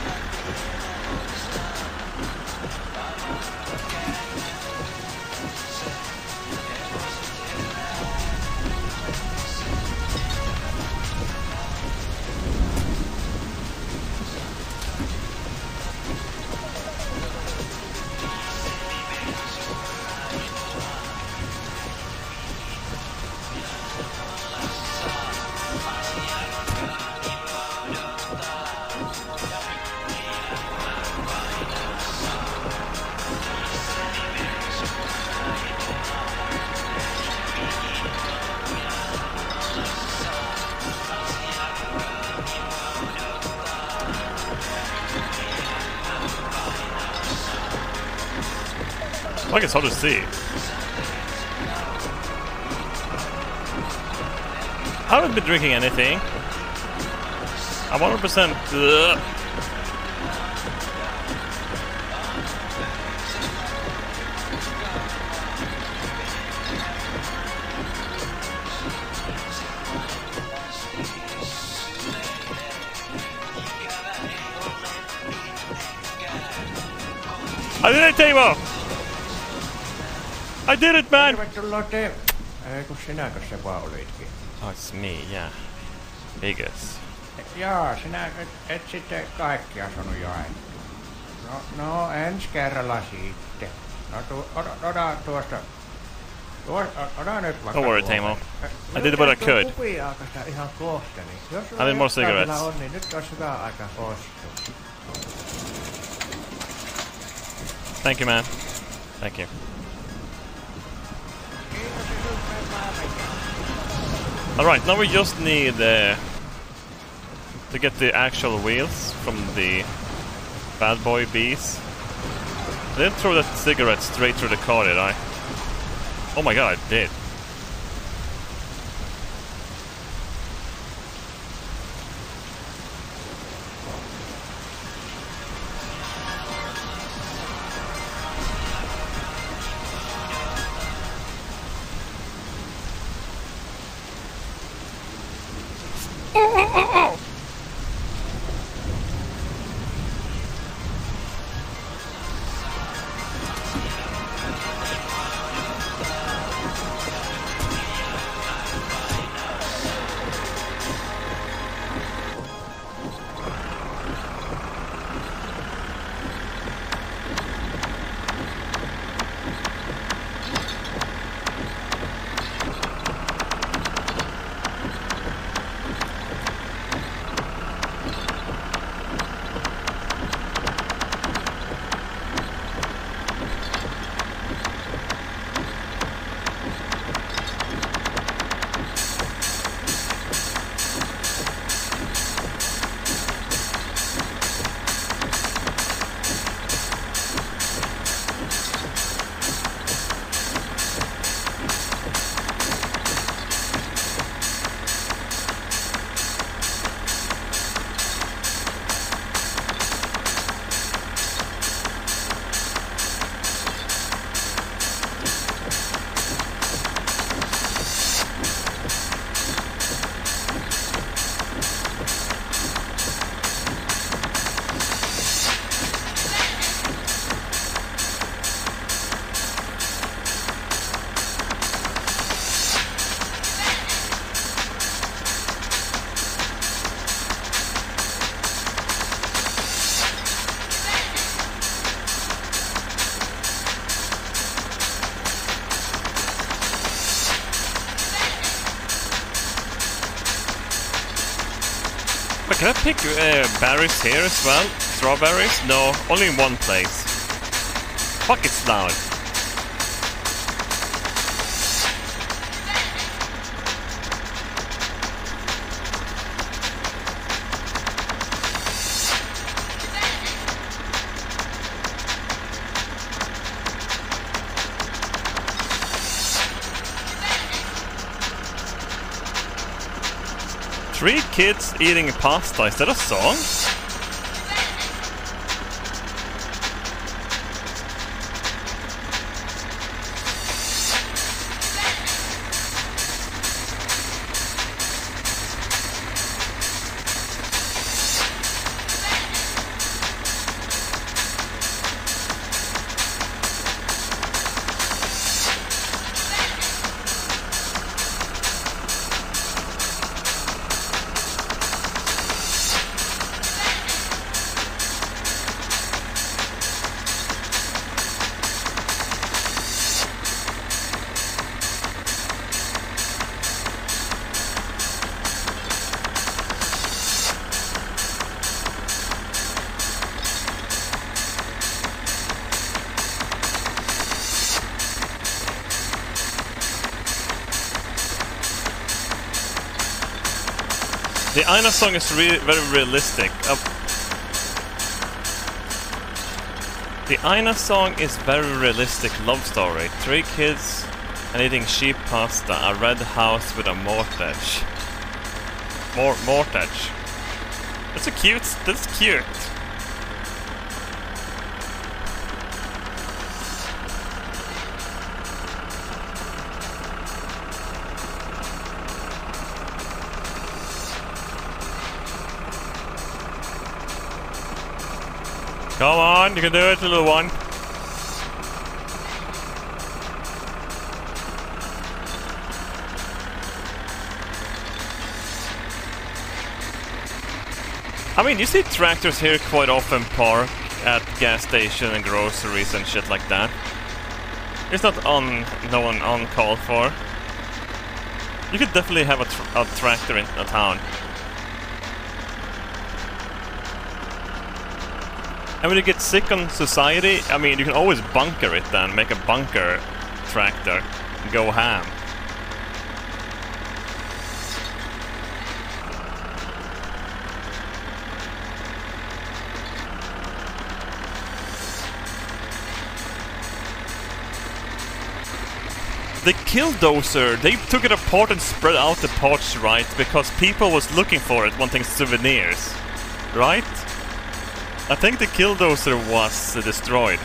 Speaker 12: It's hard to see. I haven't been drinking anything. I'm 100%. Ugh. Did it, man!
Speaker 4: Tervetuloa te... Ei kun sinäkö se vaan olitkin?
Speaker 12: Oh, it's me, yeah. Biggest.
Speaker 4: Jaa, sinä et, et sitten kaikki asunut jaettu. No, no ensi kerralla sitten. No tu, ota, ota tuosta... Tuo, ota nyt vaikka
Speaker 12: Don't worry,
Speaker 4: tuo.
Speaker 12: Tamo.
Speaker 4: Ö, eh,
Speaker 12: I did what I could.
Speaker 4: pubi ihan kohta, niin jos sulla
Speaker 12: I need more cigarettes.
Speaker 4: On, niin nyt olisi hyvä aika poistua.
Speaker 12: Thank you, man. Thank you. Alright, now we just need uh, to get the actual wheels from the bad boy bees. I didn't throw that cigarette straight through the car, did I? Oh my god, I did. Pick uh, berries here as well? Strawberries? No, only in one place. Fuck, it's loud.
Speaker 1: Kids eating pasta. Is that a song? The Aina song is re very realistic. Uh, the Aina song is very realistic love story. Three kids and eating sheep pasta, a red house with a mortgage. More mortgage. That's a cute. That's cute. You can do it, little one. I mean, you see tractors here quite often park at gas station and groceries and shit like that. It's not on no one on call for. You could definitely have a, tr a tractor in a town. And when you get sick on society, I mean, you can always bunker it then, make a bunker tractor, go ham. The Killdozer, they took it apart and spread out the parts, right? Because people was looking for it, wanting souvenirs, right? I think the Killdozer was uh, destroyed.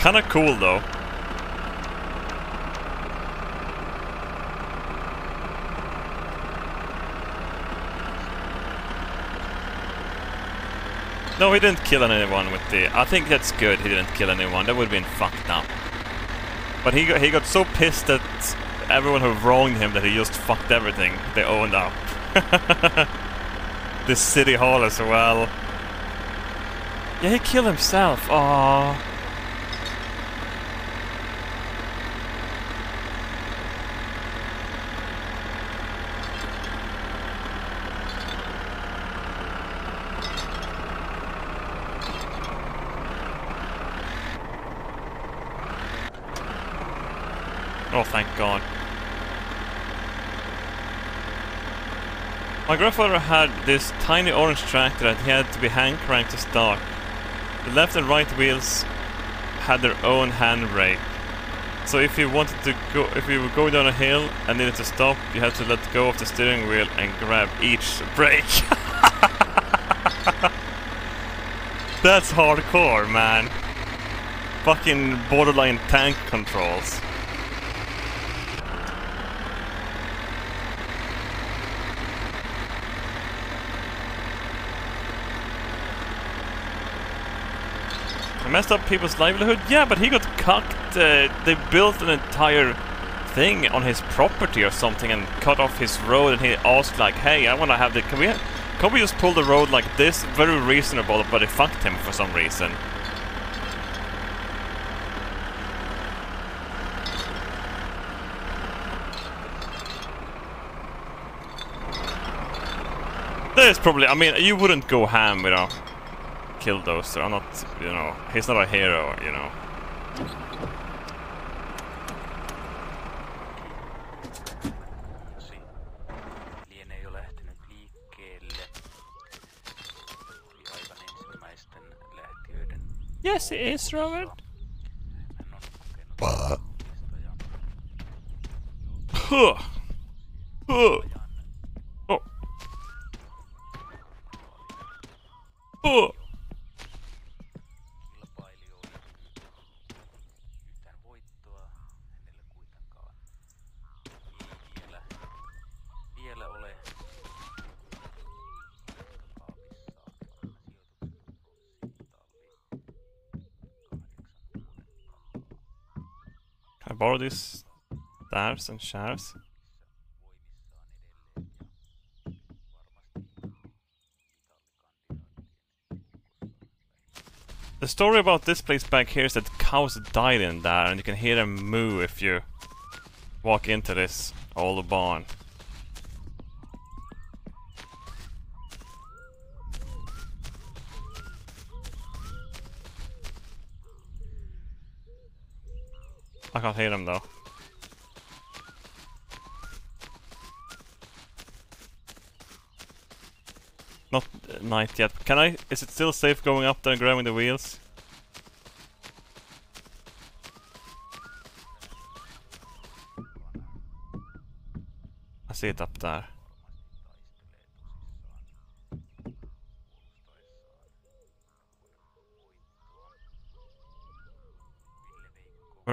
Speaker 1: Kinda cool though. No, he didn't kill anyone with the... I think that's good he didn't kill anyone. That would have been fucked up. But he got, he got so pissed at everyone who wronged him that he just fucked everything. They owned up. the city hall as well. Yeah, he killed himself. Oh, thank God. My grandfather had this tiny orange tractor that he had to be hand cranked to start. The left and right wheels had their own hand handbrake. So if you wanted to go, if you were going down a hill and needed to stop, you had to let go of the steering wheel and grab each brake. That's hardcore, man. Fucking borderline tank controls. Messed up people's livelihood? Yeah, but he got cucked. Uh, they built an entire thing on his property or something and cut off his road and he asked like, hey, I want to have the... Can we, can we just pull the road like this? Very reasonable, but they fucked him for some reason. There's probably... I mean, you wouldn't go ham, you know Killdozer. I'm not, you know, he's not a hero, you know.
Speaker 20: Yes, it is, Robert. Huh. These stairs and shares? The story about this place back here is that cows died in there and you can hear them moo if you walk into this old barn. I can't though. Not uh, night yet. Can I? Is it still safe going up there and grabbing the wheels? I see it up there.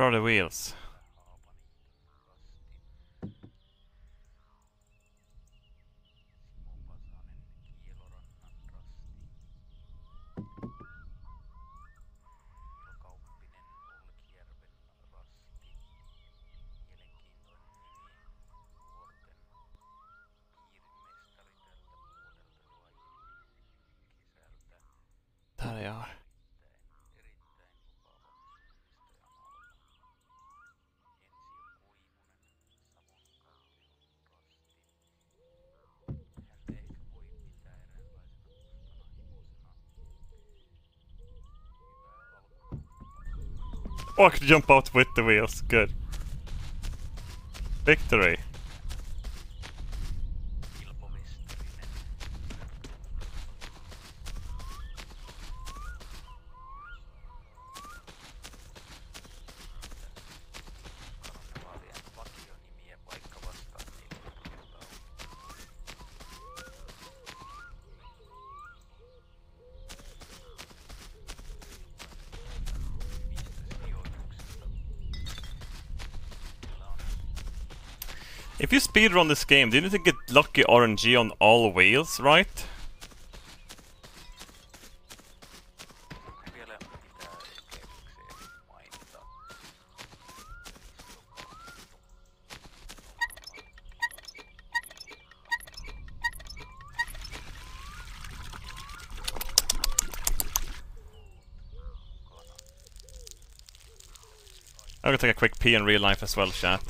Speaker 20: Are the wheels? Oh, I could jump out with the wheels. Good. Victory. If you speedrun this game, do you need to get lucky RNG on all wheels, right? I'm gonna take a quick pee in real life as well, chat.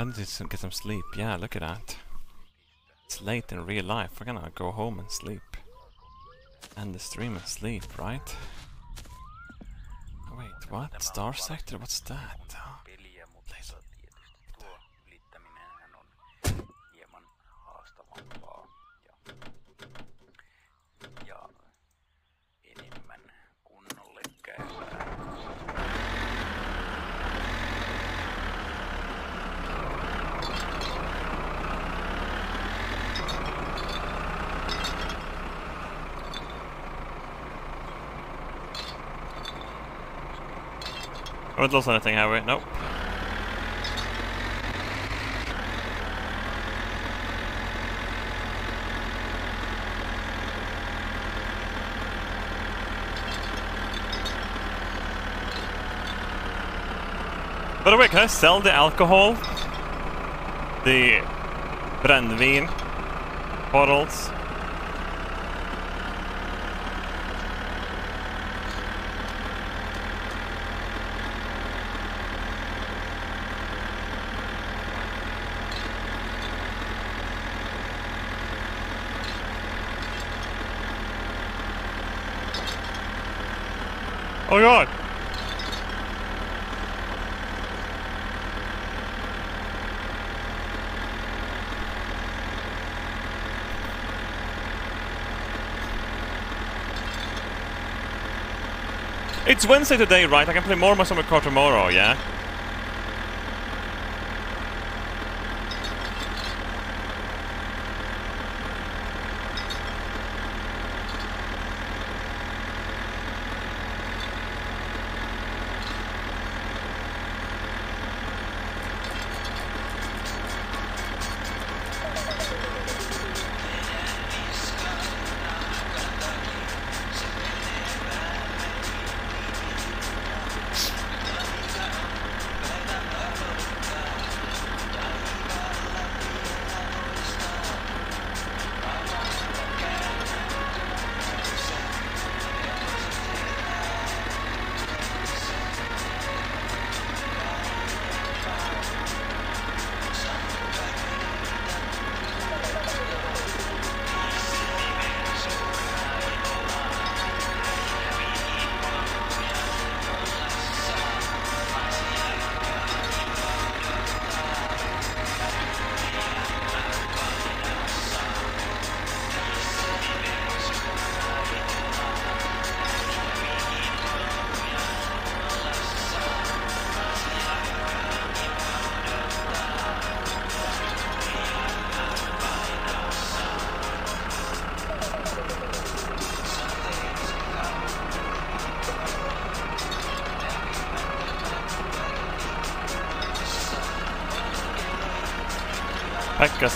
Speaker 12: I need to get some sleep. Yeah, look at that. It's late in real life. We're gonna go home and sleep. End the stream and sleep, right? Wait, what? Starsector? What's that? Oh, haven't lost anything, have we? Nope. By the way, can I sell the alcohol? The brännvin bottles? Oh god! It's Wednesday today, right? I can play more My Summer Car tomorrow, yeah?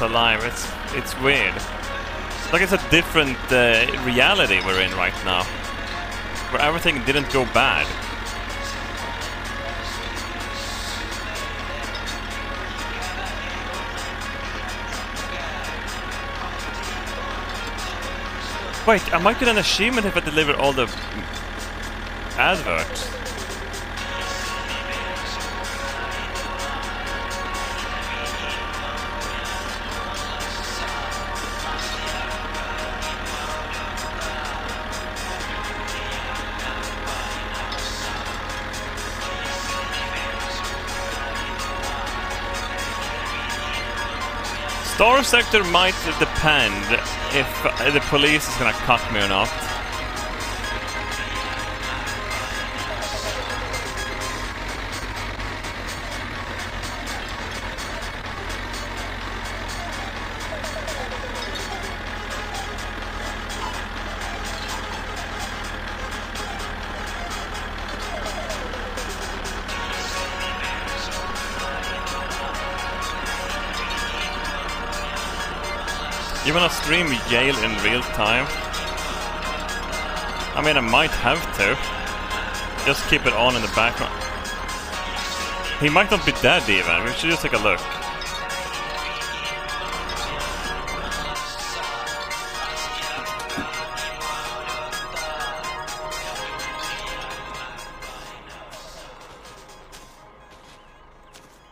Speaker 12: Alive. It's it's weird. Like it's a different uh, reality we're in right now, where everything didn't go bad. Wait, am I might get an achievement if I deliver all the adverts. Starsector might depend if the police is gonna cut me or not. Stream jail in real time?
Speaker 1: I mean, I might have to. Just keep it on in the background. He might not be dead even. We should just take a look.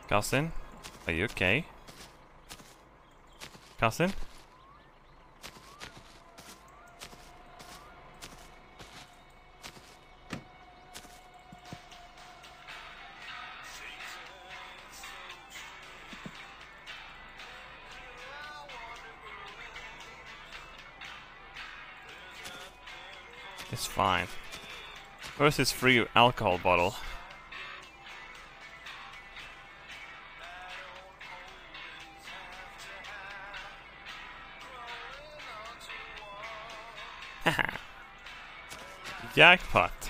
Speaker 1: Cousin, are you okay? Cousin? Where's his free alcohol bottle? Haha. Jackpot.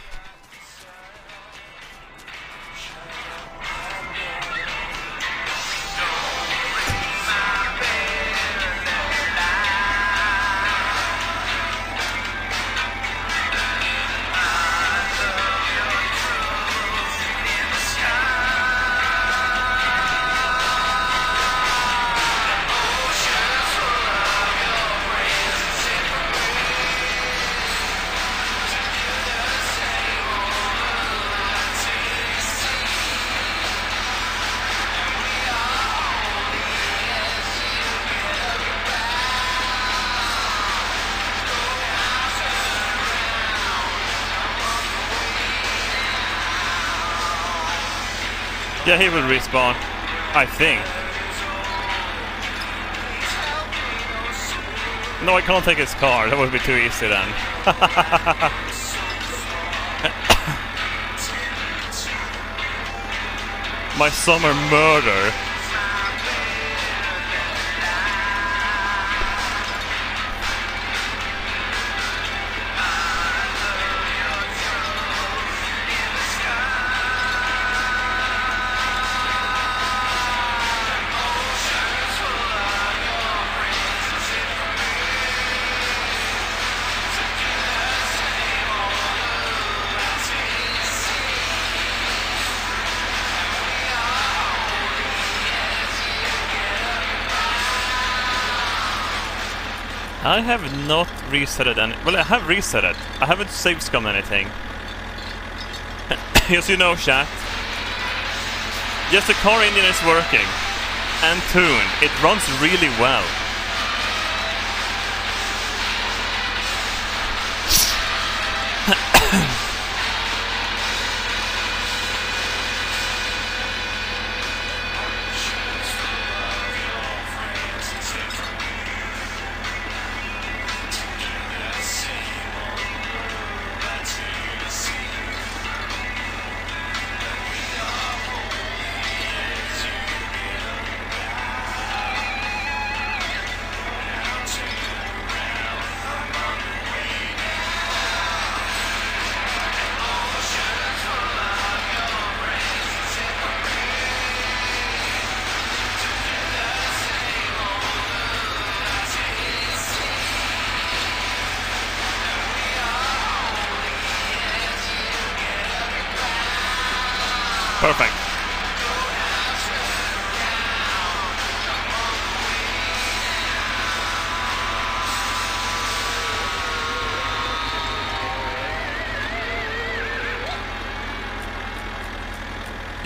Speaker 1: Yeah, he will respawn. I think. No, I can't take his car. That would be too easy then. My summer murder. I have not reset it any- well I have reset it. I haven't saved scum anything. As you know chat. Yes, the car engine is working. And tune. It runs really well.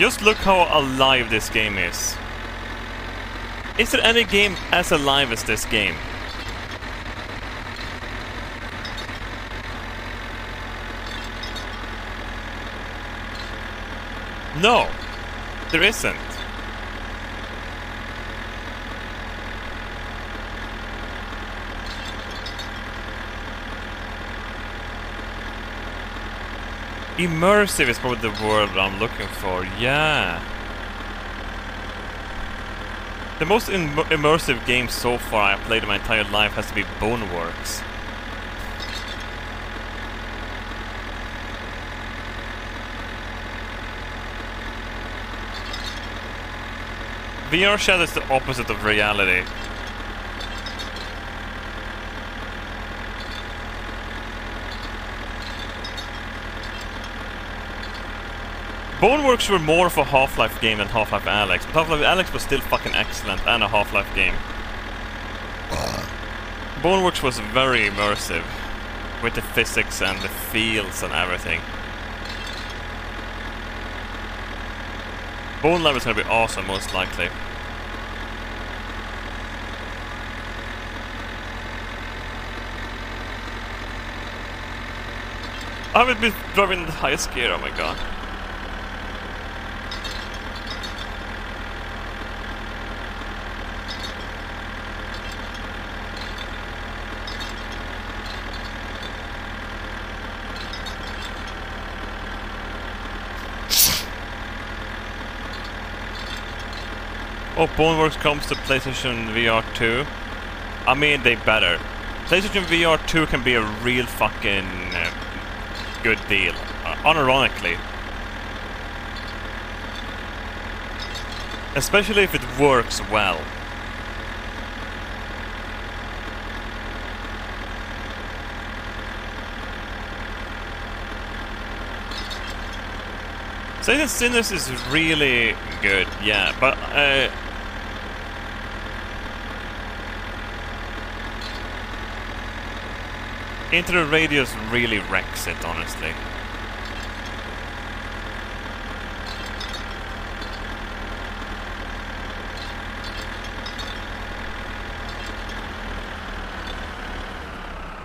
Speaker 1: Just look how alive this game is. Is there any game as alive as this game? No, there isn't. Immersive is probably the word I'm looking for, yeah. The most Im immersive game so far I've played in my entire life has to be Boneworks. VR chat is the opposite of reality. Boneworks were more of a Half-Life game than Half-Life Alyx, but Half-Life Alyx was still fucking excellent and a Half-Life game. Boneworks was very immersive with the physics and the feels and everything. Bone is gonna be awesome, most likely. I haven't been driving the highest gear, oh my god. Oh, Boneworks comes to PlayStation VR 2. I mean, they better. PlayStation VR 2 can be a real fucking uh, good deal. Uh, unironically. Especially if it works well. Satan Sinners is really good, yeah, but uh, Into the Radius really wrecks it, honestly.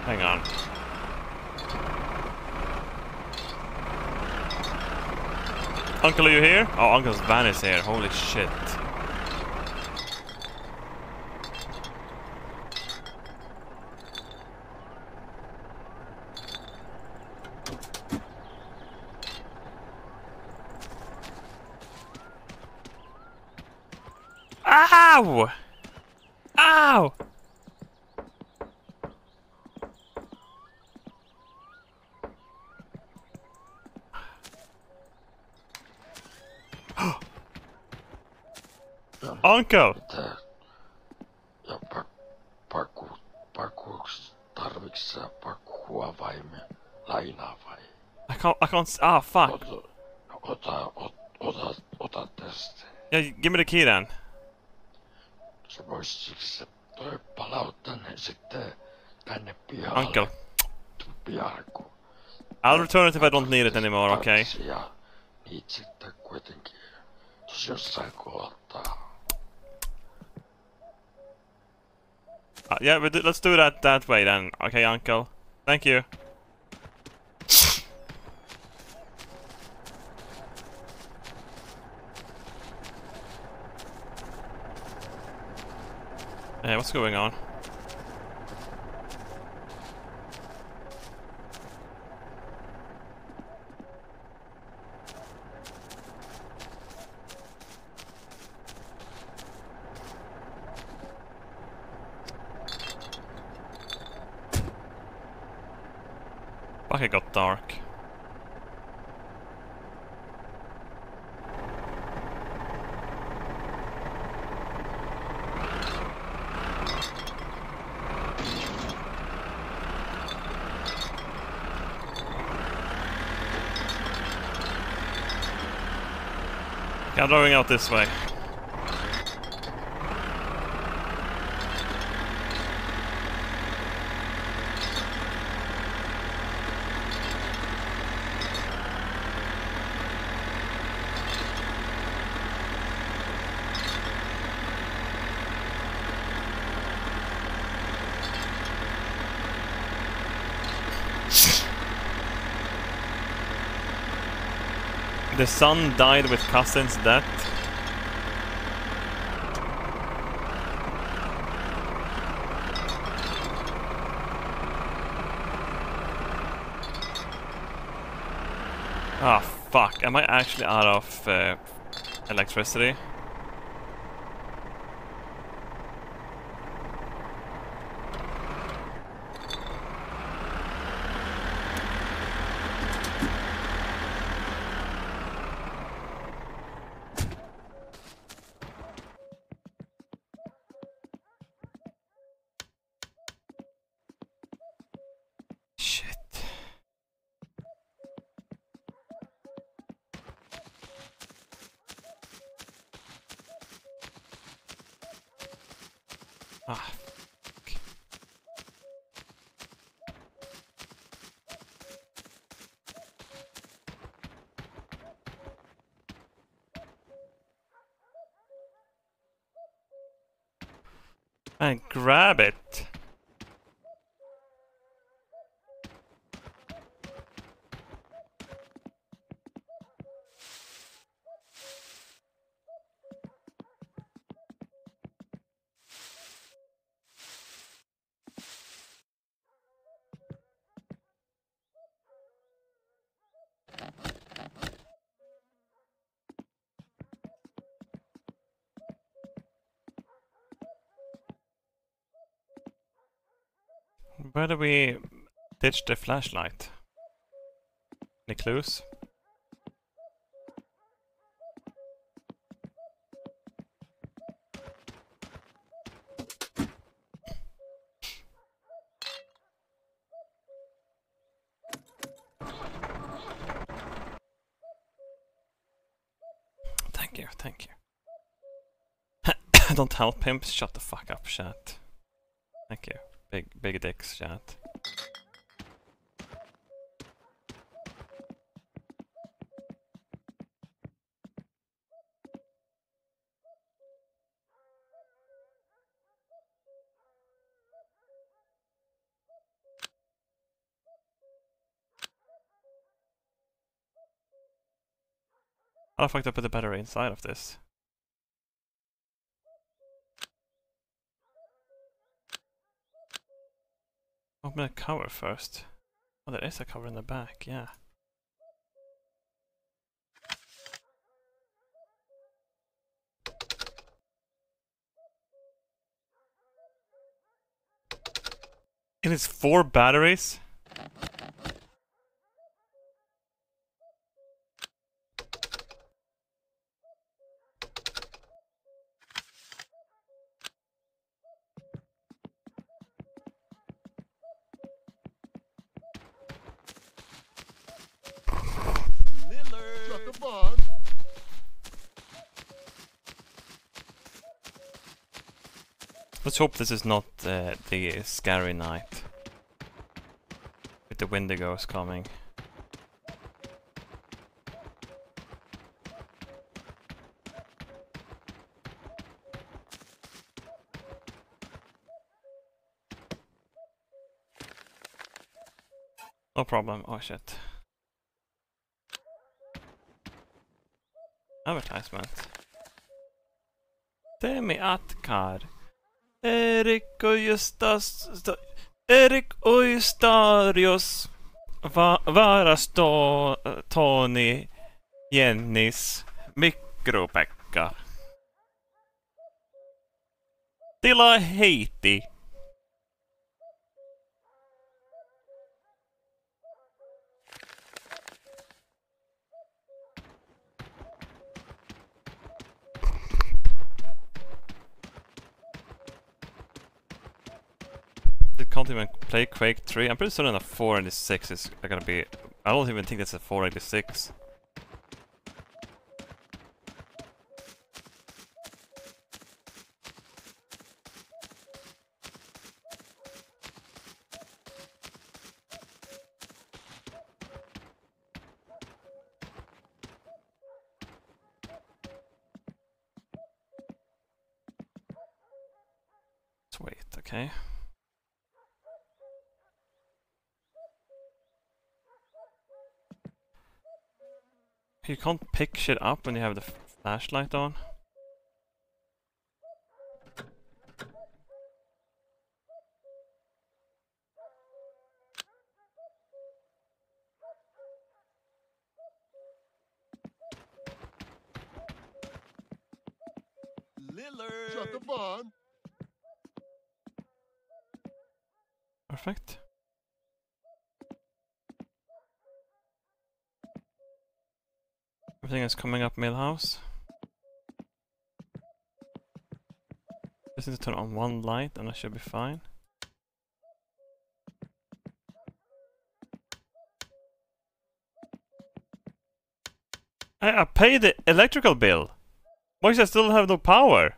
Speaker 1: Hang on. Uncle, are you here? Oh, Uncle's van is here. Holy shit. Ow! Ow! Uncle!
Speaker 11: Tää... Ja pak... Pakku... Pakkuuks... Tarviks sä pakkua vai me... Lainaa vai?
Speaker 1: I can't, I can't, ah fuck.
Speaker 11: Ota... Ota... Ot, ota... Ota tästä.
Speaker 1: Yeah, give me the key then.
Speaker 11: Se voisi se toi palauttaa ne sitten tänne pihalle.
Speaker 1: Uncle.
Speaker 11: Pihalle, kun
Speaker 1: I'll return it if I don't need it anymore, okay?
Speaker 11: Ja niitä sitten kuitenkin, jos jossain kohtaa.
Speaker 1: Uh, yeah, but let's do that that way then. Okay, Uncle. Thank you. Hey, what's going on? Fuck, it got dark. I'm out this way. The son died with cousin's death. Ah, fuck. Am I actually out of uh, electricity? Grab it. Do we ditch the flashlight? Any clues? Thank you, thank you. Don't help him, shut the fuck up, chat. Big, big dicks, chat. How the fuck did I put the battery inside of this? Open the cover first. Oh, there is a cover in the back, yeah. And it's four batteries?
Speaker 15: Shut the barn.
Speaker 1: Let's hope this is not uh, the scary night. With the Wendigos coming. No problem. Oh shit. Advertisement. Temi Atkar. Erik och Justas... sta- Erik och Justarios. Va, vara stå, Tony. Jennys. Mikropekka. Tila Heiti. play Quake 3. I'm pretty certain a 4 and the 6 is gonna be... I don't even think that's a 4 and 6. Can't pick shit up when you have the flashlight on. Coming up Milhouse. Just need to turn on one light and I should be fine. I, I paid the electrical bill. Why does I still have no power?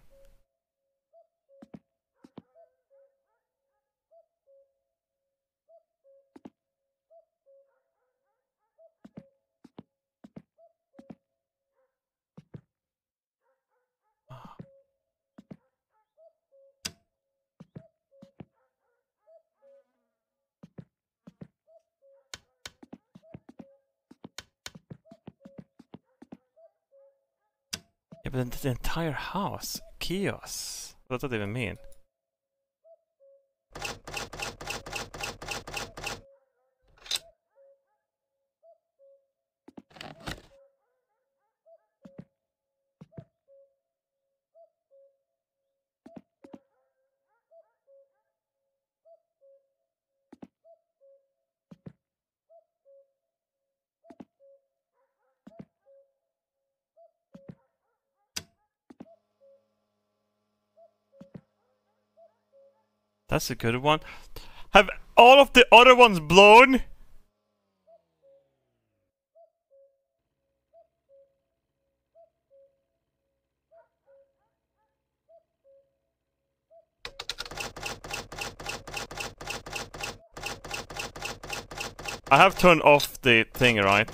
Speaker 1: but the entire house. Chaos. What does that even mean? That's a good one. Have all of the other ones blown? I have turned off the thing, right?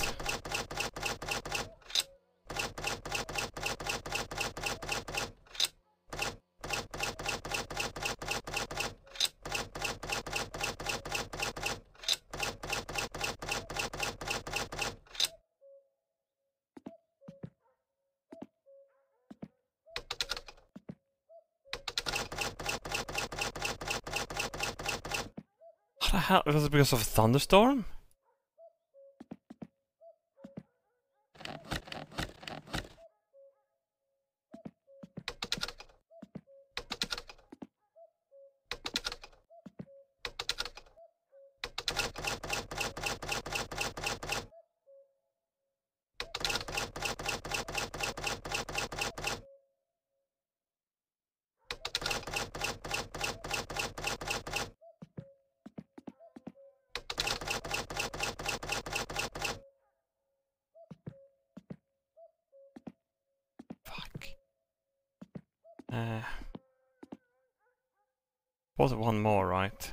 Speaker 1: What the hell? Was it because of a thunderstorm? Uh, was it one more, right?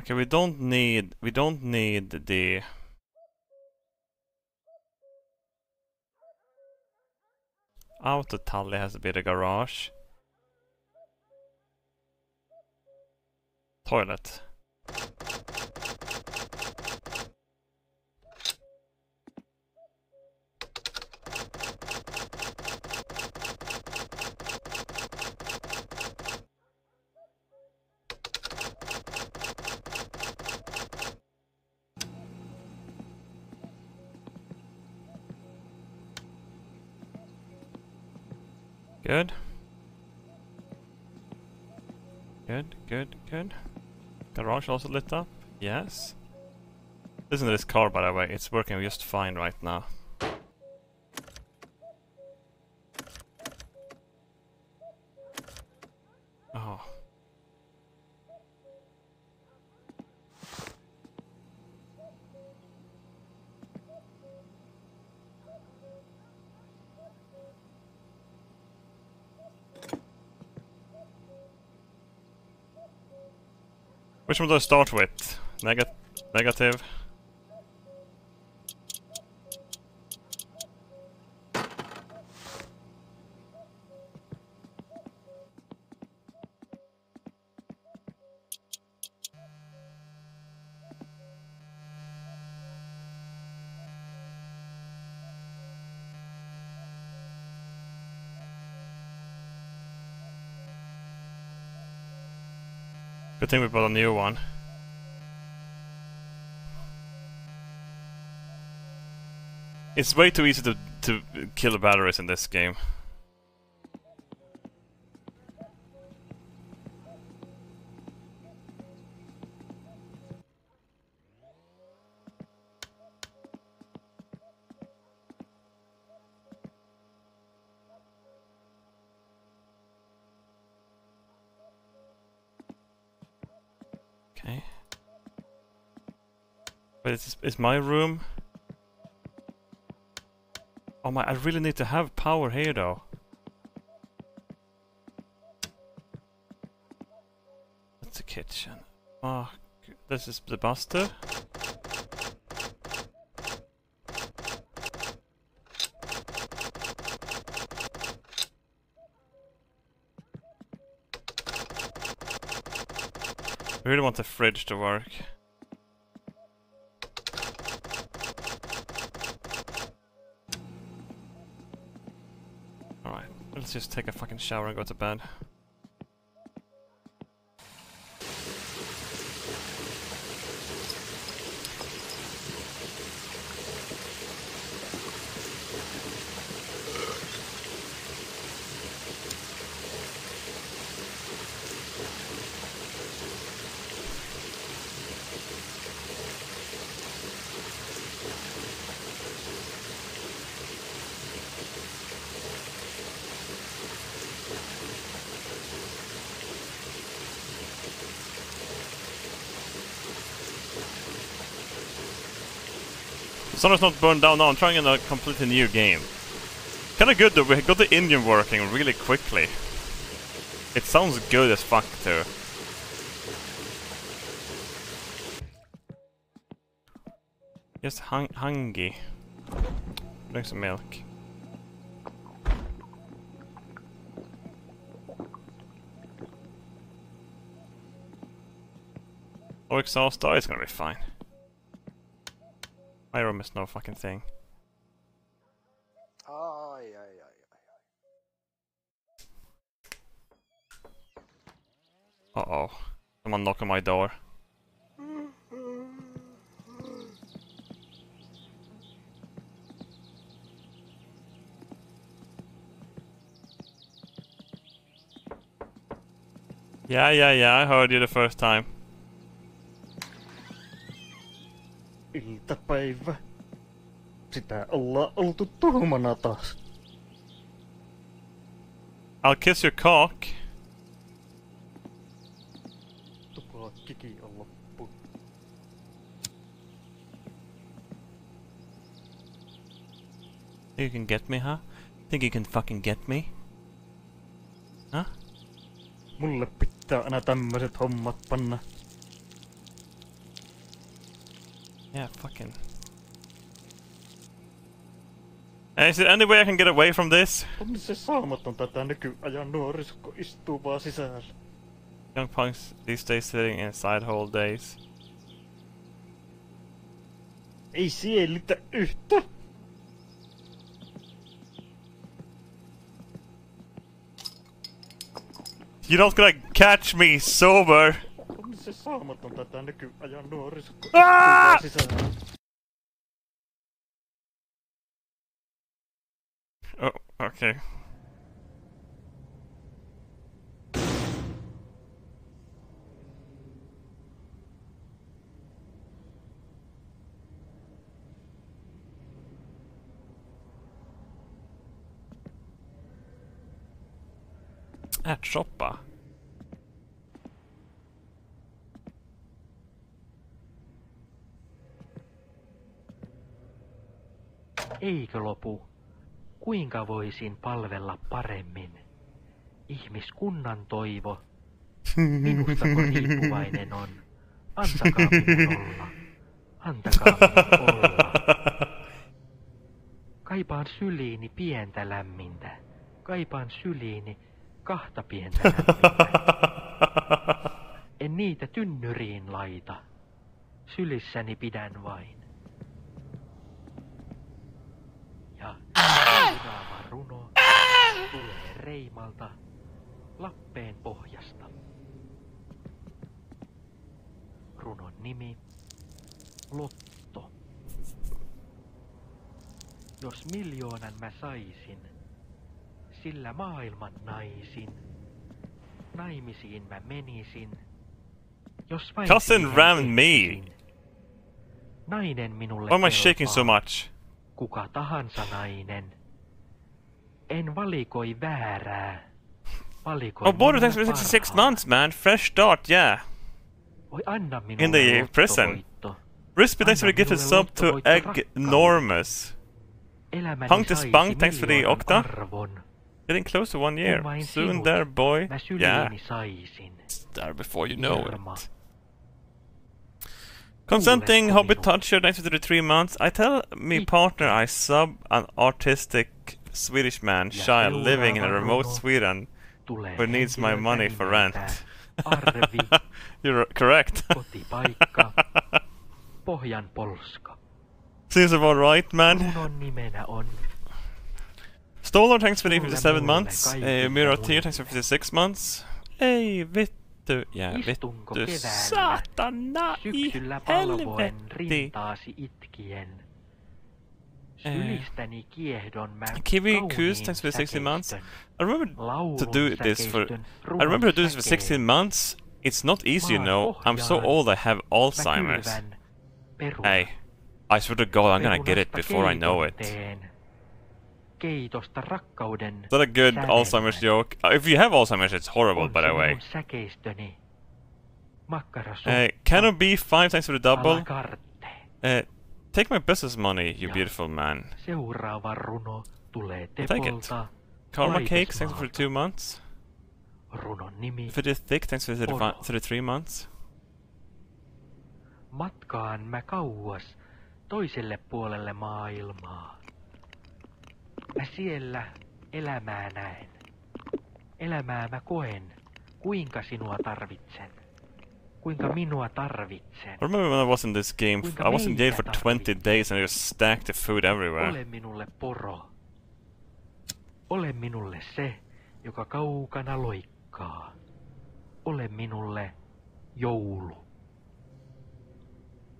Speaker 1: Okay, we don't need we don't need the Autotalli has a bit of garage. Toilet. Good. Good, good, good. Garage also lit up? Yes. Listen to this car by the way, it's working just fine right now. Oh. Which one do I start with? Negat negative? Good thing we bought a new one. It's way too easy to, to kill batteries in this game. Okay. It's, it's my room. Oh my, I really need to have power here though. That's the kitchen. Oh, this is the buster. I really want the fridge to work. Just take a fucking shower and go to bed. Sun's not burned down now, I'm trying in a completely new game. Kinda good though, we got the engine working really quickly. It sounds good as fuck too. Just hung hungry. Drink some milk. Oh, exhaust. Oh, it's gonna be fine. My room is no fucking thing.
Speaker 7: Ai, ai, ai, ai.
Speaker 1: Uh oh. Someone knock on my door. Yeah, yeah, yeah, I heard you the first time.
Speaker 21: Iltapäivä. Sitä ollaan oltu tuhmana taas.
Speaker 1: I'll kiss your cock.
Speaker 21: Tupakkikin on loppu.
Speaker 1: You can get me, huh? Think you can fucking get me? Huh?
Speaker 21: Mulle pitää aina tämmöiset hommat panna.
Speaker 1: Yeah, fucking. Hey, is there any way I can get away from this?
Speaker 21: On se saamaton tätä nykyajan nuorisko istuu vaan sisällä.
Speaker 1: Young punks these days sitting inside whole days.
Speaker 21: Ei sielitä yhtä.
Speaker 1: You're not gonna catch me sober!
Speaker 21: On se saamaton tätä nykyajan nuorisko istuu
Speaker 1: Ah!
Speaker 21: vaan sisällä.
Speaker 1: Okay. Äh, Ärtsoppa?
Speaker 22: Eikö lopu? Kuinka voisin palvella paremmin? Ihmiskunnan toivo. Minustako riippuvainen on? Antakaa minun olla. Antakaa minun olla. Kaipaan syliini pientä lämmintä. Kaipaan syliini kahta pientä lämmintä. En niitä tynnyriin laita. Sylissäni pidän vain. Ja seuraava runo tulee Reimalta Lappeen pohjasta. Runon nimi Lotto. Jos miljoonan mä saisin, sillä maailman naisin, naimisiin mä menisin. Jos vain siihen
Speaker 1: rammed me!
Speaker 22: Nainen minulle
Speaker 1: Why am I shaking so much?
Speaker 22: Kuka tahansa nainen. En valikoi väärää. Valikoi
Speaker 1: Oh, border tax
Speaker 22: minun
Speaker 1: for 66
Speaker 22: parhaan.
Speaker 1: months, man. Fresh start, yeah.
Speaker 22: Voi anna minulle
Speaker 1: In the prison. Rispy, thanks for the gifted sub to
Speaker 22: lottovoitto
Speaker 1: Egg
Speaker 22: rakkaudesta.
Speaker 1: Normus. Punk the
Speaker 22: saisi
Speaker 1: Spunk, thanks for the Octa.
Speaker 22: arvon.
Speaker 1: Getting close to one year. Soon there, boy. Yeah. It's there before you know it. Consenting
Speaker 22: minua?
Speaker 1: Toucher, thanks for the three months. I tell me partner I sub an artistic Swedish man, shy, living in a remote Sweden, who needs my money for rent. You're correct. Seems about right, man. Stolar, thanks for the
Speaker 22: Sulle
Speaker 1: 57
Speaker 22: mulle
Speaker 1: months. Uh, Tier,
Speaker 22: muille.
Speaker 1: thanks for 56 months. Ei vittu. Ja
Speaker 22: Istunko
Speaker 1: vittu. Saatana i helvetti.
Speaker 22: Sylistäni
Speaker 1: Kiwi Coos, thanks for the 60 months. I remember to do this for. I remember to do this for 16 months. It's not easy, you know. I'm so old I have Alzheimer's. Hey, I swear to God, I'm gonna get it before I know it.
Speaker 22: teen. Keitosta rakkauden
Speaker 1: Is that a good. Alzheimer's joke? Uh, If you have Alzheimer's, it's horrible, by the way.
Speaker 22: minun säkeistöni. Makkarasoppa.
Speaker 1: Uh, Canon B5, thanks for the double. Uh, take my business money, you beautiful man.
Speaker 22: Seuraava runo tulee
Speaker 1: I'll take it.
Speaker 22: Tepolta.
Speaker 1: Karma Cakes, thanks for two months.
Speaker 22: Runon nimi
Speaker 1: Fidget Thick, thanks for 35
Speaker 22: Oro.
Speaker 1: 33 months.
Speaker 22: Matkaan mä kauas toiselle puolelle maailmaa. Mä siellä elämää näen. Elämää mä koen, kuinka sinua tarvitsen. Kuinka minua tarvitsen.
Speaker 1: I remember when I was in this game,
Speaker 22: Kuinka
Speaker 1: I was in jail for 20 days and I just stacked the food everywhere.
Speaker 22: Ole minulle poro. Ole minulle se, joka kaukana loikkaa. Ole minulle joulu.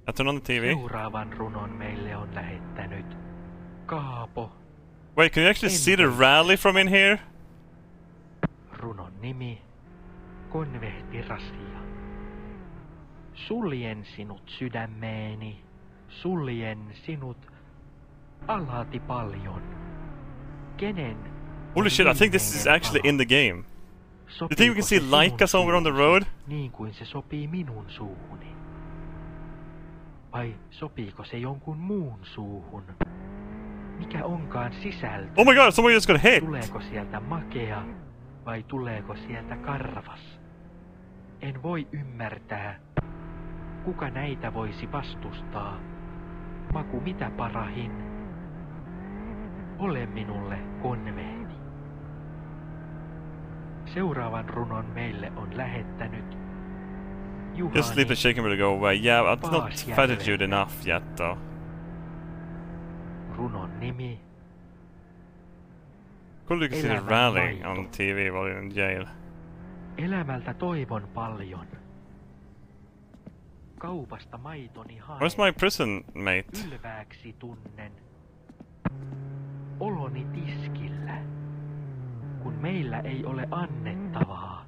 Speaker 1: I turned on the TV.
Speaker 22: Seuraavan runon meille on lähettänyt Kaapo.
Speaker 1: Wait, can you actually see the rally from in here?
Speaker 22: Runon nimi Konvehtirasia. Suljen sinut sydämeeni, suljen sinut alati paljon. Kenen
Speaker 1: Holy shit, I think this is actually in the game. Do you think we can see Laika somewhere on the road?
Speaker 22: Niin kuin se sopii minun suuhuni. Vai sopiiko se jonkun muun suuhun? Mikä onkaan sisältö?
Speaker 1: Oh my god, someone just got hit!
Speaker 22: Tuleeko sieltä makea vai tuleeko sieltä karvas? En voi ymmärtää. Kuka näitä voisi vastustaa? Maku mitä parahin? Ole minulle konvehti. Seuraavan runon meille on lähettänyt Juhani
Speaker 1: Just sleep and shaking will go away. Yeah, I've not fatted you enough yet though.
Speaker 22: Runon nimi
Speaker 1: the
Speaker 22: Elämän
Speaker 1: rally on TV while you're in jail.
Speaker 22: Elämältä toivon paljon. Kaupasta maitoni haen.
Speaker 1: Where's my prison mate?
Speaker 22: Ylvääksi tunnen. Oloni tiskillä. Kun meillä ei ole annettavaa.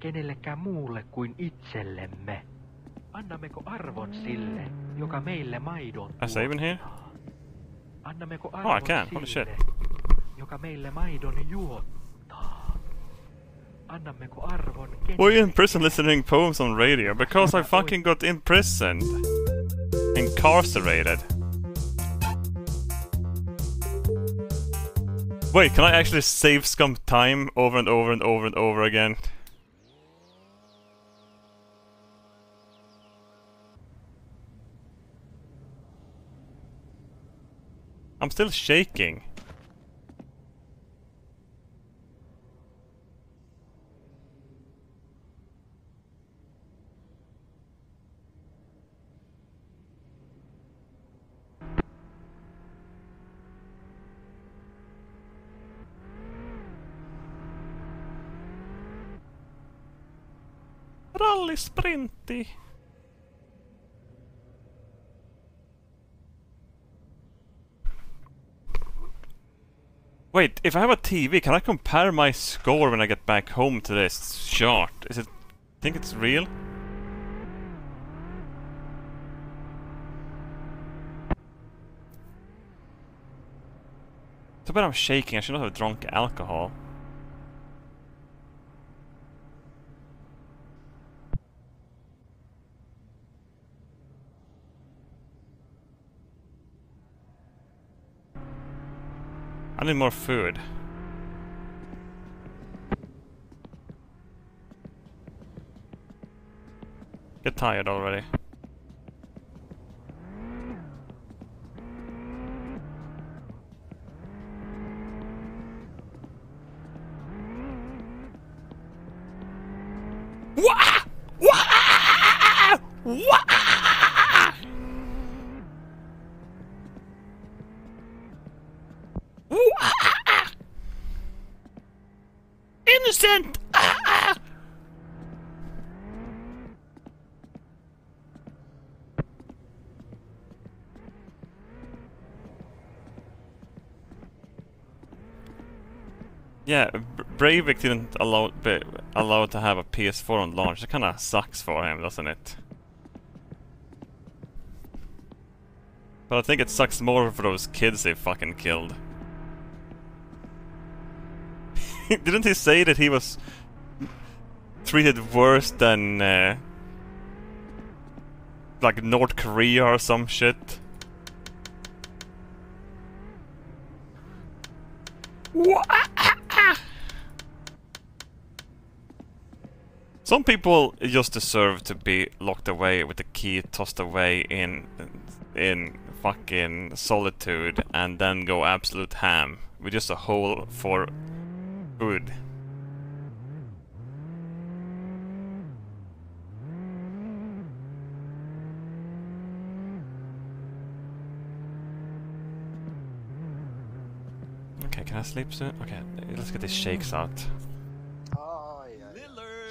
Speaker 22: Kenellekään muulle kuin itsellemme. Annammeko arvon sille, joka meille maidon
Speaker 1: I save in here?
Speaker 22: Annammeko
Speaker 1: Oh, I
Speaker 22: arvon
Speaker 1: can. Holy
Speaker 22: sille,
Speaker 1: shit.
Speaker 22: joka meille maidon juottaa?
Speaker 1: Were you in prison listening poems on radio? Because I fucking got imprisoned. Incarcerated. Wait, can I actually save scum time over and over and over and over again? I'm still shaking. Rallysprintti. Wait, if I have a TV, can I compare my score when I get back home to this chart? Is it... think it's real? So bad I'm shaking, I should not have drunk alcohol. I need more food. Get tired already. Wah! Wah! Wah! Wah! Yeah, Breivik didn't allow be allowed to have a PS4 on launch. It kind of sucks for him, doesn't it? But I think it sucks more for those kids they fucking killed. Didn't he say that he was treated worse than uh, like North Korea or some shit? Some people just deserve to be locked away with the key tossed away in in fucking solitude and then go absolute ham with just a hole for food. Okay, can I sleep soon? Okay, let's get these shakes out.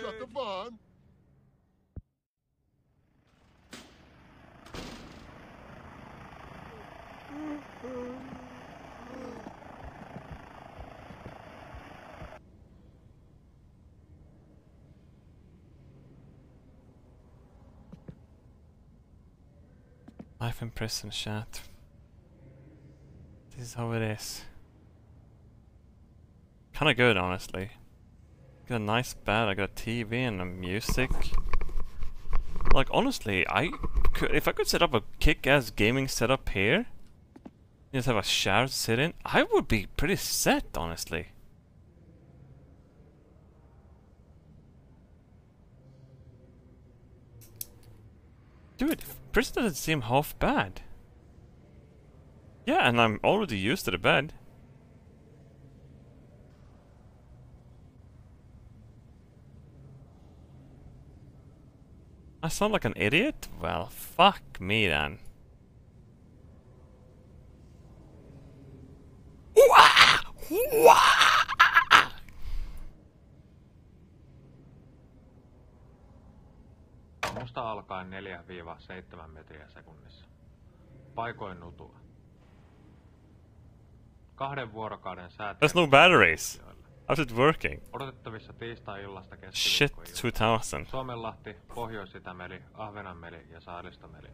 Speaker 15: Shut the barn.
Speaker 1: Prison chat. This is how it is. Kinda good, honestly. Got a nice bed, I got a TV and a music. Like, honestly, I could, if I could set up a kick-ass gaming setup here, just have a chair to sit in, I would be pretty set, honestly. Dude, prison doesn't seem half bad. Yeah, and I'm already used to the bed. I sound like an idiot? Well, fuck me then.
Speaker 19: Musta alkaen 4-7 metriä sekunnissa. Paikoin nutua. Kahden vuorokauden säät.
Speaker 1: There's no batteries. How's it working?
Speaker 19: Odotettavissa tiistai-illasta
Speaker 1: Shit,
Speaker 19: keskiviikkoiltaan.
Speaker 1: 2000.
Speaker 19: Suomenlahti, Pohjois-Itämeri, Ahvenanmeri ja Saaristomeri.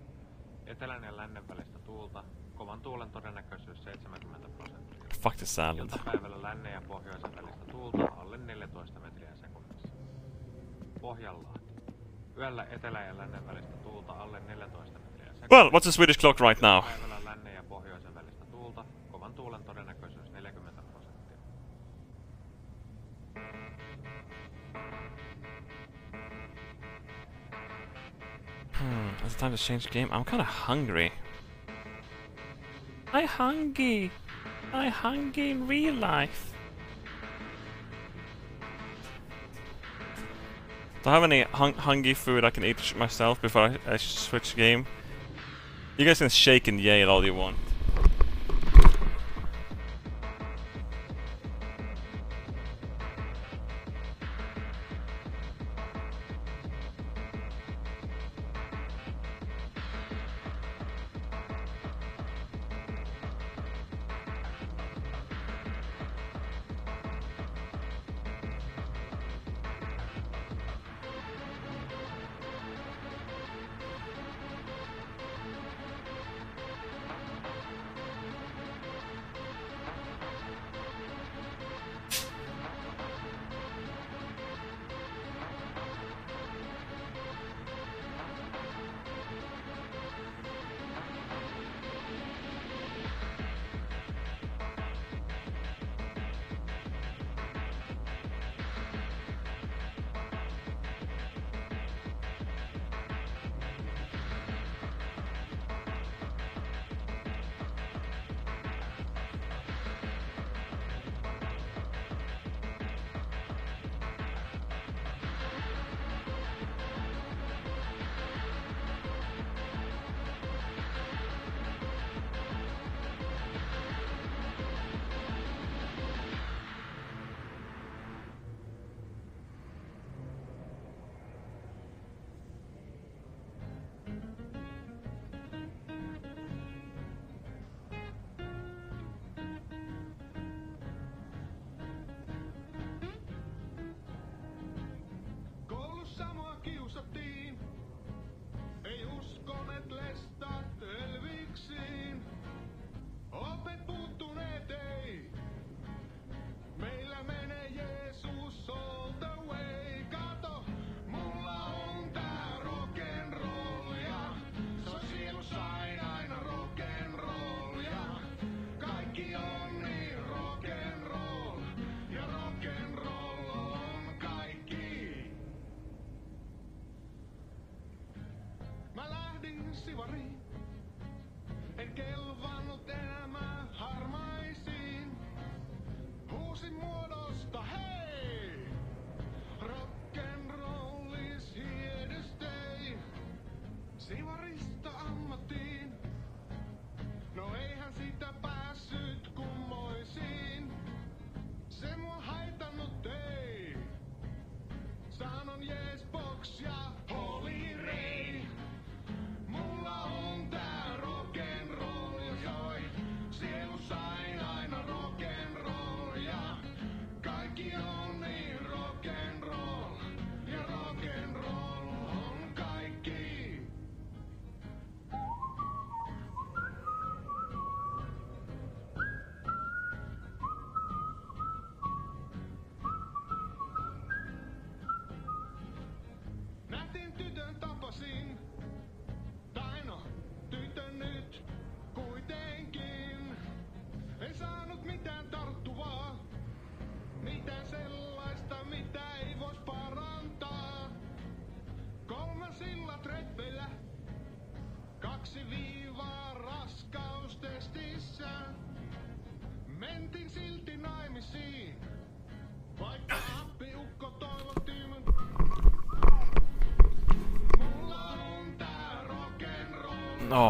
Speaker 19: Etelän ja lännen välistä tuulta, kovan tuulen todennäköisyys 70 prosenttia.
Speaker 1: Fuck the salad.
Speaker 19: Iltapäivällä lännen ja pohjoisen välistä tuulta alle 14 metriä sekunnissa. Pohjanlahti. Yöllä etelä ja lännen välistä tuulta alle 14 metriä.
Speaker 1: Well, what's the Swedish clock right now?
Speaker 19: Iltapäivällä lännen ja pohjoisen välistä tuulta, kovan tuulen todennäköisyys 40 prosenttia.
Speaker 1: Hmm, is it time to change game? I'm kinda hungry. I hungry. I hungry in real life. Do I have any hung hungry food I can eat myself before I, I switch game? You guys can shake and yell all you want.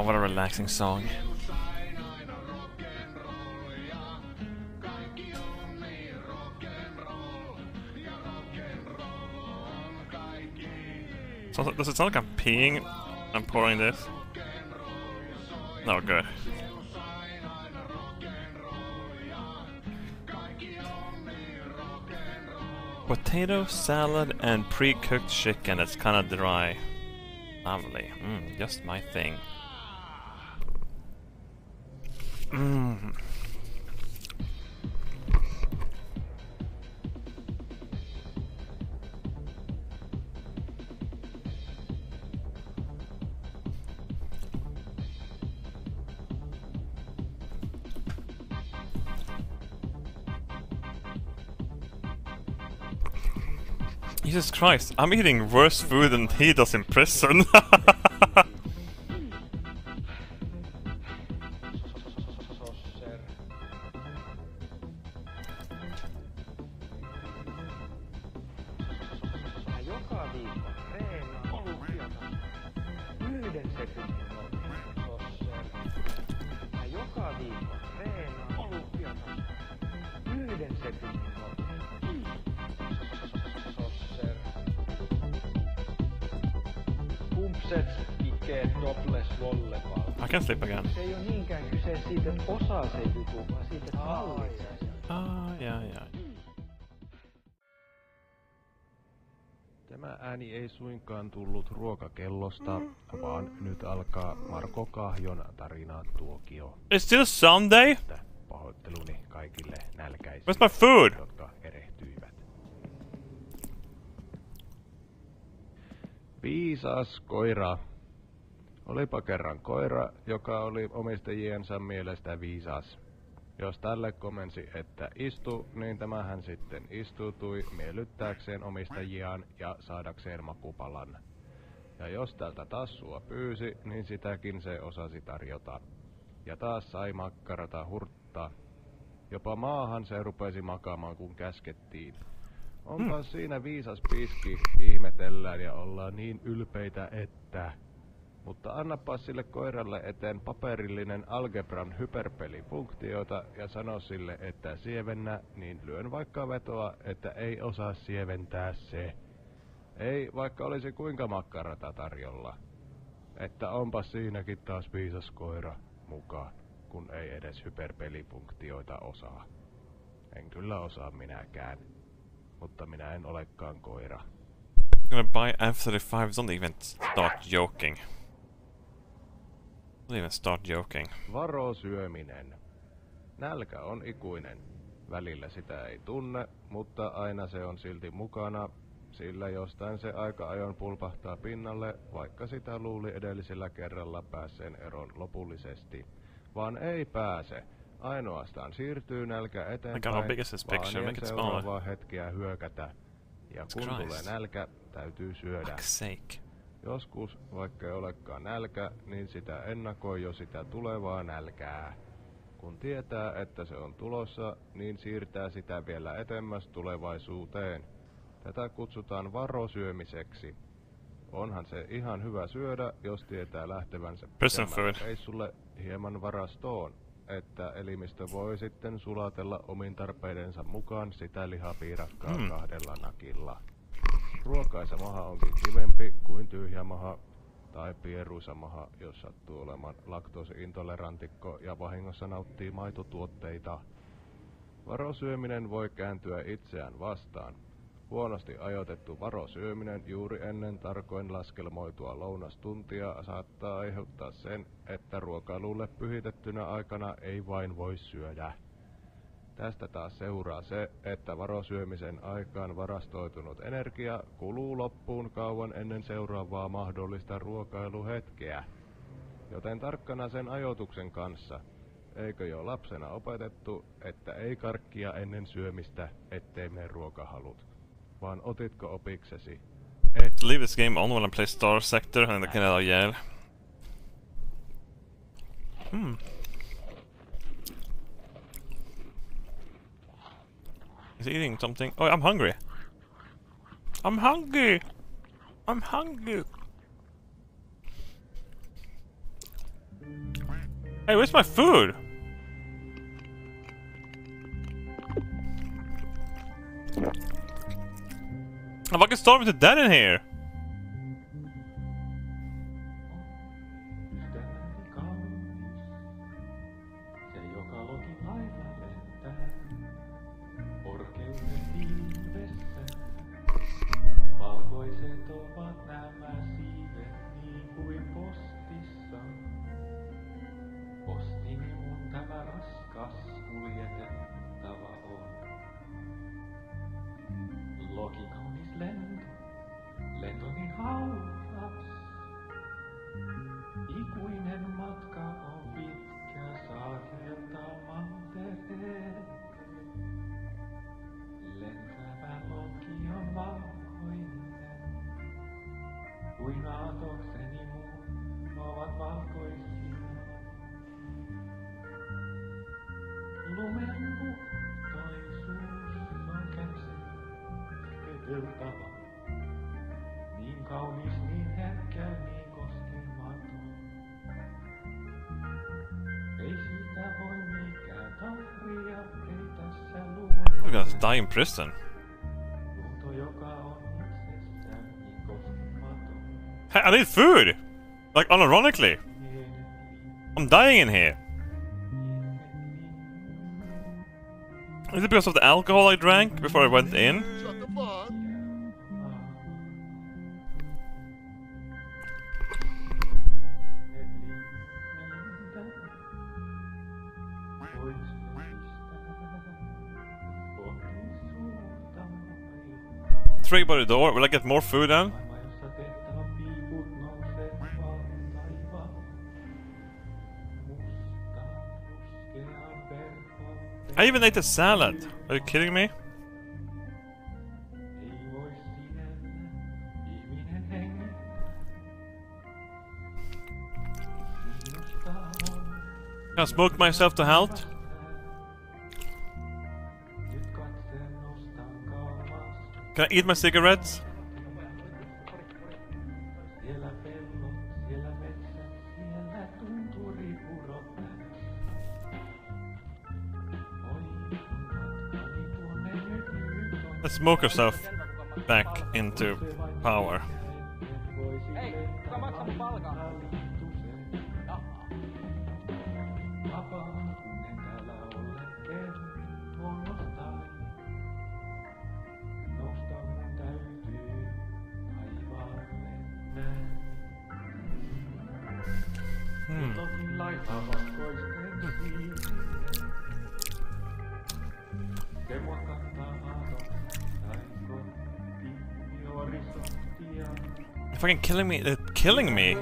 Speaker 1: What a relaxing song. Does it sound like I'm peeing and pouring this? No, good. Potato salad and pre-cooked chicken. It's kind of dry. Lovely. Mm, just my thing. Christ, I'm eating worse food than he does in prison.
Speaker 6: suinkaan tullut ruokakellosta, vaan nyt alkaa Marko Kahjon tarina tuokio.
Speaker 1: It's still Sunday?
Speaker 6: Pahoitteluni kaikille nälkäisille,
Speaker 1: Where's my food?
Speaker 6: jotka erehtyivät. Viisas koira. Olipa kerran koira, joka oli omistajiensa mielestä viisas. Jos tälle komensi, että istu, niin tämähän sitten istutui miellyttääkseen omistajiaan ja saadakseen makupalan. Ja jos tältä tassua pyysi, niin sitäkin se osasi tarjota. Ja taas sai makkarata hurttaa. Jopa maahan se rupesi makaamaan, kun käskettiin. Onpa siinä viisas piski, ihmetellään ja ollaan niin ylpeitä, että... Mutta annapa sille koiralle eteen paperillinen algebran hyperpelifunktioita ja sano sille, että sievennä, niin lyön vaikka vetoa, että ei osaa sieventää se. Ei, vaikka olisi kuinka makkarata tarjolla. Että onpa siinäkin taas viisas koira mukaan, kun ei edes hyperpelifunktioita osaa. En kyllä osaa minäkään. Mutta minä en olekaan koira.
Speaker 1: Gonna buy F-35. Don't even start joking. Don't even start joking.
Speaker 6: Varo syöminen. Nälkä on ikuinen. Välillä sitä ei tunne, mutta aina se on silti mukana, sillä jostain se aika ajoin pulpahtaa pinnalle, vaikka sitä luuli edellisellä kerralla päässeen eron lopullisesti. Vaan ei pääse. Ainoastaan siirtyy nälkä eteenpäin, vaan seuraavaa hetkeä hyökätä. Ja kun tulee nälkä, täytyy syödä.
Speaker 1: Fuck's sake.
Speaker 6: Joskus, vaikka ei olekaan nälkä, niin sitä ennakoi jo sitä tulevaa nälkää. Kun tietää, että se on tulossa, niin siirtää sitä vielä etemmäs tulevaisuuteen. Tätä kutsutaan varosyömiseksi. Onhan se ihan hyvä syödä, jos tietää lähtevänsä reissulle hieman varastoon, että elimistö voi sitten sulatella omin tarpeidensa mukaan sitä lihapiirakkaa
Speaker 23: Mm.
Speaker 6: kahdella nakilla. Ruokaisa maha onkin kivempi kuin tyhjä maha tai pieruisa maha, jos sattuu olemaan laktoosiintolerantikko ja vahingossa nauttii maitotuotteita. Varosyöminen voi kääntyä itseään vastaan. Huonosti ajoitettu varosyöminen juuri ennen tarkoin laskelmoitua lounastuntia saattaa aiheuttaa sen, että ruokailulle pyhitettynä aikana ei vain voi syödä. Tästä taas seuraa se, että varosyömisen aikaan varastoitunut energia kuluu loppuun kauan ennen seuraavaa mahdollista ruokailuhetkeä. Joten tarkkana sen ajoituksen kanssa. Eikö jo lapsena opetettu, että ei karkkia ennen syömistä, ettei mene ruokahalut? Vaan otitko opiksesi? Et.
Speaker 23: Leave this game on while I play Star Sector and kan rädda ihjäl. Hmm. He's eating something. Oh, I'm hungry. I'm hungry. I'm hungry. Hey, where's my food? I'm fucking starving to death in here.
Speaker 1: Muut ovat valkoisia. Lumen puhtoisuus on käsiteltävä. Niin kaunis, niin herkkä, niin koskematon. Ei siitä voi mikään tahria, ei tässä
Speaker 23: gonna die in prison. I need food! Like, unironically. I'm dying in here. Is it because of the alcohol I drank before I went in? Three by the door. Will I get more food then? I even ate a salad. Are you kidding me? I smoke myself to health? Can I eat my cigarettes? Smoke yourself back into power.
Speaker 1: Hei,
Speaker 23: They're fucking killing me. They're killing me.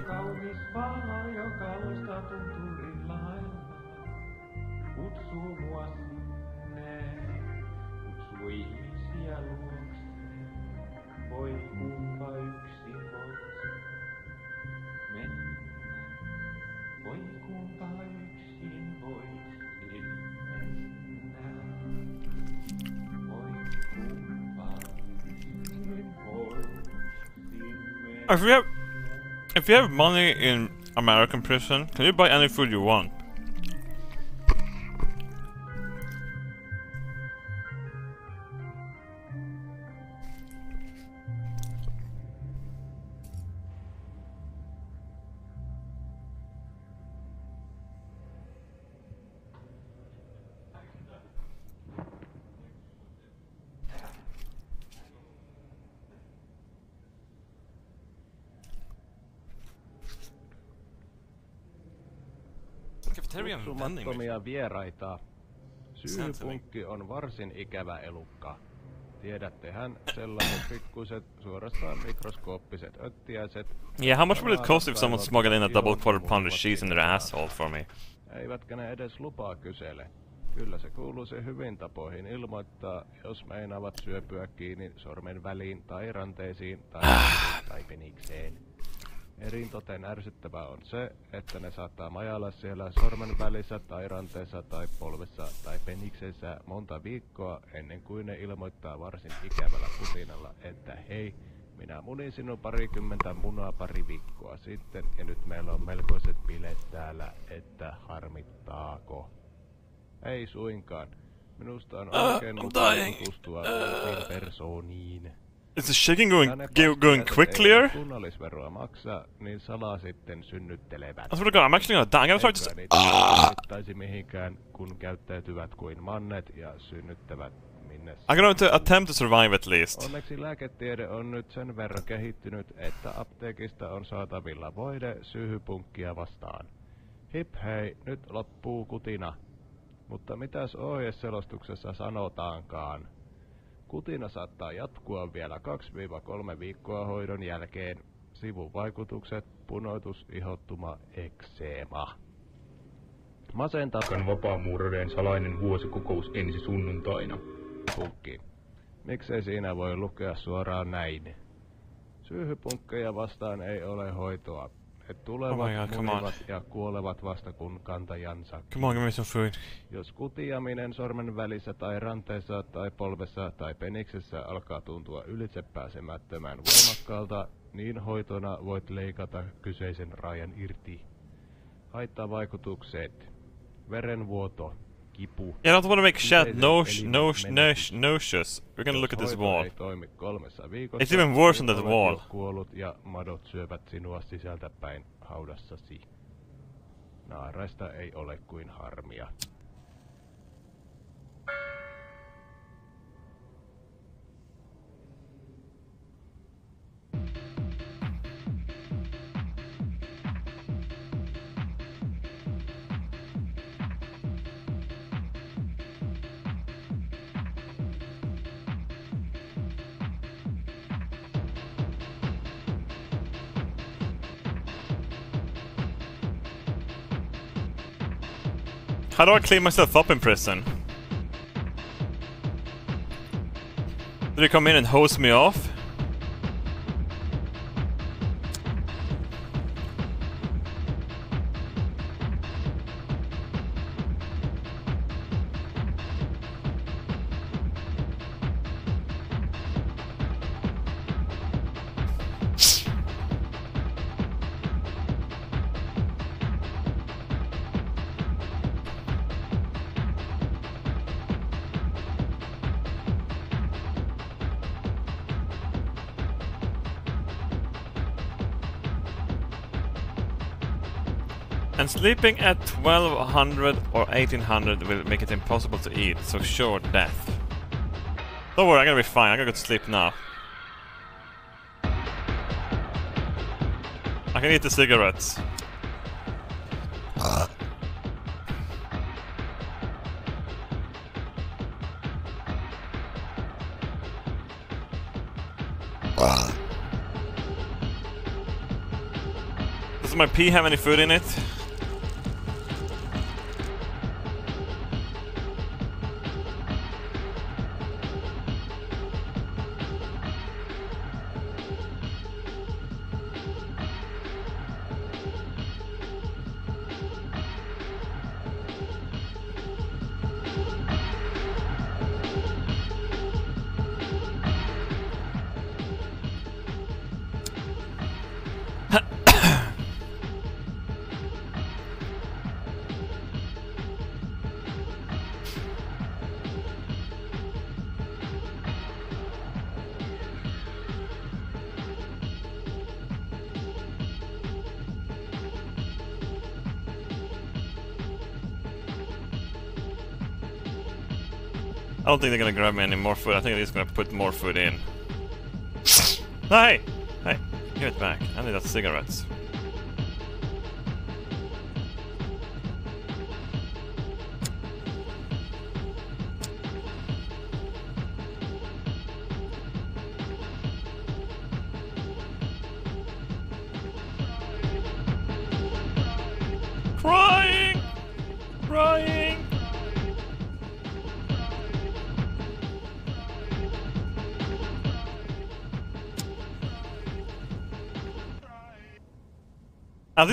Speaker 1: If you have, if you have money in American prison, can you buy any food you want?
Speaker 6: Kutsumattomia vieraita. Syypunkki on varsin ikävä elukka. Tiedättehän sellaiset pikkuiset, suorastaan mikroskooppiset öttiäiset.
Speaker 1: Yeah, how much would it cost if someone smuggled in a double quarter pounder cheese in their asshole for me?
Speaker 6: Eivätkä ne edes lupaa kysele. Kyllä se kuuluu se hyvin tapoihin ilmoittaa, jos meinaavat syöpyä kiinni sormen väliin tai ranteisiin tai, tai penikseen. Erintoten ärsyttävää on se, että ne saattaa majalla siellä sormen välissä tai ranteessa tai polvessa tai peniksessä monta viikkoa ennen kuin ne ilmoittaa varsin ikävällä putinalla, että hei, minä munin sinun parikymmentä munaa pari viikkoa sitten ja nyt meillä on melkoiset bileet täällä, että harmittaako. Ei suinkaan. Minusta on
Speaker 1: Ah,
Speaker 6: oikein
Speaker 1: I'm
Speaker 6: mukava tutustua uusiin persooniin.
Speaker 1: Is the shaking going go- going quicklier?
Speaker 6: kunnallisveroa maksa, niin salaa sitten synnyttelevät.
Speaker 1: I swear to God, I'm actually gonna die. I'm gonna try to just- Ah!
Speaker 6: mihinkään, kun käyttäytyvät kuin mannet ja synnyttävät minne
Speaker 1: I'm gonna to attempt to survive at least.
Speaker 6: Onneksi lääketiede on nyt sen verran kehittynyt, että apteekista on saatavilla voide syyhypunkkia vastaan. Hip hei, nyt loppuu kutina. Mutta mitäs ohjeselostuksessa sanotaankaan? Kutina saattaa jatkua vielä 2-3 viikkoa hoidon jälkeen. Sivuvaikutukset, punoitus, ihottuma, ekseema. Masentavan
Speaker 24: vapaamuurareiden salainen vuosikokous ensi sunnuntaina.
Speaker 6: Punkki. Miksei siinä voi lukea suoraan näin? Syyhypunkkeja vastaan ei ole hoitoa. He tulevat,
Speaker 1: Oh God,
Speaker 6: munivat ja kuolevat vasta kun kantajansa.
Speaker 1: Come on, give me some food.
Speaker 6: Jos kutiaminen sormen välissä tai ranteessa tai polvessa tai peniksessä alkaa tuntua ylitsepääsemättömän voimakkaalta, niin hoitona voit leikata kyseisen rajan irti. Haittavaikutukset. Verenvuoto. Kipu.
Speaker 1: Yeah, I don't want to make shit
Speaker 6: kyseiset
Speaker 1: no sh-
Speaker 6: elimet
Speaker 1: no sh- no
Speaker 6: menetys.
Speaker 1: sh- nauseous. We're gonna look at this wall.
Speaker 6: Ei toimi kolmessa viikossa,
Speaker 1: It's even worse on
Speaker 6: niin
Speaker 1: that wall.
Speaker 6: kuollut ja madot syövät sinua sisältäpäin haudassasi. Naaraista ei ole kuin harmia.
Speaker 1: How do I clean myself up in prison? Do they come in and hose me off? Sleeping at 1200 or 1800 will make it impossible to eat, so sure death. Don't worry, I'm gonna be fine. I'm gonna go to sleep now. I can eat the cigarettes. Does my pee have any food in it? Don't think they're gonna grab me any more food. I think they're just gonna put more food in. hey! Hey, give it back. I need that cigarettes.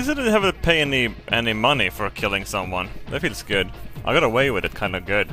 Speaker 1: Least I didn't have to pay any any money for killing someone. That feels good. I got away with it kinda good.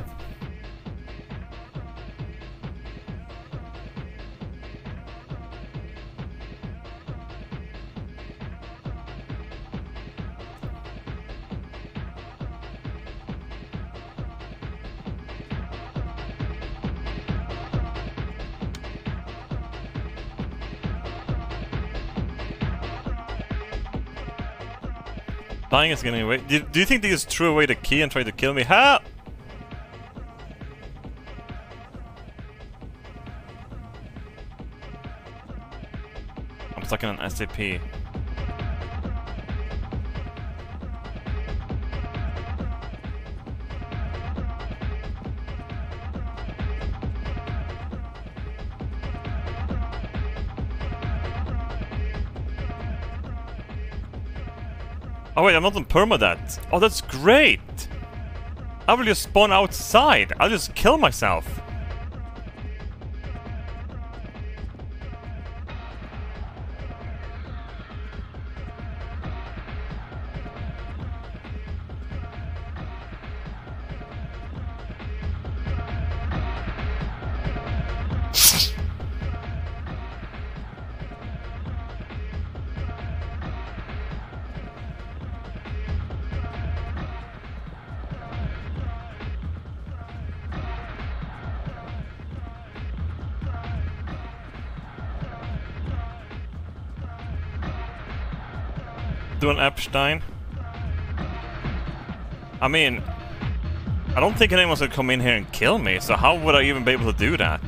Speaker 1: Is getting away. Do, do you think they just threw away the key and tried to kill me? Help! I'm stuck in an SCP. I'm not on permadeath. Oh, that's great! I will just spawn outside. I'll just kill myself. Epstein. I mean, I don't think anyone's gonna come in here and kill me, so how would I even be able to do that?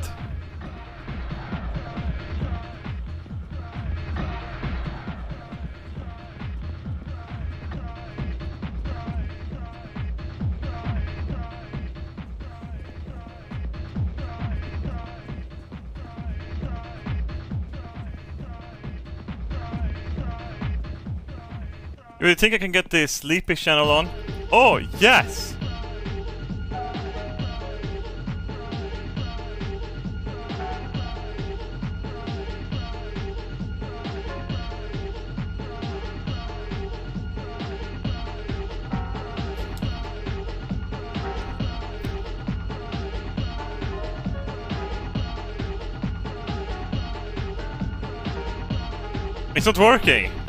Speaker 1: Think I can get the sleepy channel on? Oh, yes! It's not working!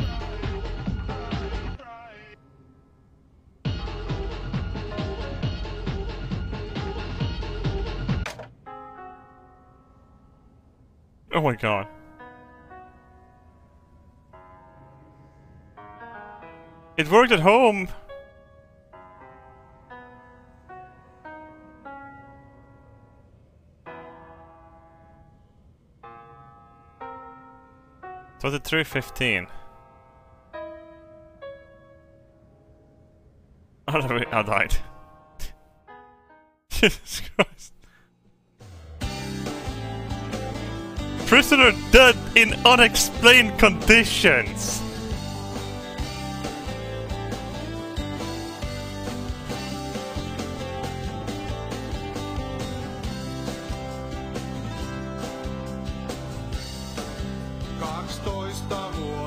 Speaker 1: Oh my god. It worked at home! Twenty-three fifteen. the 315. Oh, I died. Prisoner dead in unexplained conditions.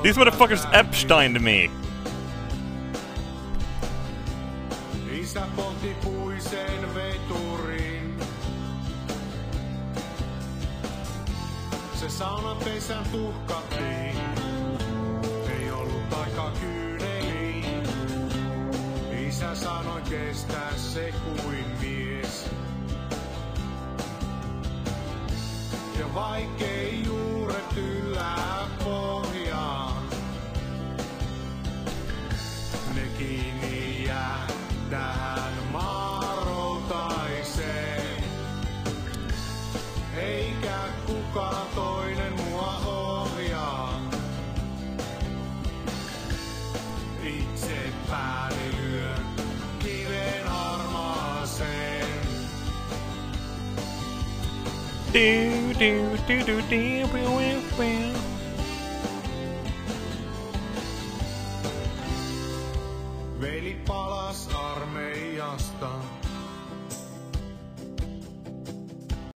Speaker 1: These motherfuckers Epsteined me.
Speaker 15: Se saunapesän tuhkattiin. Ei ollut aika kyyneliin. Isä sanoi kestää se kuin mies. Ja vaikkei juuret
Speaker 1: Do do do do do